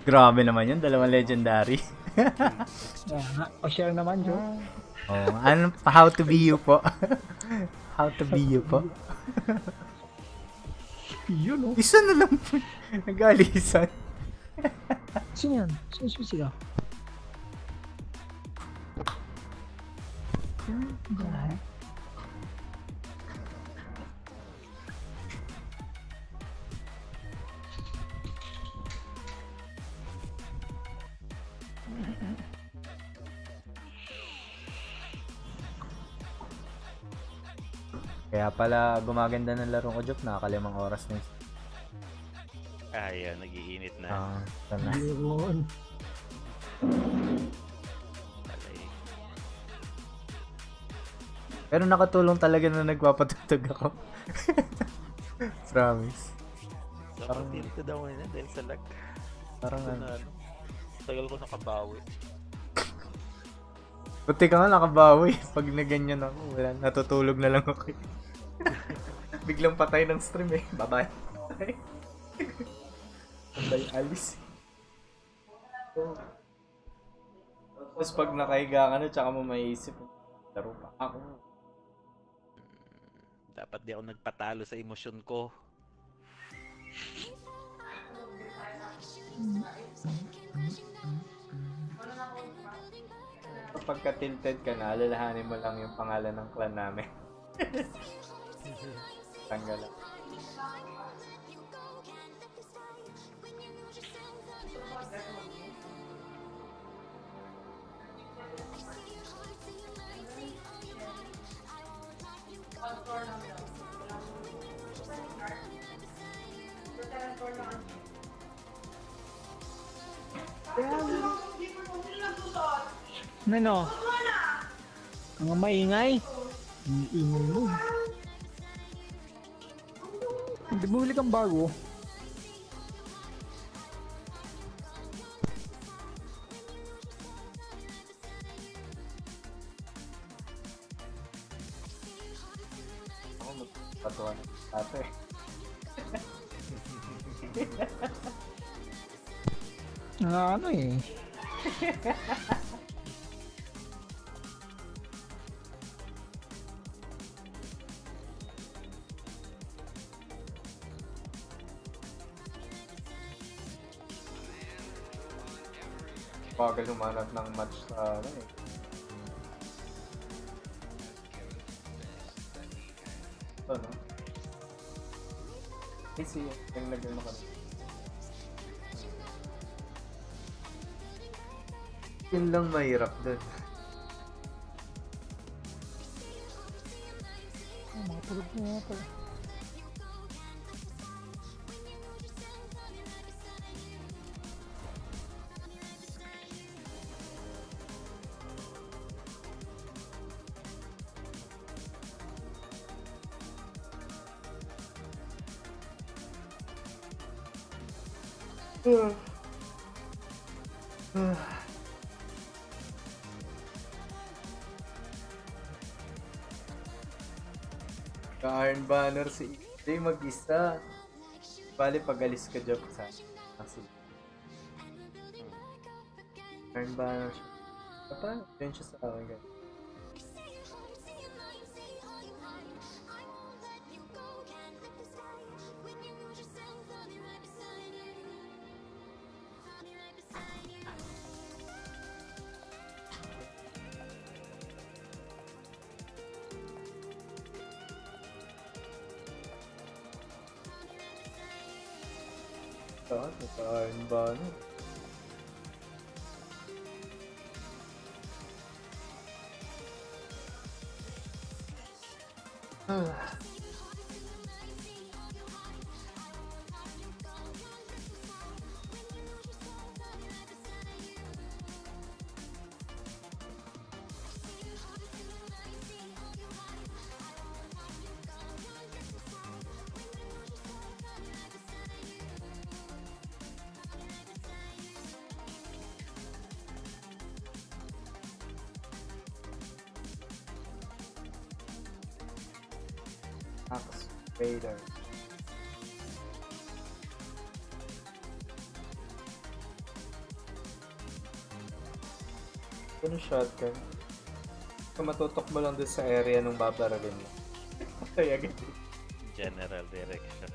Speaker 2: Grabe naman yun, dalawang legendary. (laughs)
Speaker 8: Yan, o share naman, Joe.
Speaker 2: oh, ano, how to be you po? (laughs) how to be you po? (laughs)
Speaker 8: Yun, oh.
Speaker 2: Isa na lang po. Nag-alisan.
Speaker 8: Sino yan? Sino sino sila? Yan.
Speaker 2: Kaya pala gumaganda ng laro ko, Jok. Nakakalimang oras na yun.
Speaker 5: Ah, yun. Nagiinit na.
Speaker 2: Ah, Oo, uh.
Speaker 8: Yun.
Speaker 13: Pero nakatulong talaga na nagpapatutog ako. (laughs) Promise.
Speaker 5: Parang, Dapat daw ngayon dahil sa lag.
Speaker 13: Parang ano.
Speaker 5: ano. Tagal ko nakabawi.
Speaker 13: Buti ka nga nakabawi. (laughs) Pag na ganyan ako, wala, natutulog na lang ako. (laughs) Biglang patay ng stream eh. Bye-bye. (laughs) Bye, Alice. So, tapos pag nakahiga ka na, tsaka mo maiisip, laro pa ako.
Speaker 5: Dapat di ako nagpatalo sa emosyon ko.
Speaker 13: Kapag ka-tilted ka na, alalahanin mo lang yung pangalan ng clan namin. (laughs) Tanggal lang.
Speaker 8: Ano? Ang maingay. Ang ingay mo. Hindi bumili kang bago.
Speaker 13: Tato eh.
Speaker 8: Nga ano eh. (laughs)
Speaker 13: humanap ng match sa ano eh. Ito no? Siya. Yung nag-ano ka. Yun lang mahirap dun. Banner si EJ mag-isa. Bali, pag alis ka dyan sa kasi Banner siya. Pata, yun siya sa akin shotgun? Kung matutok mo lang doon sa area nung babaralin mo. (laughs) Patay agad.
Speaker 5: General direction.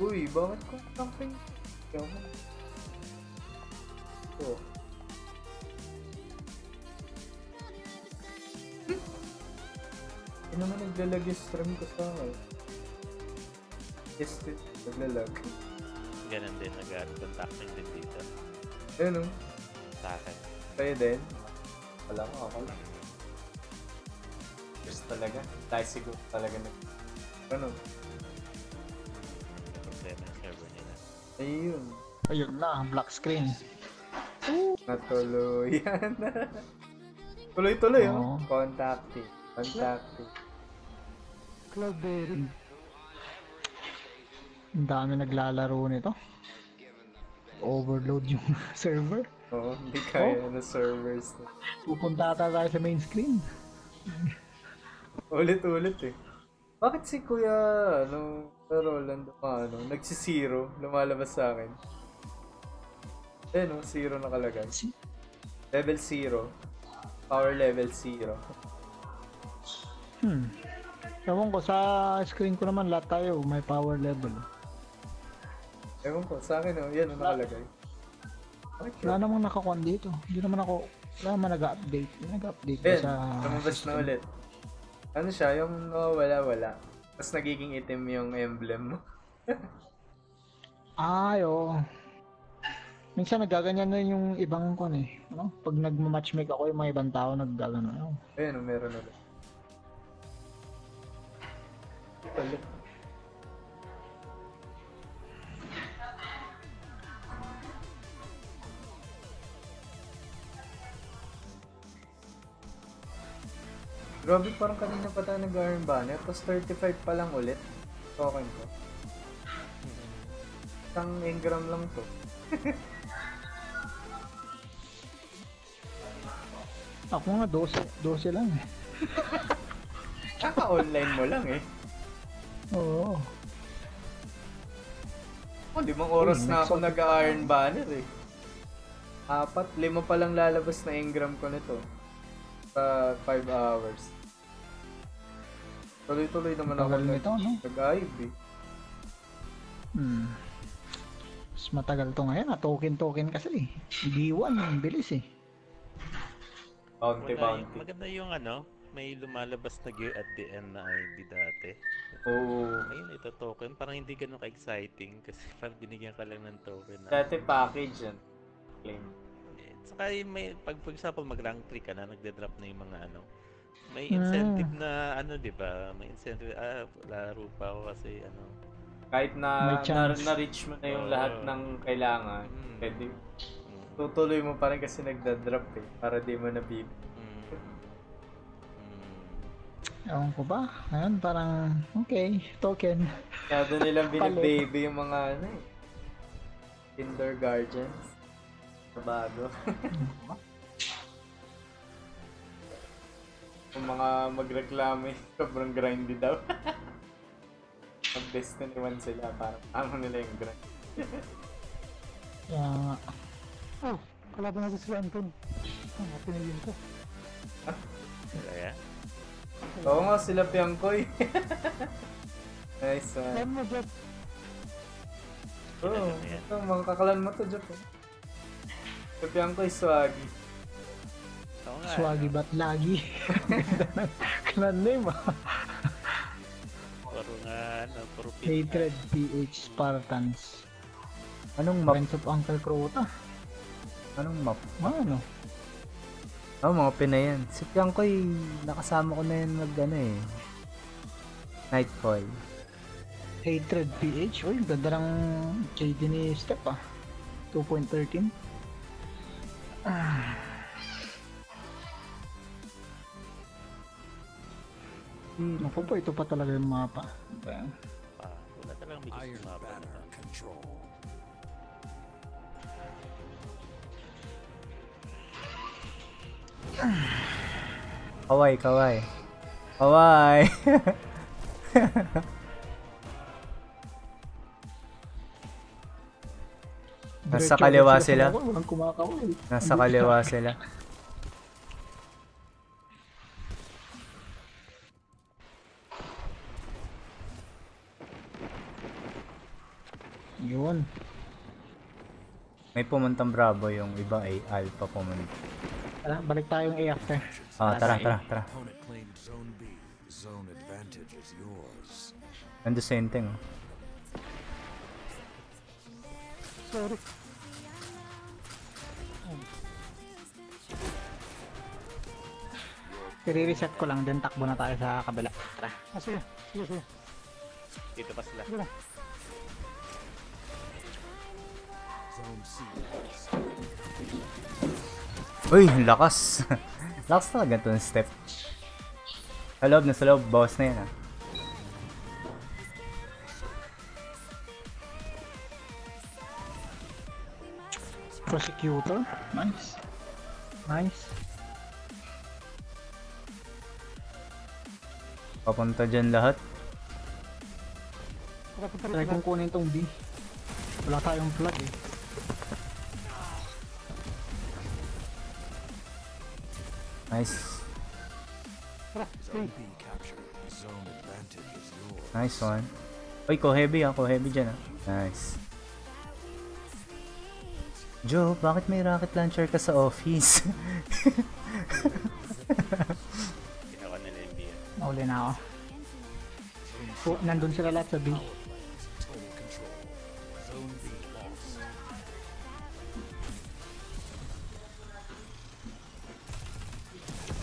Speaker 13: Uy, bakit ko something? Ikaw mo. Ito. Hindi naman naglalag yung stream ko sa akin. Yes. Naglalag.
Speaker 5: Ganun din, nag-contacting din dito.
Speaker 13: Ayun o.
Speaker 5: Sa akin.
Speaker 13: Kayo din. Wala ko, ako lang. Yes talaga. Dahil siguro talaga na. Ano?
Speaker 5: Problema yung server nila.
Speaker 13: Ayun.
Speaker 8: Ayun na, black screen.
Speaker 13: Natuluyan. (laughs) Tuloy-tuloy, oh. Contacting. Contacting.
Speaker 8: Cloudberry. Ang dami naglalaro nito. Overload yung (laughs) server.
Speaker 13: Oo, hindi kaya na servers na.
Speaker 8: Pupunta ata tayo sa main screen.
Speaker 13: Ulit-ulit eh. Bakit si Kuya, ano, Rolando, ano, nagsisiro, lumalabas sa akin? Eh, no, zero nakalagay.
Speaker 8: Si-
Speaker 13: Level zero. Power level zero.
Speaker 8: Hmm. Ewan ko, sa screen ko naman lahat tayo may power level.
Speaker 13: Ewan ko, sa akin, oh, yan, oh, nakalagay. Yun?
Speaker 8: Wala namang nakakuan dito. Hindi naman ako, wala naman nag-update. Nag-update ko
Speaker 13: Ben,
Speaker 8: sa...
Speaker 13: lumabas na ulit. Ano siya, yung wala-wala. Tapos nagiging itim yung emblem mo. (laughs)
Speaker 8: Ay, oo. Minsan nagaganyan na yung ibang kon eh. Ano? Pag nagma-matchmake ako yung mga ibang tao naggagano. Ano?
Speaker 13: Ayun, oh, meron ulit. Ulit. Grabe, parang kanina pa tayo nag-iron banner, tapos 35 pa lang ulit. Token ko. Isang engram lang to. (laughs)
Speaker 8: Ako nga 12, 12 lang eh. (laughs)
Speaker 13: Tsaka online mo lang eh.
Speaker 8: Oo.
Speaker 13: Oh, limang oras
Speaker 8: Uy,
Speaker 13: na ako nag-iron banner eh. Apat, lima pa lang lalabas na engram ko nito. Sa 5 hours. Tuloy-tuloy naman ako
Speaker 8: Tagal nito, no?
Speaker 13: nag-IB.
Speaker 8: Hmm. Mas matagal to ngayon. Ah. Token-token kasi eh. D1, ang bilis eh.
Speaker 13: Bounty,
Speaker 5: Wala
Speaker 13: bounty.
Speaker 5: yung, maganda yung ano, may lumalabas na gear at the end na ID dati.
Speaker 13: Oo.
Speaker 5: Ngayon ito token, parang hindi ganun ka-exciting kasi (laughs) parang binigyan ka lang ng token. Na,
Speaker 13: Dati package yan. Claim.
Speaker 5: Saka yung may, pag for example mag rank 3 ka na, nagde-drop na yung mga ano, may
Speaker 8: Hmm.
Speaker 5: incentive na ano, di ba? May incentive, ah, laro pa ako kasi ano.
Speaker 13: Kahit na,
Speaker 8: May
Speaker 13: na,
Speaker 8: chance.
Speaker 13: na-reach mo na yung
Speaker 5: Oo.
Speaker 13: lahat ng kailangan,
Speaker 5: Mm.
Speaker 13: pwede.
Speaker 5: Mm,
Speaker 13: Tutuloy mo pa rin kasi nagda-drop eh. Para di mo nabib.
Speaker 5: mm, mm.
Speaker 8: Ewan ko ba? Ngayon parang, okay, token.
Speaker 13: Kaya doon nilang (laughs) binibaby yung mga ano eh. Kinder Guardians. Sa bago. (laughs) Yung mga magreklamo sobrang grindy daw. (laughs) Mag Destiny 1 sila, parang ano nila yung grind. (laughs)
Speaker 8: Kaya nga. Oh, kalaban natin si Anton. Ah, pinilin ko.
Speaker 5: Kaya,
Speaker 13: Oo nga, sila Piangkoy. nice one.
Speaker 8: mo, Jeff?
Speaker 13: Oo,
Speaker 5: yan?
Speaker 13: ito, mga kakalan mo to, Jeff. eh. Si Piangkoy, swaggy.
Speaker 5: oo nga,
Speaker 8: Swaggy
Speaker 5: ano,
Speaker 8: but lagi. (laughs) Clan name ah.
Speaker 5: puro nga, ano, puro pin-
Speaker 8: Hatred PH Spartans.
Speaker 13: Anong map?
Speaker 8: Friends of Uncle Crota.
Speaker 13: Anong map?
Speaker 8: Ano?
Speaker 13: Oh, mga Pinay yan. Si Piangkoy, nakasama ko na yun mag ano eh. Nightfall.
Speaker 8: Hatred PH. Uy, ganda ng JD ni Step ah. 2.13. Ah. Naku po, ito pa talaga yung mapa. Ba?
Speaker 5: pa. Wala talagang bilis
Speaker 1: Iron
Speaker 5: mapa.
Speaker 1: Banner control.
Speaker 13: Kaway, kaway. Kaway! (laughs) Nasa kaliwa sila.
Speaker 8: kumakawal.
Speaker 13: Nasa kaliwa sila.
Speaker 8: Yun.
Speaker 13: May pumuntang Bravo yung iba ay Alpha pumunta.
Speaker 8: Tara, balik tayong A after.
Speaker 13: Ah, tara, tara, tara.
Speaker 1: Is yours.
Speaker 13: Nando senteng. oh.
Speaker 8: Sorry. I-reset ko lang, then takbo na tayo sa kabila. Tara. Ah, sige. Sige, sige.
Speaker 5: Dito pa sila.
Speaker 8: Sige na.
Speaker 2: Uy, lakas. (laughs) lakas talaga itong step. Sa loob na sa loob, boss na yan ah.
Speaker 8: Prosecutor. Nice. Nice.
Speaker 2: Papunta dyan lahat.
Speaker 8: Try kong kunin tong B. Wala tayong flag eh.
Speaker 2: Nice.
Speaker 1: Zone B captured. Zone advantage is yours.
Speaker 2: Nice one. Uy, ko heavy ah. Ko heavy dyan ah. Nice. Joe, bakit may rocket launcher ka sa office? (laughs)
Speaker 8: Nauli na ako. Po, nandun sila lahat sa B.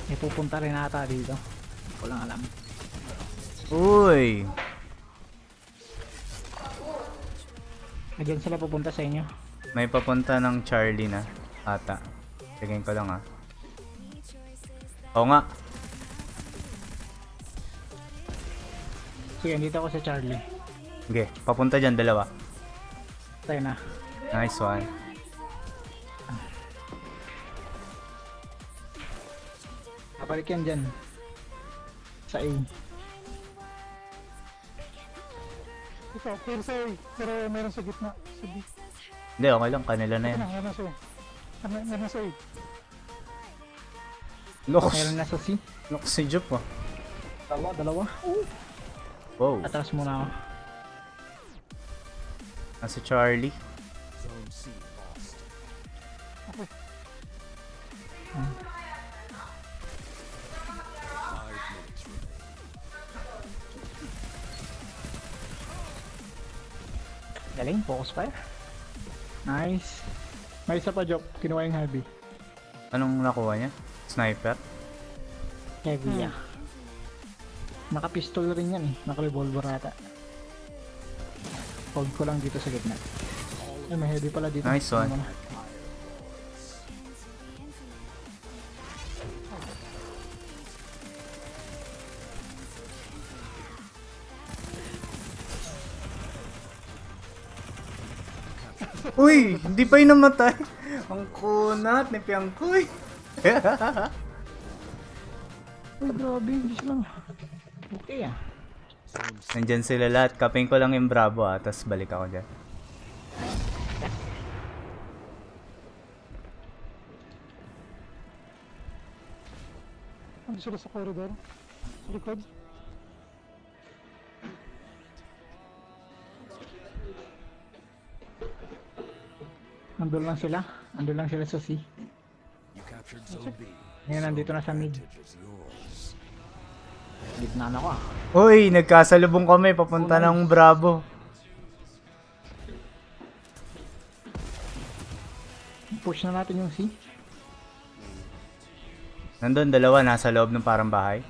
Speaker 8: May pupunta rin ata dito. Hindi ko lang alam.
Speaker 2: Uy!
Speaker 8: Nagyan sila pupunta sa inyo.
Speaker 2: May papunta ng Charlie na. Ata. Tingin ko lang ah. Oo nga.
Speaker 8: Sige, dito ako sa Charlie.
Speaker 2: Sige, papunta dyan dalawa.
Speaker 8: Tayo na.
Speaker 2: Nice one.
Speaker 8: Kapalik yan dyan. Sa A.
Speaker 10: Ito, pero sa A. Pero meron sa gitna. Sa B.
Speaker 2: Hindi, okay lang. Kanila na yan.
Speaker 10: Meron sa A. Meron sa A.
Speaker 2: Loks.
Speaker 8: Meron na sa C.
Speaker 2: Loks si Jup ah.
Speaker 8: Dalawa, dalawa. Uh.
Speaker 2: Wow.
Speaker 8: Atras muna ako.
Speaker 2: Nasa Charlie.
Speaker 1: Zone C lost. Minutes remain.
Speaker 8: Galing, focus fire. Nice. May isa pa job, kinuha yung heavy.
Speaker 2: Anong nakuha niya? Sniper?
Speaker 8: Heavy ah. Naka-pistol rin yan eh. Naka-revolver ata. Hold ko lang dito sa gitna. Ay, may heavy pala dito.
Speaker 2: Nice one.
Speaker 8: Ano.
Speaker 2: Uy! Hindi pa yun namatay. Ang kunat ni Piangkoy.
Speaker 8: Uy, grabe. Hindi sila. Okay ah.
Speaker 2: Nandyan sila lahat. Kaping ko lang yung Bravo ah. Tapos balik ako dyan.
Speaker 10: Ano sila sa corridor? Sa likod?
Speaker 8: Nandun lang sila. Nandun lang sila sa C. Ngayon, nandito na sa mid. Gitna na ko ah.
Speaker 2: Uy! Nagkasalubong kami. Papunta ng Bravo.
Speaker 8: Push na natin yung C.
Speaker 2: Nandun dalawa. Nasa loob ng parang bahay.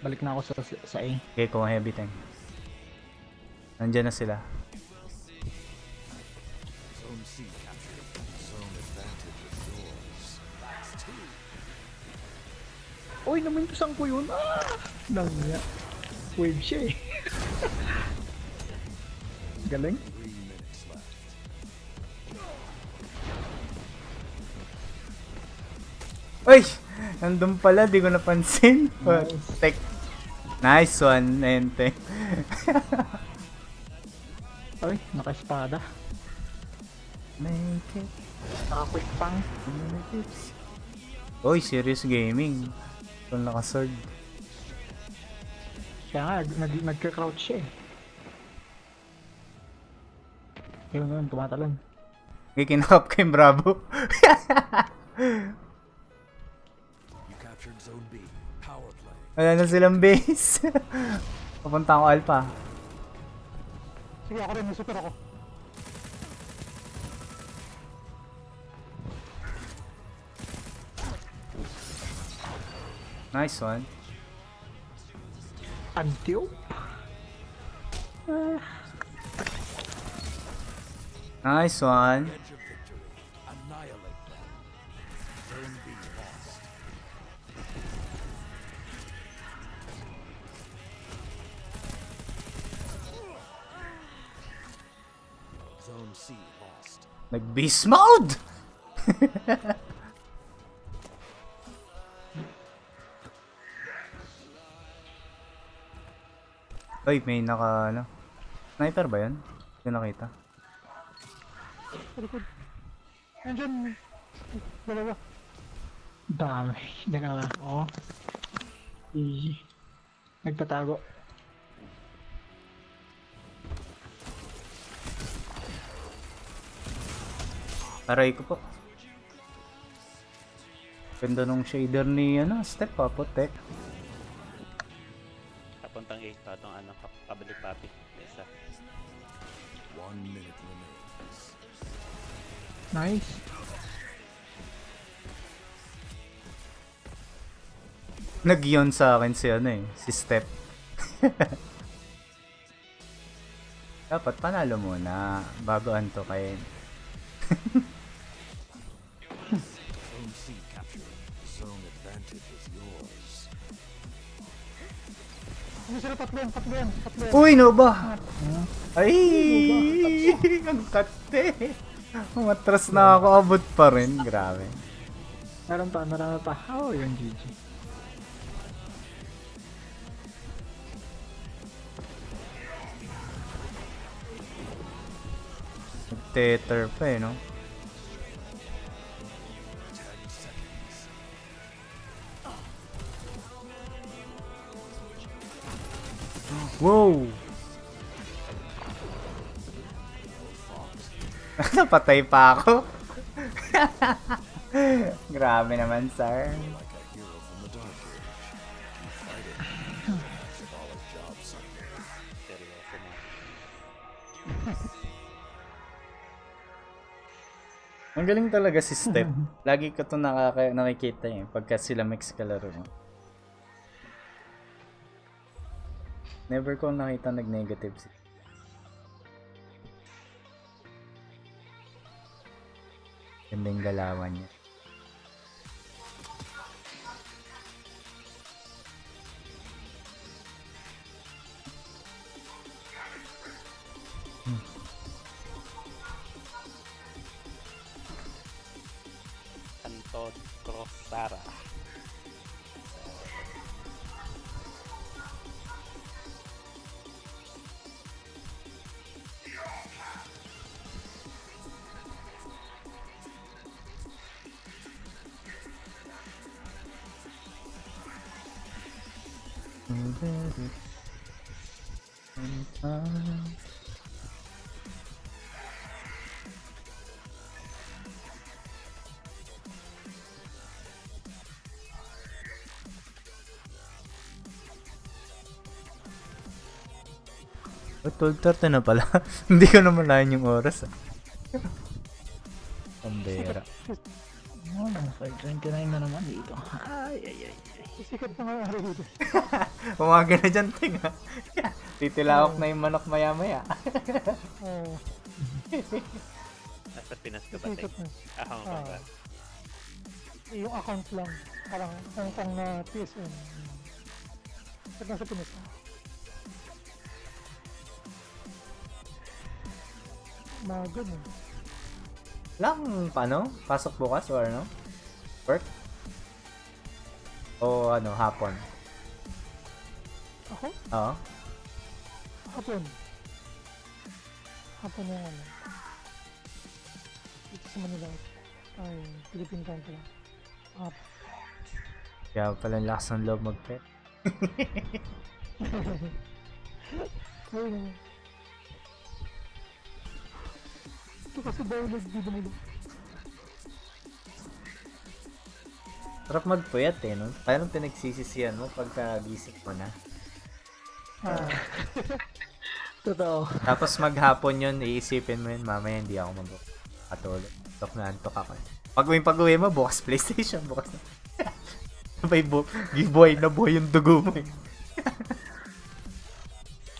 Speaker 8: Balik na ako sa, sa A.
Speaker 2: Okay, kung heavy tank. Nandyan na sila.
Speaker 8: Uy, namintusan ko yun. Ah! Nangya. Wave siya eh. (laughs) Galing.
Speaker 2: Uy! Nandun pala. Di ko napansin.
Speaker 8: Nice.
Speaker 2: Tek. Nice one, Ente. (laughs)
Speaker 8: Uy, naka-espada.
Speaker 2: Make it.
Speaker 8: Naka-quick pang.
Speaker 2: Uy, serious gaming. Kung naka-sword.
Speaker 8: Kaya nga, nag, nag, nagka-crouch siya eh. Yun yun, tumatalon.
Speaker 2: Kinakap kay Bravo.
Speaker 1: You captured Zone B. Power play.
Speaker 2: Wala na silang base. (laughs) Papunta ako Alpha.
Speaker 10: Sige, ako rin. May super ako.
Speaker 2: Nice one.
Speaker 8: Antio? Ah,
Speaker 2: Nice one.
Speaker 1: Edge of victory. Annihilate them. Zone B lost. Zone C lost.
Speaker 2: Nag-beast mode! (laughs) Uy, may naka, ano? Sniper ba yun? Hindi ko nakita.
Speaker 10: Sa likod. Nandyan. Dalawa.
Speaker 8: Dami. Dalawa. Oo. Easy. Nagtatago.
Speaker 2: Aray ko po. Ganda nung shader ni, ano, step pa, putek.
Speaker 5: Papuntang 8 pa itong ano, papi. Isa.
Speaker 1: One minute remains.
Speaker 8: Nice.
Speaker 2: nag sa akin si ano eh, si Step. (laughs) Dapat panalo muna bago antukin. (laughs)
Speaker 10: sila tatlo yan? Tatlo yan. Tatlo yan.
Speaker 2: Uy, no ba? Ay! Ang kate! Umatras na ako, abot pa rin. Grabe.
Speaker 8: Meron pa, marami pa. Oh, yung GG.
Speaker 2: Tether pa eh, no? Wow! (laughs) Napatay pa ako. (laughs) Grabe naman, sir. Ang galing talaga si Step. (laughs) Lagi ko to nakaka- nakikita eh, pagka sila mix kalaro. Never ko nakita nag-negative si Ganda yung galawan niya.
Speaker 5: Santos Crosara.
Speaker 2: Oh, 12.30 na pala. (laughs) Hindi ko naman layan yung oras ah. Pambera.
Speaker 8: Oh, nasa 29 na naman dito. Ay, ay, ay.
Speaker 10: Sikat na nga araw dito.
Speaker 2: Umaga na dyan, ting ah. (laughs) Titilawak na yung manok maya maya.
Speaker 10: Oo.
Speaker 5: Nasa Pinas ka ba. Ah, Hong Kong ba?
Speaker 10: Ah. Yung account lang. Parang Hong Kong na PSN. Ba't nasa Pinas na? Mga ganun.
Speaker 2: Lang, paano? Pasok bukas or ano? Work? O ano, hapon?
Speaker 10: Ako?
Speaker 2: Oo.
Speaker 10: Hapon. Hapon yung ano. Dito sa Manila. Ay, Philippine time pala. Hap.
Speaker 2: Kaya pala lakas ng loob mag-pet. (laughs)
Speaker 10: Ayun naman. Kasi download dito nila.
Speaker 2: Sarap magpuyat eh, no? Kaya nung pinagsisisiyan mo pagka gising mo na.
Speaker 10: Ah. (laughs)
Speaker 8: Totoo.
Speaker 2: Tapos maghapon yun, iisipin mo yun, mamaya hindi ako mag katulog. Tok na antok ako. Pag uwi pag uwi mo, bukas (laughs) PlayStation, bukas na. (laughs) May bu giveaway na buhay yung dugo mo eh.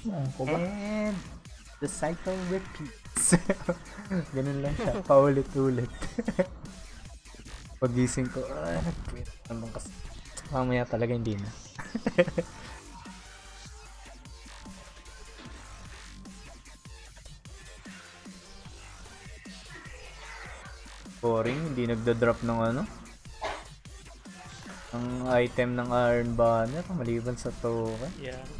Speaker 8: Ano ba?
Speaker 2: And the cycle repeats. (laughs) Ganun lang siya, paulit-ulit. (laughs) Pagising ko, ah, quit naman kasi. Mamaya talaga hindi na. (laughs) Boring, hindi nagda-drop ng ano. Ang item ng Iron Banner, maliban sa token.
Speaker 5: Yeah.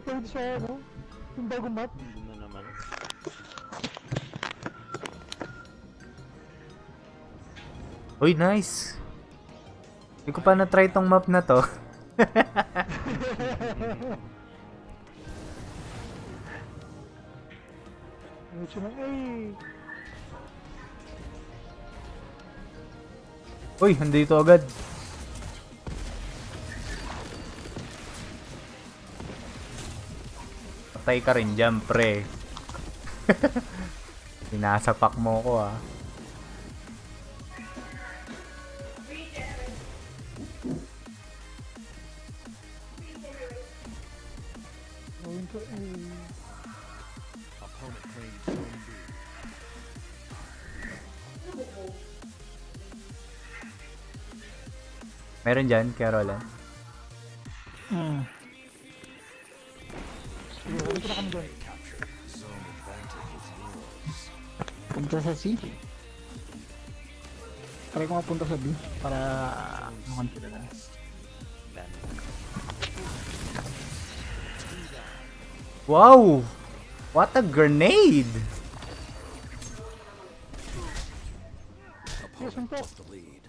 Speaker 10: Ay, pwede sa ano? Yung bagong map?
Speaker 5: Ano naman?
Speaker 2: Uy, nice! Hindi ko pa na-try tong map na to. (laughs)
Speaker 10: Medyo na, ay!
Speaker 2: Uy, andito agad. Patay ka rin dyan, pre. (laughs) Sinasapak mo ko ah. Meron dyan, Carolan.
Speaker 8: Punta sa C. Try ko mapunta sa B para makontrol na.
Speaker 2: Wow! What a grenade!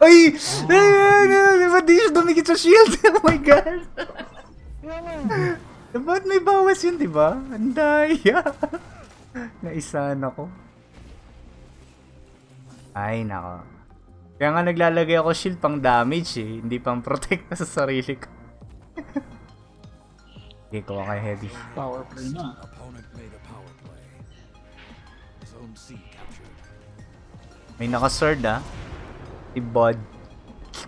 Speaker 2: Ay! Ba't di siya dumikit sa shield? (laughs) Oh my god! Ba't may bawas yun, di ba? Ang daya! (laughs) Naisahan ako. Ay, nako. Kaya nga naglalagay ako shield pang damage eh. Hindi pang protect sa sarili ko. Okay, ko kay heavy.
Speaker 8: Power play na.
Speaker 2: May naka-sword ah. Si Bod.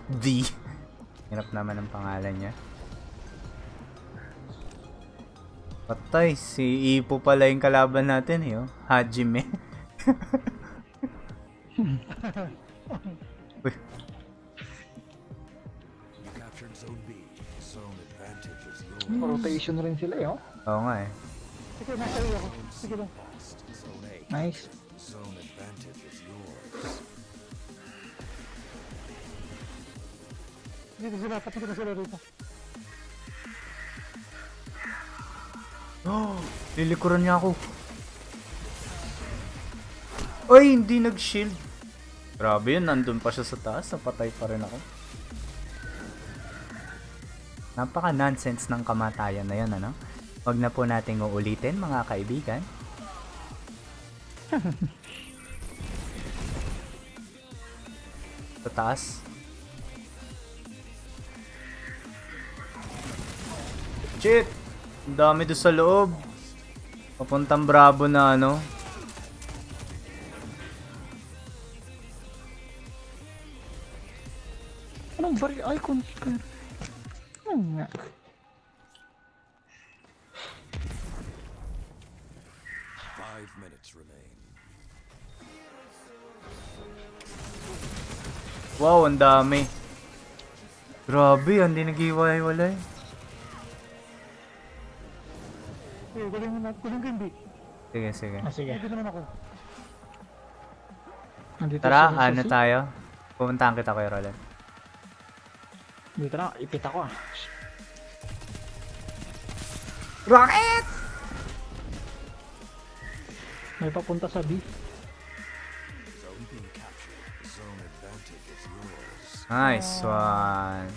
Speaker 2: D. Hirap naman ang pangalan niya. Patay, si Ipo pala yung kalaban natin eh, oh. Hajime. (laughs)
Speaker 1: yours.
Speaker 8: Rotation rin sila eh, oh.
Speaker 2: oo nga eh.
Speaker 10: Sige, nasa A ako. Sige lang.
Speaker 8: Nice.
Speaker 1: Zone advantage is yours.
Speaker 10: Dito sila, pati ko na sila rito.
Speaker 2: Oh, (gasps) lilikuran niya ako. Ay, hindi nag-shield. Grabe yun, nandun pa siya sa taas. Napatay pa rin ako. Napaka-nonsense ng kamatayan na yun, ano? Huwag na po nating uulitin, mga kaibigan. sa taas. Shit! Ang dami doon sa loob. Papuntang Bravo na ano.
Speaker 8: Anong bari? Conquer. Ano nga?
Speaker 1: Five minutes remain.
Speaker 2: Wow, ang dami. Grabe, hindi nag-iwalay-walay.
Speaker 10: Sige, galing mo na. Galing ko hindi.
Speaker 2: Sige, sige.
Speaker 8: Ah, sige.
Speaker 10: Dito naman ako.
Speaker 8: Andito
Speaker 2: Tara, ano tayo? Pumuntahan kita kay Roland.
Speaker 8: Dito na, ipit ako ah.
Speaker 2: Rocket!
Speaker 8: May papunta sa B.
Speaker 1: Zone B captured. Zone advantage is yours.
Speaker 2: Nice one.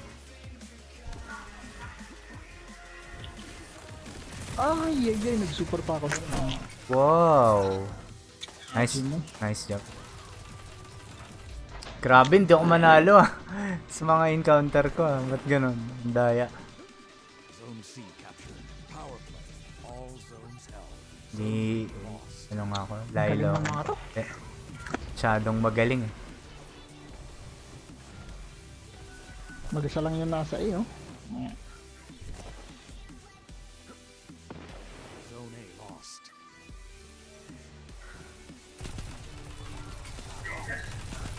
Speaker 8: Ay, ay, ay, nag-super pa ako. Ah,
Speaker 2: Wow. Nice, nice job. Grabe, hindi ako manalo ah. (laughs) Sa mga encounter ko ah. Ba't ganun? Ang Daya.
Speaker 1: Zone C captured. Power play. All zones held.
Speaker 2: Di, ano nga ako?
Speaker 8: Galing
Speaker 2: Lilo.
Speaker 8: ng mga to.
Speaker 2: Eh, masyadong magaling eh.
Speaker 8: Mag-isa lang yung nasa A, oh.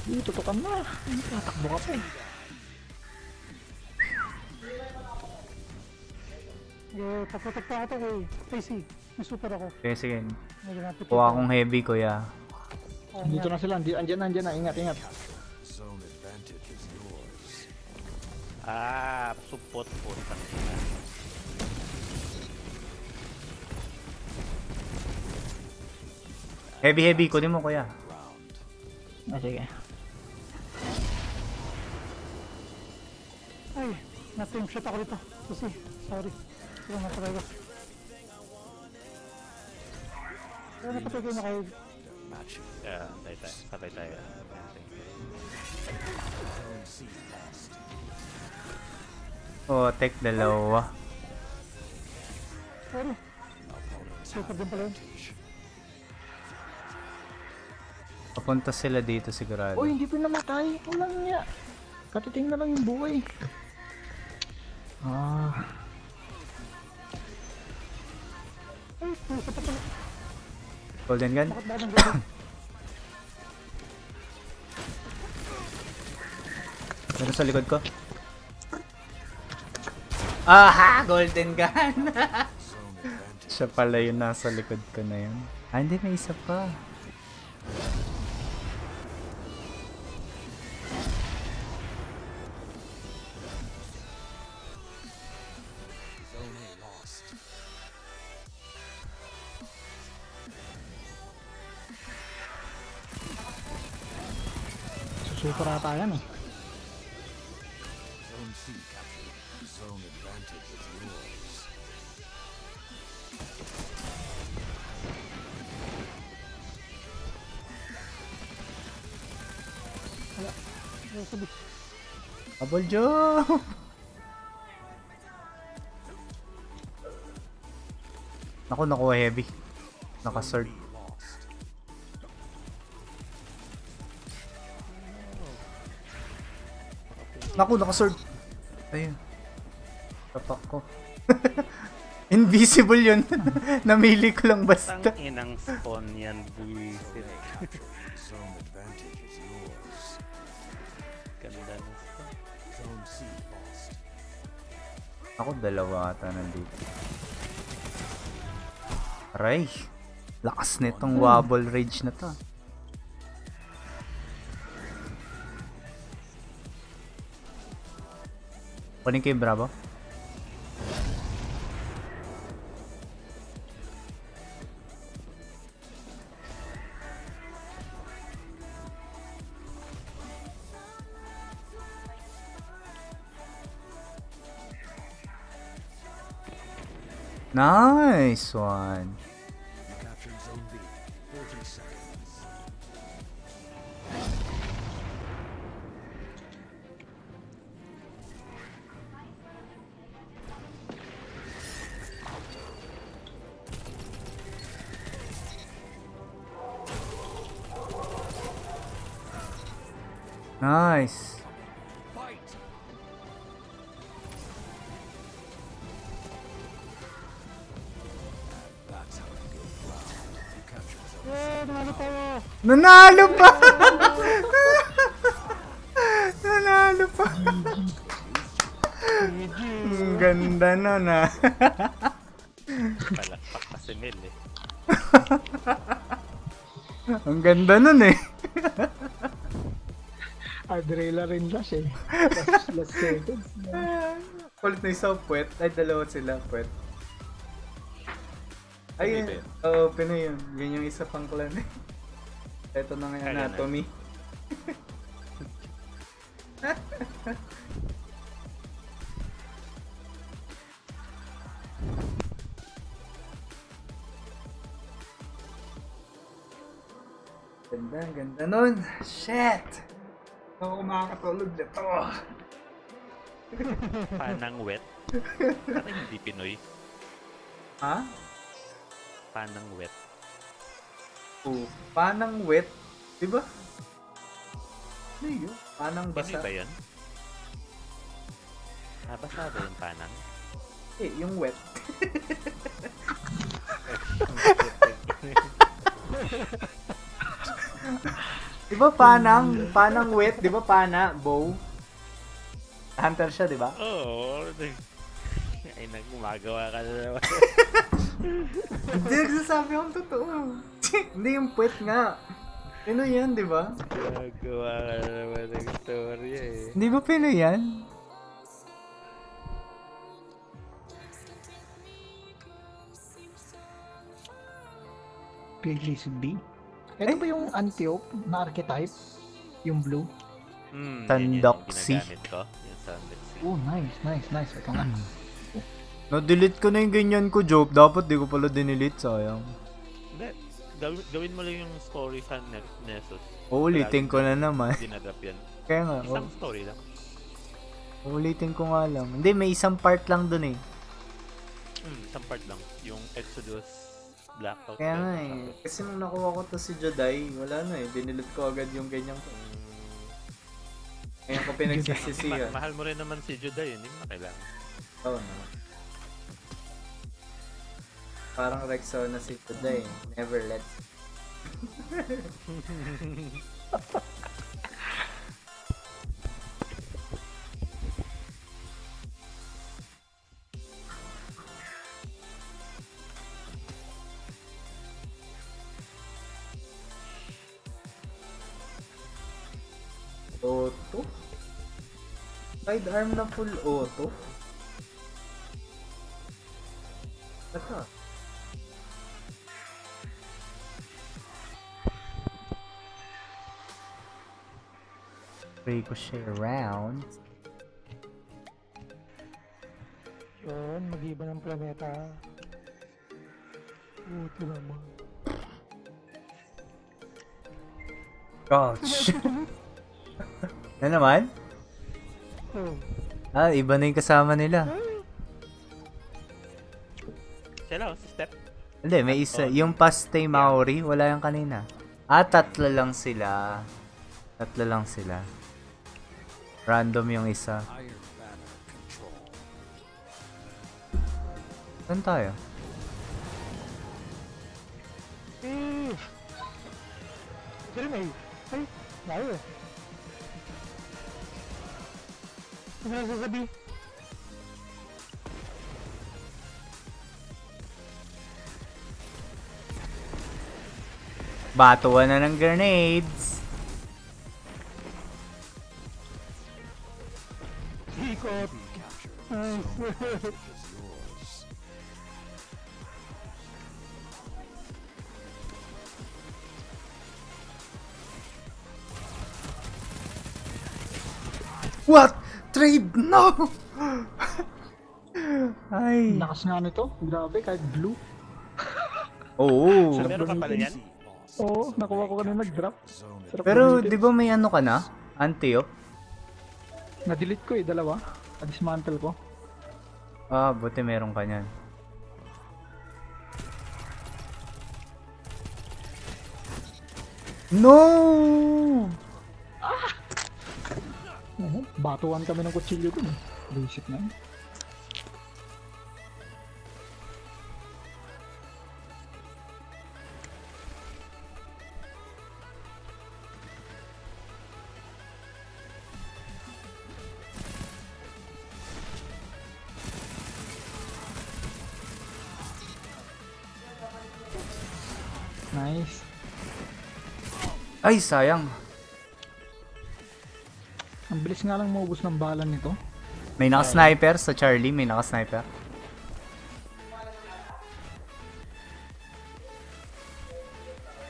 Speaker 8: Hindi, tutukan na. Tatakbo ka pa eh.
Speaker 10: Eh, paputok pa ako kay PC. May super ako.
Speaker 2: Sige, sige. Kuha
Speaker 10: ako.
Speaker 2: akong heavy kuya.
Speaker 10: Oo
Speaker 8: Dito na sila, Andi- andyan na, andyan na. Ingat, ingat.
Speaker 5: Ah, support po.
Speaker 2: Heavy, heavy. Kunin mo kuya.
Speaker 8: Ah, sige.
Speaker 10: Ay, na-team shot ako dito. PC, sorry. Sila napatay ko. Pero napatay ko na kayo.
Speaker 1: Matching.
Speaker 5: Yeah, antay tayo. Sabay tayo.
Speaker 2: Oh, take dalawa.
Speaker 10: Sorry.
Speaker 1: Opponents
Speaker 10: Super din pala yun.
Speaker 2: Papunta sila dito sigurado.
Speaker 8: Uy, hindi pa namatay. Walang niya. Katiting na lang yung buhay. Ah.
Speaker 2: Golden gun? (coughs) Meron sa likod ko. Aha! Golden gun! (laughs) Siya pala yung nasa likod ko na yun. Ah, hindi. May isa pa.
Speaker 8: Susuper ata yan eh.
Speaker 1: Zone C captured. Zone advantage is yours.
Speaker 10: Ay, sabi.
Speaker 2: Double jump! (laughs) Naku, nakuha heavy. Naka-sword. Naku, naka-sword. Ayun. Tapak ko. (laughs) Invisible yun. (laughs) Namili ko lang basta.
Speaker 5: Tang inang spawn yan, buwisit. Ganda
Speaker 1: lost.
Speaker 2: Ako dalawa ata nandito. Aray. Lakas nitong wobble rage na to. Kunin ko yung Bravo. Nice one.
Speaker 10: Nanalo
Speaker 2: pa! (laughs) Nanalo pa! Ang ganda nun ah.
Speaker 5: Palakpak pa si Mel eh.
Speaker 2: Ang ganda nun eh.
Speaker 8: Adrela rin rush eh. Last, last seconds.
Speaker 2: Kulit na isa puwet. Ay, dalawa sila puwet. Ay, yun.
Speaker 5: yun?
Speaker 2: Oo, Pinoy yun. Yun yung isa pang clan eh. Ito na nga
Speaker 5: na.
Speaker 2: anatomy. Ganda, ganda nun. Shit! Ako makakatulog nito.
Speaker 5: Panang wet. Parang hindi Pinoy.
Speaker 2: Ha?
Speaker 5: Panang wet.
Speaker 2: Oh, panang wet. Diba? Ano yun? Panang basa.
Speaker 5: ba yan? Ah, basa ba yung panang?
Speaker 2: Eh, yung wet. Di ba panang? Panang wet? Di ba pana? Bow? Hunter siya, di ba?
Speaker 5: Oo. Oh, ay, nagmagawa ka na naman. (laughs)
Speaker 2: Hindi, nagsasabi akong totoo. (laughs) Hindi yung puwet nga. Ano yan, di ba?
Speaker 5: Nagawa ka na naman ng story eh.
Speaker 2: Hindi ba Pinoy yan?
Speaker 8: Playlist B. Ito ba yung Antiope na archetype? Yung blue?
Speaker 5: Hmm,
Speaker 2: Tandoxy.
Speaker 5: Yan yung ginagamit ko. Yung Tandoxy.
Speaker 8: Oh, nice, nice, nice. Ito nga.
Speaker 2: Na-delete ko na yung ganyan ko, Joke. Dapat di ko pala dinelete, sayang.
Speaker 5: Hindi. Gawin, gawin mo lang yung story sa Ne- Nessus.
Speaker 2: Uulitin ko na naman. (laughs)
Speaker 5: Dinadrop yan.
Speaker 2: Kaya nga,
Speaker 5: Isang
Speaker 2: oh.
Speaker 5: story lang.
Speaker 2: Uulitin ko nga lang. Hindi, may isang part lang dun eh.
Speaker 5: Hmm, isang part lang. Yung Exodus Blackout.
Speaker 2: Kaya nga eh. Kasi nung nakuha ko to si Jedi, wala na eh. Dinilit ko agad yung ganyan ko. Ngayon ko (laughs) pinagsisisihan.
Speaker 5: Ma- mahal mo rin naman si Judah yun. Hindi mo kailangan.
Speaker 2: Oo na. Parang Rexona si Jedi. Never let. Auto? Sidearm na full auto? Teka. Ricochet around.
Speaker 10: Yun, mag-iba ng planeta. Puti naman.
Speaker 2: Ouch! na naman?
Speaker 10: Oh, (laughs)
Speaker 2: Ah, iba na yung kasama nila.
Speaker 5: Siya lang, si Step.
Speaker 2: Hindi, may isa. Yung Pastay Maori, wala yung kanina. Ah, tatlo lang sila. Tatlo lang sila. Random yung isa. Saan tayo?
Speaker 10: eh! Pero may, ay, layo eh. Ano na sasabi?
Speaker 2: Batuan na ng grenades.
Speaker 10: Ikot!
Speaker 1: Yours. (laughs)
Speaker 2: What? Trade? No! Ay.
Speaker 8: Lakas nga nito. Grabe, kahit blue. (laughs)
Speaker 2: Oo.
Speaker 5: So, meron ka pala yan?
Speaker 8: Oo, nakuha ko kanina nag-drop.
Speaker 2: Pero di ba may ano ka na? Antio?
Speaker 8: Na-delete ko eh, dalawa. Na-dismantle ko.
Speaker 2: Ah, buti meron ka niyan. No!
Speaker 8: Oo, batuan kami ng kutsilyo dun. eh. Basic na yun.
Speaker 2: Ay, sayang.
Speaker 8: bilis nga lang maubos ng bala nito.
Speaker 2: May naka-sniper sa Charlie, may naka-sniper.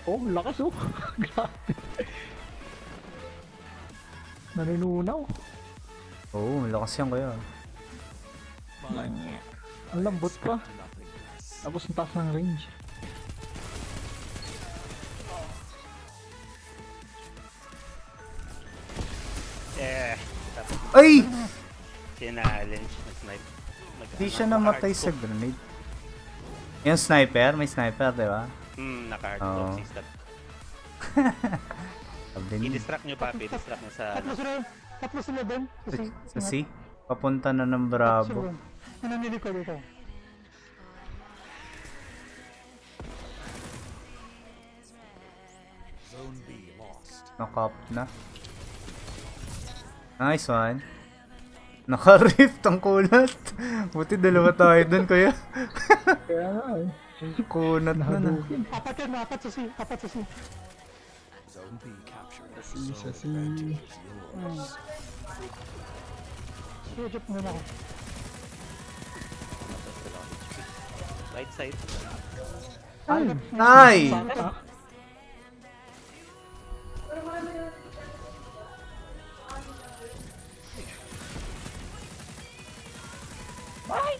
Speaker 8: Oh, lakas oh. (laughs) Grabe. Nanununaw.
Speaker 2: Oo, oh, malakas yan kaya.
Speaker 8: Ang lambot pa. Tapos ang taas ng range.
Speaker 5: Eh, tapos
Speaker 2: Ay!
Speaker 5: challenge na snipe. Mag-
Speaker 2: Di siya
Speaker 5: ano,
Speaker 2: namatay sa
Speaker 5: naka-hardcore.
Speaker 2: grenade. Yung sniper, may sniper, di ba?
Speaker 5: Hmm, naka-hard
Speaker 2: Oo.
Speaker 5: oh. (laughs) I-distract nyo papi, i-distract nyo sa...
Speaker 10: Tatlo sila, tatlo sila doon.
Speaker 2: Sa, C? Papunta na ng Bravo.
Speaker 10: Nananili ko dito.
Speaker 1: Zone B lost.
Speaker 2: Nakap na. Nice one. Naka-rift ang kulat. Buti dalawa tayo dun, kuya.
Speaker 8: Kaya nga eh.
Speaker 2: Kunat na na.
Speaker 10: Apat yan, apat sa si, apat sa si.
Speaker 1: Captured.
Speaker 8: Si, sa si.
Speaker 10: Hmm. Sujip ako.
Speaker 5: Right side.
Speaker 2: Ay!
Speaker 8: Ay,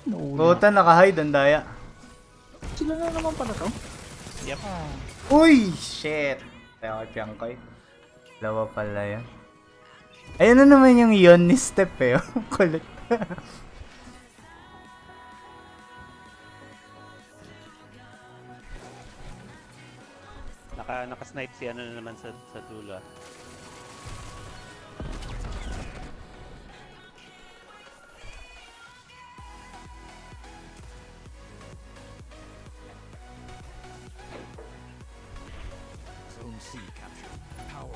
Speaker 8: no.
Speaker 2: Puta, naka-hide ang daya.
Speaker 8: Sila na naman pala to.
Speaker 5: Yep.
Speaker 2: Uy! Shit! Tayo kay Piangkoy. Dalawa pala yan. Ayun na naman yung yon ni Step eh. (laughs) Kulit.
Speaker 5: Naka, naka-snipe si ano na naman sa, sa dulo.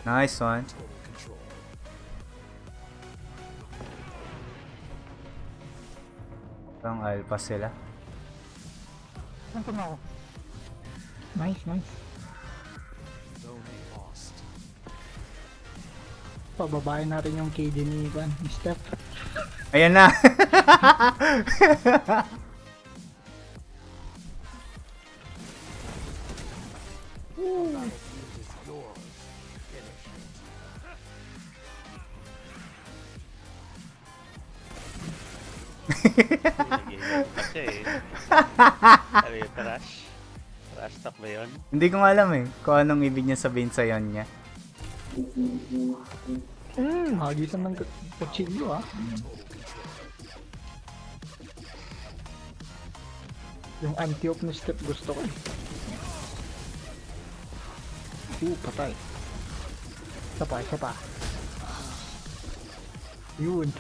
Speaker 2: Nice one. Pang alpha sila.
Speaker 10: Nandito na ako.
Speaker 8: Nice, nice. Pababayan natin yung KD ni Ivan, ni Steph.
Speaker 2: Ayan na! (laughs)
Speaker 5: Nag-iingat pa siya eh. Ano yun, trash? Trash talk ba yun?
Speaker 2: Hindi ko alam eh kung anong ibig niya sabihin sa yon niya.
Speaker 8: Hmm, hagitan ng kutsilyo ah. Yung anti-op ni Steph gusto ko eh. Uh, patay. Isa pa, isa pa. Yun.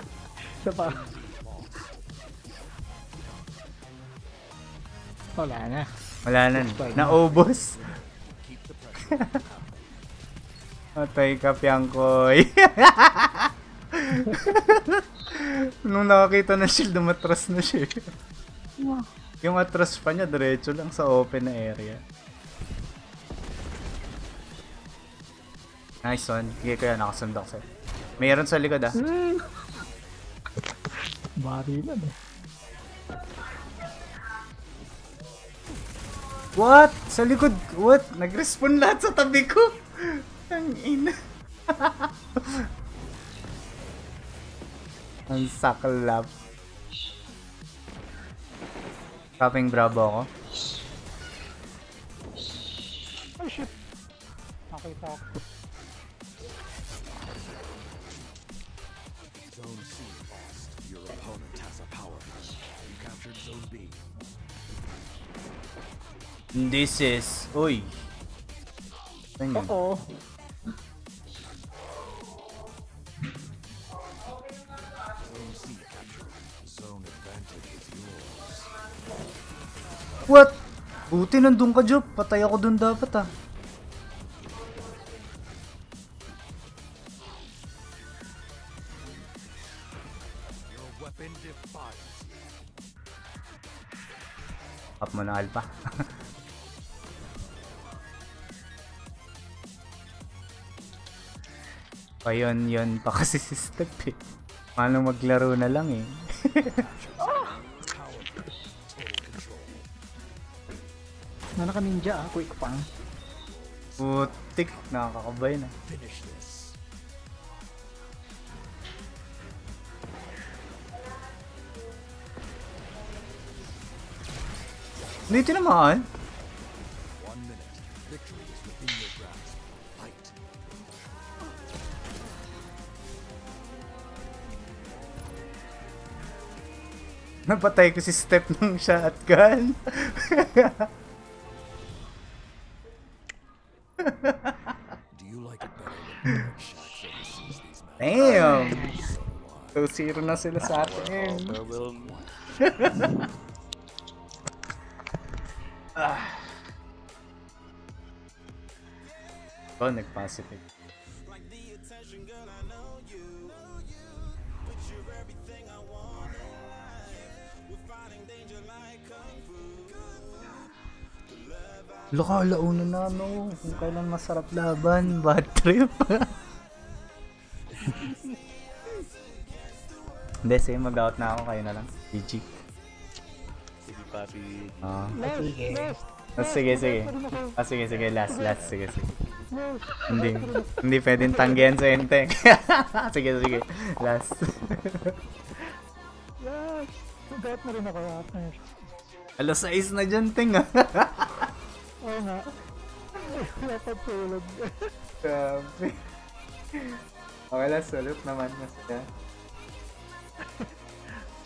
Speaker 8: (laughs) isa pa. Wala na.
Speaker 2: Wala na. Naubos. (laughs) Patay ka, Piangkoy. (laughs) Nung nakakita na shield, umatras na siya. Yung atras pa niya, diretso lang sa open na area. Nice one. Sige kaya nakasundak sa'yo. Mayroon sa likod ah.
Speaker 8: Barilan eh.
Speaker 2: What? Sa likod? What? Nag-respawn lahat sa tabi ko. Ang ina. (laughs) Ang saklap. Kaping bravo ako.
Speaker 10: Ay, shit. Nakita ako.
Speaker 2: This is... Uy. Yun?
Speaker 8: Oo.
Speaker 2: What? Buti nandun ka, Jop. Patay ako dun dapat ah. Up mo na, Alpha. Pa yun, yun pa kasi si Step eh. Paano maglaro na lang eh. (laughs)
Speaker 8: Na naka ninja ah, quick pang.
Speaker 2: Putik, nakakakabay na.
Speaker 1: Finish this.
Speaker 2: Hindi tinamaan. Napatay ko si Step ng shotgun.
Speaker 1: Do you like it better?
Speaker 2: Damn!
Speaker 1: So wise.
Speaker 2: 2-0 na sila sa atin.
Speaker 5: Overwhelmed.
Speaker 2: Oh, nag-positive. Loka, launa na no. Kung kailan masarap laban, bad trip. Hindi, sige, mag-out na ako. Kayo na lang. GG.
Speaker 5: Sige, papi.
Speaker 2: Ah.
Speaker 10: Last,
Speaker 8: sige.
Speaker 10: last.
Speaker 2: Ah, sige, sige. Ah, sige, sige. Last, last. Sige, sige. Hindi, hindi pwedeng tanggihan sa Enteng. (laughs) sige, sige. Last.
Speaker 10: Last. Sugat na rin ako partner.
Speaker 2: Alas 6 na dyan, Ting ah. (laughs)
Speaker 10: Oo nga. Dapat tulog.
Speaker 2: Grabe. Okay lang, salute naman na sila.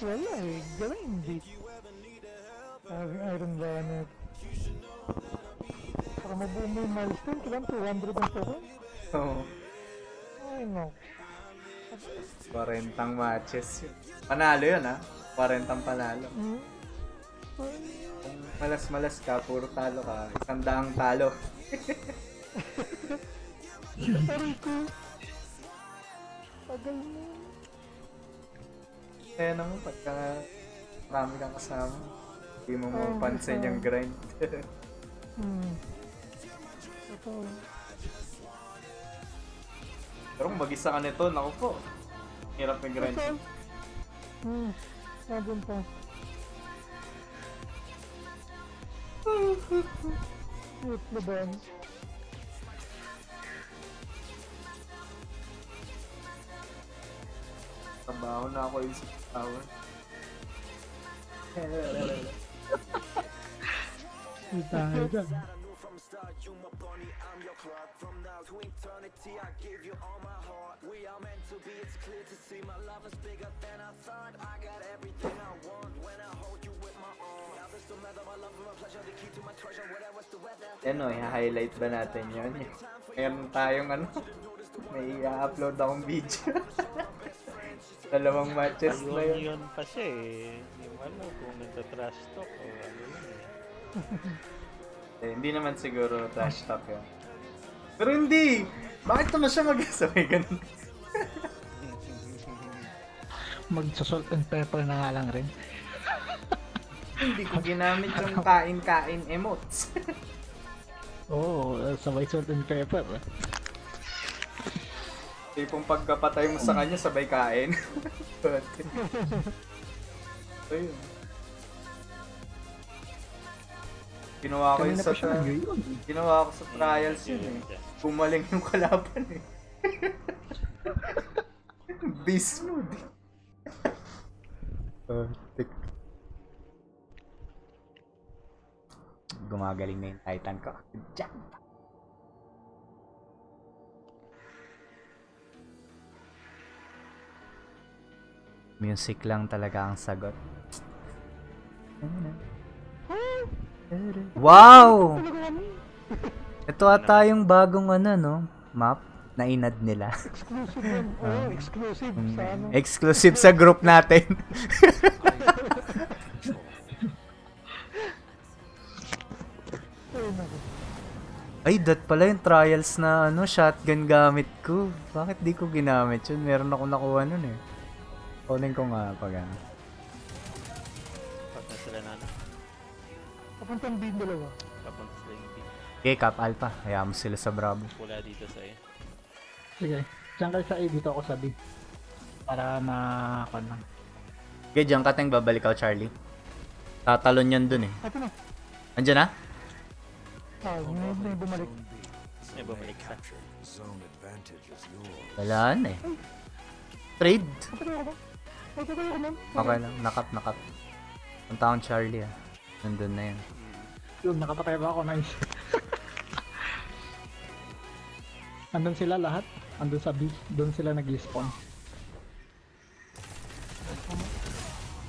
Speaker 10: Wala eh. Galing beat. Iron Banner. Para mabuo mo yung milestone, kailangan 200 ang seconds.
Speaker 2: Oo.
Speaker 10: Ay no.
Speaker 2: 40 matches yun. Panalo yun ah. 40 panalo.
Speaker 10: Hmm?
Speaker 2: Kung malas-malas ka, puro talo ka. Isang daang talo.
Speaker 10: Aray ko. Tagal mo.
Speaker 2: Kaya naman pagka marami kang kasama, hindi mo
Speaker 10: Oo,
Speaker 2: mapansin yung grind.
Speaker 10: Hmm. Ito.
Speaker 2: Pero kung mag-isa ka nito, naku po. Hirap yung grind.
Speaker 10: Ito. Hmm. Nandun pa. With the band.
Speaker 2: Trabaho na ako isip tower.
Speaker 10: Tayo dyan.
Speaker 2: to
Speaker 4: be, it's clear to see my love is bigger than I thought. I got everything I want when I hold
Speaker 2: o, i-highlight ba natin yun? Meron tayong ano, (laughs) may i-upload akong video. (laughs) Dalawang matches na yun.
Speaker 5: yun pa siya eh. Hindi mo alam kung nagta-trash talk o ano yun eh. (laughs)
Speaker 2: Eh, hindi naman siguro trash talk yun. Pero hindi! Bakit naman siya mag-sabay ganun?
Speaker 8: Mag-salt and pepper na nga lang rin.
Speaker 2: Hindi ko (laughs) ginamit yung kain-kain emotes. (laughs)
Speaker 8: Oo, oh, sabay salt and pepper.
Speaker 2: Tipong pagkapatay mo sa kanya, sabay kain. (laughs) Ayun. Ginawa ko yun sa,
Speaker 8: nag-yun.
Speaker 2: ginawa ko sa trials yun eh. Pumaling yung kalaban eh. Beast mode eh. Perfect. Gumagaling na yung Titan ko. Jump! Music lang talaga ang sagot. Wow! Ito ata yung bagong ano, no? Map na inad nila.
Speaker 10: Exclusive yun. (laughs) Exclusive sa ano.
Speaker 2: Exclusive sa group natin. (laughs)
Speaker 10: Ay,
Speaker 2: that pala yung trials na ano, shotgun gamit ko. Bakit di ko ginamit yun? Meron ako nakuha nun eh. Kunin ko nga pag ano.
Speaker 5: Pag na sila na ano,
Speaker 10: Papuntang din dalawa.
Speaker 5: papunta sila yung team.
Speaker 2: Okay, Cap Alpha. Hayaan mo sila sa Bravo.
Speaker 5: Wala dito sa iyo.
Speaker 8: Sige. Diyan kayo sa A, dito ako sa B. Para na... Lang.
Speaker 2: Okay, dyan ka tayong babalik ako, Charlie. Tatalon yan dun eh.
Speaker 10: Ito na.
Speaker 2: Andyan na?
Speaker 10: Ah, may, may bumalik.
Speaker 5: May bumalik sa.
Speaker 1: Zone advantage is yours.
Speaker 2: Wala na eh. Trade? Okay lang, nakap, nakap. Punta akong Charlie ah. Nandun na yan.
Speaker 8: Yun, nakapatay ba ako? Nice. (laughs) Andun sila lahat. Andun sa B. Doon sila nag-spawn.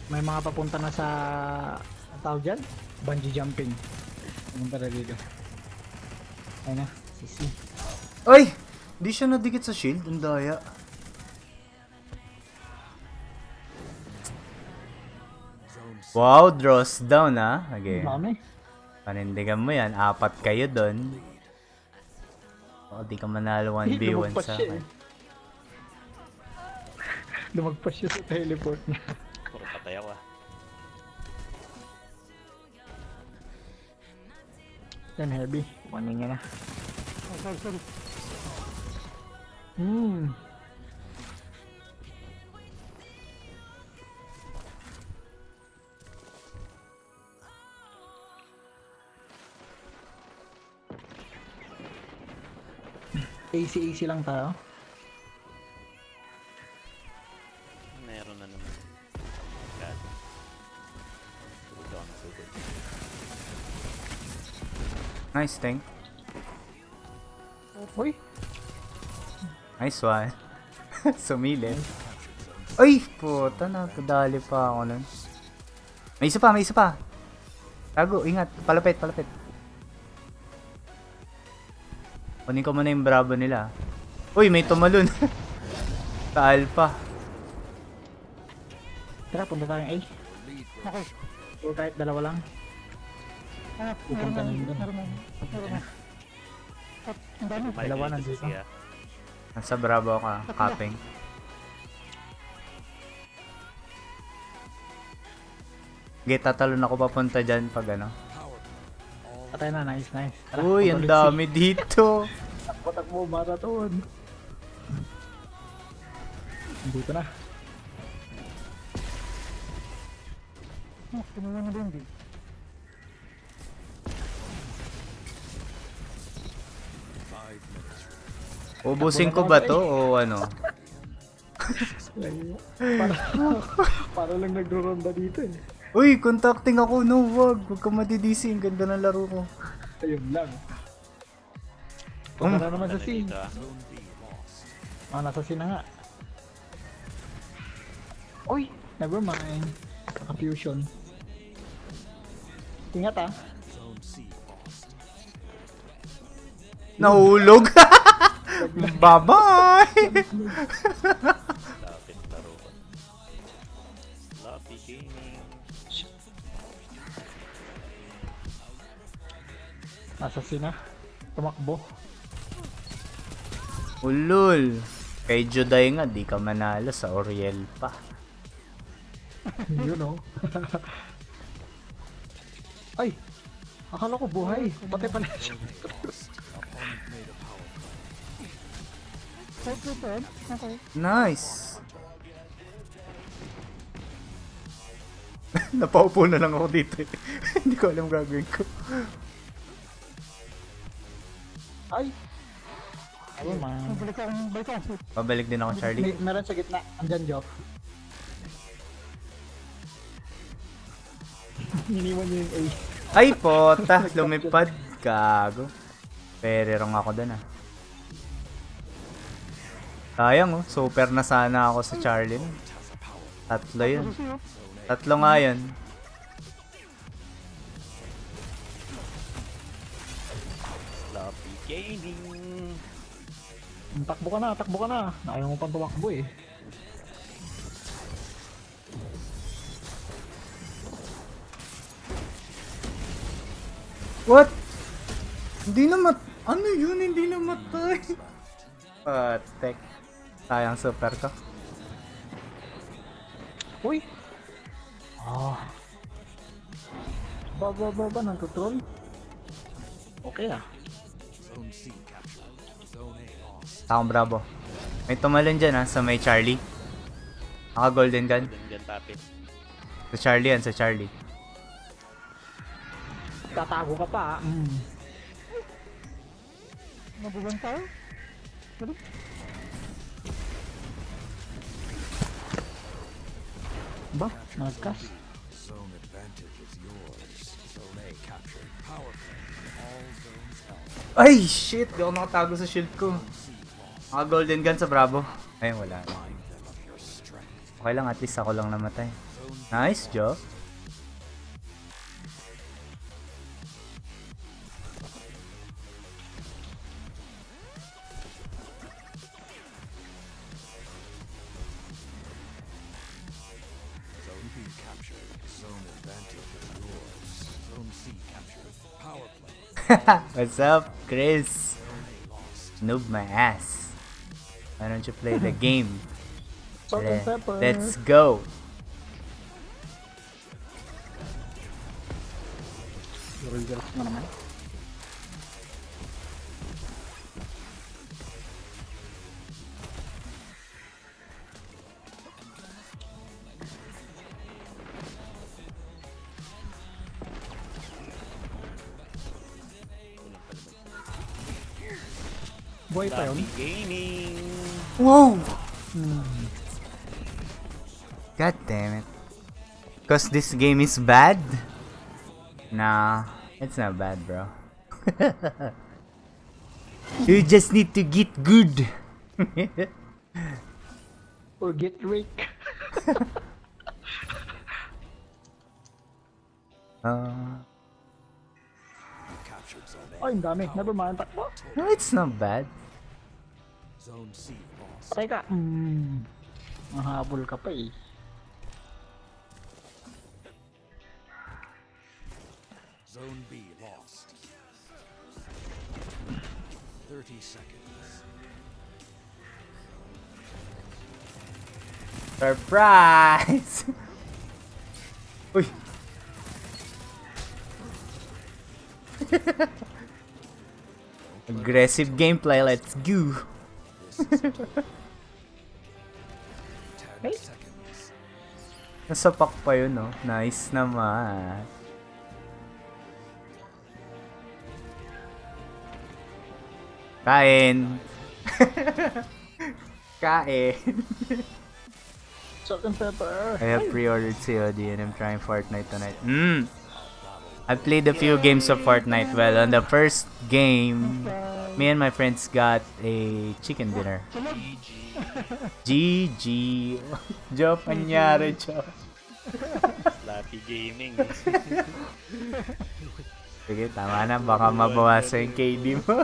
Speaker 8: May mga papunta na sa... Ang tawag dyan? Bungee jumping. Pumunta na dito. Ayun na. Sisi.
Speaker 2: Ay! Di siya nadikit sa shield. Ang daya. Wow, draws down ah. Okay.
Speaker 8: Ang dami.
Speaker 2: Panindigan mo yan. Apat kayo doon. O, di ka manalo 1v1
Speaker 8: Lumagpas
Speaker 2: sa
Speaker 8: siya
Speaker 2: akin.
Speaker 8: eh. (laughs) Lumagpas siya sa teleport niya. (laughs)
Speaker 5: Puro patay ako ah.
Speaker 8: Yan, heavy. Niya na.
Speaker 10: Oh, sorry, sorry.
Speaker 8: Hmm. AC AC lang tayo.
Speaker 2: Nice thing.
Speaker 8: Uy,
Speaker 2: Nice one. (laughs) Sumilip. Ay! Puta, nakadali pa ako nun. May isa pa, may isa pa. Tago, ingat. Palapit, palapit. Kunin ko muna yung bravo nila. Uy, may tumalun. (laughs) Sa alpha.
Speaker 8: tara punta tayong A.
Speaker 10: Okay.
Speaker 8: O kahit dalawa lang.
Speaker 10: Ah,
Speaker 8: Pupunta
Speaker 10: na.
Speaker 8: na yun doon.
Speaker 10: Ang dami.
Speaker 8: Dalawa
Speaker 5: dito
Speaker 8: nandito.
Speaker 5: siya.
Speaker 2: Nasa bravo ka, capping. Okay, tatalon ako papunta dyan pag ano.
Speaker 8: Patay na, nice, nice. Tara,
Speaker 2: Uy, ang dami dito. (laughs)
Speaker 8: Takbo, takbo, marathon. Dito na.
Speaker 10: Oh, kinuha na din. di.
Speaker 2: Ubusin ko ba to o ano?
Speaker 8: para, (laughs) para lang nagro-ronda dito eh.
Speaker 2: Uy, contacting ako. No, wag. Huwag ka madidisi. Ang ganda ng laro ko.
Speaker 8: Ayun lang.
Speaker 2: Um,
Speaker 8: Punta na naman sa
Speaker 5: Ano
Speaker 8: scene.
Speaker 5: ah.
Speaker 8: Ah, nasa scene na nga. Uy, never mind. Naka-fusion. Ingat ah.
Speaker 2: Nahulog. (laughs) Bye-bye.
Speaker 5: Lapit laro ko. Sloppy gaming.
Speaker 8: Nasa scene na. Tumakbo.
Speaker 2: Ulul. Kay Juday nga, di ka manalo sa Oriel pa. (laughs)
Speaker 8: you know. Ay! Akala ko buhay. Patay pala siya. (laughs)
Speaker 10: Okay.
Speaker 2: Nice. (laughs) Napaupo na lang ako dito. eh. (laughs) Hindi ko alam gagawin ko.
Speaker 8: Ay! Ayun, man.
Speaker 10: Balik ako, balik ako.
Speaker 2: Pabalik din ako, Charlie.
Speaker 8: May, meron sa gitna. Andyan, Joff. (laughs) Iniwan niyo yung A.
Speaker 2: Ay, pota. Lumipad. Gago. Pero wrong ako dun ah. Sayang oh. Super na sana ako sa Charlie. Tatlo yun. Tatlo nga yun.
Speaker 5: Sloppy gaming.
Speaker 8: Takbo ka na, takbo ka na. Ayaw mo pang tumakbo eh.
Speaker 2: What? Hindi na mat... Ano yun? Hindi na matay. Patek. Sayang super ko.
Speaker 8: Uy! Ah. Ba, ba, ba, ba, nang tutrol? Okay ah.
Speaker 2: Takong bravo. May tumalon dyan ha, sa may Charlie. Naka golden gun.
Speaker 5: Golden gun tapit.
Speaker 2: Sa Charlie yan, sa Charlie.
Speaker 8: Tatago ka pa. ah. Mm.
Speaker 10: Nabugan tayo? Dali.
Speaker 8: Ba? Nagkas?
Speaker 1: Zone advantage is yours. Zone A captured. Power play. All zones held.
Speaker 2: Ay, shit! Di ako nakatago sa shield ko. Naka golden gun sa Bravo. Ayun, wala. Okay lang, at least ako lang namatay. Nice job. (laughs) What's up, Chris? Noob my ass. Why don't you play the game? (laughs) Le-
Speaker 8: pepper.
Speaker 2: Let's go.
Speaker 8: Girl-girls mo naman. Buhay pa!
Speaker 2: Whoa!
Speaker 8: Hmm.
Speaker 2: God damn it. Cause this game is bad? Nah, it's not bad, bro. (laughs) you just need to get good. (laughs)
Speaker 8: Or get Rick. (laughs)
Speaker 2: uh,
Speaker 1: Captured zone A.
Speaker 8: Ay, ang dami. Never mind. Takbo.
Speaker 2: no, it's not bad.
Speaker 1: Zone C lost.
Speaker 8: Patay ka. Hmm. Mahabol ka pa eh.
Speaker 1: Zone B lost. 30 seconds.
Speaker 2: Surprise! (laughs) Uy! (laughs) Aggressive gameplay, let's go!
Speaker 1: 10 seconds.
Speaker 2: Nasa pack pa yun, no? Nice naman. Kain! (laughs) Kain!
Speaker 8: Salt and pepper.
Speaker 2: I have pre-ordered COD and I'm trying Fortnite tonight. Mm. I played a few games of Fortnite. Well, on the first game, me and my friends got a chicken dinner. GG. (laughs) Joe, panyari, Joe.
Speaker 5: Slappy Gaming.
Speaker 2: Sige, tama na. Baka mabawasan yung KD mo.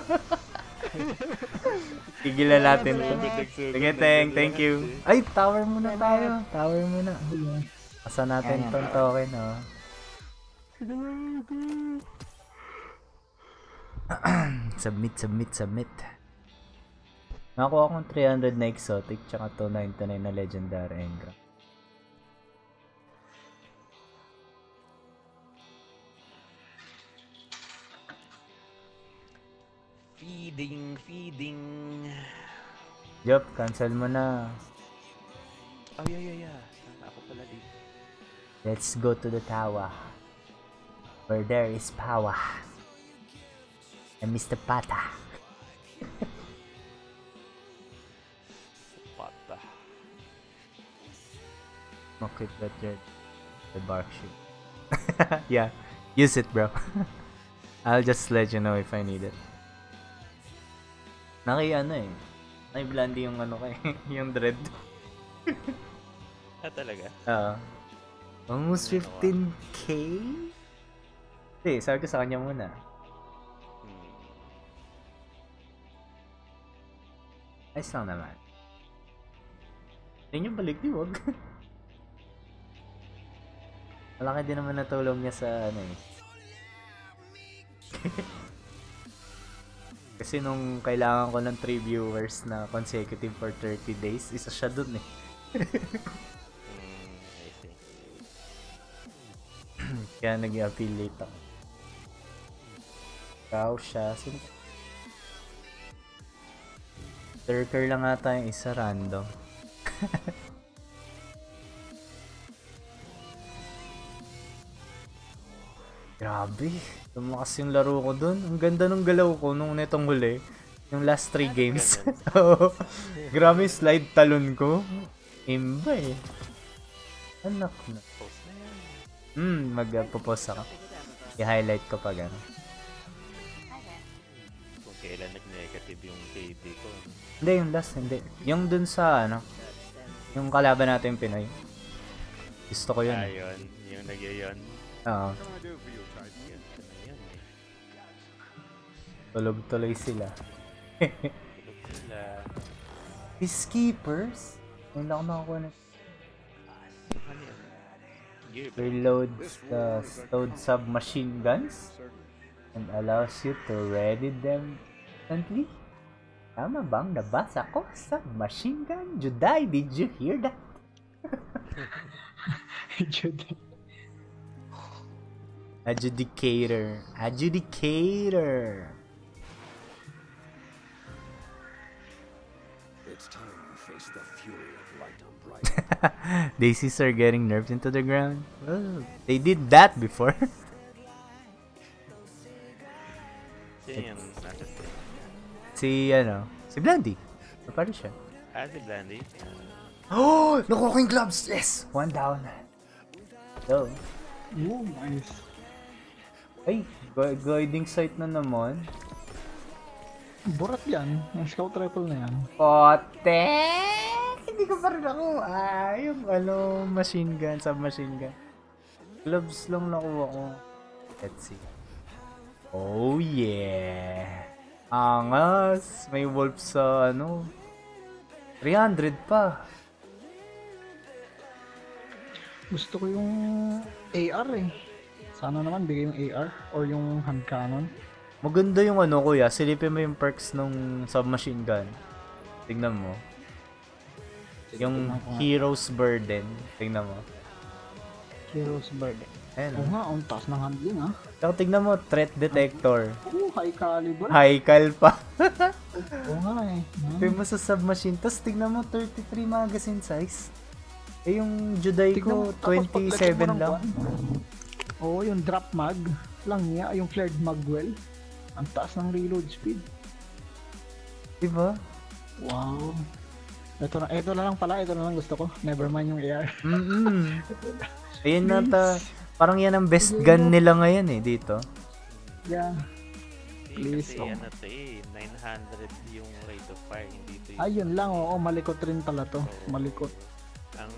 Speaker 2: (laughs) Tigilan natin to. Sige, thank, thank you. Ay, tower muna tayo. Tower muna. Asa natin tong token, oh. (clears throat) submit, submit, submit. Nakuha akong 300 na exotic tsaka 299 na legendary engram.
Speaker 5: feeding, feeding.
Speaker 2: Yup, cancel mo na.
Speaker 5: Oh, yeah, yeah, yeah. Tama ako pala dito.
Speaker 2: Let's go to the tower. Where there is power. And Mr. Pata.
Speaker 5: Pata.
Speaker 2: Okay, that your the bark shoot. (laughs) yeah, use it, bro. (laughs) I'll just let you know if I need it. Naki ano eh. Naki blandi yung ano kay (laughs) yung dread.
Speaker 5: Ah, talaga?
Speaker 2: Oo. almost 15k? Hindi, sabi ko sa kanya muna.
Speaker 5: Hmm.
Speaker 2: Ayos lang naman. Yun yung balik di wag. (laughs) Malaki din naman natulong niya sa ano eh. (laughs) Kasi nung kailangan ko ng 3 viewers na consecutive for 30 days, isa siya dun eh. (laughs)
Speaker 5: Hmm.
Speaker 2: Kaya nag-affiliate ako. Ikaw siya. Sino? Lurker lang ata yung isa random. (laughs) Grabe. Lumakas yung laro ko dun. Ang ganda ng galaw ko nung netong huli. Yung last three games. (laughs) Oo. Grabe slide talon ko. Imba eh. Anak na. Hmm, mag-popost ako. I-highlight ko pag ano.
Speaker 5: Kailan nag-negative yung KD ko.
Speaker 2: Hindi, yung last, hindi. Yung dun sa, ano, yung kalaban natin yung Pinoy. Gusto ko yun.
Speaker 5: Ah, yun. Yung nag-yun.
Speaker 2: Oo.
Speaker 5: Yun, ano yun eh.
Speaker 2: Tulog tuloy sila.
Speaker 5: Tulog sila. (laughs)
Speaker 2: Peacekeepers? Lang ako
Speaker 5: Ano? Gear ba?
Speaker 2: reloads the stowed submachine guns and allows you to ready them instantly. Tama bang nabasa ko? machine gun? Juday, did you hear that? (laughs)
Speaker 8: Juday.
Speaker 2: Adjudicator. Adjudicator.
Speaker 1: It's time you face the fury of light on bright. (laughs)
Speaker 2: Daisies are getting nerfed into the ground. Well, they did that before.
Speaker 5: Sino yung nasa sila?
Speaker 2: Si, ano, si Blandy. Paano siya?
Speaker 5: Ah, si Blandy.
Speaker 2: Oh! Nakuha ko yung gloves! Yes! One down. So,
Speaker 8: Oh, nice.
Speaker 2: ay, gu- guiding sight na naman.
Speaker 8: Burat yan. Yung scout rifle na yan.
Speaker 2: Pote! Hindi ko pa rin ako. Ah, yung ano, machine gun, submachine gun. Gloves lang nakuha ko. Let's see. Oh yeah! Angas! May wolf sa ano. 300 pa.
Speaker 8: Gusto ko yung AR eh. Sana naman bigay yung AR or yung hand cannon.
Speaker 2: Maganda yung ano kuya, silipin mo yung perks ng submachine gun. Tingnan mo. Yung. Hero's Burden. Tingnan mo.
Speaker 8: Heroes Burden.
Speaker 2: Ayan.
Speaker 8: Oo nga, ang taas ng handling ah.
Speaker 2: Saka tignan mo, threat detector.
Speaker 8: Oo, high caliber.
Speaker 2: High cal pa. (laughs)
Speaker 8: Oo nga eh.
Speaker 2: Tingnan mo sa submachine. Tapos tignan mo, 33 magazine size. Eh yung Juday ko,
Speaker 8: Tignan mo, tapos paglagyan
Speaker 2: 27
Speaker 8: mo ng
Speaker 2: lang.
Speaker 8: Oo, yung drop mag lang niya, yung flared magwell. Ang taas ng reload speed.
Speaker 2: Diba?
Speaker 8: Wow. Ito na, ito na lang pala, ito na lang gusto ko. Never mind yung AR.
Speaker 2: Mm-mm. Ayun na ta. (laughs) Parang yan ang best gun nila ngayon eh, dito.
Speaker 8: Yeah. Please,
Speaker 5: kasi
Speaker 8: oh.
Speaker 5: ano to eh, 900 yung rate of fire, hindi to yung...
Speaker 8: Ayun lang, oo, malikot rin pala to.
Speaker 5: Oo.
Speaker 8: Malikot.
Speaker 5: Ang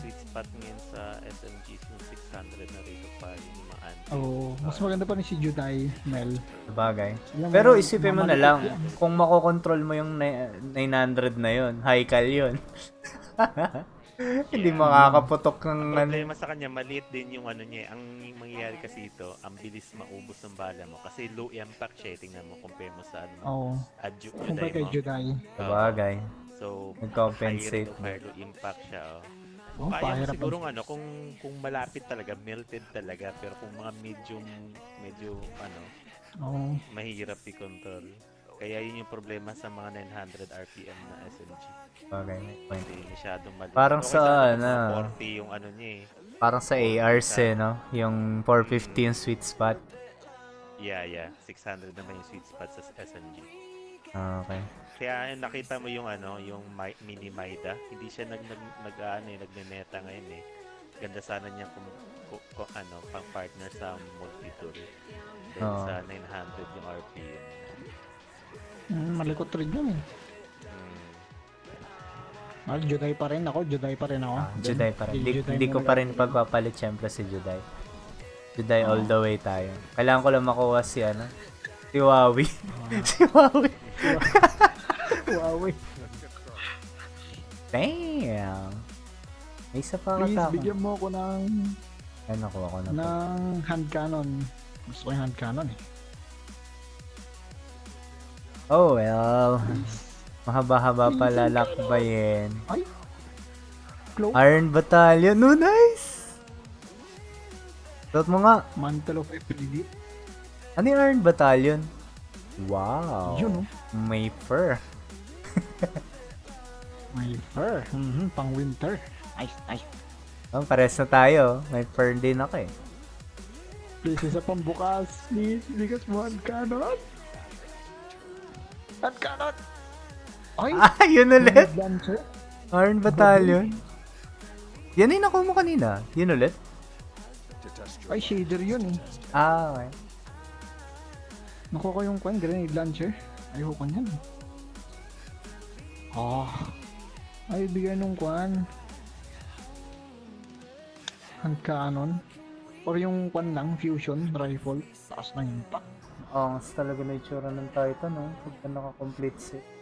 Speaker 5: sweet spot ngayon sa SMG is yung 600 na rate of fire, yung mga anti.
Speaker 8: Oo, mas maganda pa ni si Judai, Mel.
Speaker 2: Sabagay. Pero isipin mo na lang,
Speaker 8: yan.
Speaker 2: kung makokontrol mo yung ni- 900 na yon high cal yun. (laughs) (laughs) Hindi
Speaker 5: Yeah.
Speaker 2: makakaputok ng
Speaker 5: Ang problema sa kanya, maliit din yung ano niya. eh. Ang mangyayari kasi ito, ang bilis maubos ng bala mo. Kasi low impact siya. eh. Tingnan mo, compare mo sa ano.
Speaker 8: Oo.
Speaker 5: Adju
Speaker 8: Kumpara kay Judai.
Speaker 2: Sabagay.
Speaker 5: So,
Speaker 2: Nag-compensate
Speaker 5: high rate of fire, low impact siya. Oh.
Speaker 8: Oh,
Speaker 5: Kaya mo
Speaker 8: pahirap
Speaker 5: siguro ano, kung kung malapit talaga, melted talaga. Pero kung mga medium, medyo ano,
Speaker 8: Oo.
Speaker 5: mahirap i-control. Kaya yun yung problema sa mga 900 RPM na SMG.
Speaker 2: Sabagay. may point.
Speaker 5: Hindi masyadong maliit.
Speaker 2: Parang
Speaker 5: Okay
Speaker 2: sa ano,
Speaker 5: mga 40 yung ano niya eh.
Speaker 2: Parang sa ARs eh, no? Yung 450 yung sweet spot.
Speaker 5: Yeah, yeah. 600 naman yung sweet spot sa SMG.
Speaker 2: Okay.
Speaker 5: Kaya eh, nakita mo yung ano, yung Mi- mini Maida, hindi siya nag nag, nag ano, eh, nagne-meta ngayon eh. Ganda sana niya kung, kung, kung ano, pang partner sa multi-tool. Then
Speaker 2: Oo.
Speaker 5: sa 900 yung RPM.
Speaker 8: Mm, malikot rin yun eh. Ah, Judai pa rin ako, Judai pa rin ako.
Speaker 2: Ah, Juday pa rin. Di,
Speaker 8: Judai
Speaker 2: di ko pa rin pagpapalit syempre si Juday. Juday all the way tayo. Kailangan ko lang makuha si ano, si Wawi. (laughs) si Wawi. (laughs)
Speaker 8: Huawei.
Speaker 2: Damn. May isa pa
Speaker 8: Please,
Speaker 2: katama.
Speaker 8: bigyan mo ako ng,
Speaker 2: Ay, nakuha ko na po.
Speaker 8: ng hand cannon. Gusto ko yung hand cannon eh.
Speaker 2: Oh, well. Mahaba-haba pala lakbayin.
Speaker 8: Ay! Cloak.
Speaker 2: Iron Battalion. No, nice! Suot mo nga.
Speaker 8: Mantle of FPD.
Speaker 2: Ano yung Iron Battalion? Wow.
Speaker 8: Yun, oh.
Speaker 2: May fur. (laughs)
Speaker 8: May fur. Mhm, pang winter. Nice, nice.
Speaker 2: Oh, pares na tayo. May fur din ako eh.
Speaker 8: Please, isa pang bukas. Please, bigas mo ang cannon. Ay! (laughs)
Speaker 2: Ah, yun ulit? Iron Battalion. Yan yung nakuha mo kanina. Yun ulit?
Speaker 8: Ay, shader yun eh.
Speaker 2: Ah, okay.
Speaker 8: Nakuha ko yung kwan, grenade launcher. Ayoko niyan. Ah. Ay, bigay nung kwan. Hand cannon. Or yung kwan lang, fusion rifle. Taas na pa.
Speaker 2: Oo, oh, talaga na itsura ng Titan, no? Pagka naka-complete set.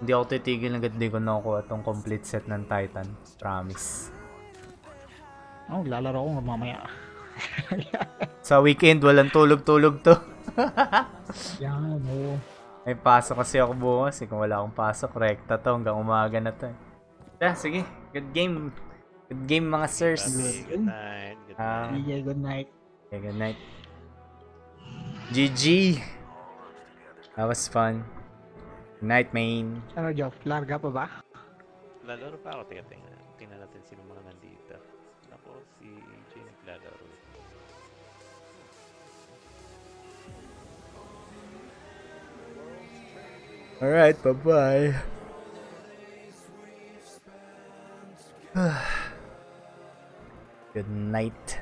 Speaker 2: Hindi ako titigil agad di ko nakukuha tong complete set ng Titan. Promise.
Speaker 8: Oh, lalaro ko nga mamaya. (laughs)
Speaker 2: Sa weekend, walang tulog-tulog to. (laughs)
Speaker 8: Yan, oo.
Speaker 2: May pasok kasi ako bukas eh. Kung wala akong pasok, rekta to hanggang umaga na to. Yeah, sige. Good game. Good game mga sirs.
Speaker 5: Good night. Good night.
Speaker 8: Yeah, good night.
Speaker 2: yeah, good night. GG. That was fun. (sighs) Good night, main.
Speaker 8: Ano, Joff? Larga pa ba?
Speaker 5: Lalaro pa ako. Teka, tingnan. Tingnan natin sino mga nandito. Ako, si Jay naglalaro.
Speaker 2: Alright, bye-bye. Good night.